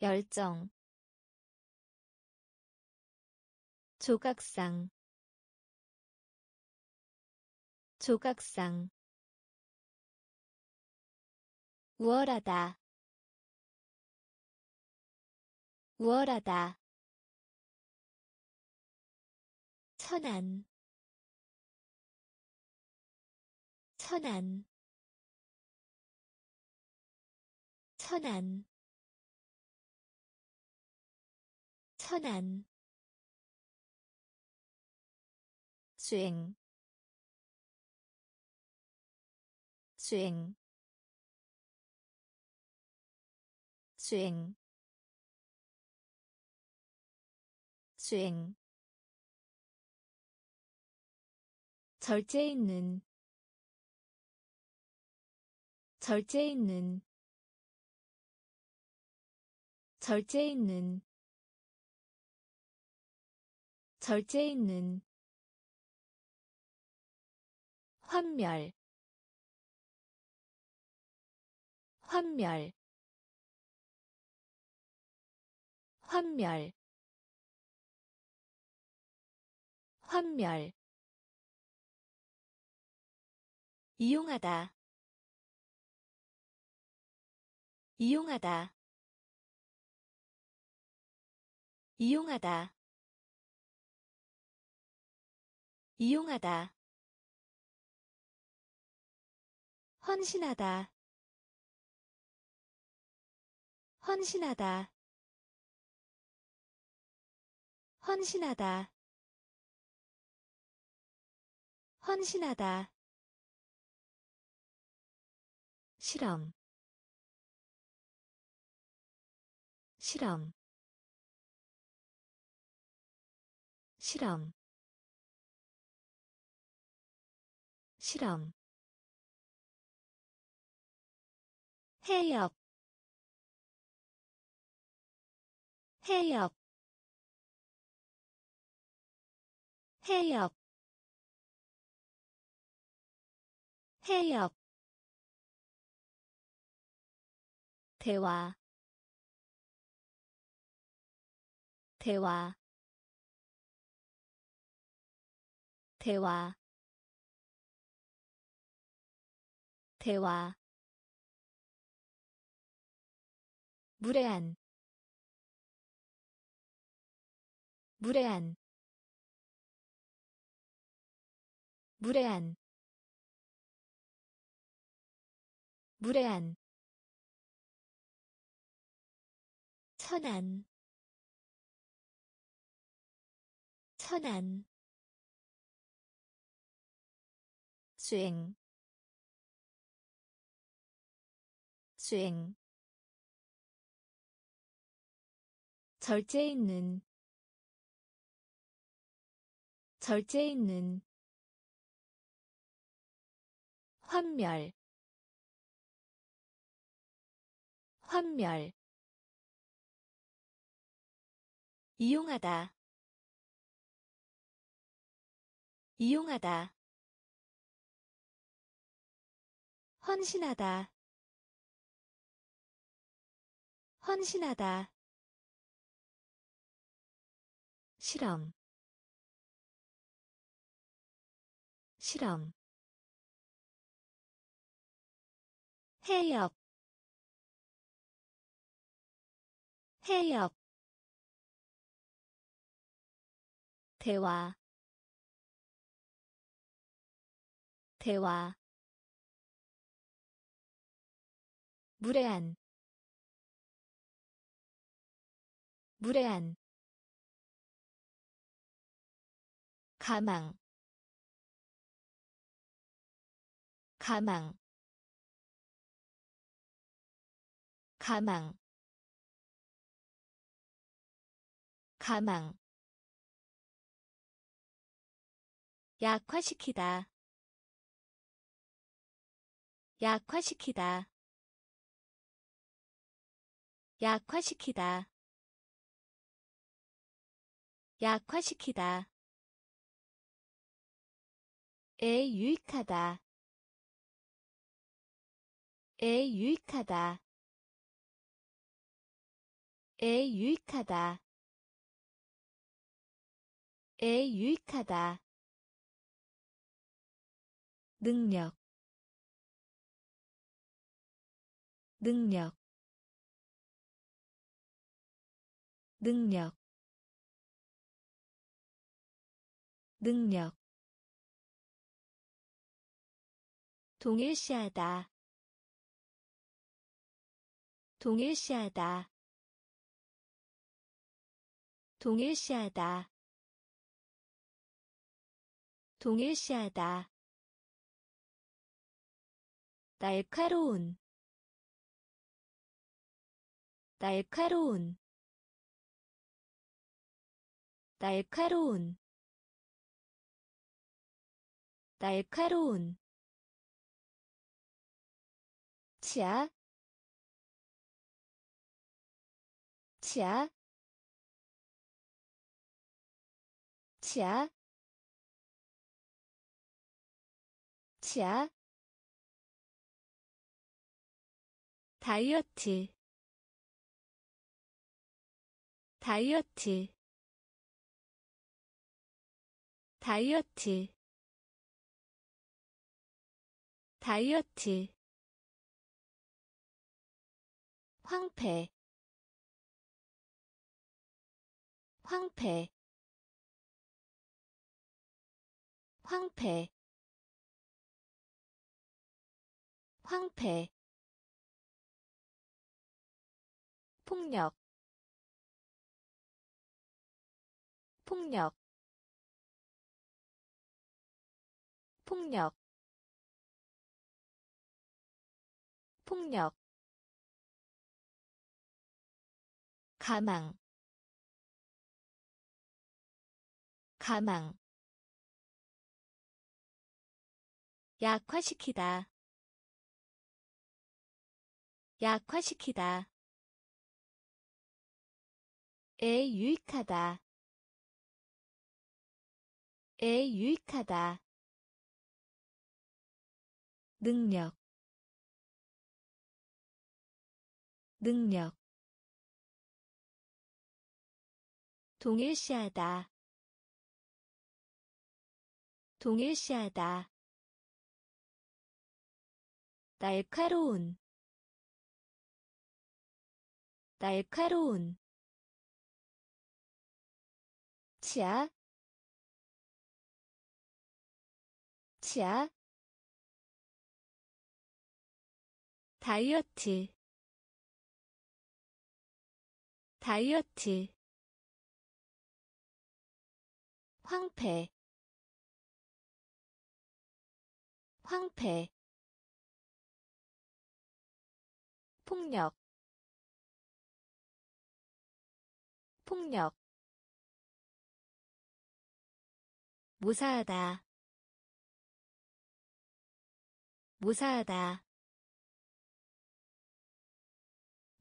열정. 조각상. 조각상. 우월하다. 우월하다. 천안. 천안 천안 천안 수행 수행 수행 수행. 절제 있는 절제 있는 절제 있는 절제 있는 환멸 환멸 환멸 환멸. 이용하다 이용하다 이용하다. 이용하다. 헌신하다. 헌신하다. 헌신하다. 헌신하다. 실험. 실험 실험. 실험. 해역. 해역. 해역. 해역. 대화. 대화 대화. 대화. 무례한. 무례한. 무례한. 무례한. 천안. 천안 수행. 수행. 절제 있는. 절제 있는. 환멸. 환멸. 이용하다. 이용하다 헌신하다. 헌신하다. 실험. 실험. 해역. 해역. 대화. 대화 무례한 무례한 가망 가망 가망 가망. 약화시키다 약화시키다 약화시키다. 약화시키다. 에 유익하다. 에 유익하다. 에 유익하다. 에 유익하다. 능력. 능력 능력 능력. 동일시하다 동일시하다. 동일시하다 동일시하다. 날카로운 날카로운 날카로운 날카로운 치아 치아 치아 치아. 다이어트 다이어트 다이어트. 다이어트. 황폐. 황폐. 황폐. 황폐. 폭력. 폭력 폭력 폭력 가망 가망 약화시키다 약화시키다 에 유익하다 에 유익하다 능력 능력. 동일시하다 동일시하다. 날카로운 날카로운. 치아 치아 다이어트. 다이어트. 황폐. 황폐. 폭력. 폭력. 무사하다. 무사하다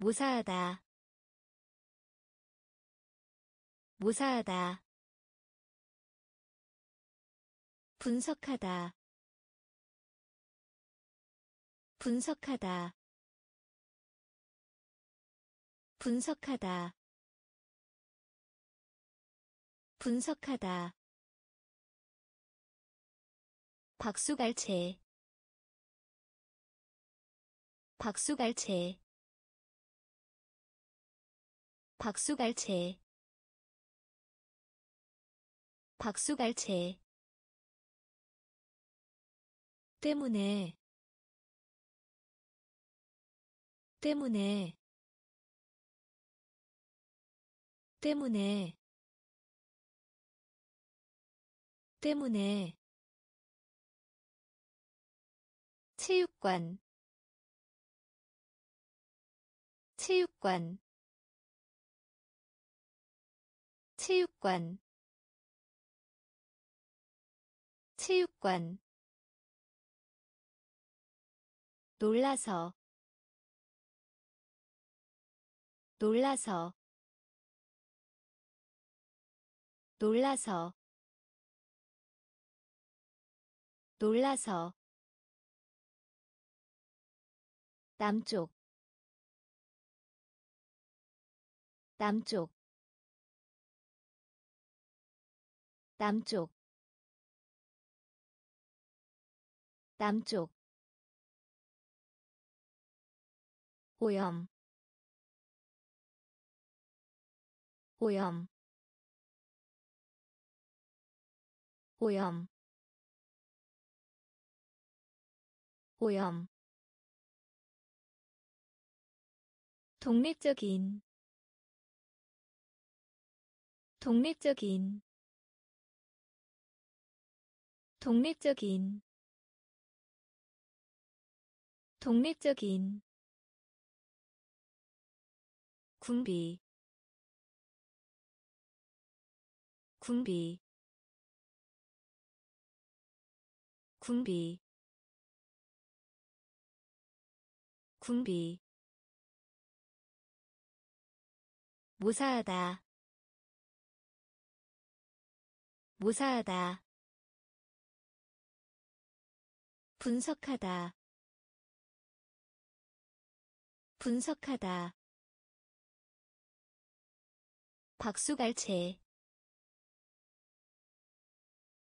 무사하다. 무사하다. 분석하다. 분석하다. 분석하다. 분석하다. 박수갈채. 박수갈채 박수갈채. 박수갈채. 때문에. 때문에. 때문에. 때문에. 체육관. 체육관 체육관 체육관 놀라서 놀라서 놀라서 놀라서. 남쪽 남쪽 남쪽 남쪽 오염 오염 오염 오염. 독립적인 독립적인 독립적인 독립적인 군비 군비 군비 군비. 무사하다 무사하다 분석하다. 분석하다. 박수갈채.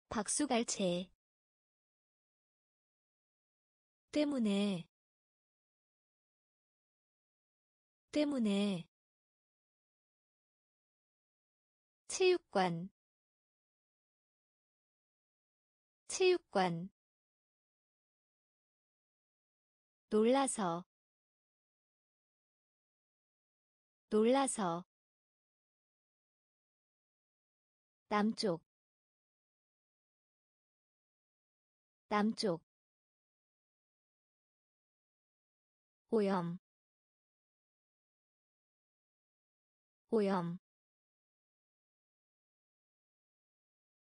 박수갈채. 때문에. 때문에. 체육관. 체육관 놀라서 놀라서 남쪽 남쪽 오염 오염.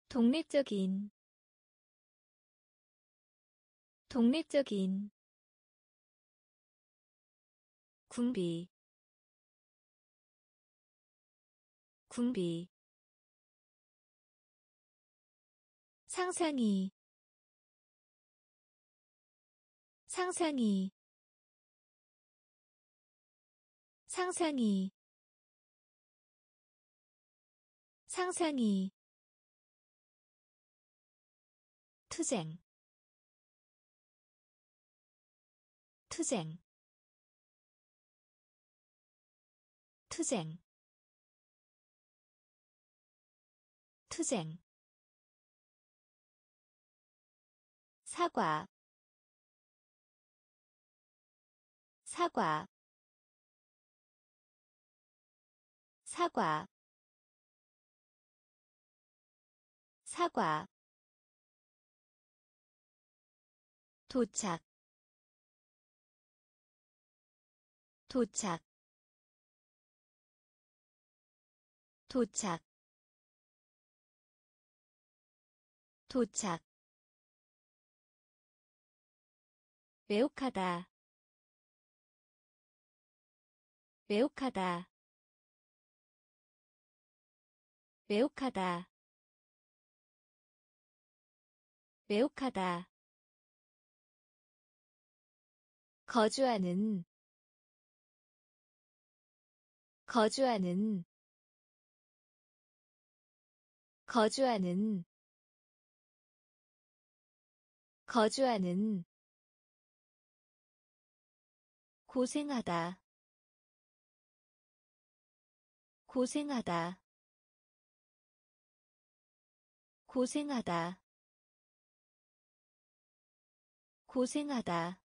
독립적인 독립적인 군비 군비 상상이 상상이 상상이 상상이 투쟁 투쟁 투쟁. 투쟁. 사과. 사과. 사과. 사과. 도착. 도착 도착 도착. 매혹하다 매혹하다. 매혹하다 매혹하다. 거주하는 거주하는 거주하는 거주하는 고생하다 고생하다 고생하다 고생하다.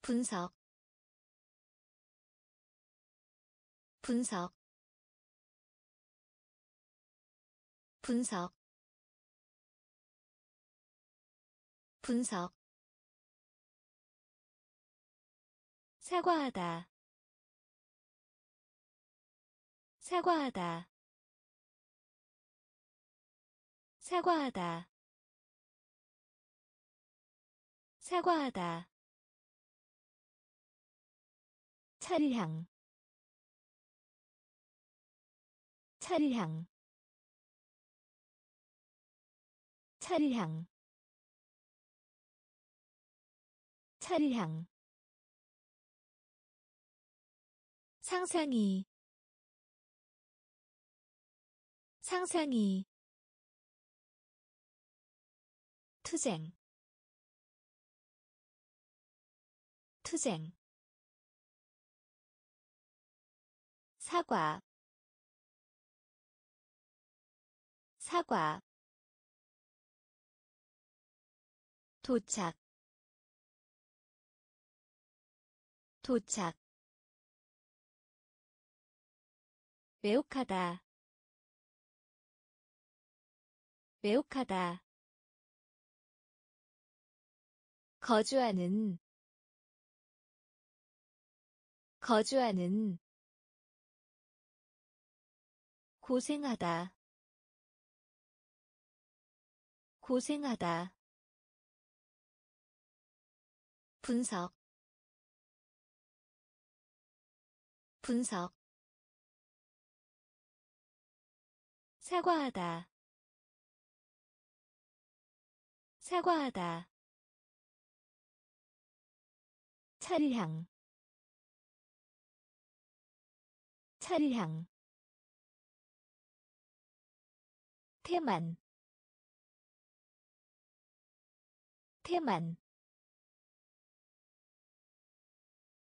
분석 분석 분석 분석 사과하다 사과하다 사과하다 사과하다. 차량 차량 차량 차량 상상이. 상상이. 투쟁. 투쟁. 사과. 사과 도착 도착. 매혹하다 매혹하다. 거주하는 거주하는. 고생하다 고생하다 분석 분석 사과하다 사과하다 차량 차량 태만 태만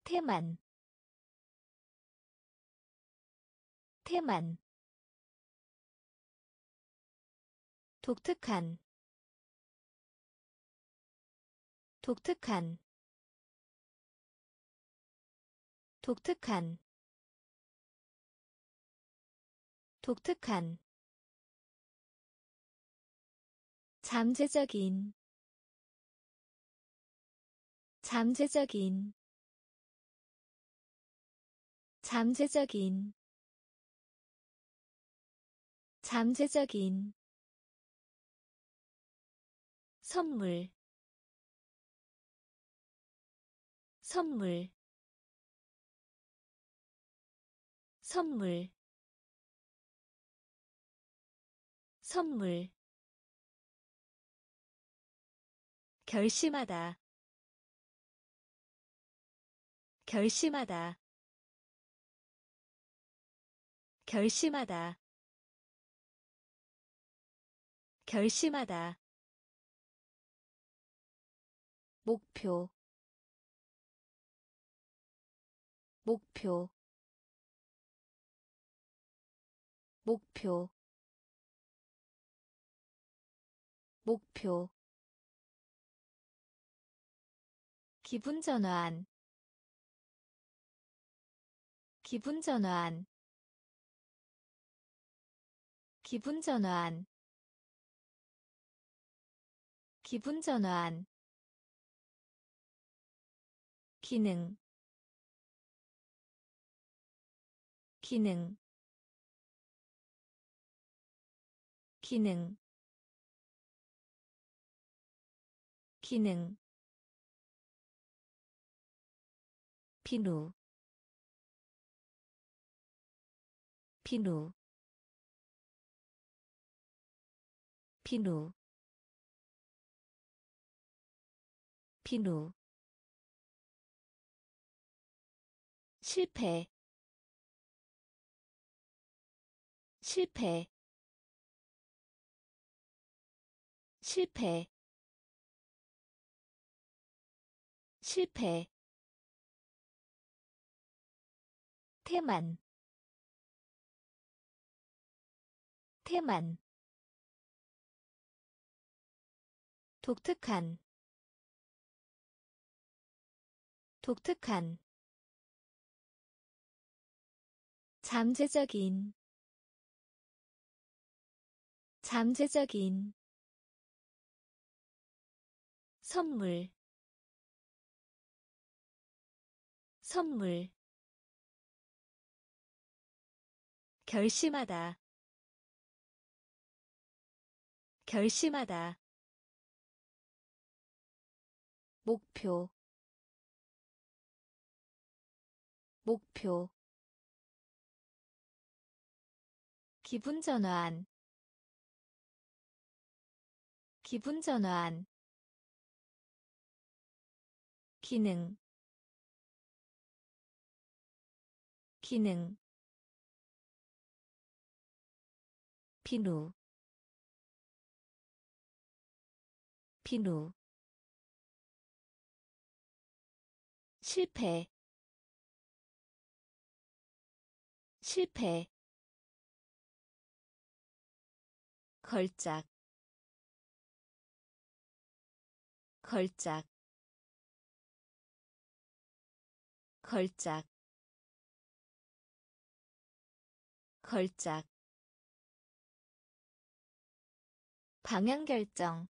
태만. 태만. 독특한. 독특한. 독특한. 독특한. 잠재적인. 잠재적인 잠재적인 잠재적인 선물 선물 선물 선물. 결심하다 결심하다 결심하다. 결심하다. 목표. 목표. 목표. 목표. 기분 전환. 기분 전환 기분 전환. 기분 전환. 기능. 기능. 기능. 기능. 비누 비누 비누 비누 실패 실패 실패 실패 태만 태만 독특한 독특한 잠재적인 잠재적인 선물 선물. 결심하다 결심하다 목표 목표 기분 전환 기분 전환 기능 기능 비누 비누 실패. 실패. 걸작. 걸작. 걸작. 걸작. 방향 결정.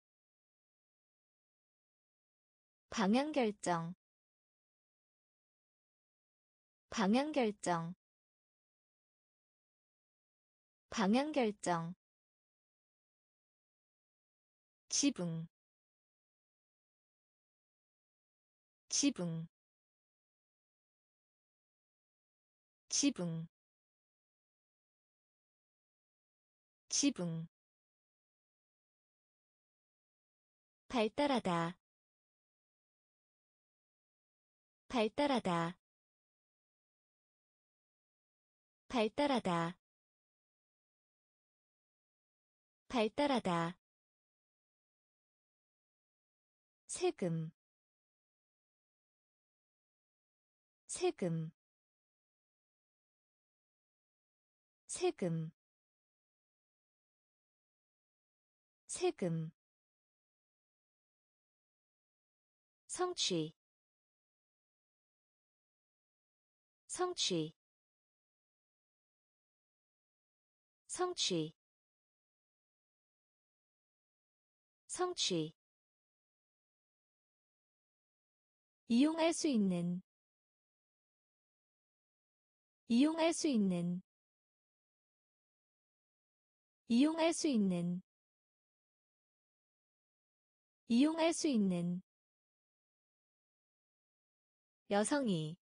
방향 결정 방향 결정. 방향 결정. 지붕. 지붕. 지붕. 지붕. 발달하다. 발달하다 발달하다. 발달하다. 세금. 세금. 세금. 세금. 성취. 성취 성취. 성취. 이용할 수 있는. 이용할 수 있는. 이용할 수 있는. 이용할 수 있는. 여성이.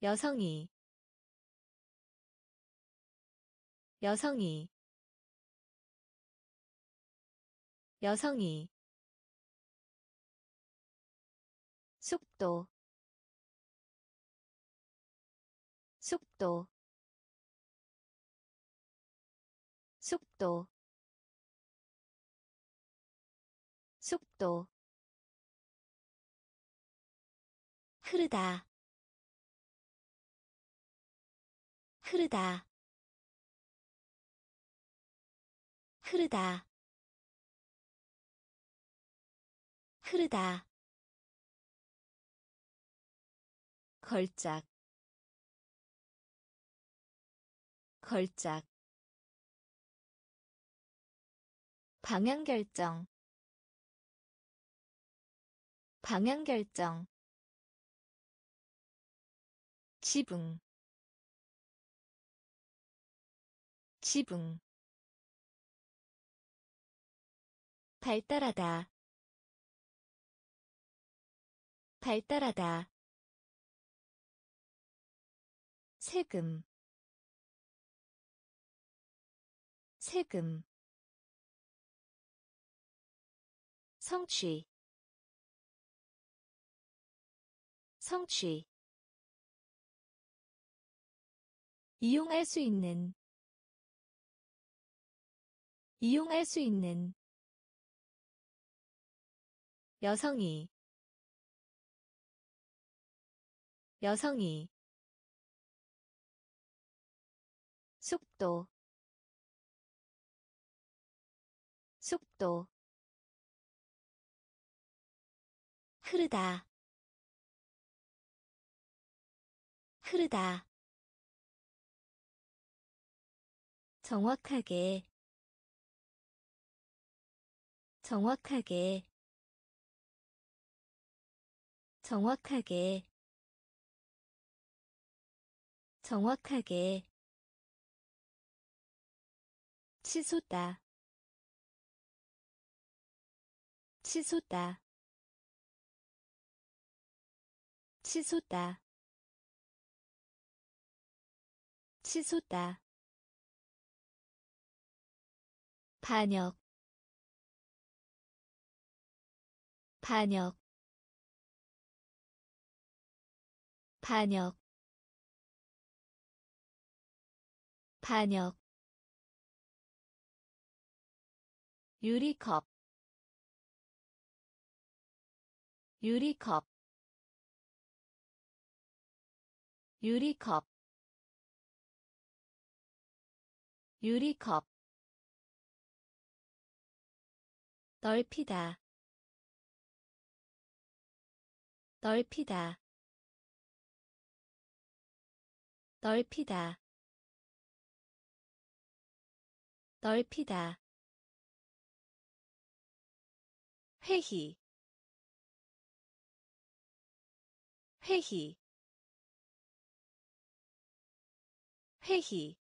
여성이 여성이 여성이 속도 속도 속도 속도. 흐르다 흐르다 흐르다. 흐르다. 걸작. 걸작. 방향 결정. 방향 결정. 지붕. 지붕 발달하다. 발달하다. 세금. 세금. 성취. 성취. 이용할 수 있는. 이용할 수 있는 여성이 여성이 속도 속도 흐르다 흐르다 정확하게 정확하게 정확하게 정확하게 치솟다 치솟다 치솟다 치솟다. 반역 반역 반역 반역 유리컵 유리컵 유리컵 유리컵. 넓히다 넓히다 넓히다. 넓히다. 회희 회희 회희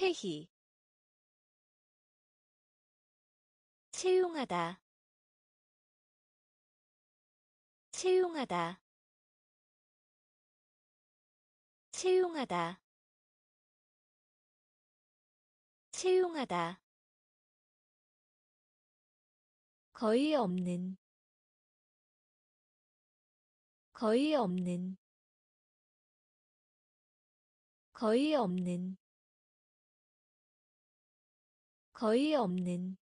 회희 채용하다. 채용하다 채용하다. 채용하다. 거의 없는. 거의 없는. 거의 없는. 거의 없는.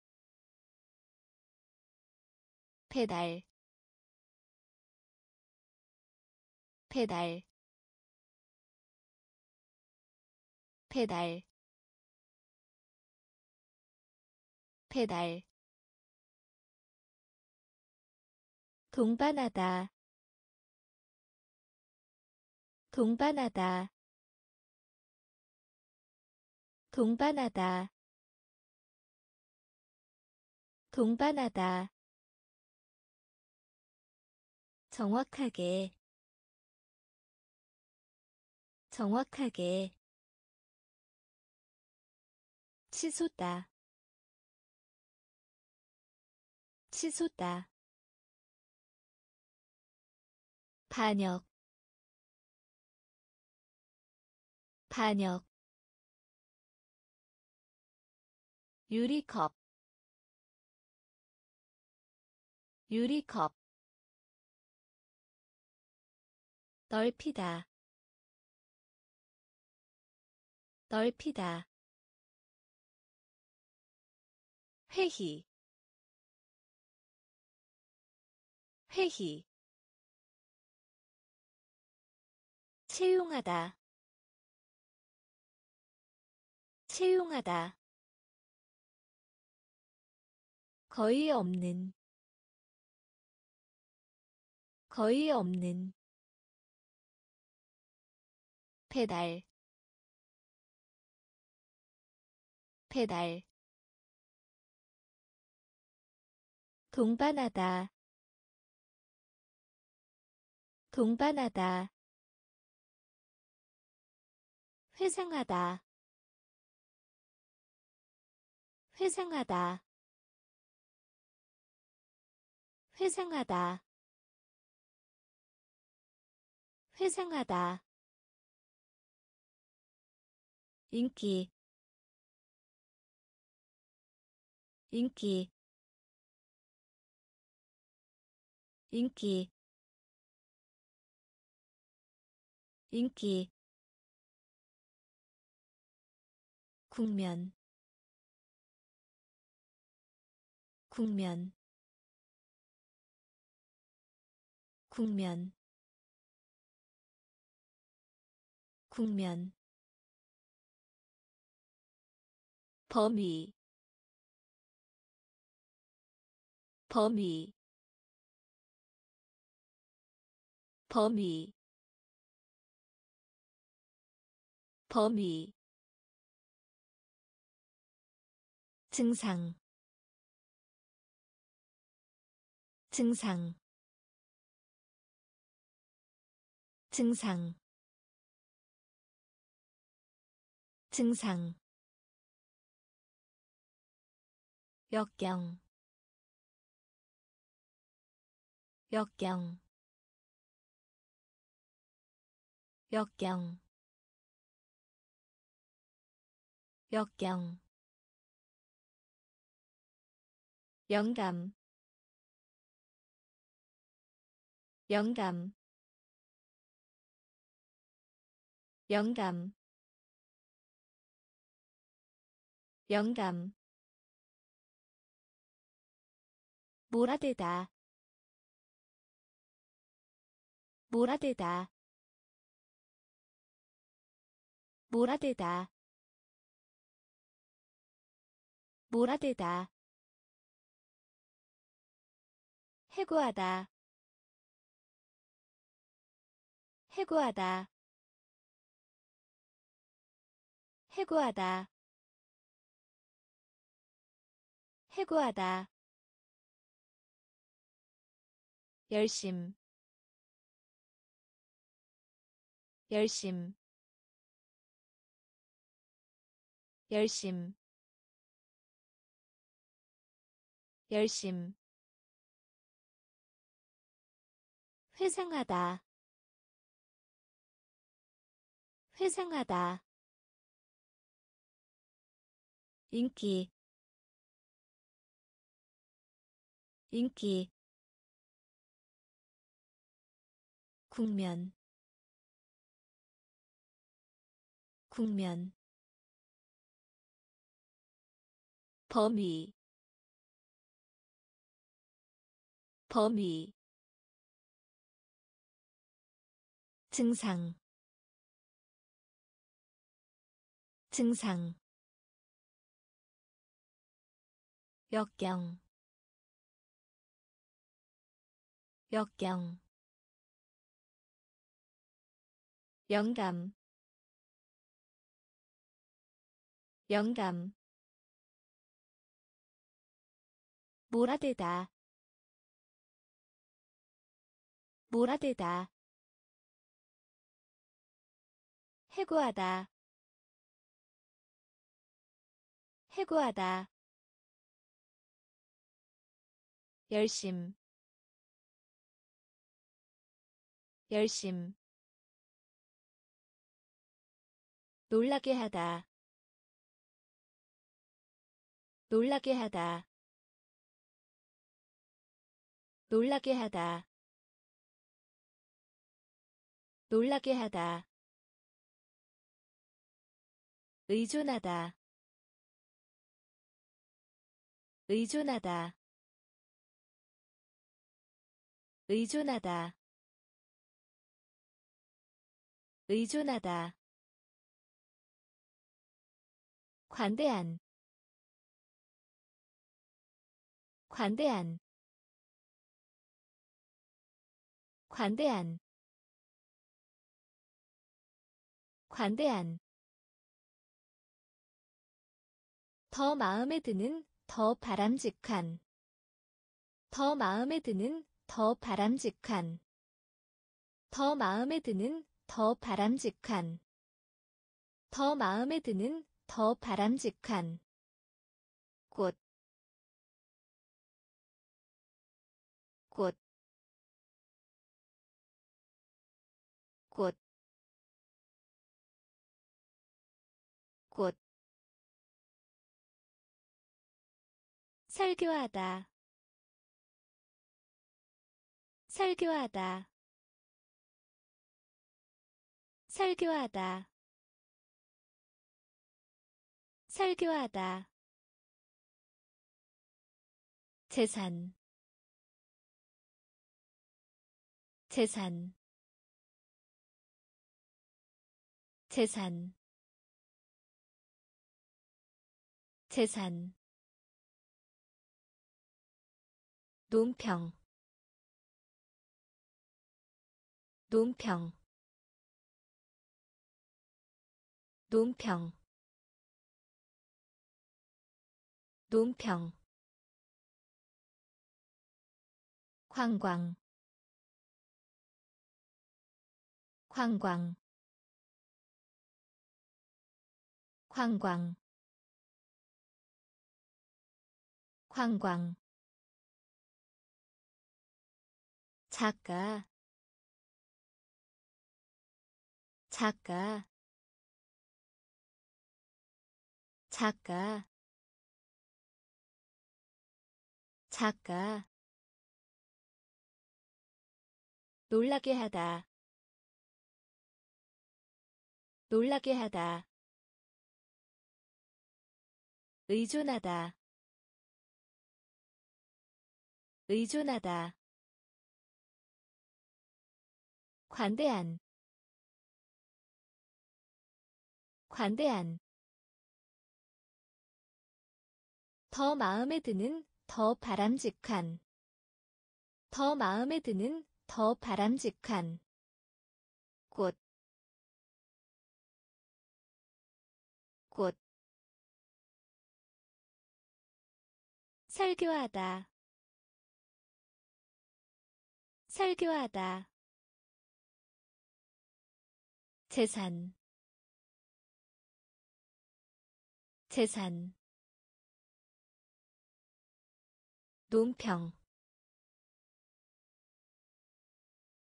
페달. 페달 페달 페달. 동반하다 동반하다. 동반하다 동반하다. 정확하게 정확하게 치솟다. 치솟다. 반역. 반역. 유리컵. 유리컵. 넓히다. 넓히다 회희 회희 채용하다 채용하다 거의 없는 거의 없는 페달 페달 동반하다. 동반하다. 회상하다. 회상하다. 회상하다. 회상하다. 인기. 인기 인기 인기 국면 국면 국면 국면. 범위 범위 범위 범위 증상 증상 증상 증상 역경 역경 역경. 역경. 영감. 영감. 영감. 영감. 몰아대다. 몰아대다 몰아대다. 몰아대다. 해고하다. 해고하다. 해고하다. 해고하다. 열심. 열심 열심 열심. 회상하다 회상하다. 인기 인기. 국면 국면 범위 범위 증상 증상 역경 역경 영감 영감 몰아대다. 몰아대다. 해고하다. 해고하다. 열심. 열심. 놀라게 하다. 놀라게 하다 놀라게 하다. 놀라게 하다. 의존하다. 의존하다. 의존하다. 의존하다. 관대한. 관대한 관대한 관대한. 더 마음에 드는 더 바람직한. 더 마음에 드는 더 바람직한. 더 마음에 드는 더 바람직한. 더 마음에 드는 더 바람직한. 꽃, 꽃, 꽃, 꽃, 설교하다, 설교하다, 설교하다. 설교하다. 재산. 재산 재산. 재산. 논평. 논평. 논평. 논평. 관광. 관광 관광. 관광. 작가. 작가. 작가. 작가. 놀라게 하다. 놀라게 하다 의존하다. 의존하다. 관대한. 관대한. 더 마음에 드는 더 바람직한. 더 마음에 드는 더 바람직한. 꽃, 꽃, 설교하다, 설교하다, 재산, 재산, 논평,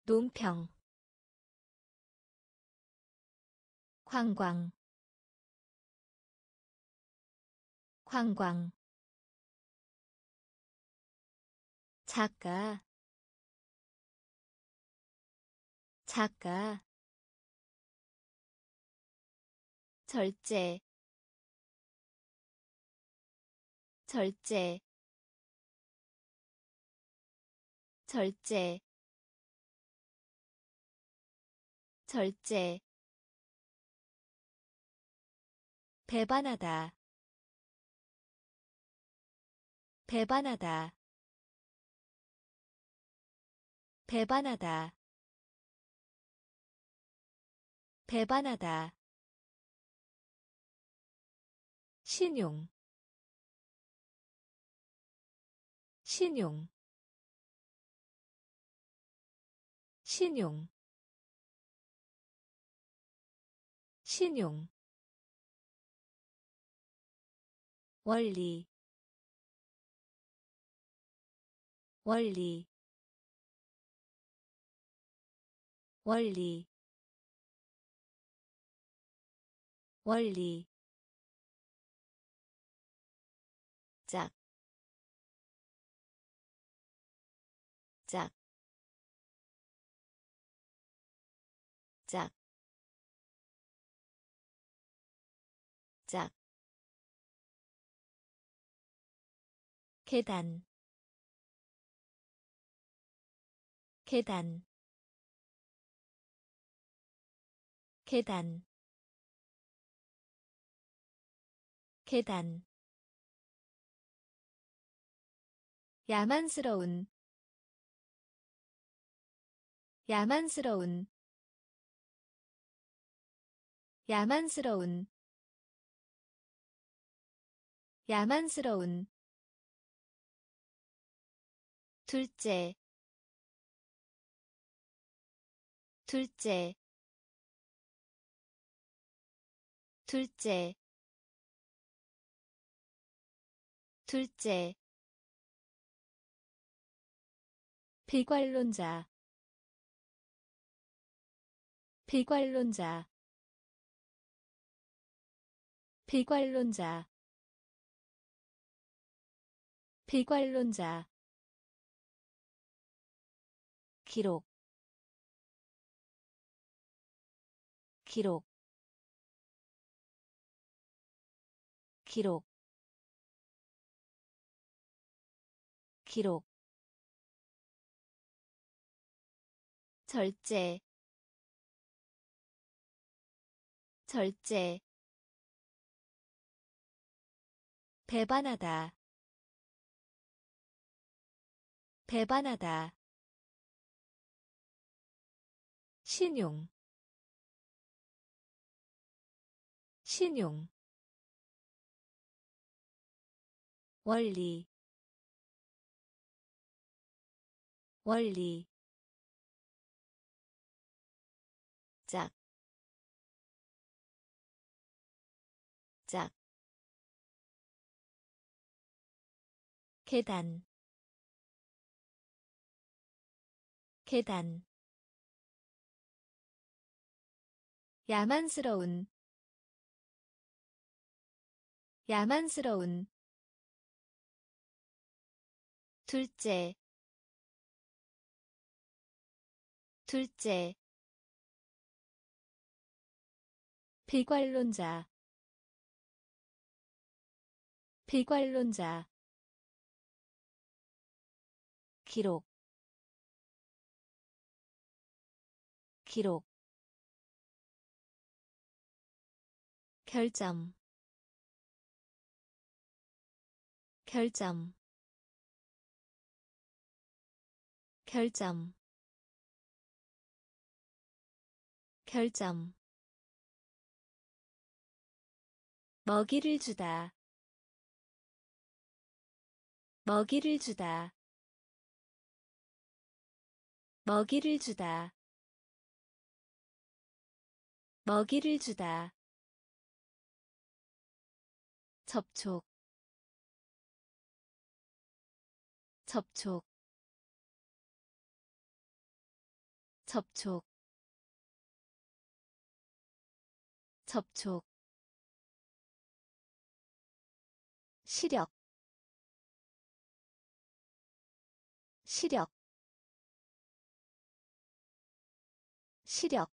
논평. 관광. 관광 작가 작가 절제 절제 절제 절제. 배반하다 배반하다 배반하다. 배반하다. 신용. 신용. 신용. 신용. 원리. 원리 원리 원리 짝, 짝, 짝, 짝. 계단 계단 계단 계단. 야만스러운 야만스러운. 야만스러운 야만스러운. 둘째 둘째 둘째 둘째 비관론자 비관론자 비관론자 비관론자. 기록 기록 기록 기록 절제 절제 배반하다 배반하다 신용 신용 원리 원리 짝, 짝, 계단, 계단, 야만스러운 야만스러운 둘째 둘째 비관론자 비관론자 기록 기록 결점 결점 결점. 결점. 먹이를 주다. 먹이를 주다. 먹이를 주다. 먹이를 주다. 접촉. 접촉 접촉 접촉 시력 시력 시력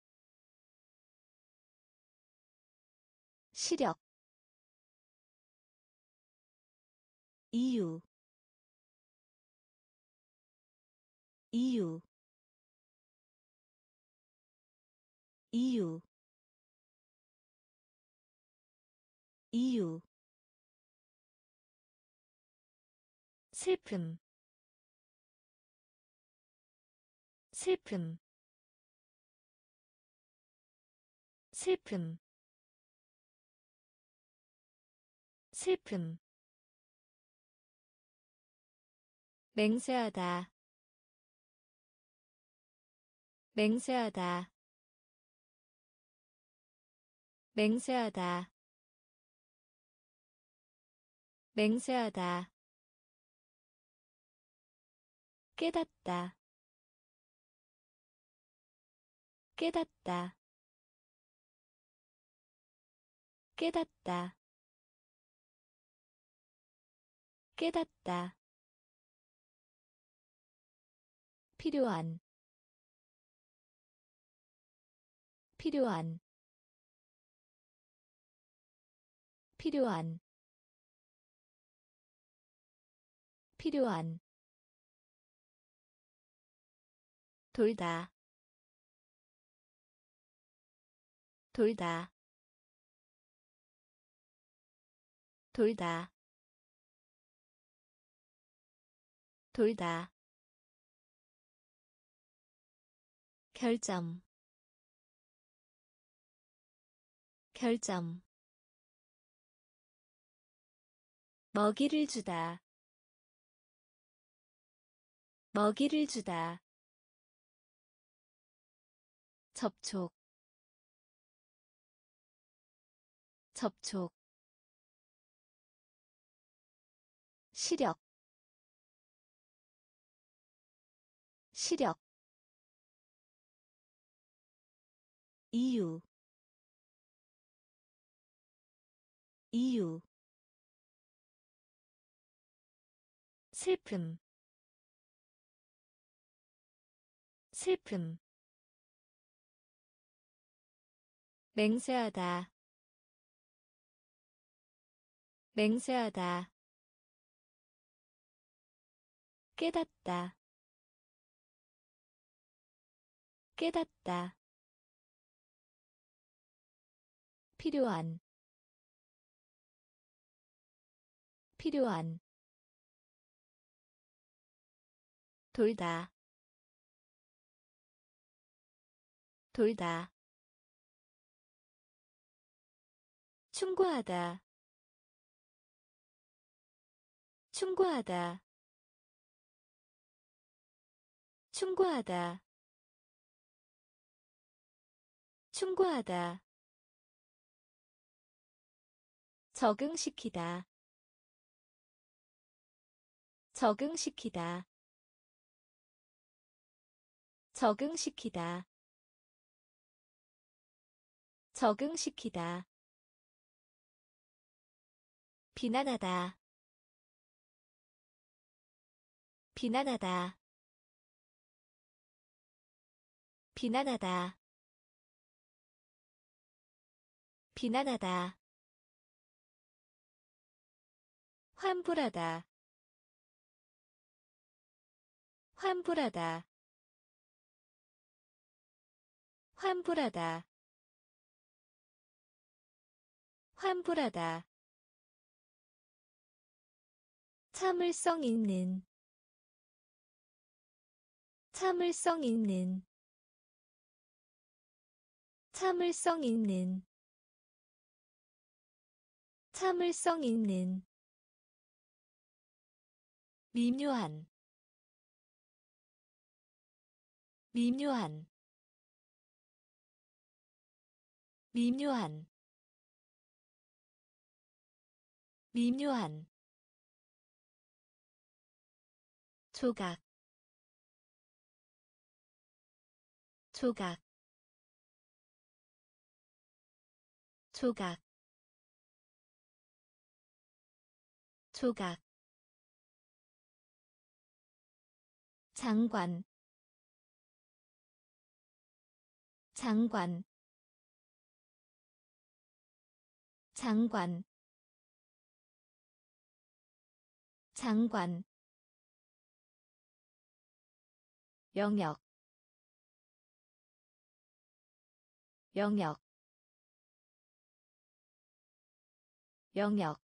시력. 이유 이유 이유 이유 슬픔 슬픔 슬픔 슬픔. 맹세하다 맹세하다 맹세하다. 맹세하다. 깨닫다. 깨닫다. 깨닫다. 깨닫다. 필요한. 필요한 필요한 필요한 돌다 돌다 돌다 돌다. 결점 결점 먹이를 주다. 먹이를 주다. 접촉. 접촉. 시력. 시력. 이유. 이유 슬픔. 슬픔. 맹세하다. 맹세하다. 깨닫다. 깨닫다. 필요한. 필요한 돌다. 돌다. 충고하다. 충고하다. 충고하다. 충고하다. 적응시키다. 적응시키다 적응시키다. 적응시키다. 비난하다. 비난하다. 비난하다. 비난하다. 환불하다. 환불하다 환불하다. 환불하다. 참을성 있는. 참을성 있는. 참을성 있는. 참을성 있는. 미묘한. 미묘한 미묘한 미묘한 조각 조각 조각 조각. 장관 장관 장관 장관 영역 영역 영역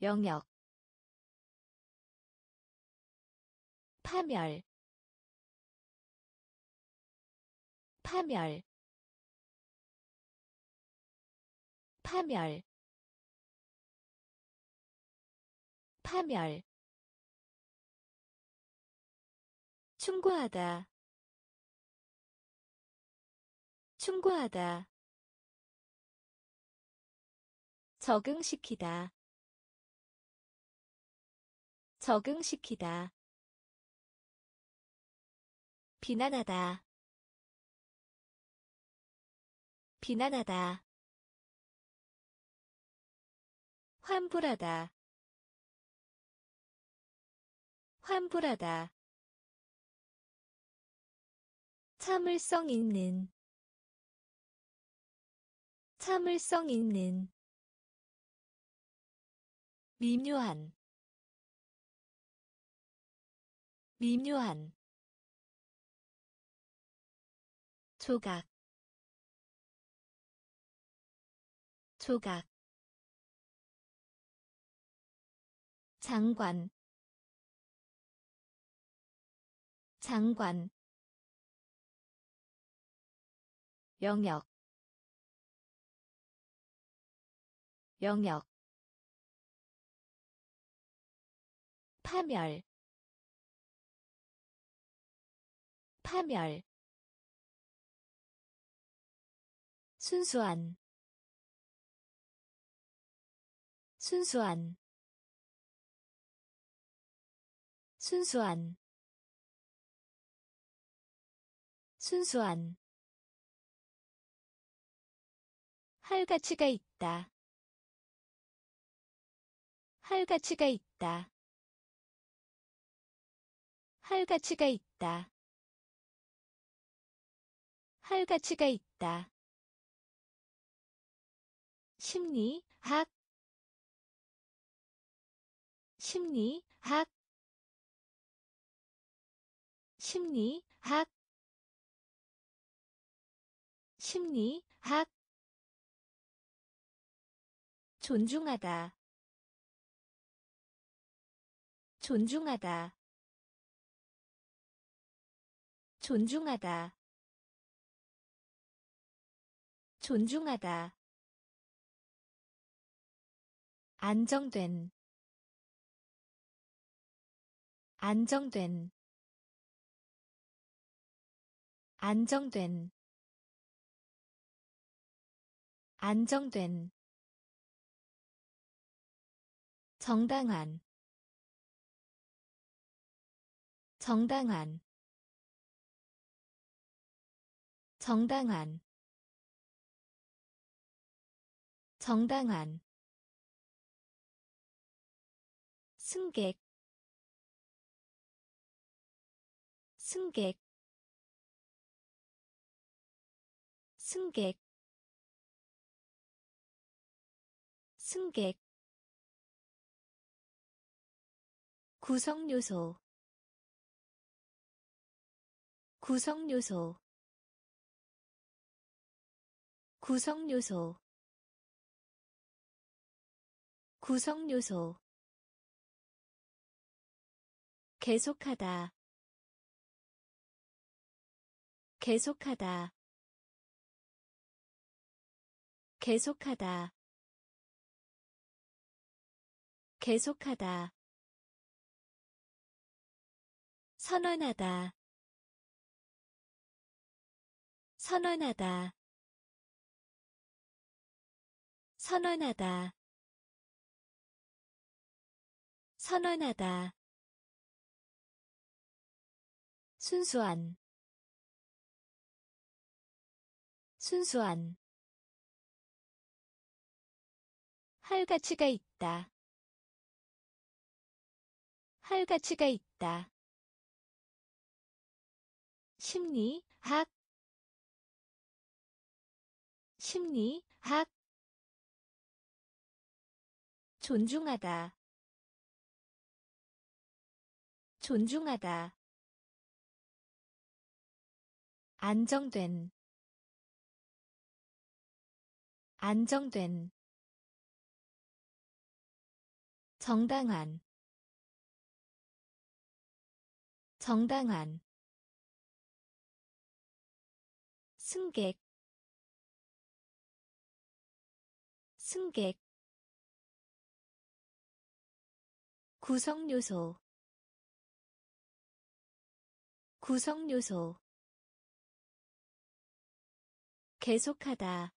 영역. 파멸 파멸 파멸. 파멸. 충고하다. 충고하다. 적응시키다. 적응시키다. 비난하다. 비난하다 환불하다. 환불하다. 참을성 있는. 참을성 있는. 미묘한. 미묘한. 조각. 조각 장관 장관 영역 영역 파멸 파멸 순수한 순수한 순수한 순수한 할 가치가 있다. 할 가치가 있다. 할 가치가 있다. 할 가치가 있다. 심리학 심리학 심리학. 심리학. 존중하다. 존중하다. 존중하다. 존중하다. 안정된. 안정된 안정된 안정된 정당한 정당한 정당한 정당한. 승객 승객 승객 승객 구성 요소 구성 요소 구성 요소 구성 요소. 계속하다 계속하다 계속하다. 계속하다. 선언하다. 선언하다. 선언하다. 선언하다. 순수한. 순수한 할 가치가 있다. 할 가치가 있다. 심리 학. 심리 학. 존중하다. 존중하다. 안정된. 안정된 정당한 정당한 승객 승객 구성 요소 구성 요소 계속하다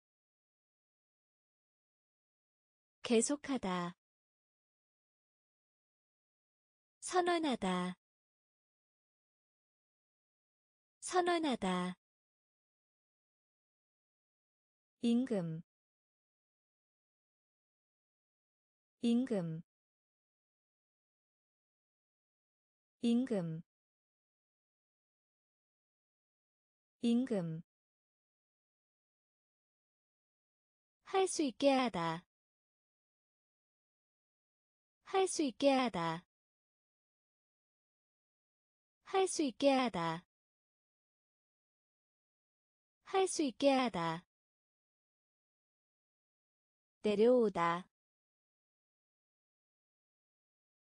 계속하다 선언하다. 선언하다. 임금. 임금. 임금. 임금. 할 수 있게 하다. 할 수 있게 하다 할 수 있게 하다. 할 수 있게 하다. 내려오다.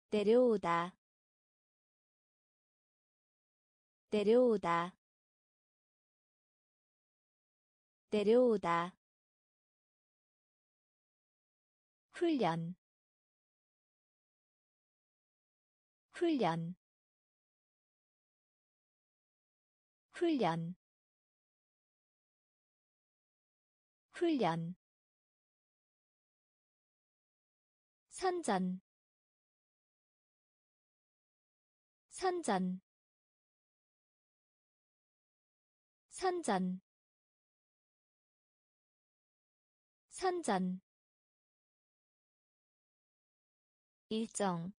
내려오다. 내려오다. 내려오다. 훈련. 훈련 훈련. 훈련. 선전. 선전. 선전. 선전. 일정.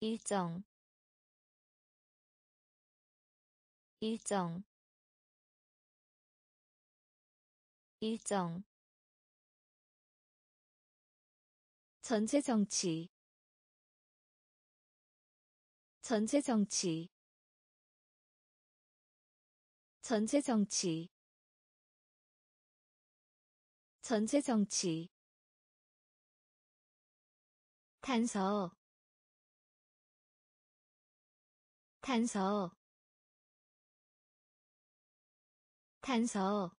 일정 일정. 일정. 전체 정치. 전체 정치. 전체 정치. 전체 정치. 단서. 단서 단서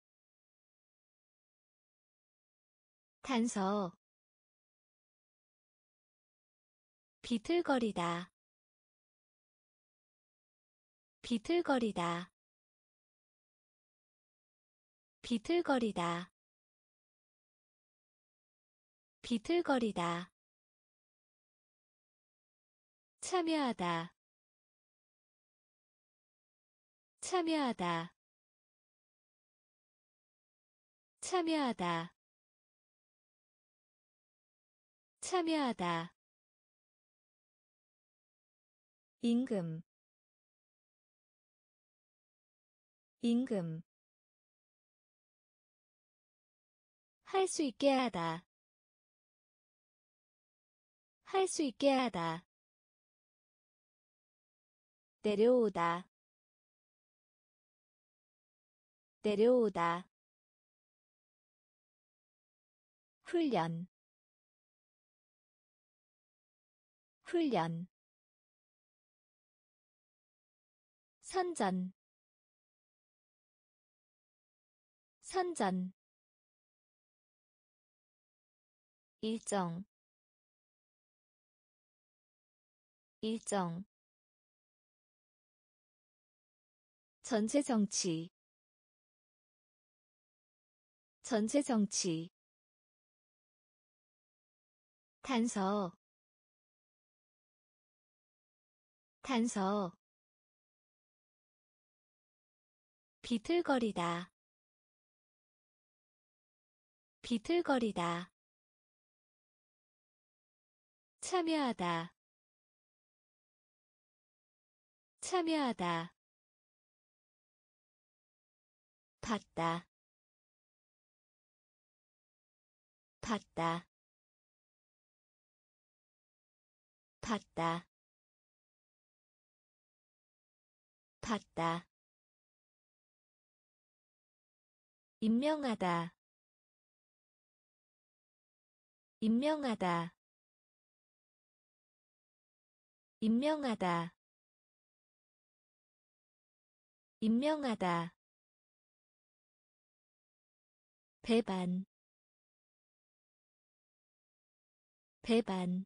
단서 비틀거리다 비틀거리다 비틀거리다 비틀거리다. 참여하다 참여하다 참여하다. 참여하다. 임금. 임금. 할 수 있게 하다. 할 수 있게 하다. 내려오다. 내려오다 훈련. 훈련. 선전. 선전. 일정. 일정. 전체 정치. 전체 정치 단서 단서 비틀거리다 비틀거리다 참여하다 참여하다 봤다 봤다 봤다. 봤다. 임명하다. 임명하다. 임명하다. 임명하다. 배반. 배반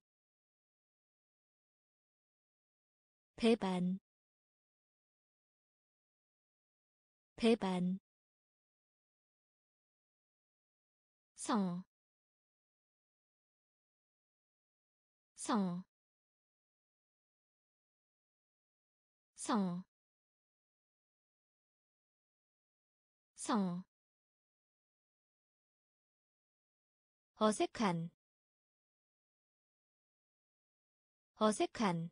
배반. 배반. 성, 성, 성, 성, 어색한, 어색한,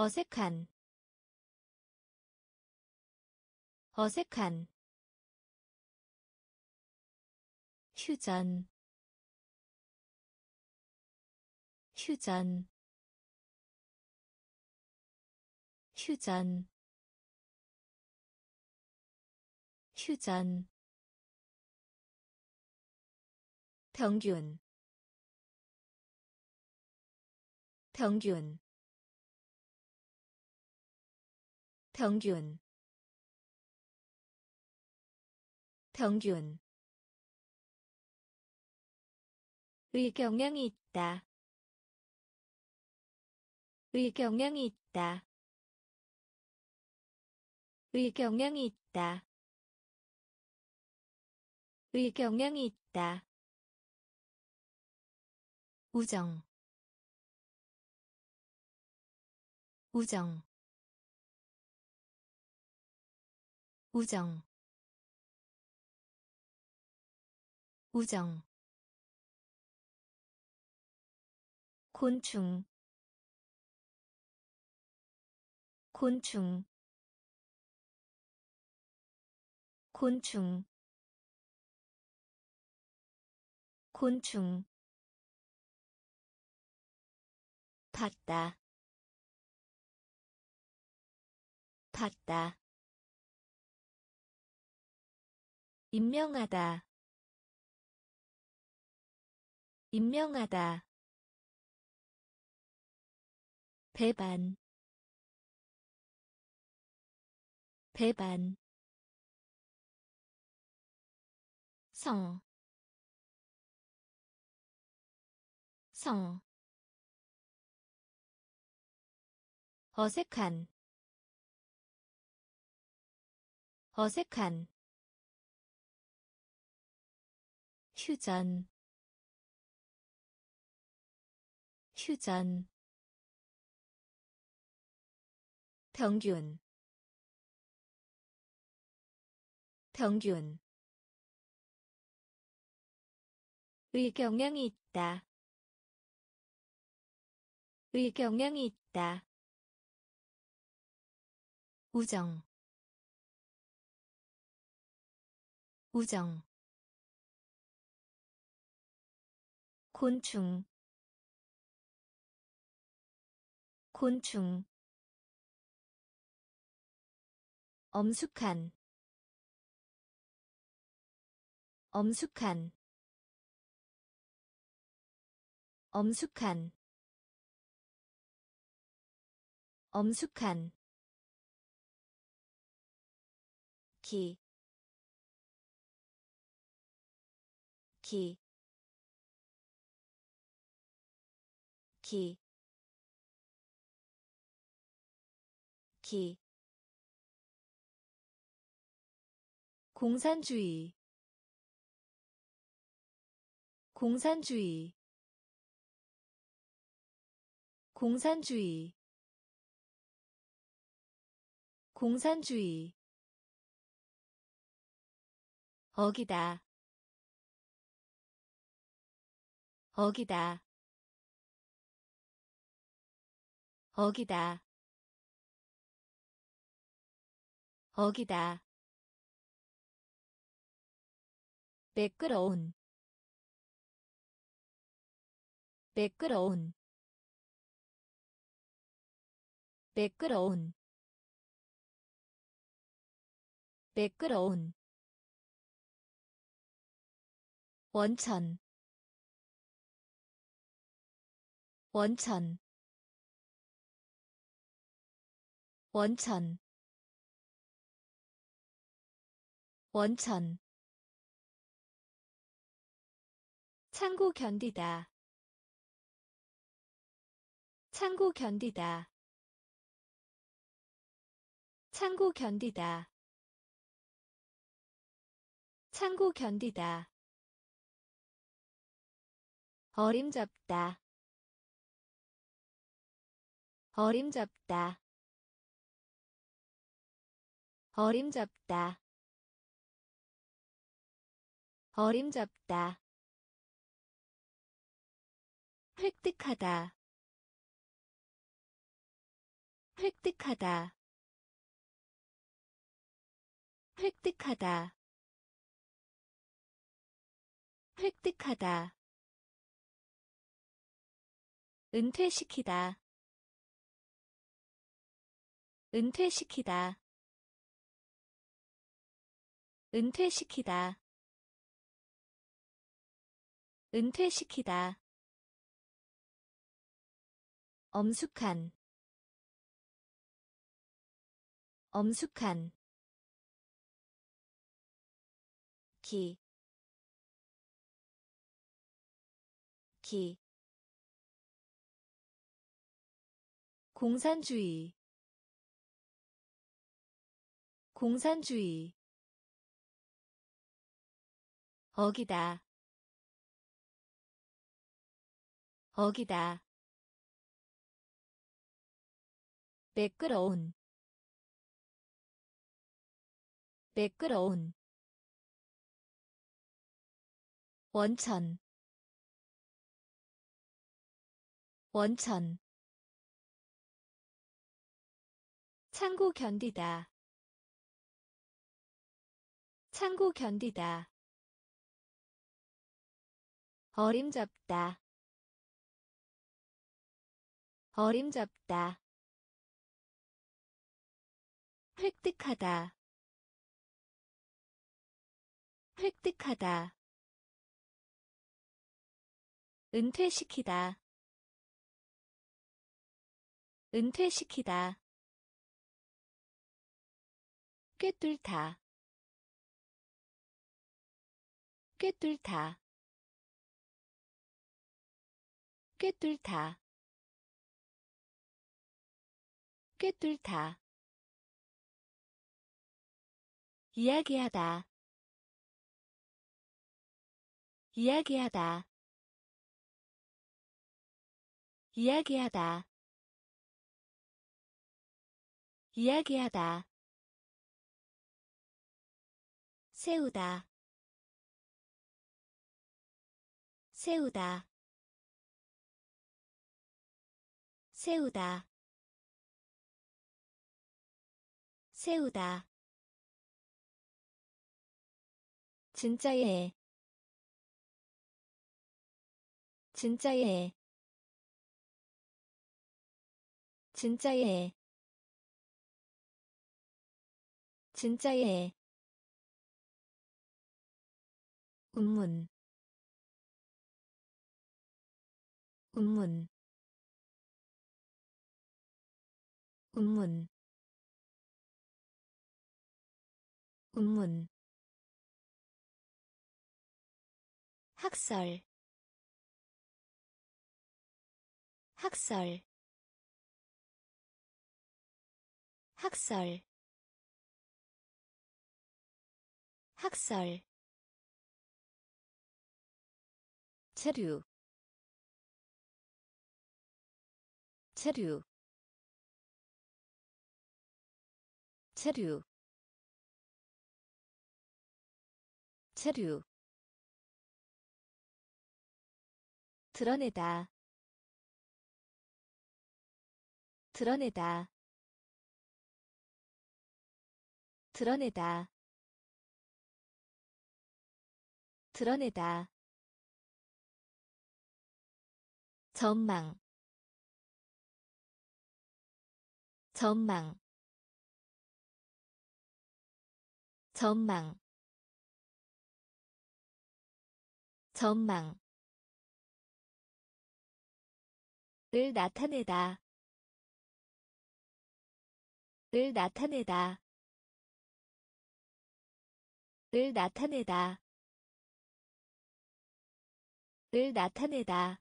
어색한, 어색한 휴전 휴전 휴전 휴전. 평균 평균 평균 평균 의 경향이 있다. 의 경향이 있다. 의 경향이 있다. 의 경향이 있다. 우정 우정 우정 우정 곤충 곤충 곤충 곤충. 봤다 봤다 임명하다. 임명하다. 배반. 배반. 성, 성, 어색한, 어색한, 휴전, 휴전, 평균. 평균. 의경향이 있다. 의경향이 있다. 우정. 우정 곤충 곤충 엄숙한 엄숙한 엄숙한 엄숙한 기, 기, 기, 기. 공산주의 공산주의 공산주의 공산주의 어기다 어기다 어기다. 어기다. 매끄러운. 매끄러운. 매끄러운. 매끄러운. 원천. 원천 원천 원천. 창고 견디다. 창고 견디다. 창고 견디다. 창고 견디다. 어림잡다. 어림잡다 어림잡다. 어림잡다. 획득하다. 획득하다. 획득하다. 획득하다. 은퇴시키다. 은퇴시키다 은퇴시키다. 은퇴시키다. 엄숙한. 엄숙한. 기, 기, 공산주의, 공산주의, 어기다, 어기다. 매끄러운. 매끄러운. 원천. 원천. 창고 견디다. 창고 견디다 어림잡다. 어림잡다. 획득하다. 획득하다. 은퇴시키다. 은퇴시키다. 꿰뚫다. 꿰뚫다 꿰뚫다. 꿰뚫다. 이야기하다. 이야기하다. 이야기하다. 이야기하다. 세우다. 세우다 세우다. 세우다. 진짜예 진짜예 진짜예 진짜예 운문. 운문 운문. 운문. 학설. 학설. 학설. 학설. 체류. 체류 체류 체류 드러내다 드러내다 드러내다 드러내다. 전망 전망 전망. 전망. 을 나타내다. 을 나타내다. 을 나타내다. 을 나타내다.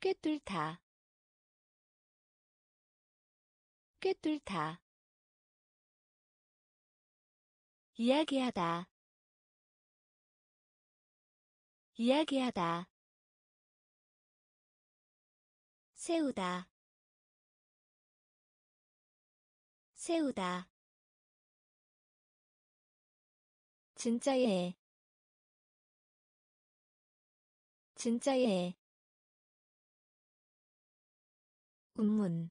꿰뚫다. 꿰뚫다 이야기하다. 이야기하다. 세우다. 세우다. 진짜예 진짜예 운문.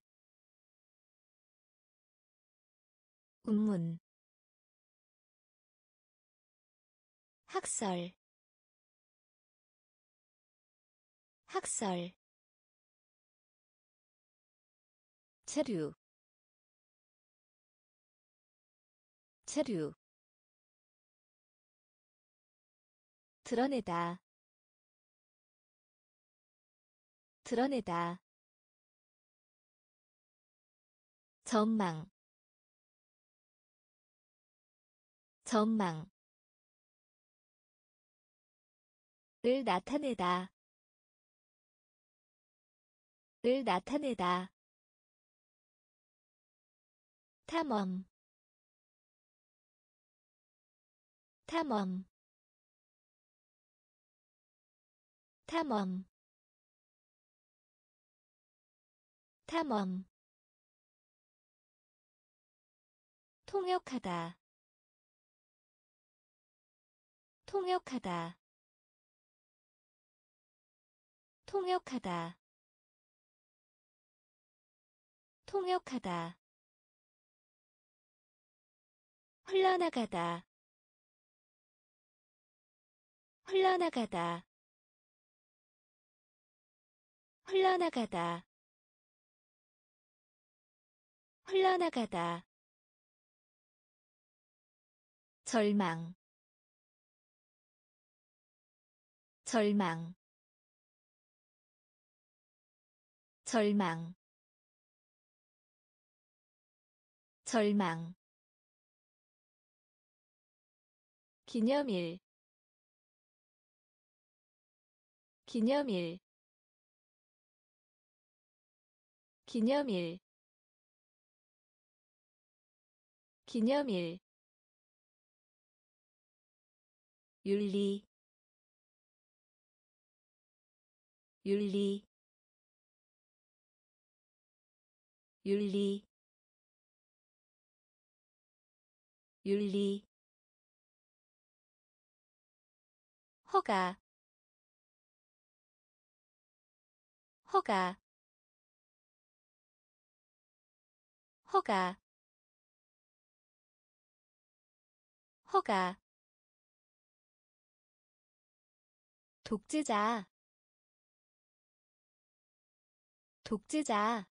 운문 학설 학설 체류 체류 드러내다 드러내다 전망 전망 을 나타내다. 을 나타내다. 탐험. 탐험. 탐험. 탐험. 통역하다. 통역하다 통역하다. 통역하다. 흘러나가다. 흘러나가다. 흘러나가다. 흘러나가다. 절망. 절망 절망 절망 기념일 기념일 기념일 기념일 윤리 윤리 윤리 윤리 허가 허가 허가 허가. 독재자 독재자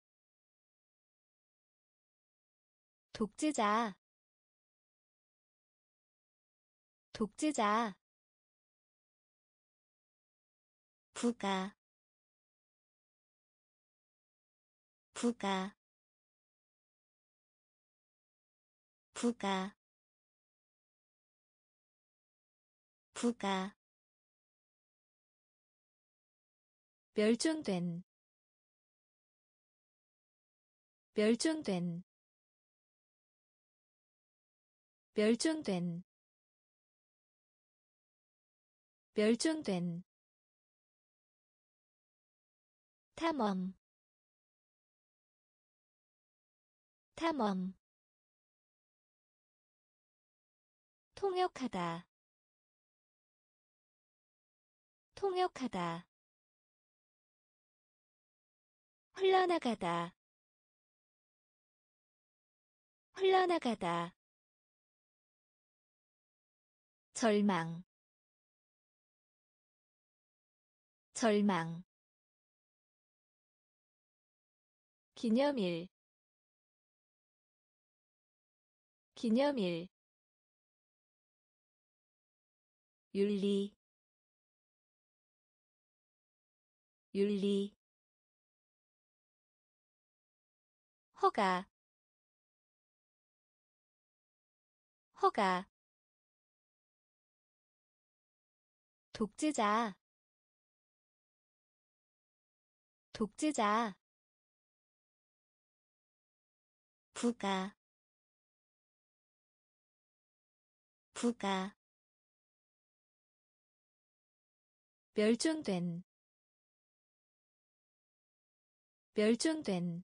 독재자. 독재자. 부가. 부가. 부가. 부가. 멸종된. 멸종된 멸종된 멸종된 탐험 탐험. 통역하다 통역하다. 흘러나가다 흘러나가다 절망 절망 기념일 기념일 윤리 윤리 허가 허가 독재자. 독재자. 부가. 부가. 멸종된. 멸종된.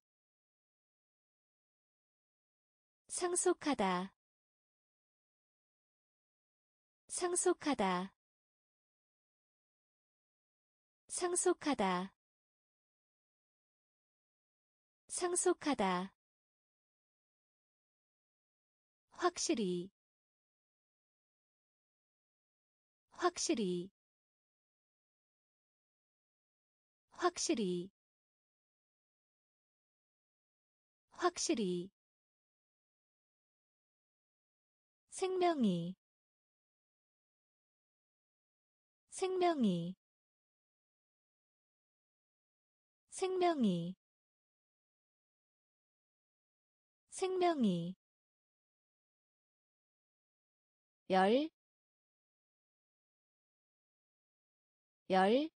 상속하다. 상속하다 상속하다. 상속하다. 확실히. 확실히. 확실히. 확실히. 생명이. 생명이 생명이 생명이 열, 열,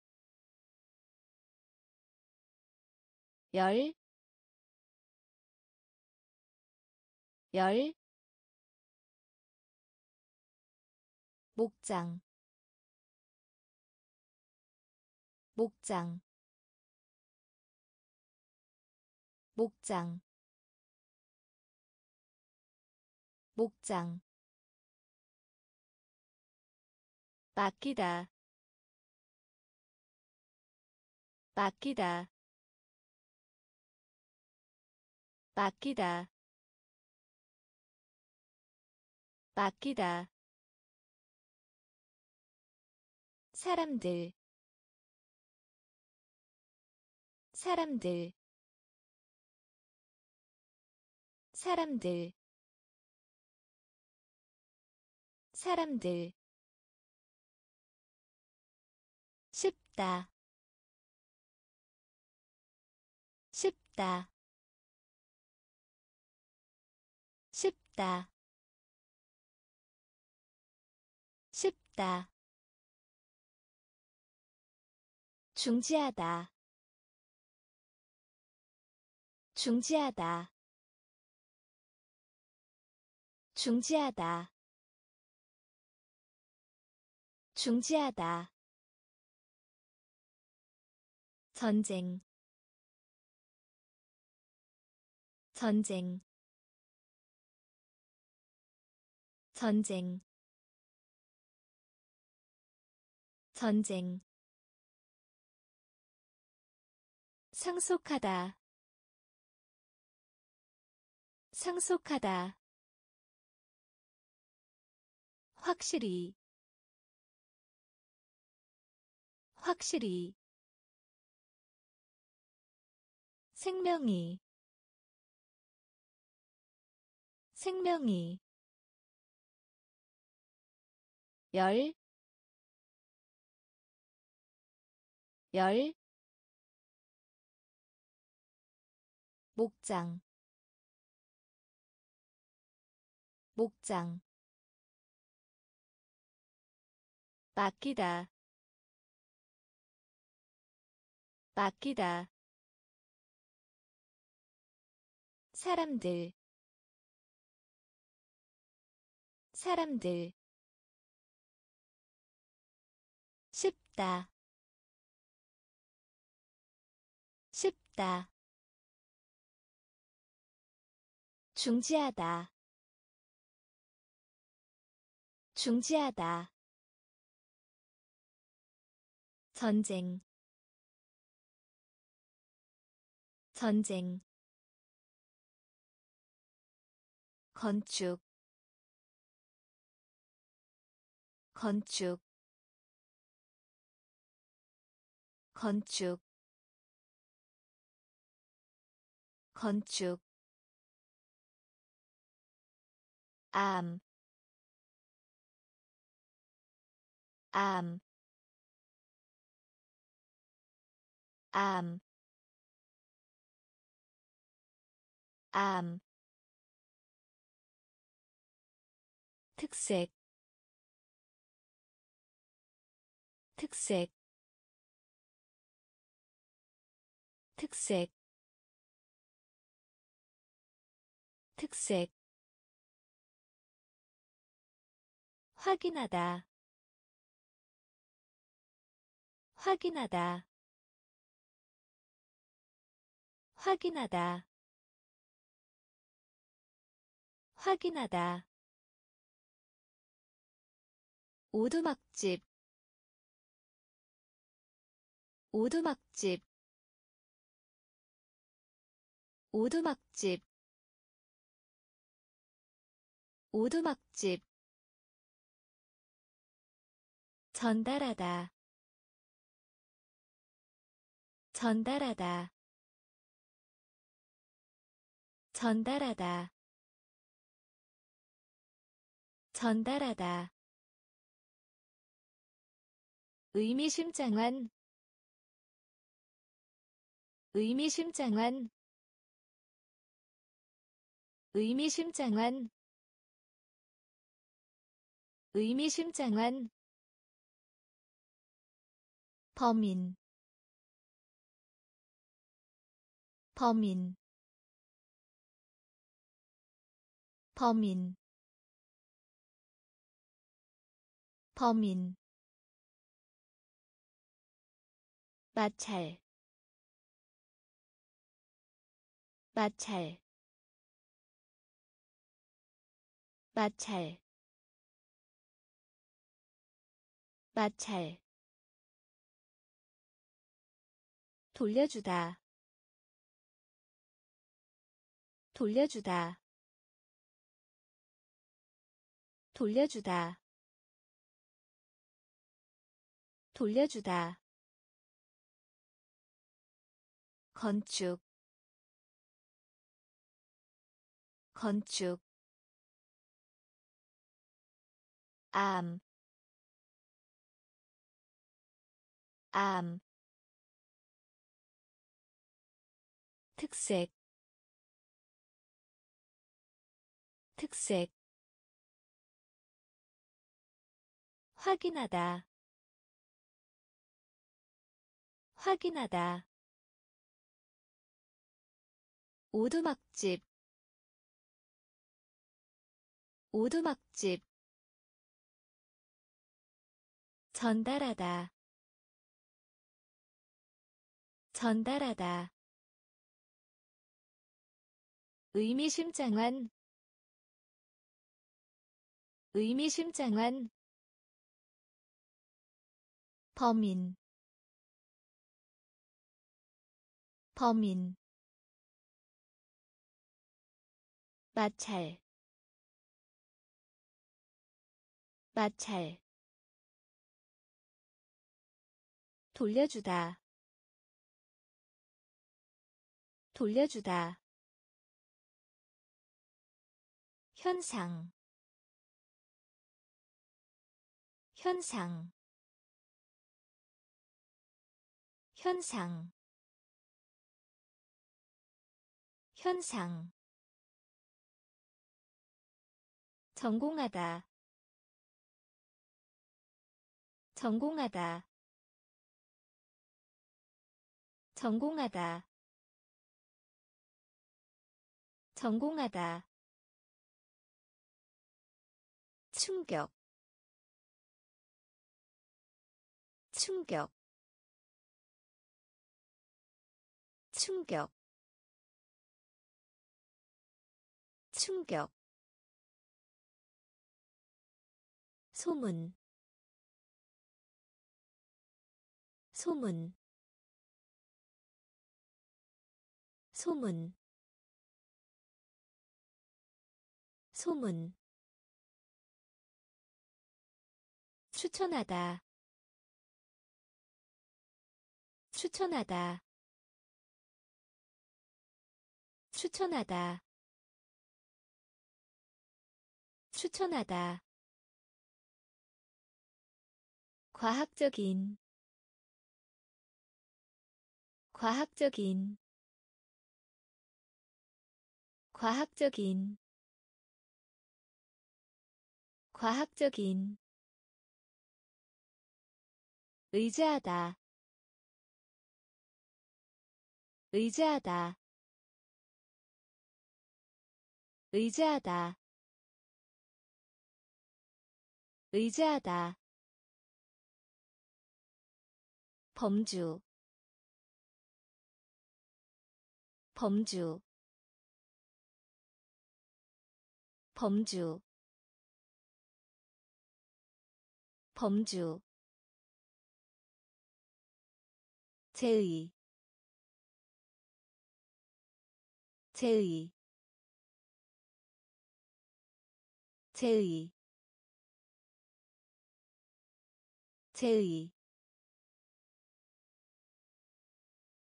열, 열, 목장, 목장, 목장, 목장 맡기다 맡기다 맡기다 맡기다. 사람들 사람들 사람들 사람들 쉽다 쉽다 쉽다 쉽다. 중지하다 중지하다 중지하다. 중지하다. 전쟁. 전쟁. 전쟁. 전쟁. 상속하다. 상속하다 확실히 확실히 생명이 생명이 열, 열, 목장, 목장, 맡기다, 맡기다, 사람들, 사람들, 쉽다. 쉽다. 중지하다. 중지하다 전쟁 전쟁 건축 건축 건축 건축 암, 암, 암, 암, 특색, 특색, 특색. 특색. 확인하다. 확인하다 확인하다. 확인하다. 오두막집. 오두막집. 오두막집. 오두막집. 전달하다. 전달하다 전달하다. 전달하다. 의미심장한. 의미심장한. 의미심장한. 의미심장한. 범인. 범인 범인. 범인. 마찰. 마찰. 마찰. 마찰. 돌려주다. 돌려주다 돌려주다. 돌려주다. 건축. 건축. 암, 암, 특색, 특색, 확인하다, 확인하다, 오두막집, 오두막집. 전달하다. 전달하다. 의미심장한. 의미심장한 범인 범인 마찰 마찰 돌려주다 돌려주다 현상 현상 현상 현상 성공하다 성공하다 성공하다 성공하다. 충격 충격 충격 충격 소문 소문 소문 소문. 추천하다 추천하다 추천하다. 추천하다. 과학적인. 과학적인. 과학적인. 과학적인. 의지하다. 의지하다 의지하다. 의지하다. 범주. 범주. 범주. 범주. 제의. 제의 제의 제의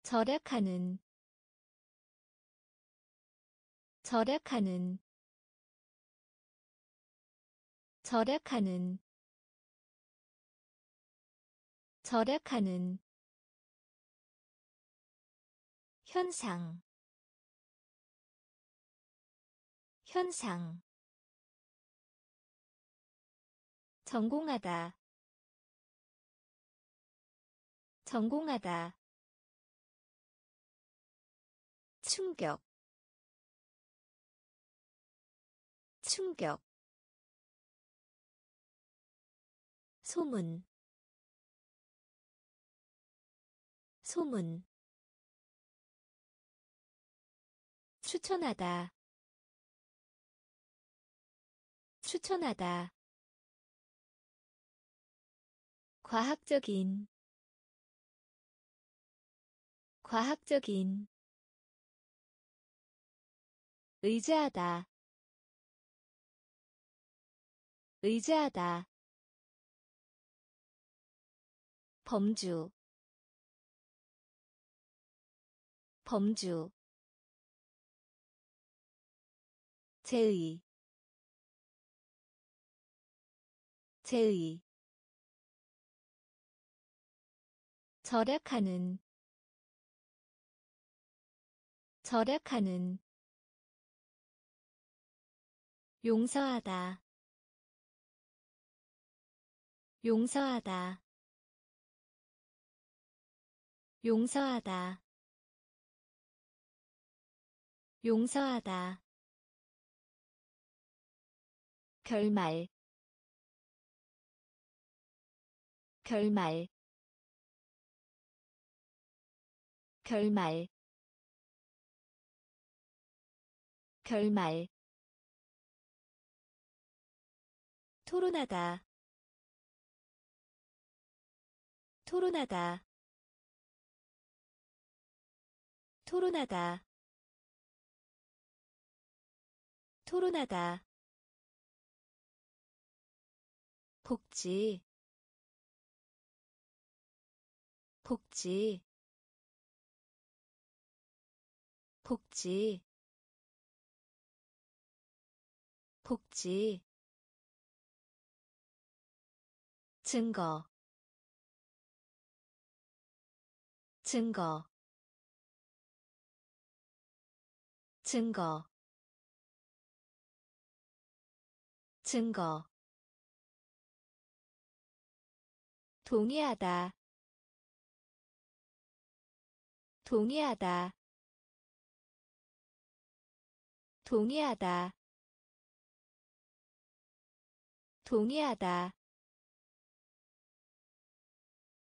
절약하는 절약하는 절약하는 절약하는 현상 현상 성공하다. 성공하다. 충격. 충격. 소문. 소문. 추천하다. 추천하다 과학적인 과학적인 의지하다 의지하다 범주 범주 제의 제의 절약하는 절약하는 용서하다 용서하다 용서하다 용서하다. 결말 결말 결말 결말 토론하다 토론하다 토론하다 토론하다. 복지 복지 복지. 복지. 증거. 증거. 증거. 증거. 동의하다. 동의하다 동의하다. 동의하다.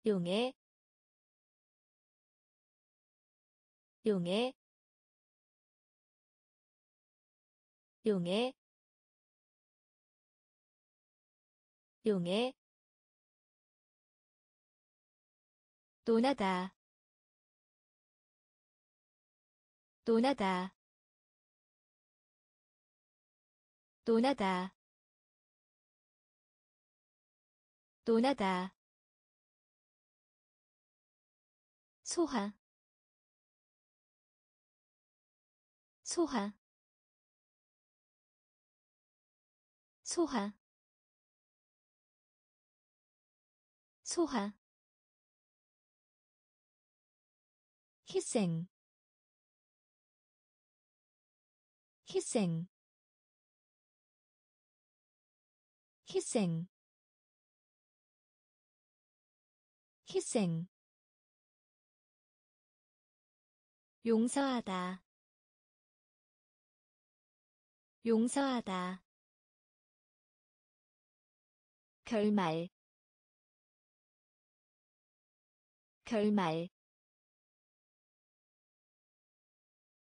용해. 용해. 용해. 용해. 논하다. 논하다 논하다. 논하다. 소화 소화 소화 소화 희생. 희생 희생 희생 용서하다 용서하다. 결말 결말.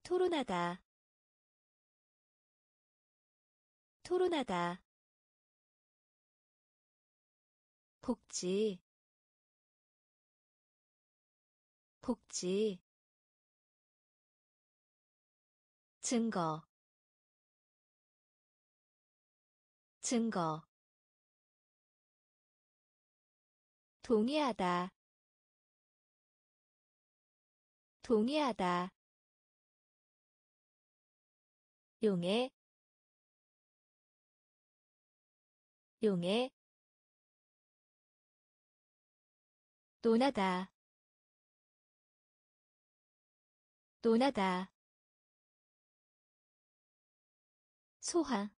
토론하다 토론하다 복지. 복지. 증거. 증거. 동의하다. 동의하다. 용해. 용해 논하다. 논하다. 소화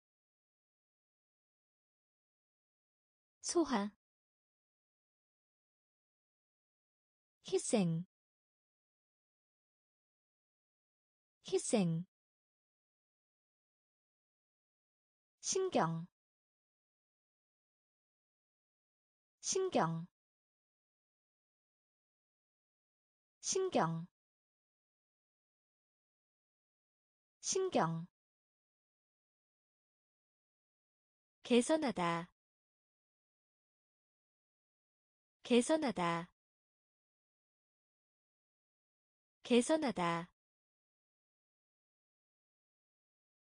소화 희생. 희생. 신경. 신경 신경. 신경. 개선하다. 개선하다. 개선하다.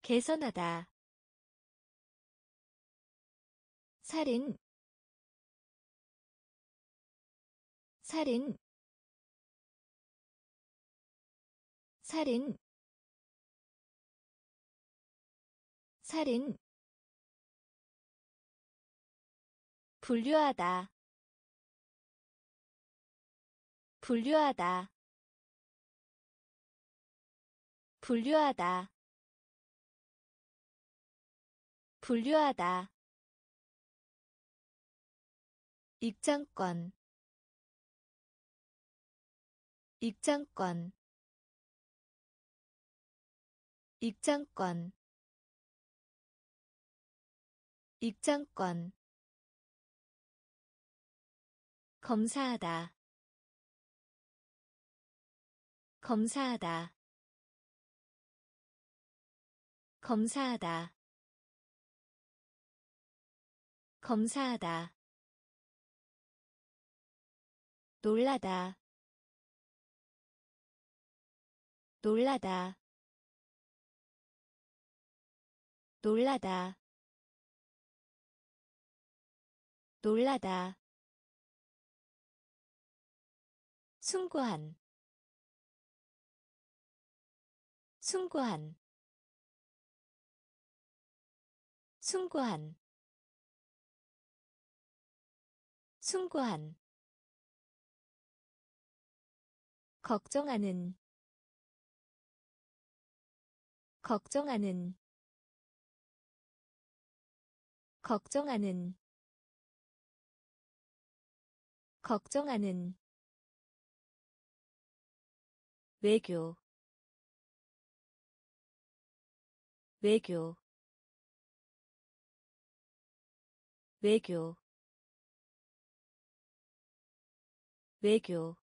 개선하다. 살인. 살인 살인. 살인. 분류하다. 분류하다. 분류하다. 분류하다. 입장권. 입장권 입장권 입장권 검사하다 검사하다 검사하다 검사하다 놀라다 놀라다 놀라다. 놀라다. 숭고한. 숭고한. 숭고한. 숭고한. 걱정하는. 걱정하는 걱정하는 걱정하는 외교 외교 외교 외교.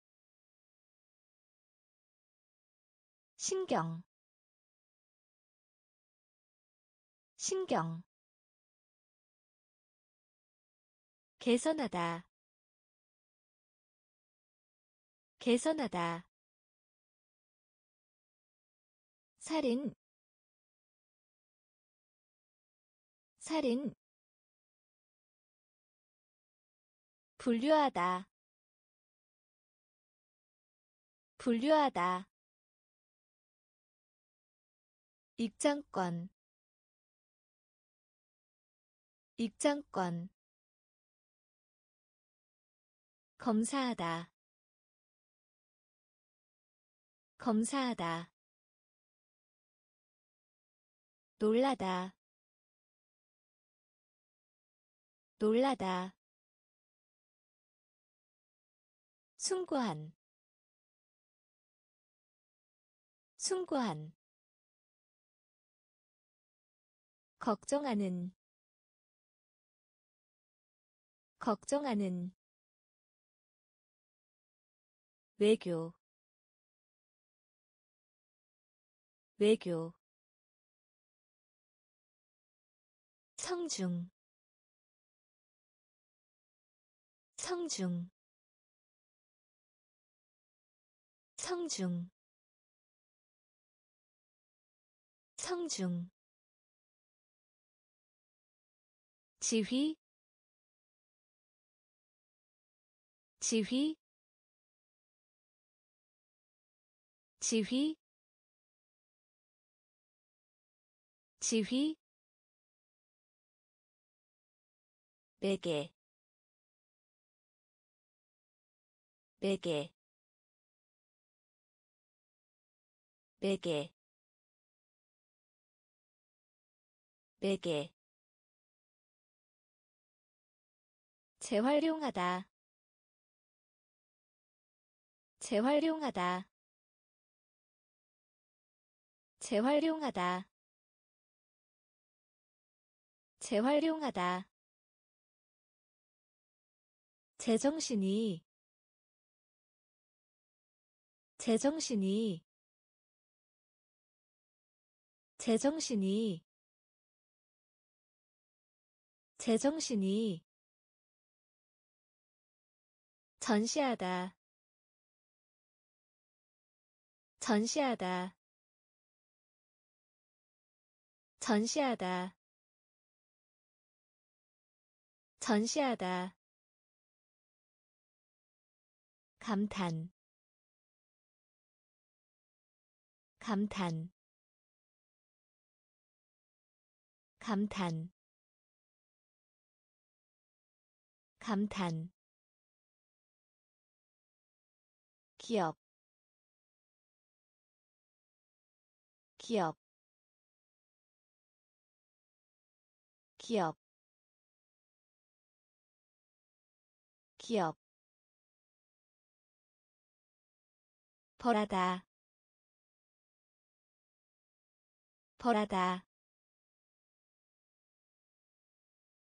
신경 신경 개선하다. 개선하다. 살인. 살인. 분류하다. 분류하다. 입장권. 입장권 검사하다. 검사하다. 놀라다. 놀라다. 숭고한. 숭고한. 걱정하는. 걱정하는 외교 외교 성중 성중 성중 성중. 지휘 지휘 지휘 지휘 베개 베개 베개 베개. 재활용하다 재활용하다 재활용하다. 재활용하다. 제정신이. 제정신이. 제정신이. 제정신이. 전시하다. 전시하다 전시하다. 전시하다. 감탄. 감탄. 감탄. 감탄. 기업 기업 기업 기업 벌하다 벌하다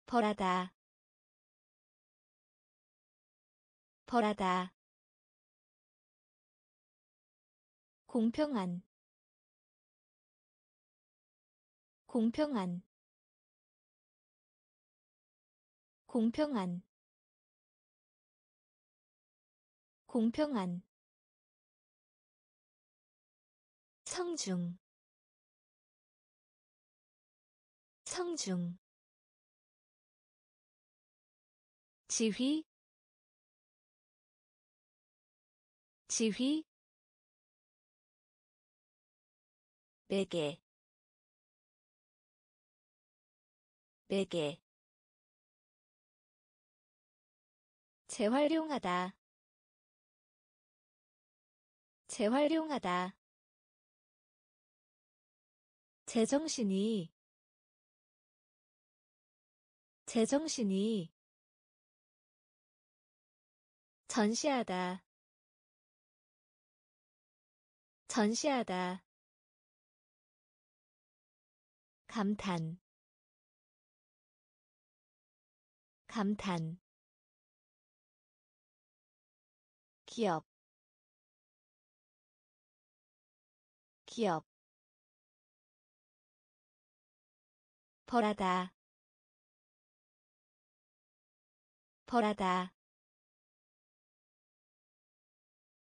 벌하다 벌하다. 공평한 공평한 공평한. 공평한. 성중. 성중. 지휘. 지휘. 베개. 베개 재활용하다. 재활용하다. 제정신이. 제정신이. 전시하다. 전시하다. 감탄. 감탄 기업 기업. 벌하다 벌하다.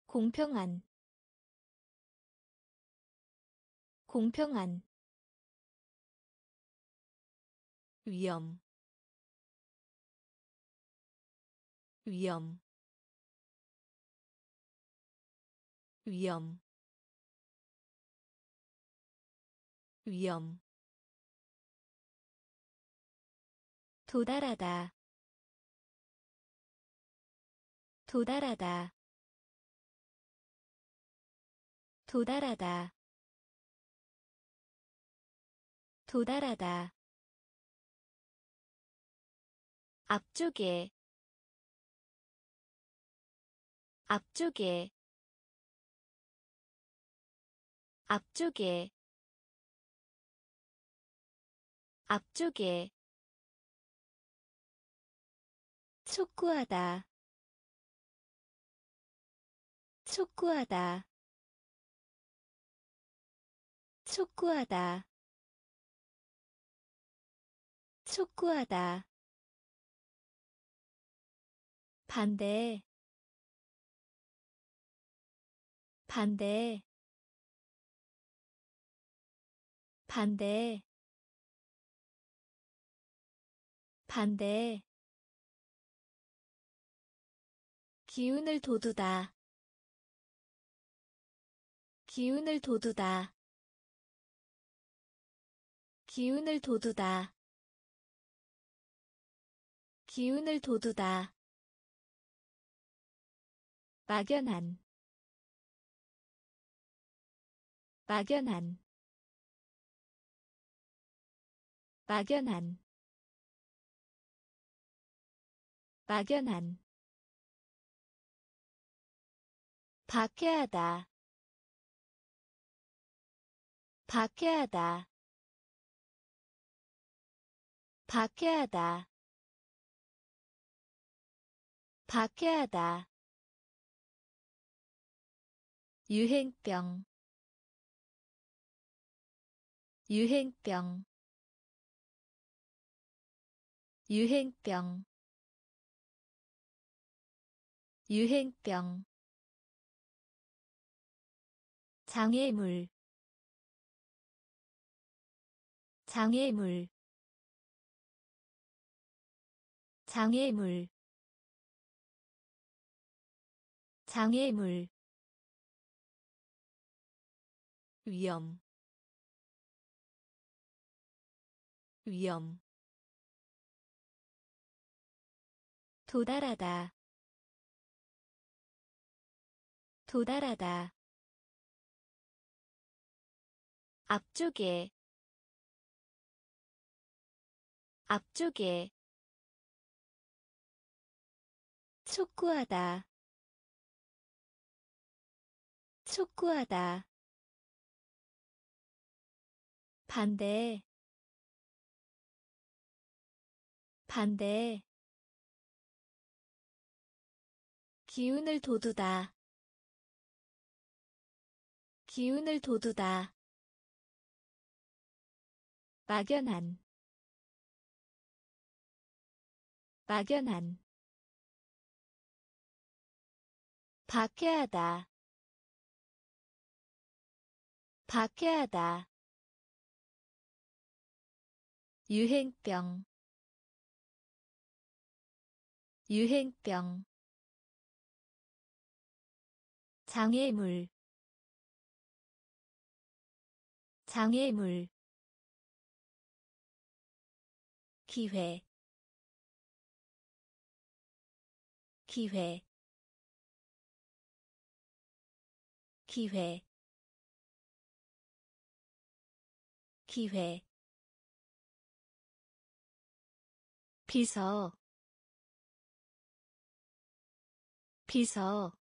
공평한 공평한. 위험 위험 위험 위험. 도달하다 도달하다. 도달하다 도달하다. 앞쪽에 앞쪽에 앞쪽에 앞쪽에 촉구하다 촉구하다 촉구하다 촉구하다. 반대 반대 반대. 반대. 기운을 돋우다. 기운을 돋우다. 기운을 돋우다. 기운을 돋우다. 막연한. 막연한 막연한 막연한 박해하다 박해하다 박해하다 박해하다. 유행병 유행병 유행병. 유행병. 장애물. 장애물. 장애물. 장애물. 위험. 위험 도달하다. 도달하다. 앞쪽에. 앞쪽에. 촉구하다. 촉구하다. 반대. 반대 기운을 돋우다. 기운을 돋우다. 막연한. 막연한. 박해하다. 박해하다. 유행병. 유행병 장애물. 장애물. 기회. 기회. 기회. 기회. 비서. 비서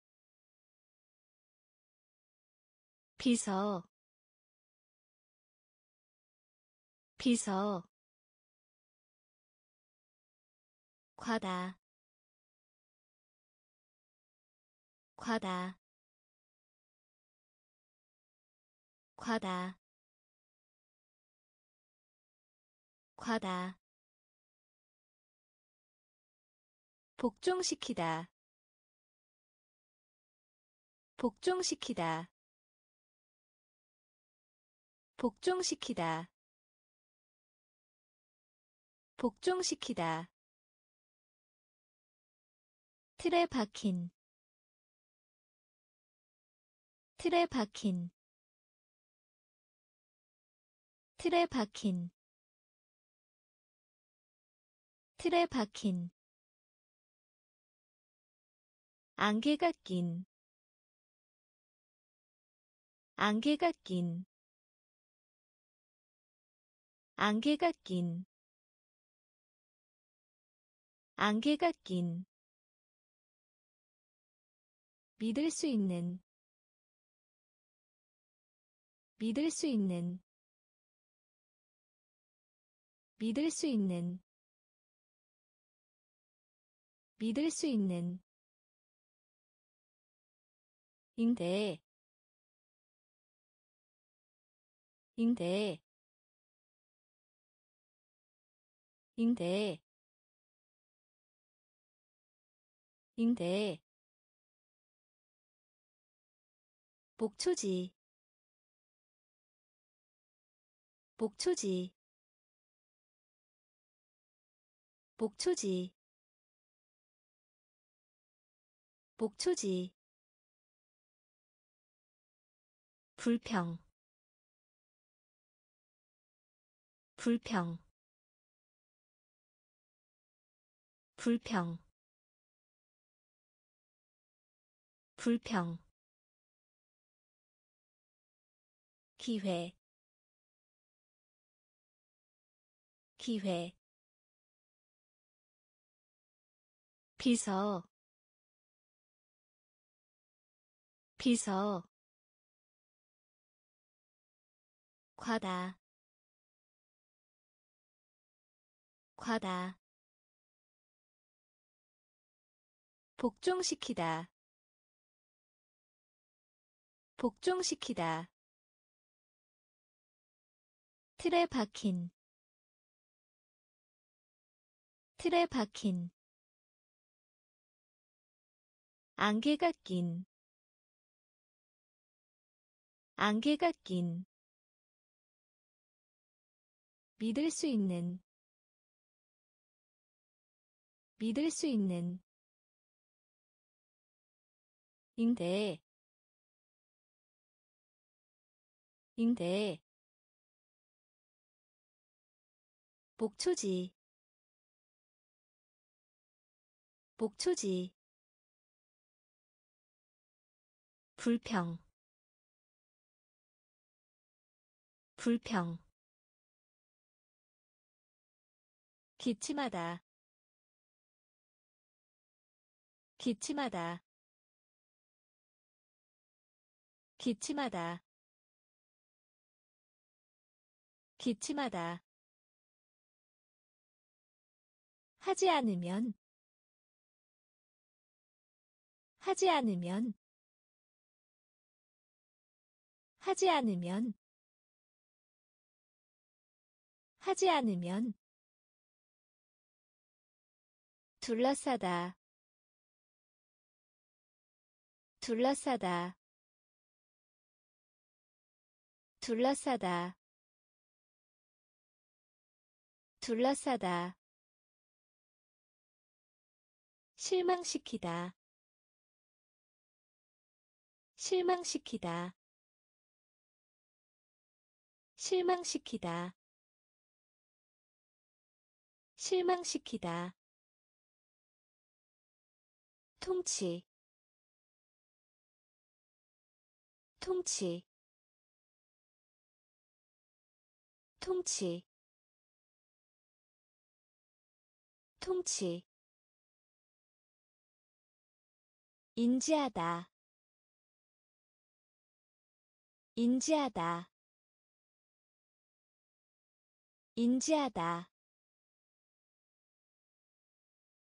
비서 비서 과다 과다 과다 과다. 복종시키다 복종시키다 복종시키다. 복종시키다. 틀에 박힌. 틀에 박힌. 틀에 박힌. 틀에 박힌. 안개가 낀. 안개가 낀 안개가 낀. 안개가 낀. 믿을 수 있는. 믿을 수 있는. 믿을 수 있는. 믿을 수 있는. 임대. 임대 임대 임대 목초지 목초지 목초지 목초지 불평 불평 불평. 불평. 기회. 기회. 비서. 비서. 과다. 과다 복종시키다. 복종시키다. 틀에 박힌. 틀에 박힌. 안개가 낀. 안개가 낀. 믿을 수 있는. 믿을 수 있는 임대 임대 목초지 목초지 불평 불평 기침하다 기침하다 기침하다. 기침하다. 하지 않으면 하지 않으면 하지 않으면 하지 않으면 둘러싸다. 둘러싸다 둘러싸다. 둘러싸다. 실망시키다. 실망시키다. 실망시키다. 실망시키다. 통치. 통치 통치. 통치. 인지하다. 인지하다. 인지하다.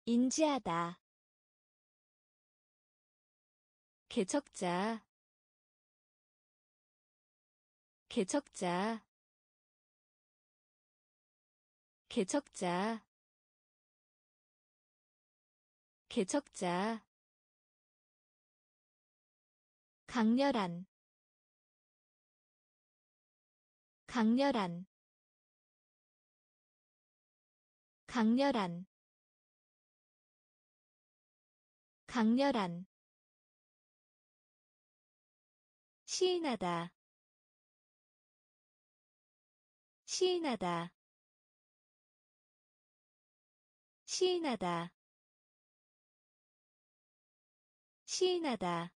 인지하다. 개척자. 개척자 개척자. 개척자. 강렬한. 강렬한. 강렬한. 강렬한. 시인하다. 시인하다 시인하다. 시인하다.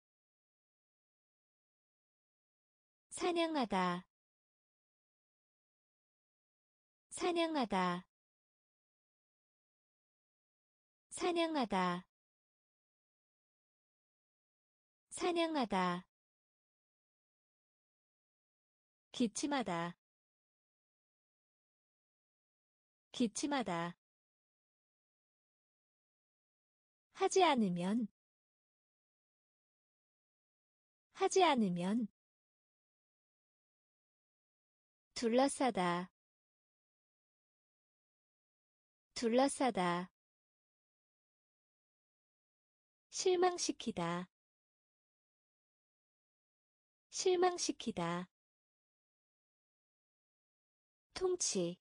사냥하다. 사냥하다. 사냥하다. 사냥하다. 기침하다. 기침하다 하지 않으면 하지 않으면 둘러싸다 둘러싸다 실망시키다 실망시키다 통치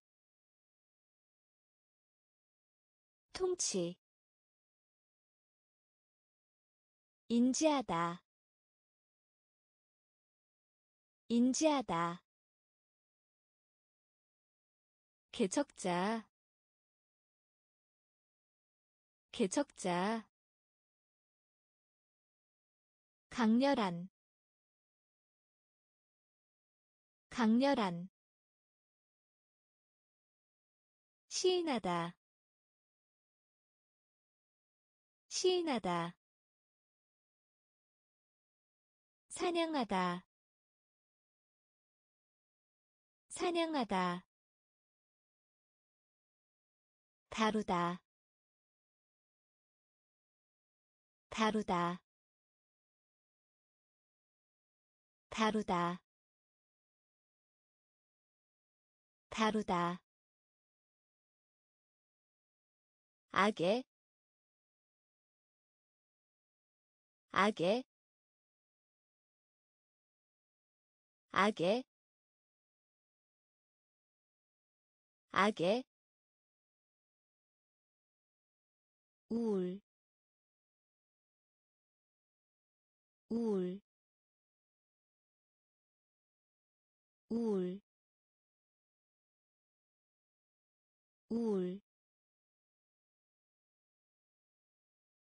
통치 인지하다. 인지하다. 개척자. 개척자. 강렬한. 강렬한. 시인하다. 시인하다 사냥하다. 사냥하다. 다루다. 다루다. 다루다. 다루다. 악에 악에 우울 우울 우울.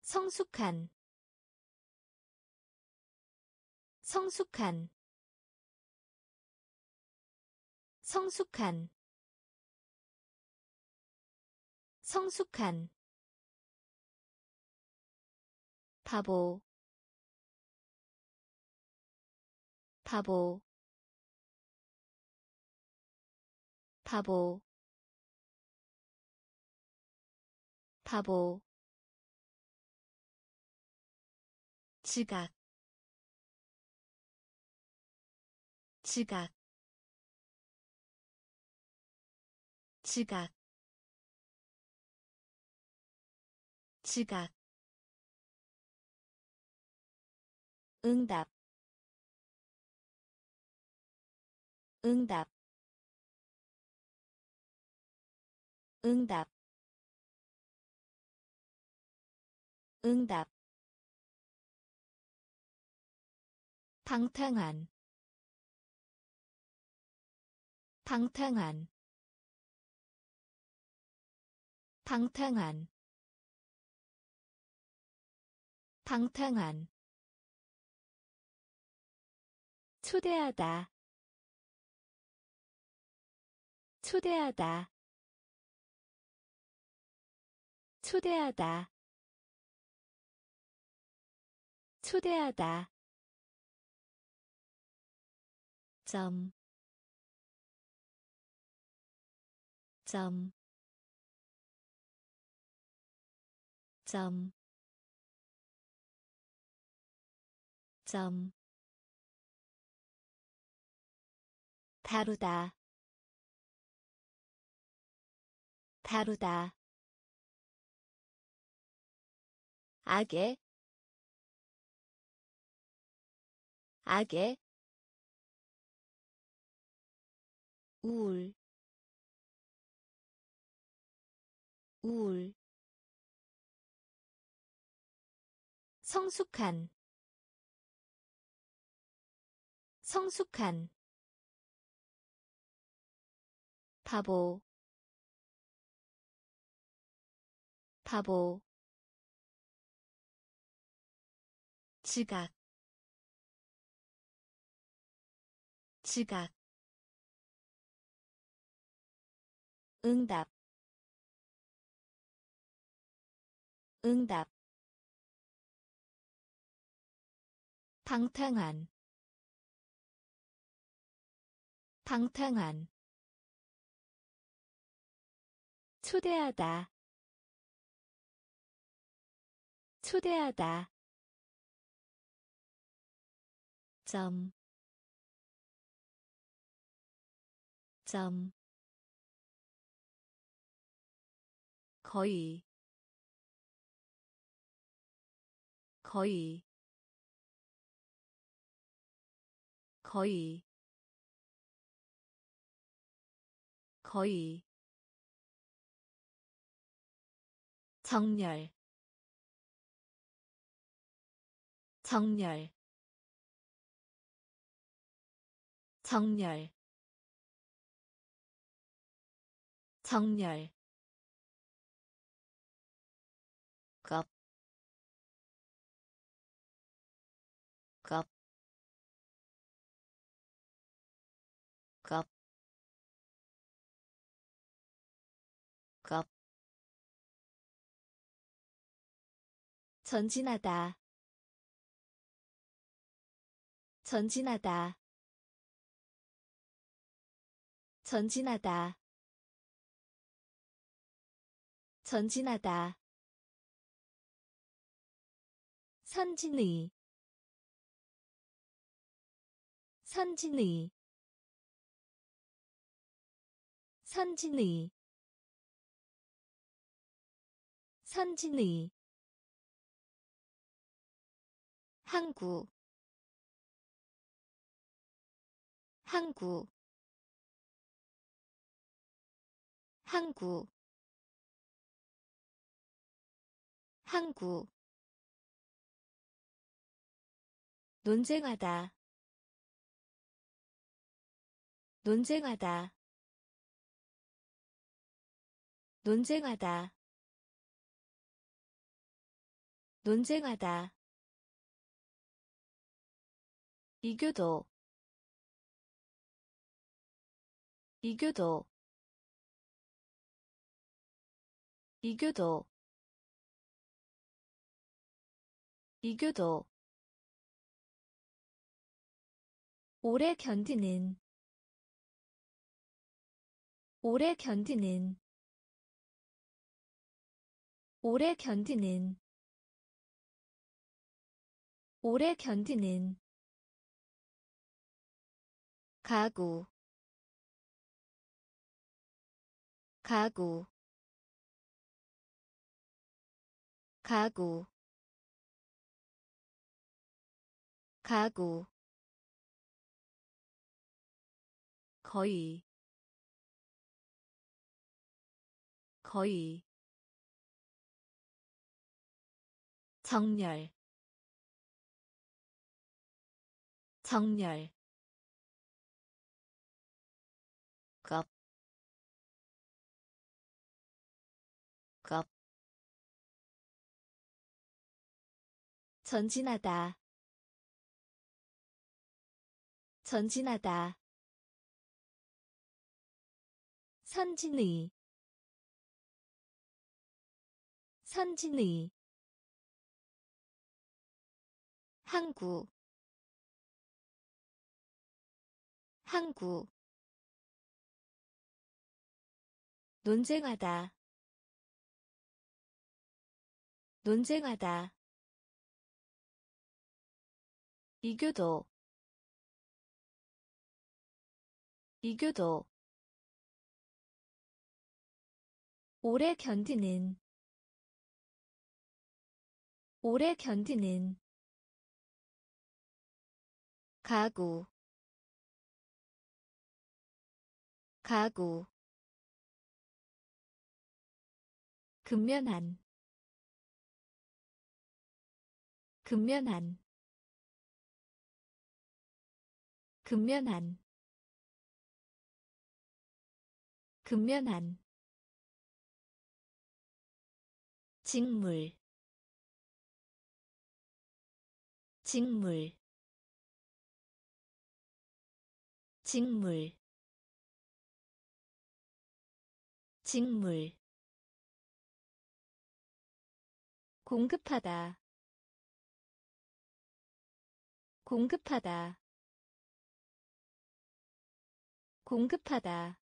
성숙한 성숙한 성숙한 성숙한 바보 바보 바보 바보. 지각 지각 지각 지각 응답 응답 응답 응답. 방탕한 방탕한 방탕한. 방탕한. 초대하다. 초대하다. 초대하다. 초대하다. 점, 점, 점, 점, 다루다, 다루다, 악에, 악에, 우울 우울 성숙한 성숙한 바보 바보 지각 지각 응답 응답 방탕한. 방탕한. 초대하다. 초대하다. 점, 점, 거의. 거의 거의 거의. 정렬 정렬. 정렬 정렬 전진하다. 전진하다. 전진하다. 전진하다. 선진의. 선진의. 선진의. 선진의 항구. 항구. 항구. 항구. 논쟁하다. 논쟁하다. 논쟁하다. 논쟁하다 이교도 이교도 이교도 이교도. 오래 견디는 오래 견디는 오래 견디는 오래 견디는 가구. 가구. 가구. 가구. 거의. 거의. 정렬. 정렬 전진하다. 전진하다. 선진의. 선진의. 항구. 항구. 논쟁하다. 논쟁하다 이교도 이교도 오래 견디는. 오래 견디는. 가구. 가구. 근면한. 근면한 근면한 근면한 직물. 직물. 직물. 직물. 공급하다. 공급하다 공급하다.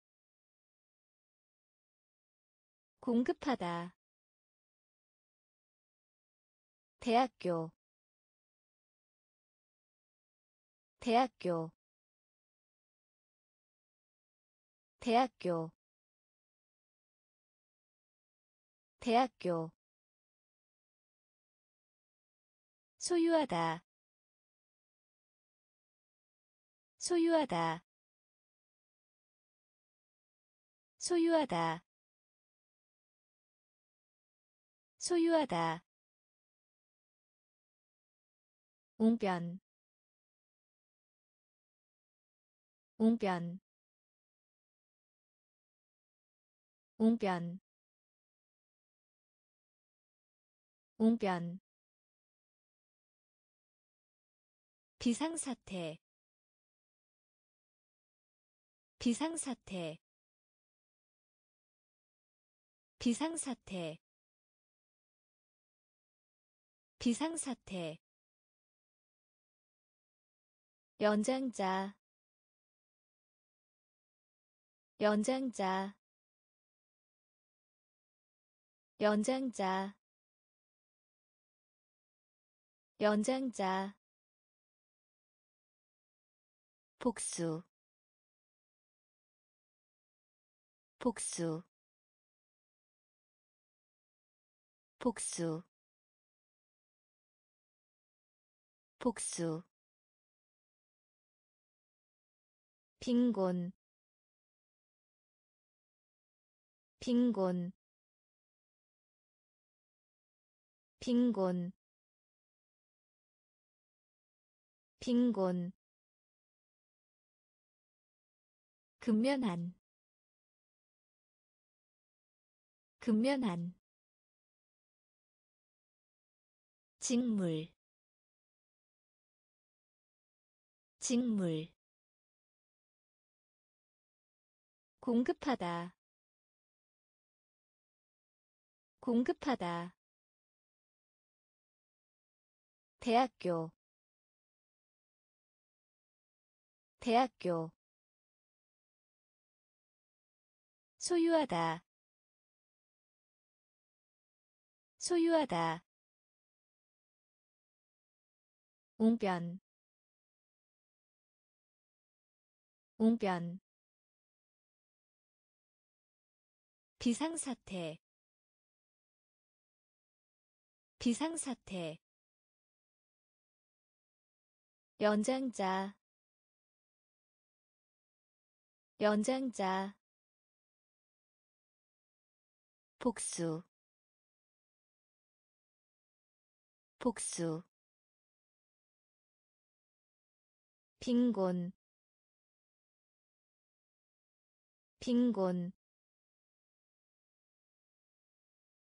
공급하다. 대학교. 대학교. 대학교. 대학교. 소유하다. 소유하다 소유하다. 소유하다. 웅변. 웅변. 웅변. 웅변. 비상사태. 비상사태 비상사태 비상사태 연장자 연장자 연장자 연장자 복수 복수 복수. 복수. 빈곤. 빈곤. 빈곤. 빈곤. 근면한. 근면한 직물 직물. 공급하다 공급하다. 대학교 대학교. 소유하다 소유하다 웅변 웅변. 비상사태 비상사태. 연장자 연장자. 복수 복수 빈곤 빈곤